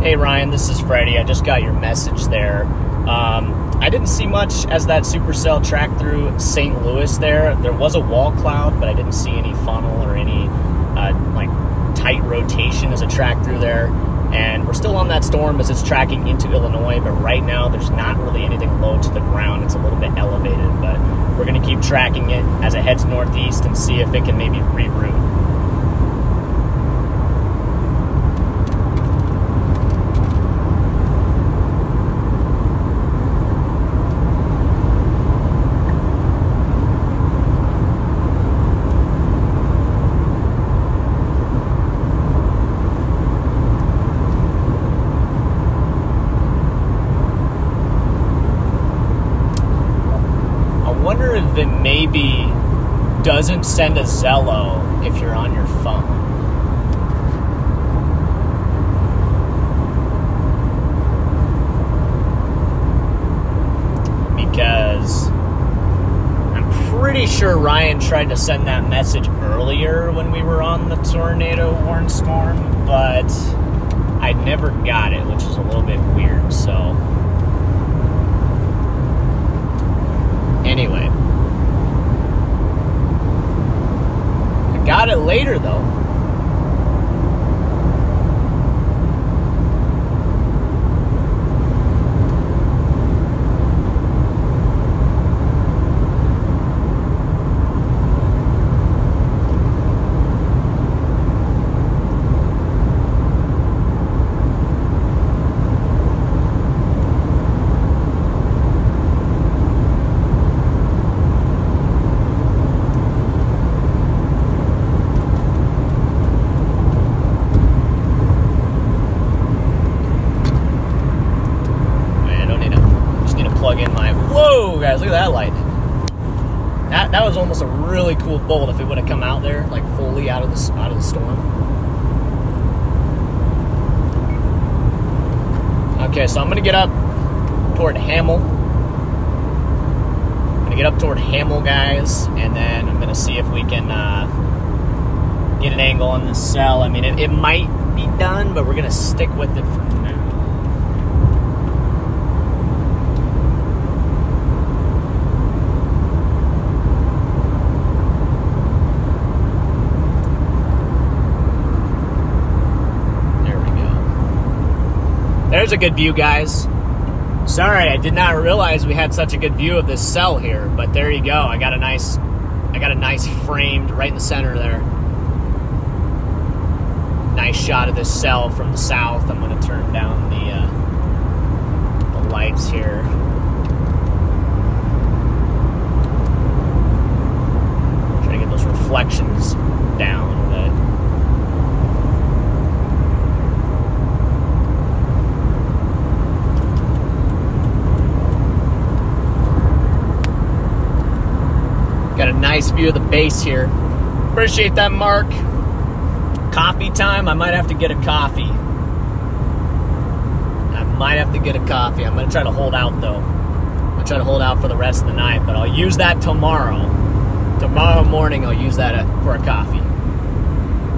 Hey Ryan, this is Freddy. I just got your message there. Um, I didn't see much as that supercell track through St. Louis there. There was a wall cloud, but I didn't see any funnel or any uh, like tight rotation as a track through there. And we're still on that storm as it's tracking into Illinois, but right now there's not really anything low to the ground. It's a little bit elevated, but we're going to keep tracking it as it heads northeast and see if it can maybe reroute. I wonder if it maybe send a Zello if you're on your phone. Because I'm pretty sure Ryan tried to send that message earlier when we were on the tornado warn storm, but I never got it, which is a little bit weird, so. Anyway. I got it later though. I don't need to. Just need to plug in my. Whoa, guys! Look at that light. That that was almost a really cool bolt if it would have come out there like fully out of the s- out of the storm. Okay, so I'm gonna get up toward Hamel. I'm gonna get up toward Hamel, guys, and then I'm gonna see if we can uh, get an angle on the cell. I mean, it, it might be done, but we're gonna stick with it for now. There we go. There's a good view, guys. Sorry, I did not realize we had such a good view of this cell here, but there you go. I got a nice I got a nice framed right in the center there. Nice shot of this cell from the south. I'm to turn down the uh, the lights here. Try to get those reflections down a bit. Got a nice view of the base here. Appreciate that, Mark. Coffee time. I might have to get a coffee. I might have to get a coffee. I'm gonna try to hold out though. I'm gonna try to hold out for the rest of the night, but I'll use that tomorrow. Tomorrow morning, I'll use that uh, for a coffee.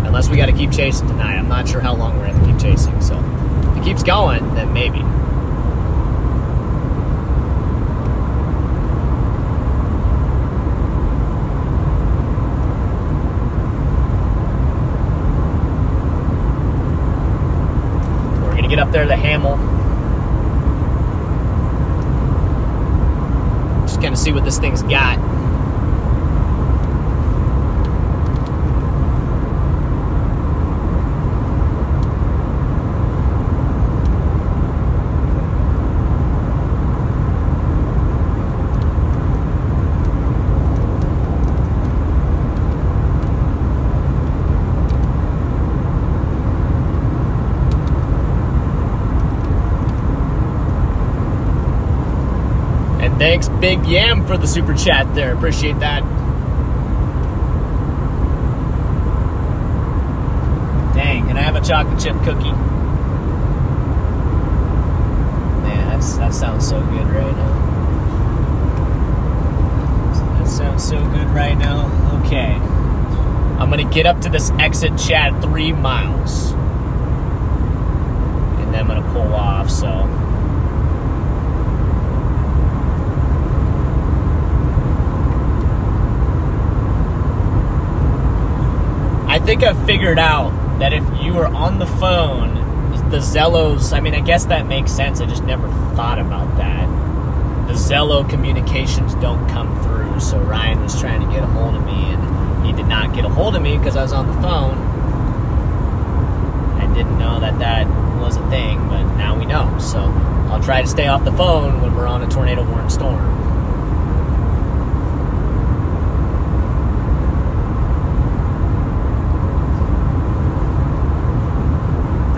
Unless we got to keep chasing tonight. I'm not sure how long we're gonna keep chasing. So if it keeps going, then maybe. We're gonna get up there to Hamel. Just of see what this thing's got. Thanks, Big Yam, for the super chat there. Appreciate that. Dang, can I have a chocolate chip cookie? Man, that's that sounds so good right now. That sounds so good right now. Okay. I'm gonna get up to this exit chat three miles. And then I'm gonna pull off, so I think I've figured out that if you are on the phone, the Zellos, I mean, I guess that makes sense. I just never thought about that. The Zello communications don't come through. So Ryan was trying to get a hold of me, and he did not get a hold of me because I was on the phone. I didn't know that that was a thing, but now we know. So I'll try to stay off the phone when we're on a tornado warning storm.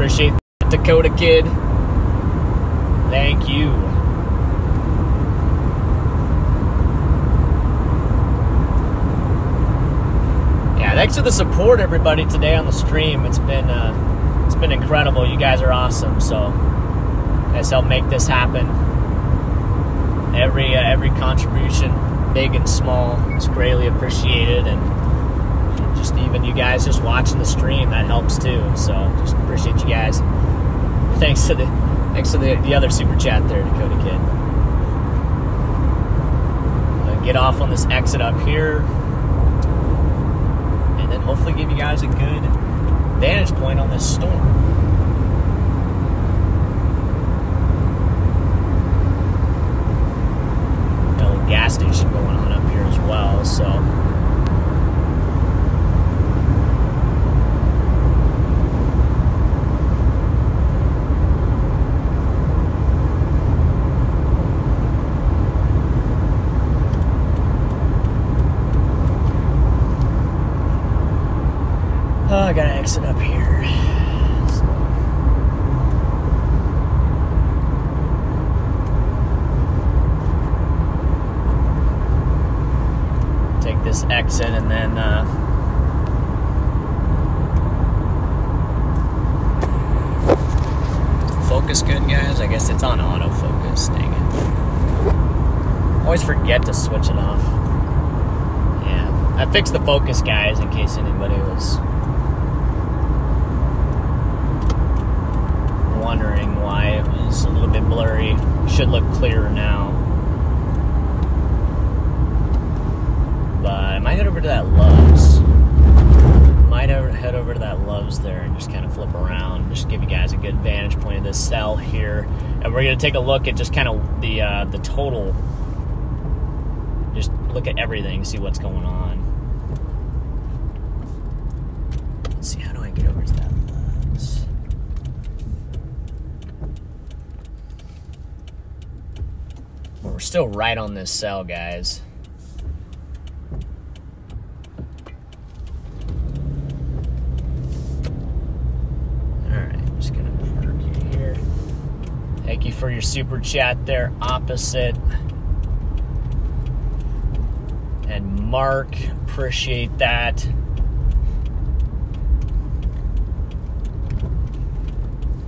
Appreciate that, Dakota Kid. Thank you. Yeah, thanks for the support, everybody, today on the stream. It's been uh, it's been incredible. You guys are awesome. So, guys help make this happen. Every uh, every contribution, big and small, is greatly appreciated, and just even you guys just watching the stream that helps too. So just appreciate you guys. Thanks to the thanks to the, the other super chat there, Dakota Kid. Uh, get off on this exit up here, and then hopefully give you guys a good vantage point on this storm. Gas station going on up here as well, so. Oh, I gotta exit up here. So- Take this exit and then uh, focus good, guys. I guess it's on autofocus. Dang it! Always forget to switch it off. Fixed the focus, guys, in case anybody was wondering why it was a little bit blurry. Should look clearer now. But I might head over to that Love's. Might head over to that Love's there and just kind of flip around, just give you guys a good vantage point of this cell here. And we're gonna take a look at just kind of the uh, the total. Just look at everything, see what's going on. Let's see, how do I get over to that Love's? Well, we're still right on this cell, guys. Alright, just gonna park here. Thank you for your super chat there, opposite. And Mark, appreciate that.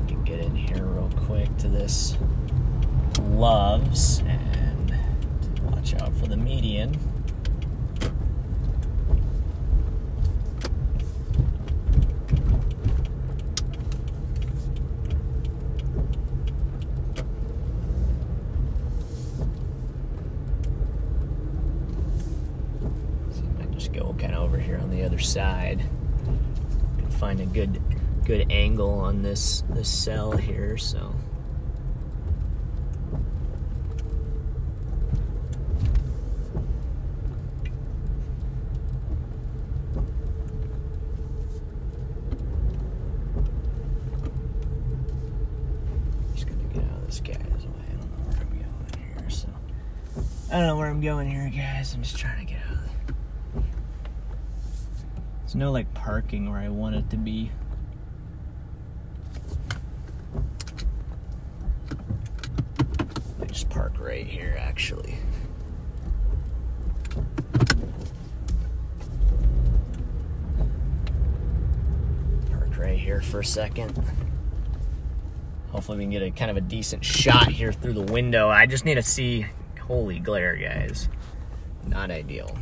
Can get in here real quick to this Love's and watch out for the median. So I might just go kind of over here on the other side. Can find a good good angle this cell here, so. I don't know where I'm going here, so I don't know where I'm going here, guys. I'm just trying to get out the There's no like parking where I want it to be. I just park right here, actually. Park right here for a second. Hopefully, we can get a kind of a decent shot here through the window. I just need to see. Holy glare, guys. Not ideal.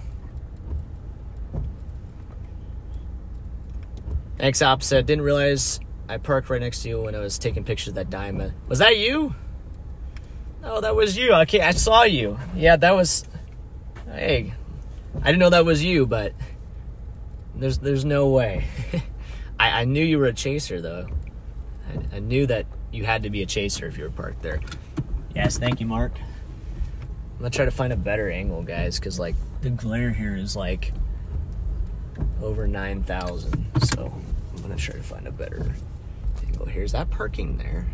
Thanks, opposite. Didn't realize I parked right next to you when I was taking pictures of that diamond. Was that you? Oh, that was you. Okay, I saw you. Yeah, that was. Hey, I didn't know that was you, but there's there's no way. I, I knew you were a chaser though. I, I knew that you had to be a chaser if you were parked there. Yes, thank you, Mark. I'm gonna try to find a better angle, guys, because like the glare here is like over 9,000. So I'm gonna try to find a better angle here. Is that parking there?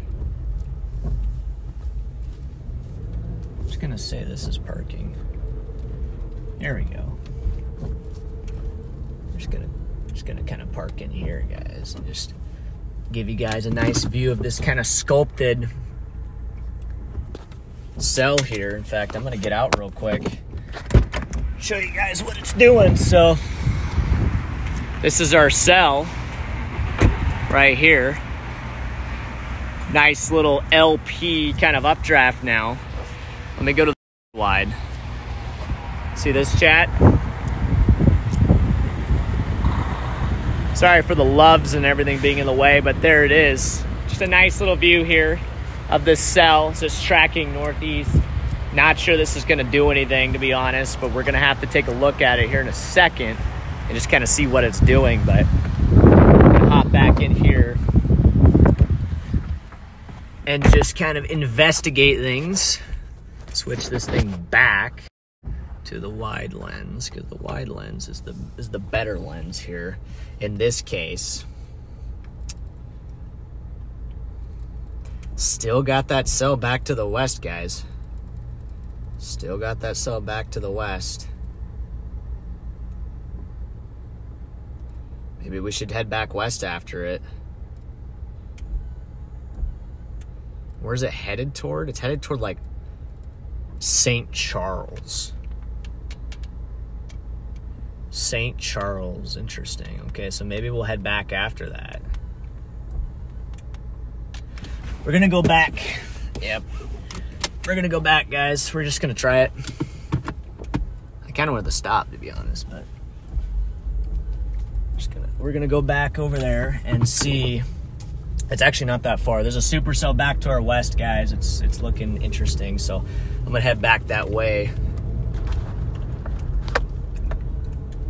I'm just gonna say this is parking. There we go. Just gonna just gonna kind of park in here, guys, and just give you guys a nice view of this kind of sculpted cell here. In fact, I'm gonna get out real quick, show you guys what it's doing. So this is our cell right here. Nice little LP kind of updraft now. Let me go to the wide. See this chat? Sorry for the Love's and everything being in the way, but there it is. Just a nice little view here of this cell. It's just tracking northeast. Not sure this is going to do anything, to be honest, but we're going to have to take a look at it here in a second and just kind of see what it's doing. But hop back in here and just kind of investigate things. Switch this thing back to the wide lens because the wide lens is the is the better lens here in this case. Still got that cell back to the west, guys. Still got that cell back to the west. Maybe we should head back west after it. Where's it headed toward? It's headed toward like St. Charles. St. Charles, interesting. Okay, so maybe we'll head back after that. We're gonna go back. Yep. We're gonna go back, guys. We're just gonna try it. I kind of wanted to stop, to be honest, but just gonna. We're gonna go back over there and see. It's actually not that far. There's a supercell back to our west, guys. It's it's looking interesting, so I'm gonna head back that way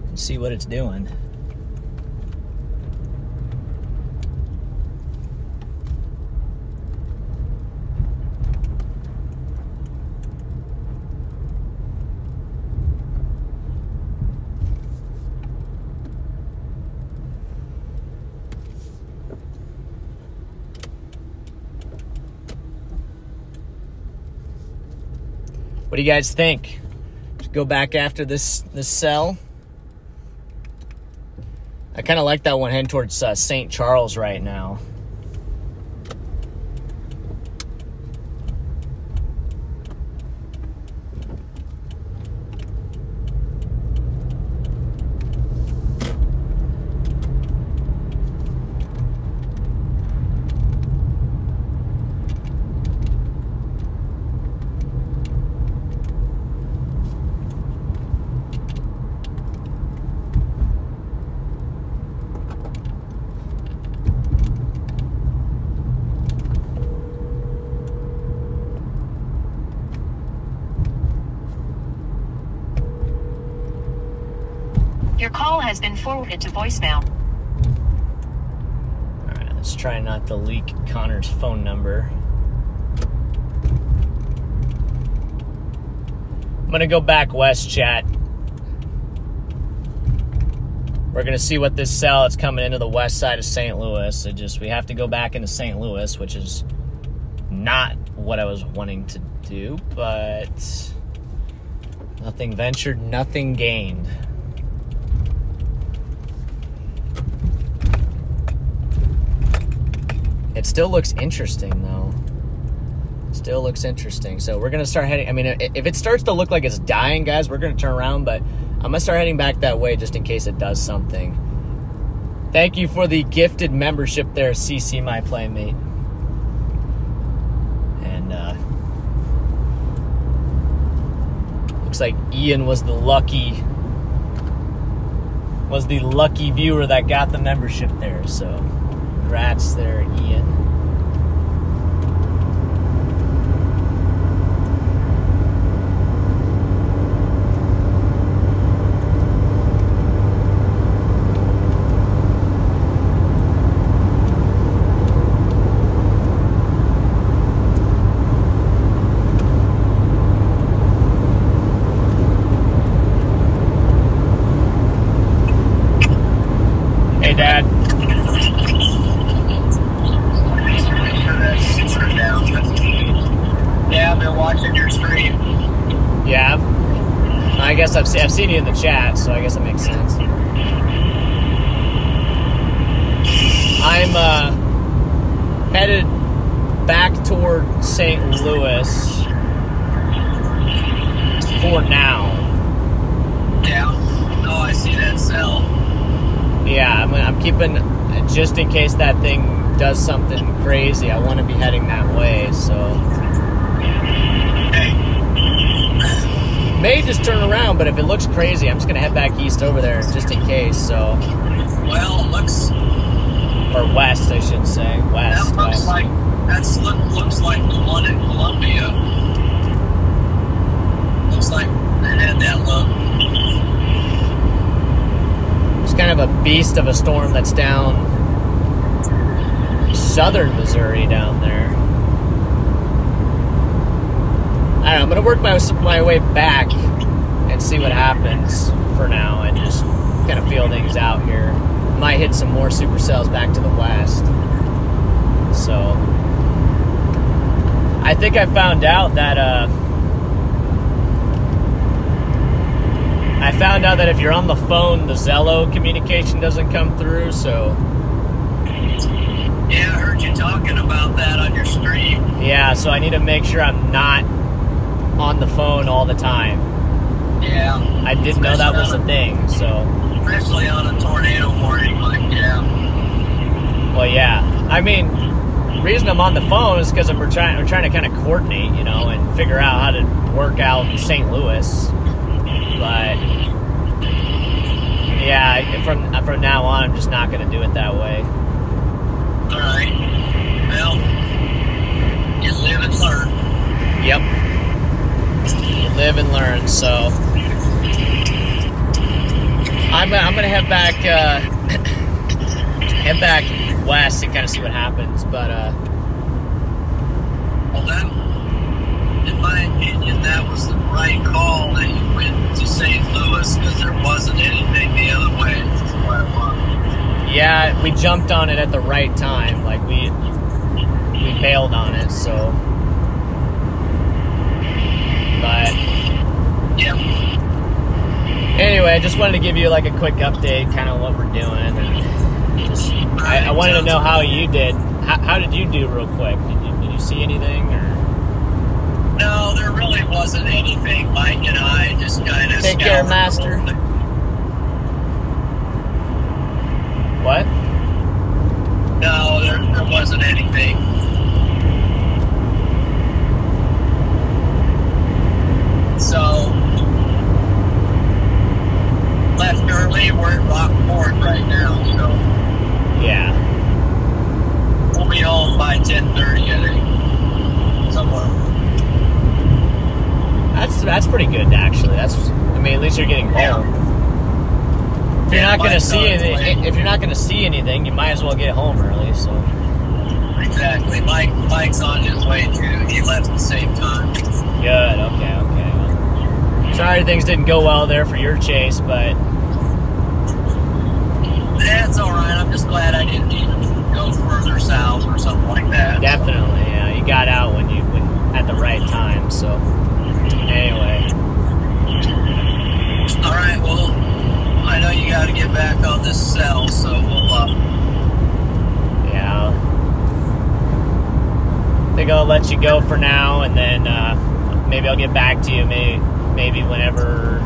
and see what it's doing. What do you guys think? Go back after this this cell. I kind of like that one heading towards uh, St. Charles right now. Your call forwarded to voicemail. All right, let's try not to leak Connor's phone number. I'm gonna go back west, chat. We're gonna see what this cell is coming into the west side of St. Louis. It just we have to go back into St. Louis, which is not what I was wanting to do, but nothing ventured, nothing gained. It still looks interesting though. Still looks interesting. So we're gonna start heading. I mean, if it starts to look like it's dying, guys, we're gonna turn around. But I'm gonna start heading back that way just in case it does something. Thank you for the gifted membership there, CC my playmate. And uh, looks like Ian was the lucky was the lucky viewer that got the membership there. So, congrats there, Ian. Hey, Dad. Yeah, I've been watching your stream. Yeah. I guess I've, se- I've seen you in the chat, so I guess it makes sense. I'm uh, headed back toward St. Louis for now. Yeah. Oh, I see that cell. Yeah, I'm, I'm keeping just in case that thing does something crazy. I want to be heading that way, so Hey, may just turn around. But looks crazy, I'm just gonna head back east over there just in case. So well, it looks or west, I should say west. that looks west. like that's look, looks like the one in Columbia. Looks like they had that look. It's kind of a beast of a storm that's down southern Missouri down there. I don't know, I'm gonna work my my way back see what happens for now, and just kind of feel things out here. Might hit some more supercells back to the west. So I think I found out that uh, I found out that if you're on the phone, the Zello communication doesn't come through. So Yeah, I heard you talking about that on your stream. yeah, so I need to make sure I'm not on the phone all the time. Yeah. I didn't know that was a thing. So Especially on a tornado warning, like yeah. well, yeah. I mean, reason I'm on the phone is because we're trying we're trying to kind of coordinate, you know, and figure out how to work out in St. Louis. But yeah, from from now on, I'm just not going to do it that way. All right. Well, you live and learn. Yep. You live and learn. So I'm I'm gonna head back uh, head back west and kind of see what happens. But uh, Well, that, in my opinion, that was the right call that you went to St. Louis because there wasn't anything the other way. That's what I want. yeah, we jumped on it at the right time. Like we we bailed on it. So, but. Anyway, I just wanted to give you like a quick update, kind of what we're doing. And just, I, I wanted to know how you did. How, how did you do, real quick? Did you, did you see anything or? No, there really wasn't anything. Mike and I just kind of Take care, Master. What? No, there, there wasn't anything. So, left early. We're at Rockport right now, so Yeah. we'll be home by 10:30, I think. Somewhere. That's that's pretty good actually. That's I mean at least you're getting home. If you're Yeah, not gonna mine's see not anything, late. if you're not gonna see anything, you might as well get home early. So Exactly. Mike Mike's on his way too. He left at the same time. good. Okay. Okay. Well, sorry things didn't go well there for your chase, but That's all right. I'm just glad I didn't even go further south or something like that. definitely, yeah, you got out when you when at the right time. So anyway, All right. Well, I know you got to get back on this cell, so we'll. Uh, yeah. I think think I'll let you go for now, and then uh, maybe I'll get back to you. Maybe maybe whenever.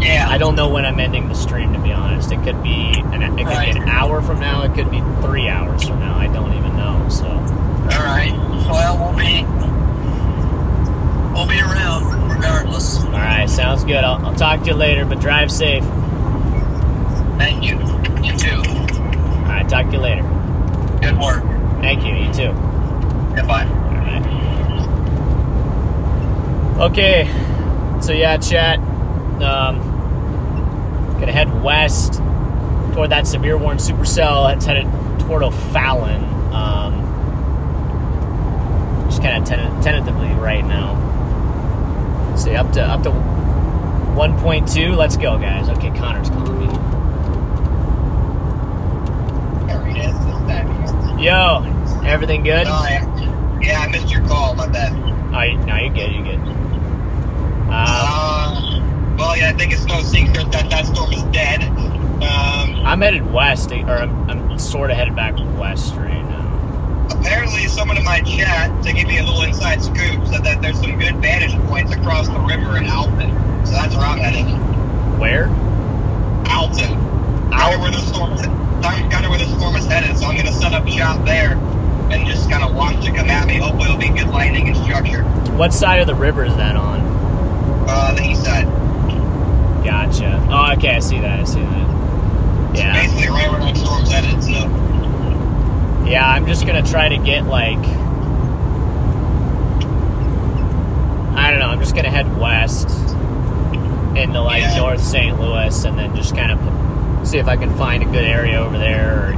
Yeah. I don't know when I'm ending the stream. To be honest, it could be an it could Right. be an hour from now. It could be three hours from now. I don't even know. So All right. Well, we'll be we'll be around regardless. all right, sounds good. I'll, I'll talk to you later. But drive safe. Thank you. You too. All right, talk to you later. Good work. Thank you. You too. Goodbye. Right. Okay. So yeah, chat. Um, gonna head west toward that severe warn supercell. That's headed toward O'Fallon. Um, just kind of ten- tentatively right now. See up to up to 1.2. Let's go, guys. Okay, Connor's calling me. Yo, everything good? I, yeah, I missed your call. My bad. You- no, you're good. You're good. Um, Uh, well, yeah, I think it's no secret that that storm is dead. Um, I'm headed west, or I'm, I'm sort of headed back west right now. apparently, someone in my chat, to give you a little inside scoop, said that there's some good vantage points across the river in Alton. That's where I'm headed. Where? Alton. Of where the storm, kind of where the storm is headed. So I'm going to set up shop there and just kind of watch it come at me. Hopefully, it'll be good lightning and structure. What side of the river is that on? Uh, the east side. Gotcha. Oh, okay, I see that. I see that. Yeah. Basically, right where that storm's headed. So. Yeah, I'm just gonna try to get like. I don't know. I'm just gonna head west into like Yeah. North St. Louis, and then just kind of see if I can find a good area over there. Or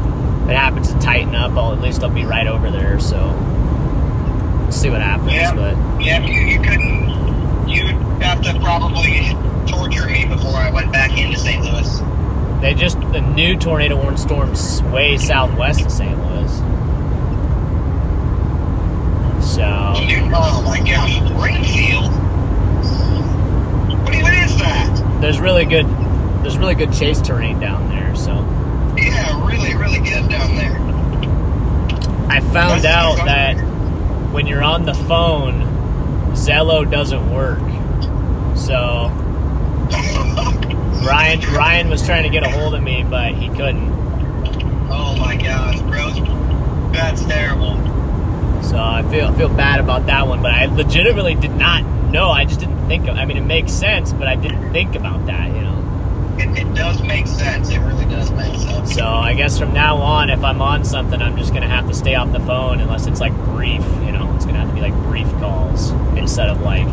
if it happens to tighten up, I'll at least I'll be right over there. So see what happens. Yeah. But Yeah, you, you couldn't. You'd have to probably torture me before I went back into St. Louis. they just the new tornado warning storms way southwest of St. Louis. So Oh my gosh, Springfield. What even is that? There's really good there's really good chase terrain down there. So Yeah, really, really good down there. I found That's out that when you're on the phone, Zello doesn't work. So Ryan Ryan was trying to get a hold of me, but he couldn't. oh my gosh, bro. That's terrible. So I feel feel bad about that one, but I legitimately did not know. I just didn't think of. I mean, it makes sense, but I didn't think about that. You know. It, it does make sense. It really does make sense. So I guess from now on, if I'm on something, I'm just gonna have to stay off the phone unless it's like brief. You know, it's gonna have to be like brief calls instead of like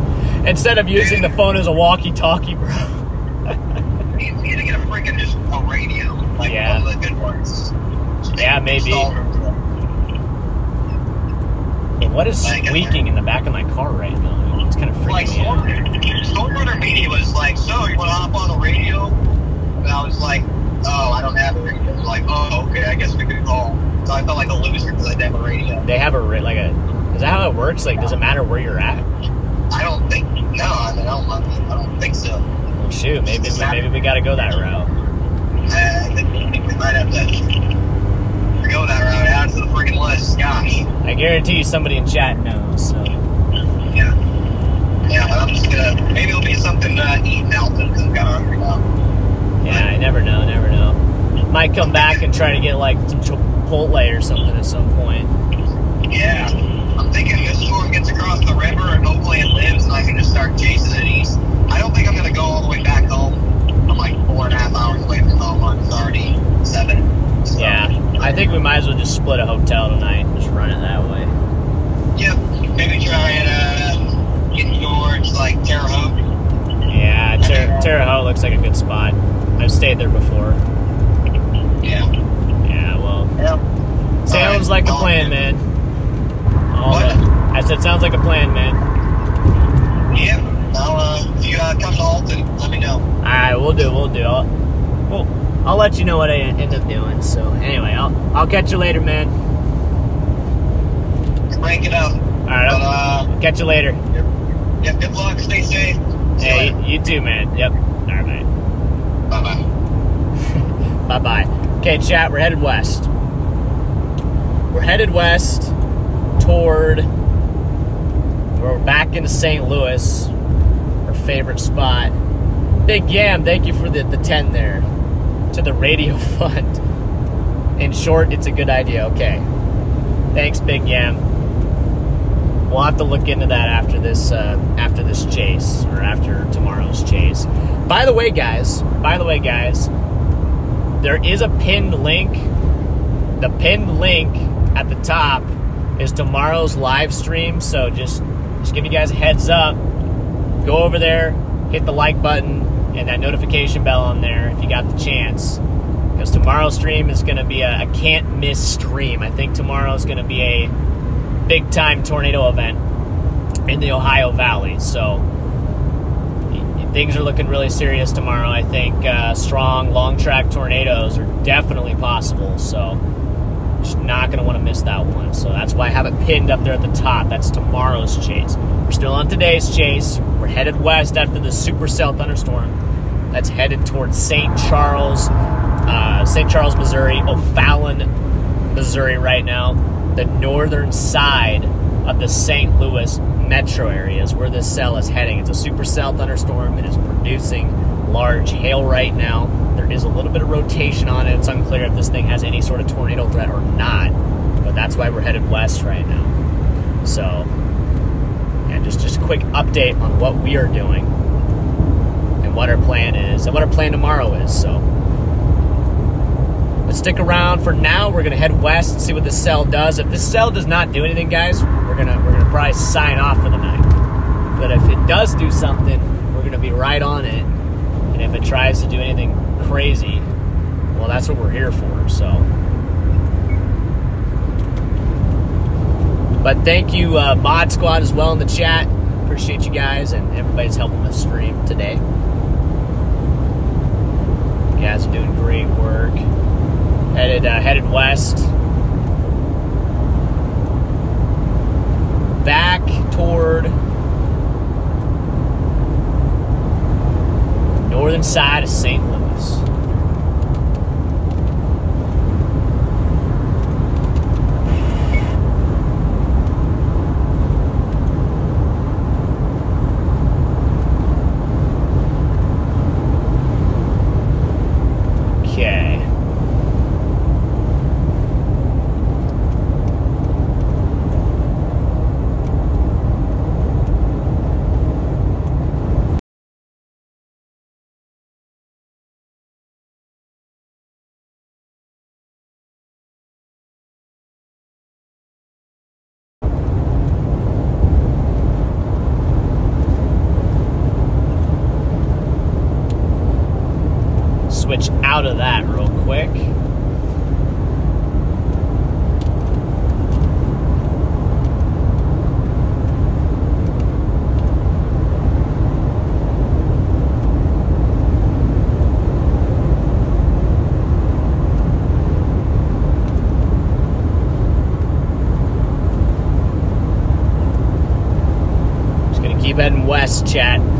instead of using the phone as a walkie-talkie, bro. You need to get a freaking just a radio, like Yeah. one of the good ones. Yeah, maybe. What is squeaking in the back of my car right now? It's kind of like freaking me out. Storm, Storm Media was like, so you want to hop on the radio? And I was like, oh, I don't have a radio. Like, oh, okay, I guess we could call. So I felt like a loser because I didn't have a radio. They have a like a. Is that how it works? Like, does it matter where you're at? I don't think, no, I mean, I don't, I don't think so. Well, shoot, maybe maybe we got to go that route. Uh, I think we might have to go that route out to the freaking list. Gosh. I guarantee you, somebody in chat knows. So Yeah. Yeah, but I'm just gonna, maybe it'll be something to eat Alton because I'm kind of hungry now. yeah, I never know, never know. Might come back and try to get like some Chipotle or something at some point. Yeah. I'm thinking this storm gets across the river and hopefully it lives and I can just start chasing it east. I don't think I'm going to go all the way back home. I'm like four and a half hours away from home. It's already seven. So, Yeah, I think we might as well just split a hotel tonight and just run it that way. Yep. Maybe try and uh, get towards like Terre Haute. Yeah, Ter- Terre Haute looks like a good spot. I've stayed there before. Yeah. Yeah, well, Yep. sounds like a plan, man. All What? the- I said sounds like a plan, man. Yep. Now, uh, if you uh, come to Alton, let me know. All right, we'll do, we'll do. I'll, well, I'll let you know what I end up doing. So anyway, I'll I'll catch you later, man. Crank it up. All right, But, uh, catch you later. yep, good luck. Stay safe. Hey, you, you too, man. Yep. All right, Bye bye. bye. Bye bye. Okay, chat. We're headed west. We're headed west toward We're back into St. Louis, our favorite spot. Big Yam, thank you for the, the 10 there to the radio fund. In short, it's a good idea. Okay. Thanks, Big Yam. We'll have to look into that after this uh, after this chase or after tomorrow's chase. By the way, guys. By the way, guys. There is a pinned link. The pinned link at the top is tomorrow's live stream. So just just give you guys a heads up. Go over there, hit the like button and that notification bell on there if you got the chance. Because tomorrow's stream is going to be a, a can't miss stream. I think tomorrow is going to be a big time tornado event in the Ohio Valley. So things are looking really serious tomorrow. I think uh, strong long track tornadoes are definitely possible. So just not going to want to miss that one. So that's why I have it pinned up there at the top. That's tomorrow's chase. We're still on today's chase. We're headed west after the supercell thunderstorm that's headed towards St. Charles, uh, St. Charles, Missouri, O'Fallon, Missouri right now. The northern side of the St. Louis metro area is where this cell is heading. It's a supercell thunderstorm. It is producing large hail right now. There is a little bit of rotation on it. It's unclear if this thing has any sort of tornado threat or not, but that's why we're headed west right now. So, yeah, just just a quick update on what we are doing and what our plan is and what our plan tomorrow is. So, let's stick around for now. We're gonna head west and see what this cell does. If this cell does not do anything, guys, we're gonna we're gonna probably sign off for the night. But if it does do something, we're gonna be right on it. And if it tries to do anything crazy, well, that's what we're here for. So. But thank you, uh, Mod Squad, as well in the chat. Appreciate you guys and everybody's helping the stream today. You guys are doing great work. Headed uh, headed west. Back toward northern side of St. Louis. Okay. Switch out of that real quick. Just gonna keep heading west, chat.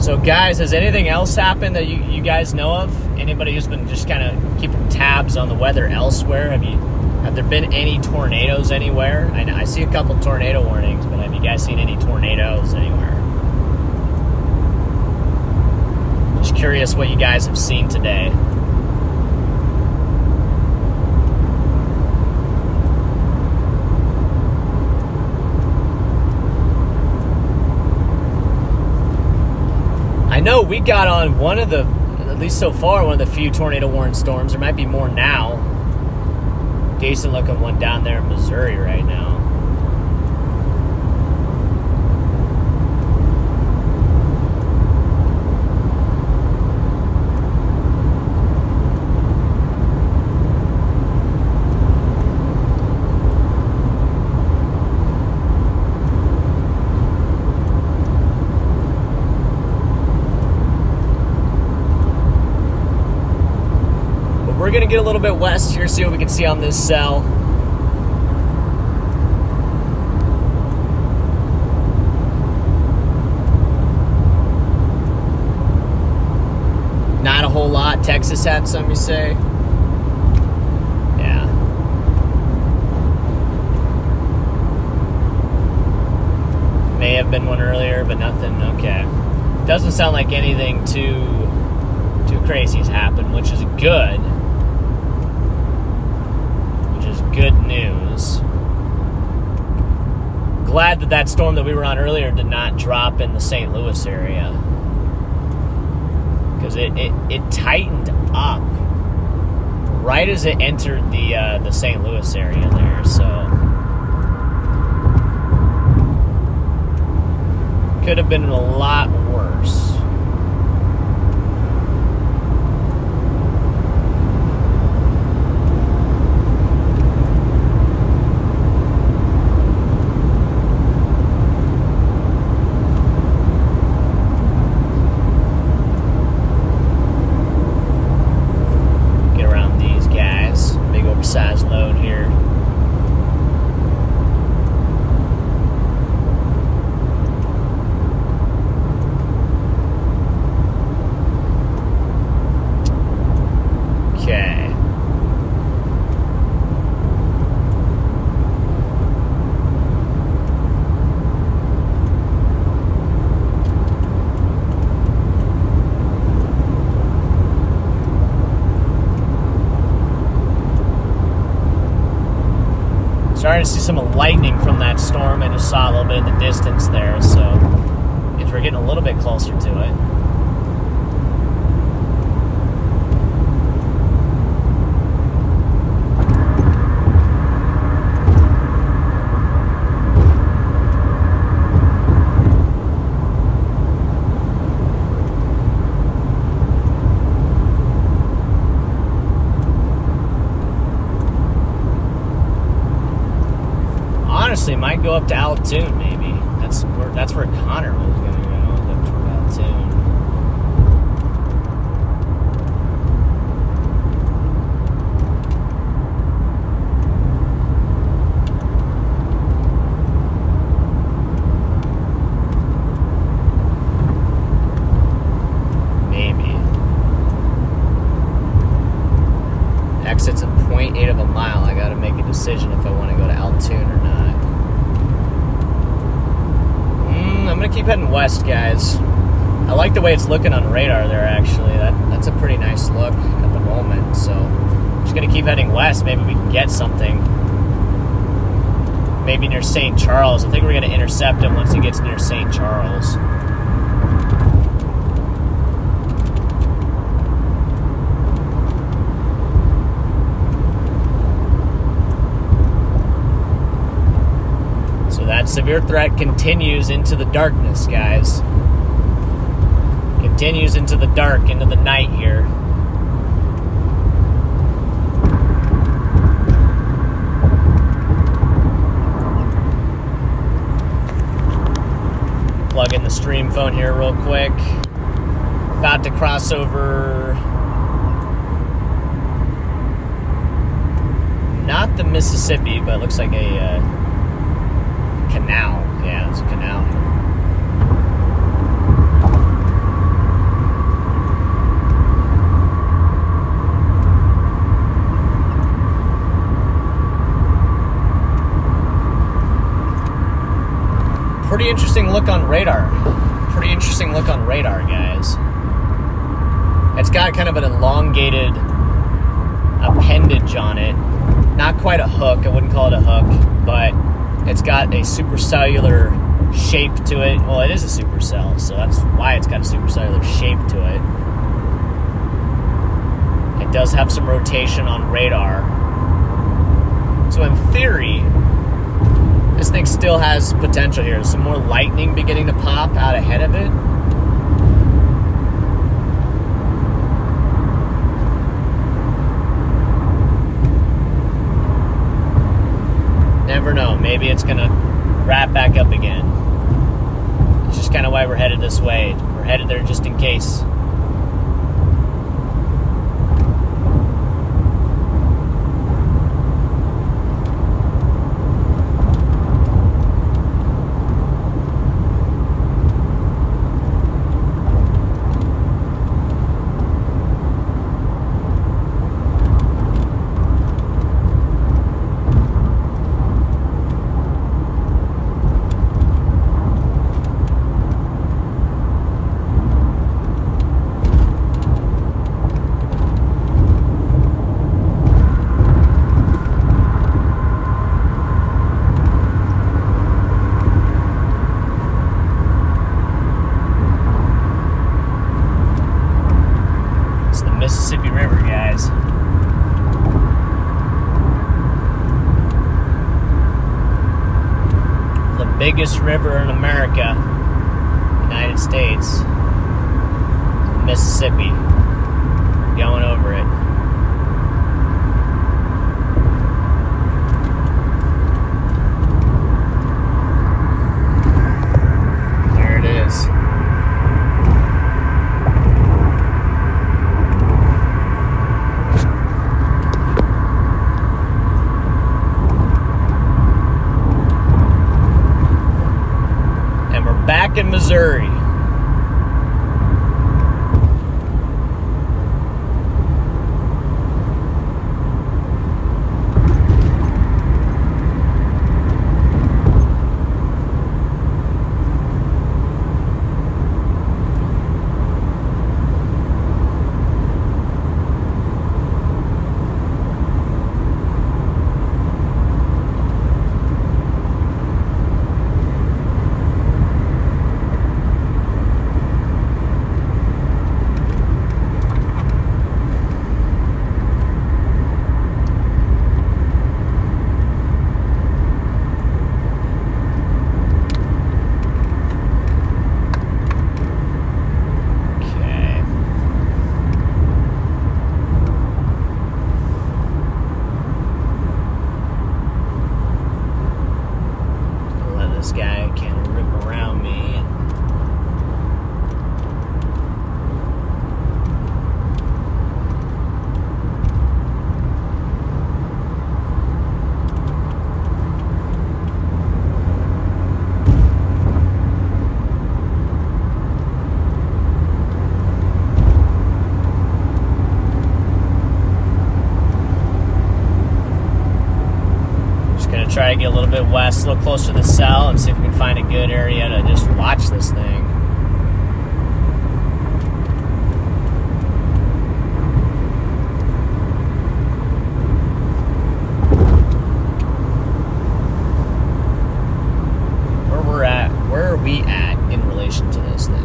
So, guys, has anything else happened that you, you guys know of? Anybody who's been just kind of keeping tabs on the weather elsewhere? Have you have there been any tornadoes anywhere? I know I see a couple tornado warnings, but have you guys seen any tornadoes anywhere? Just curious what you guys have seen today. I know we got on one of the, at least so far, one of the few tornado warning storms. There might be more now. Decent looking one down there in Missouri right now. We're gonna get a little bit west here, see what we can see on this cell. Not a whole lot. Texas had some, you say? Yeah. May have been one earlier, but nothing. Okay. Doesn't sound like anything too too crazy's happened, which is good. Good news. Glad that that storm that we were on earlier did not drop in the St. Louis area because it, it it tightened up right as it entered the uh, the St. Louis area there. So could have been a lot looking on radar there. Actually, that that's a pretty nice look at the moment. So, just gonna keep heading west. Maybe we can get something. Maybe near St. Charles. I think we're gonna intercept him once he gets near St. Charles. So that severe threat continues into the darkness. Continues into the dark, into the night here. Plug in the stream phone here real quick. About to cross over. Not the Mississippi, but looks like a. Uh, canal. Yeah, it's a canal here. Pretty interesting look on radar. Pretty interesting look on radar, guys. It's got kind of an elongated appendage on it. Not quite a hook, I wouldn't call it a hook, but it's got a supercellular shape to it. Well, it is a supercell, so that's why it's got a supercellular shape to it. It does have some rotation on radar. So, in theory, this thing still has potential here. Some more lightning beginning to pop out ahead of it. Never know. Maybe it's gonna wrap back up again. It's just kind of why we're headed this way. We're headed there just in case. A little closer to the cell, and see if we can find a good area to just watch this thing. Where we're at, where are we at in relation to this thing?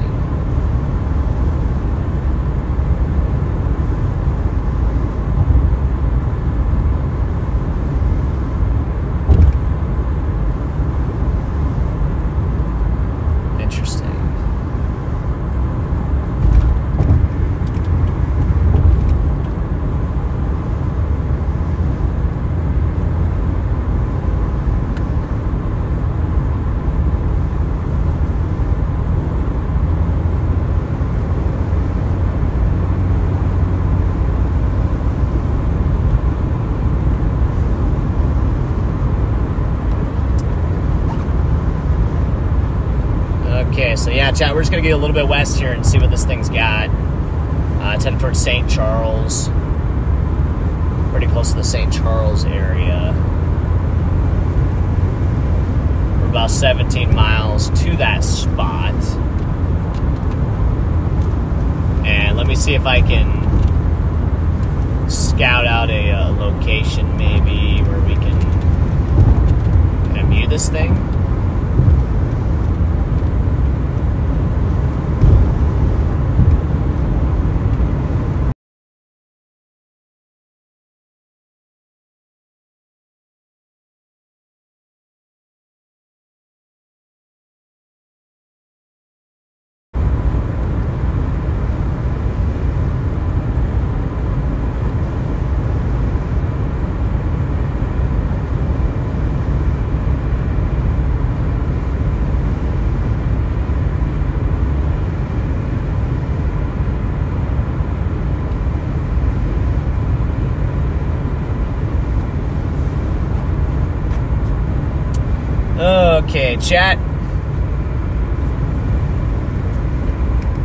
Interesting. Okay, just gonna get a little bit west here and see what this thing's got. Uh, it's headed towards St. Charles. Pretty close to the St. Charles area. We're about 17 miles to that spot. And let me see if I can scout out a uh, location maybe where we can view this thing. Chat.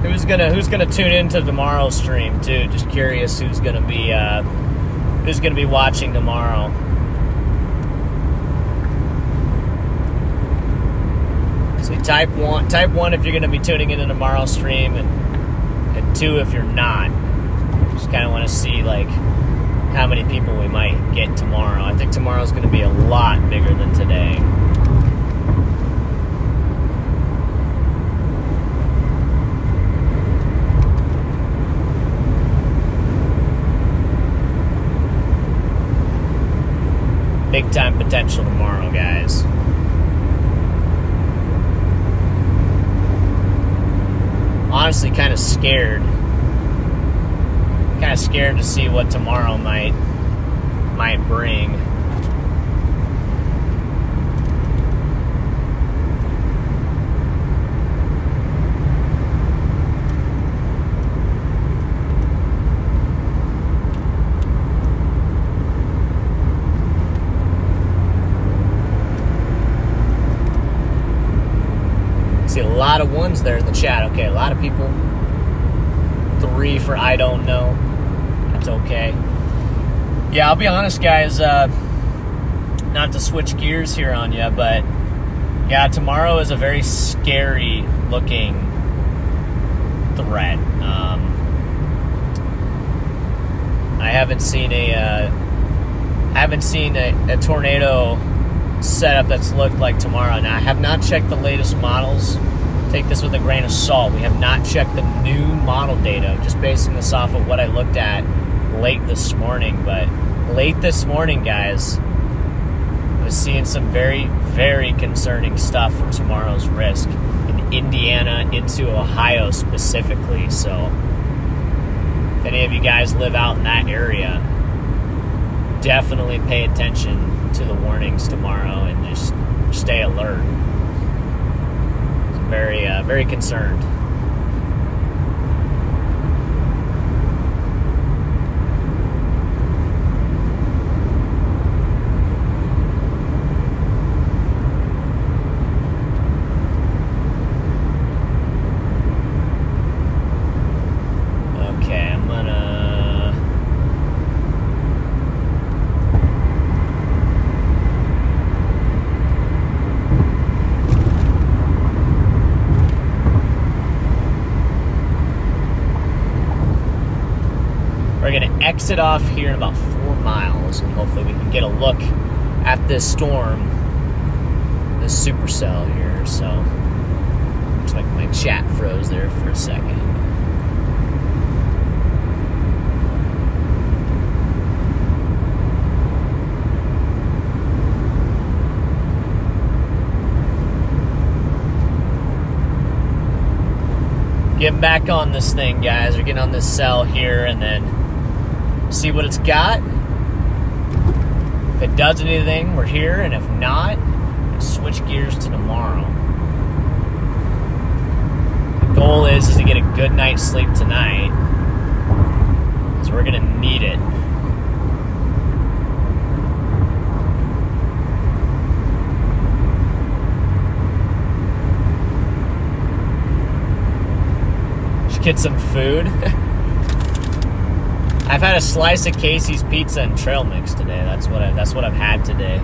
Who's gonna Who's gonna tune into tomorrow's stream too? Just curious who's gonna be uh, Who's gonna be watching tomorrow? So type one, type one if you're gonna be tuning into tomorrow's stream, and and two if you're not. Just kind of want to see like how many people we might get tomorrow. I think tomorrow's gonna be a lot bigger than today big time potential tomorrow, guys. Honestly, kind of scared. Kind of scared to see what tomorrow might might bring. Lot of ones there in the chat. Okay, a lot of people. Three for I don't know. That's okay. Yeah, I'll be honest, guys. Uh, not to switch gears here on you, but yeah, tomorrow is a very scary looking threat. Um, I haven't seen a uh, I haven't seen a, a tornado setup that's looked like tomorrow. Now, I have not checked the latest models. Take this with a grain of salt. We have not checked the new model data, just basing this off of what I looked at late this morning. But late this morning, guys, I was seeing some very, very concerning stuff for tomorrow's risk in Indiana into Ohio specifically. So, if any of you guys live out in that area, definitely pay attention to the warnings tomorrow and just stay alert. Very, uh, very concerned. Okay, I'm gonna. We're exit off here in about four miles, and hopefully we can get a look at this storm, this supercell here. So, looks like my chat froze there for a second. Getting back on this thing, guys. We're getting on this cell here, and then see what it's got. If it does anything, we're here, and if not, switch gears to tomorrow. The goal is, is to get a good night's sleep tonight, because we're gonna need it. Get some food. I've had a slice of Casey's pizza and trail mix today. That's what I, that's what I've had today.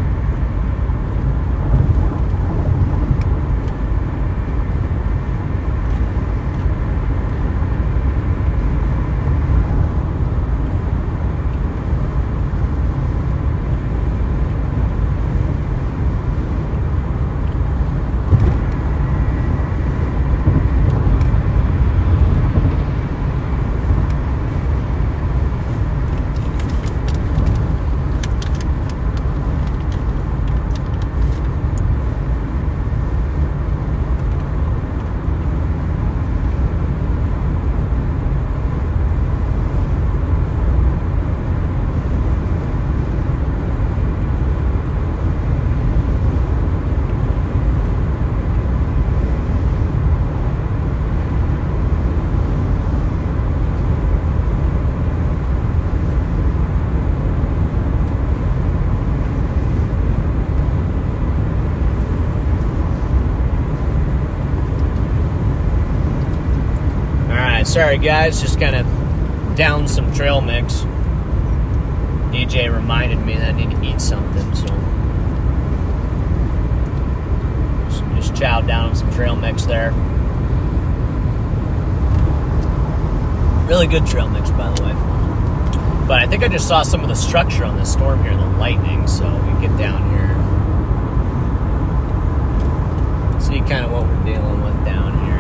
All right, sorry guys, just kind of down some trail mix. DJ reminded me that I need to eat something, so just, chowed down some trail mix there. Really good trail mix, by the way. But I think I just saw some of the structure on this storm here, the lightning, so we get down here. See kind of what we're dealing with down here.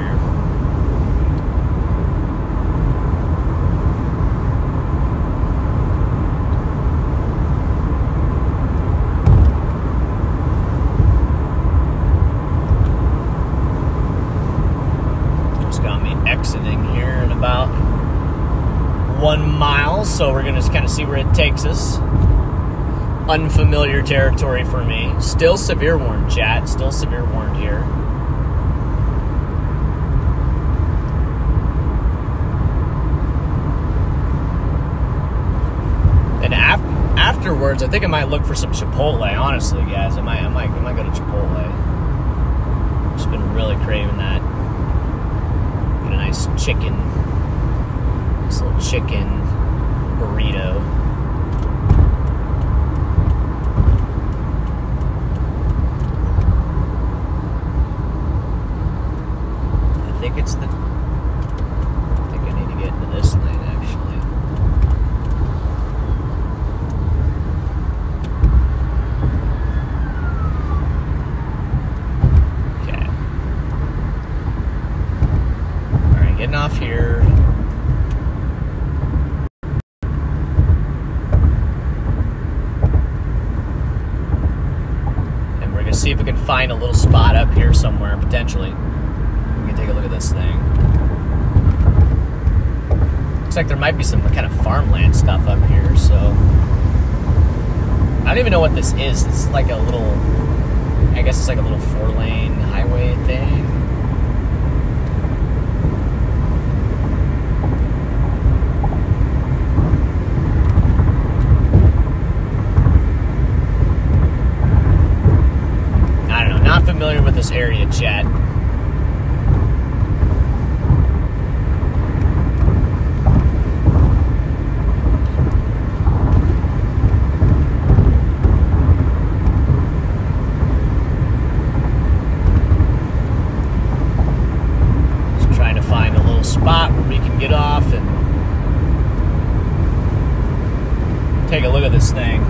got me exiting here in about one mile, so we're gonna just us. Unfamiliar territory for me. Still severe warned, chat. Still severe warned here. And af- afterwards, I think I might look for some Chipotle. Honestly, guys, I might, I might, I might go to Chipotle. Just been really craving that. Get a nice chicken, this little chicken burrito. I think it's the. I think I need to get into this lane actually. Okay. All right, getting off here. And we're gonna see if we can find a little spot up here somewhere potentially. We can take a look at this thing. Looks like there might be some kind of farmland stuff up here, so I don't even know what this is. It's like a little I guess it's like a little four lane highway thing. I don't know, not familiar with this area, chat. Just trying to find a little spot where we can get off and take a look at this thing.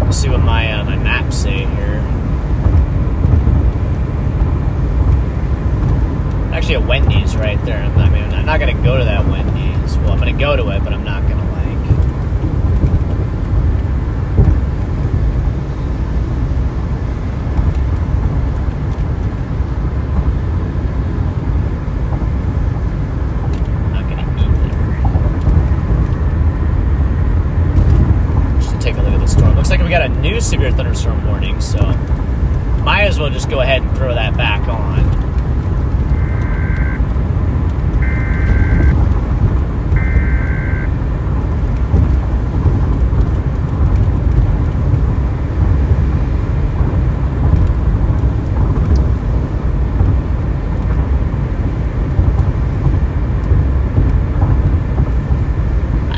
Let's see what my uh, my maps say here. Actually, a Wendy's right there. I mean, I'm not gonna go to that Wendy's. Well, I'm gonna go to it, but I'm not gonna like. Not gonna eat there. Just to take a look at the storm. Looks like we got a new severe thunderstorm warning, so might as well just go ahead and throw that back on.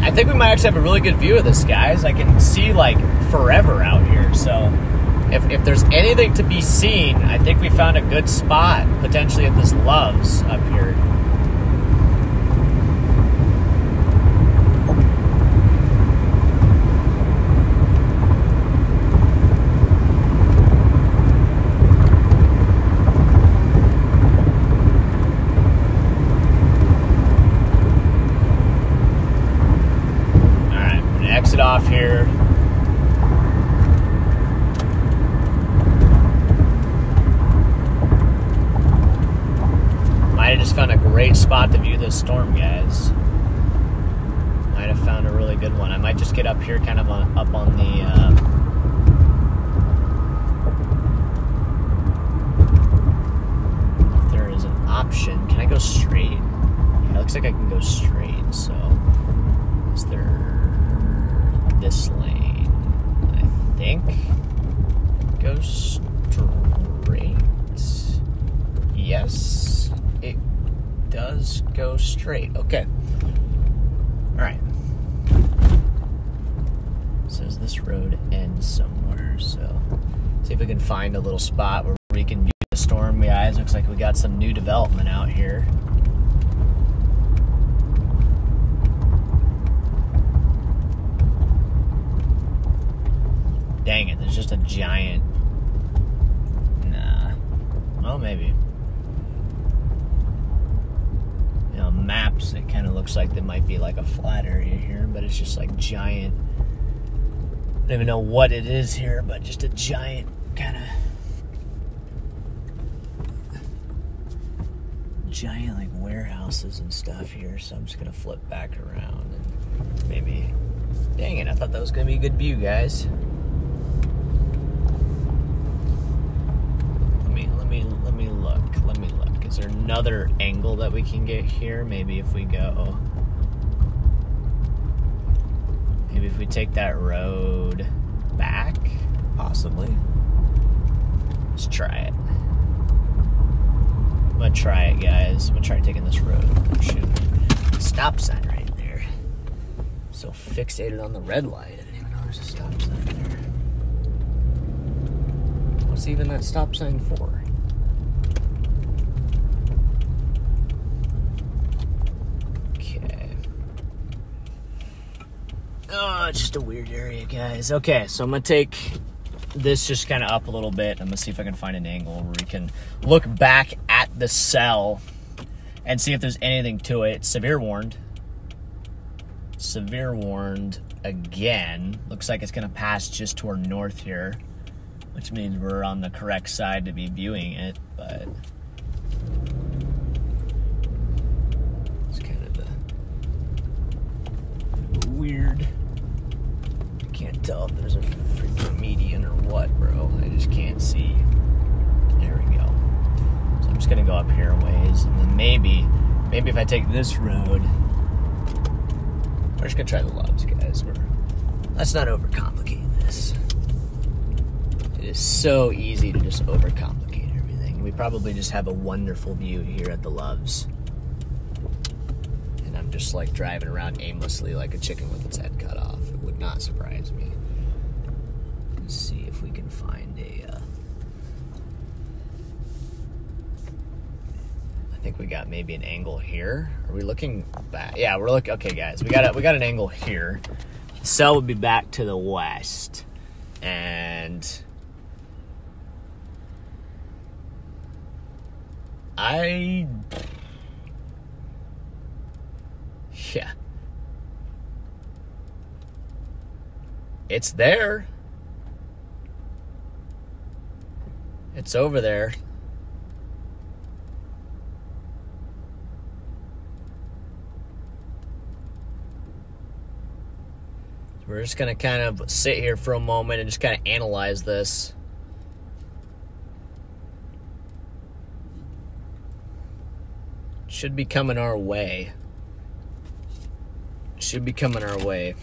I think we might actually have a really good view of this, guys. I can see like forever out here. So if, if there's anything to be seen, I think we found a good spot potentially at this Love's up here. All right, I'm gonna exit off here. Might have just found a great spot to view this storm, guys. Might have found a really good one. I might just get up here, kind of on, up on the. Uh, if there is an option. Can I go straight? Yeah, it looks like I can go straight. So, is there this lane? I think goes straight. Yes, it does go straight. Okay. All right. Says this road ends somewhere, so see if we can find a little spot where we can view the storm. Guys, looks like we got some new development out here. Dang it, there's just a giant. Nah. Well, maybe. You know, maps, it kind of looks like there might be like a flat area here, but it's just like giant. Don't even know what it is here, but just a giant kind of giant like warehouses and stuff here, so I'm just gonna flip back around and maybe. Dang it! I thought that was gonna be a good view, guys. Let me let me let me look. Let me look. Is there another angle that we can get here? Maybe if we go. Maybe if we take that road back, possibly. Let's try it. I'm gonna try it, guys. I'm gonna try taking this road. Oh, shoot. Stop sign right there. So fixated on the red light. I didn't even know there's a stop sign there. What's even that stop sign for? Okay. Oh, just a weird area, guys. Okay, so I'm gonna take this just kind of up a little bit. I'm gonna see if I can find an angle where we can look back at the cell and see if there's anything to it. Severe warned. Severe warned again. Looks like it's gonna pass just to our north here, which means we're on the correct side to be viewing it, but it's kind of a weird. Can't tell if there's a freaking median or what, bro. I just can't see. There we go. So I'm just gonna go up here a ways, and then maybe, maybe if I take this road, we're just gonna try the Love's, guys. We're, let's not overcomplicate this. It is so easy to just overcomplicate everything. We probably just have a wonderful view here at the Love's. And I'm just like driving around aimlessly like a chicken with its head cut off. Would not surprise me. Let's see if we can find a. Uh, I think we got maybe an angle here. Are we looking back? Yeah, we're looking. Okay, guys, we got a, we got an angle here. Cell would be back to the west, and I. Yeah. It's there. It's over there. We're just going to kind of sit here for a moment and just kind of analyze this. Should be coming our way. Should be coming our way.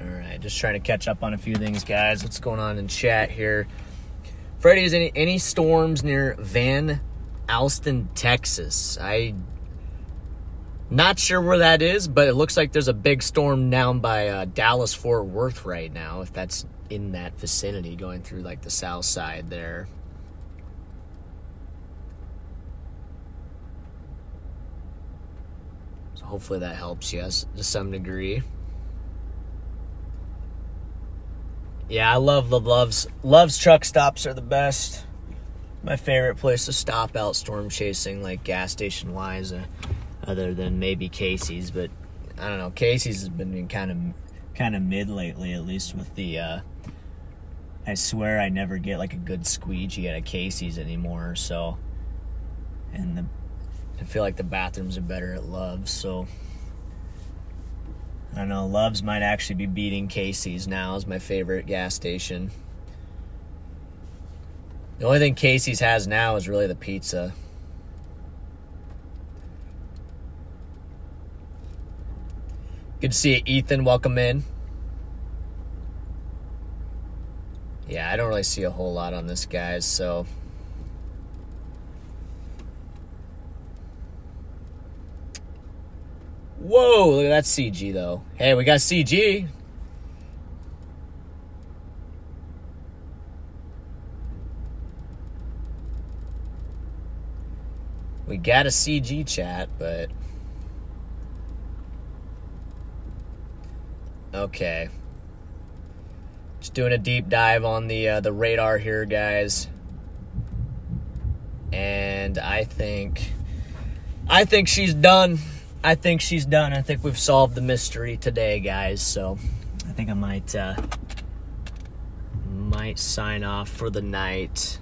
All right, just trying to catch up on a few things, guys. What's going on in chat here? Freddy, is any any storms near Van Alstyne, Texas? I not sure where that is, but it looks like there's a big storm down by uh, Dallas Fort Worth right now. If that's in that vicinity, going through like the south side there. So hopefully that helps you to some degree. Yeah, I love the Love's. Love's truck stops are the best. My favorite place to stop out storm chasing, like gas station wise, uh, other than maybe Casey's. But I don't know. Casey's has been kind of kind of mid lately, at least with the. Uh, I swear I never get like a good squeegee at a Casey's anymore. So, and the I feel like the bathrooms are better at Love's. So I don't know. Love's might actually be beating Casey's now as my favorite gas station. The only thing Casey's has now is really the pizza. Good to see you, Ethan. Welcome in. Yeah, I don't really see a whole lot on this, guys, so. Whoa, look at that CG though. Hey, we got CG. We got a CG chat, but okay. Just doing a deep dive on the uh, the radar here, guys. And I think I think she's done. I think she's done. I think we've solved the mystery today, guys. So I think I might uh, might sign off for the night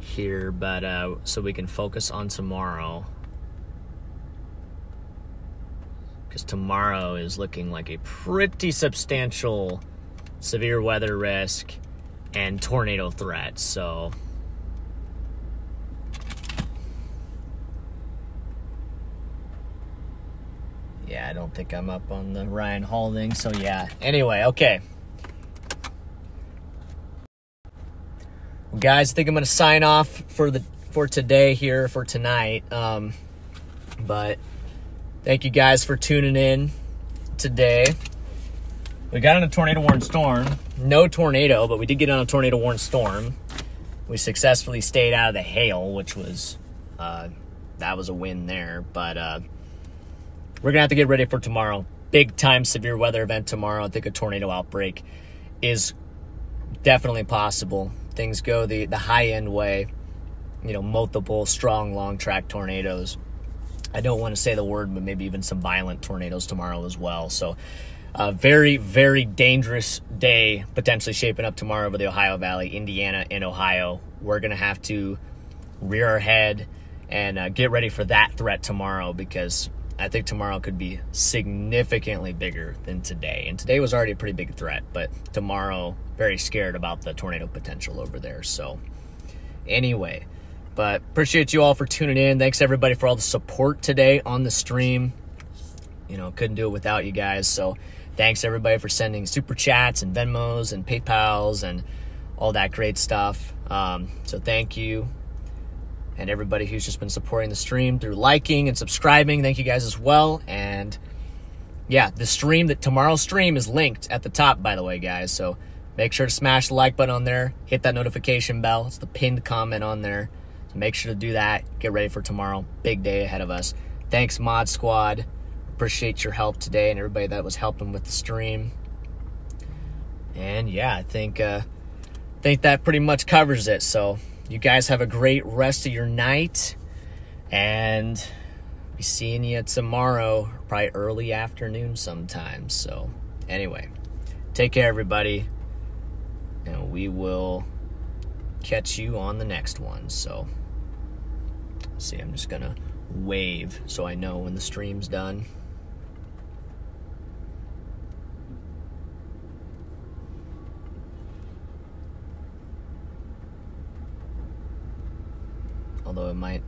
here, but uh, so we can focus on tomorrow. Because tomorrow is looking like a pretty substantial severe weather risk and tornado threat. So. Yeah, I don't think I'm up on the Ryan Hall thing. So, yeah. Anyway, okay. Well, guys, I think I'm to sign off for the for today here for tonight. Um, but thank you guys for tuning in today. We got on a tornado warned storm. No tornado, but we did get on a tornado warned storm. We successfully stayed out of the hail, which was uh, that was a win there. But uh, we're gonna have to get ready for tomorrow. Big time severe weather event tomorrow. I think a tornado outbreak is definitely possible. Things go the the high end way. You know, multiple strong long track tornadoes. I don't want to say the word, but maybe even some violent tornadoes tomorrow as well. So, a very, very dangerous day potentially shaping up tomorrow over the Ohio Valley, Indiana, and Ohio. We're going to have to rear our head and uh, get ready for that threat tomorrow because I think tomorrow could be significantly bigger than today. And today was already a pretty big threat, but tomorrow, very scared about the tornado potential over there. So, anyway, but appreciate you all for tuning in. Thanks everybody for all the support today on the stream. You know, couldn't do it without you guys. So, thanks everybody for sending super chats and Venmos and PayPal's and all that great stuff. Um, so, thank you and everybody who's just been supporting the stream through liking and subscribing. Thank you guys as well. And yeah, the stream that tomorrow's stream is linked at the top, by the way, guys. So make sure to smash the like button on there, hit that notification bell. It's the pinned comment on there. So make sure to do that. Get ready for tomorrow. Big day ahead of us. Thanks, Mod Squad. Appreciate your help today and everybody that was helping with the stream. And yeah, I think uh, think that pretty much covers it. So you guys have a great rest of your night and be seeing you tomorrow probably early afternoon sometime. So anyway take care everybody and we will catch you on the next one. So see i'm just gonna wave so i know when the stream's done although it might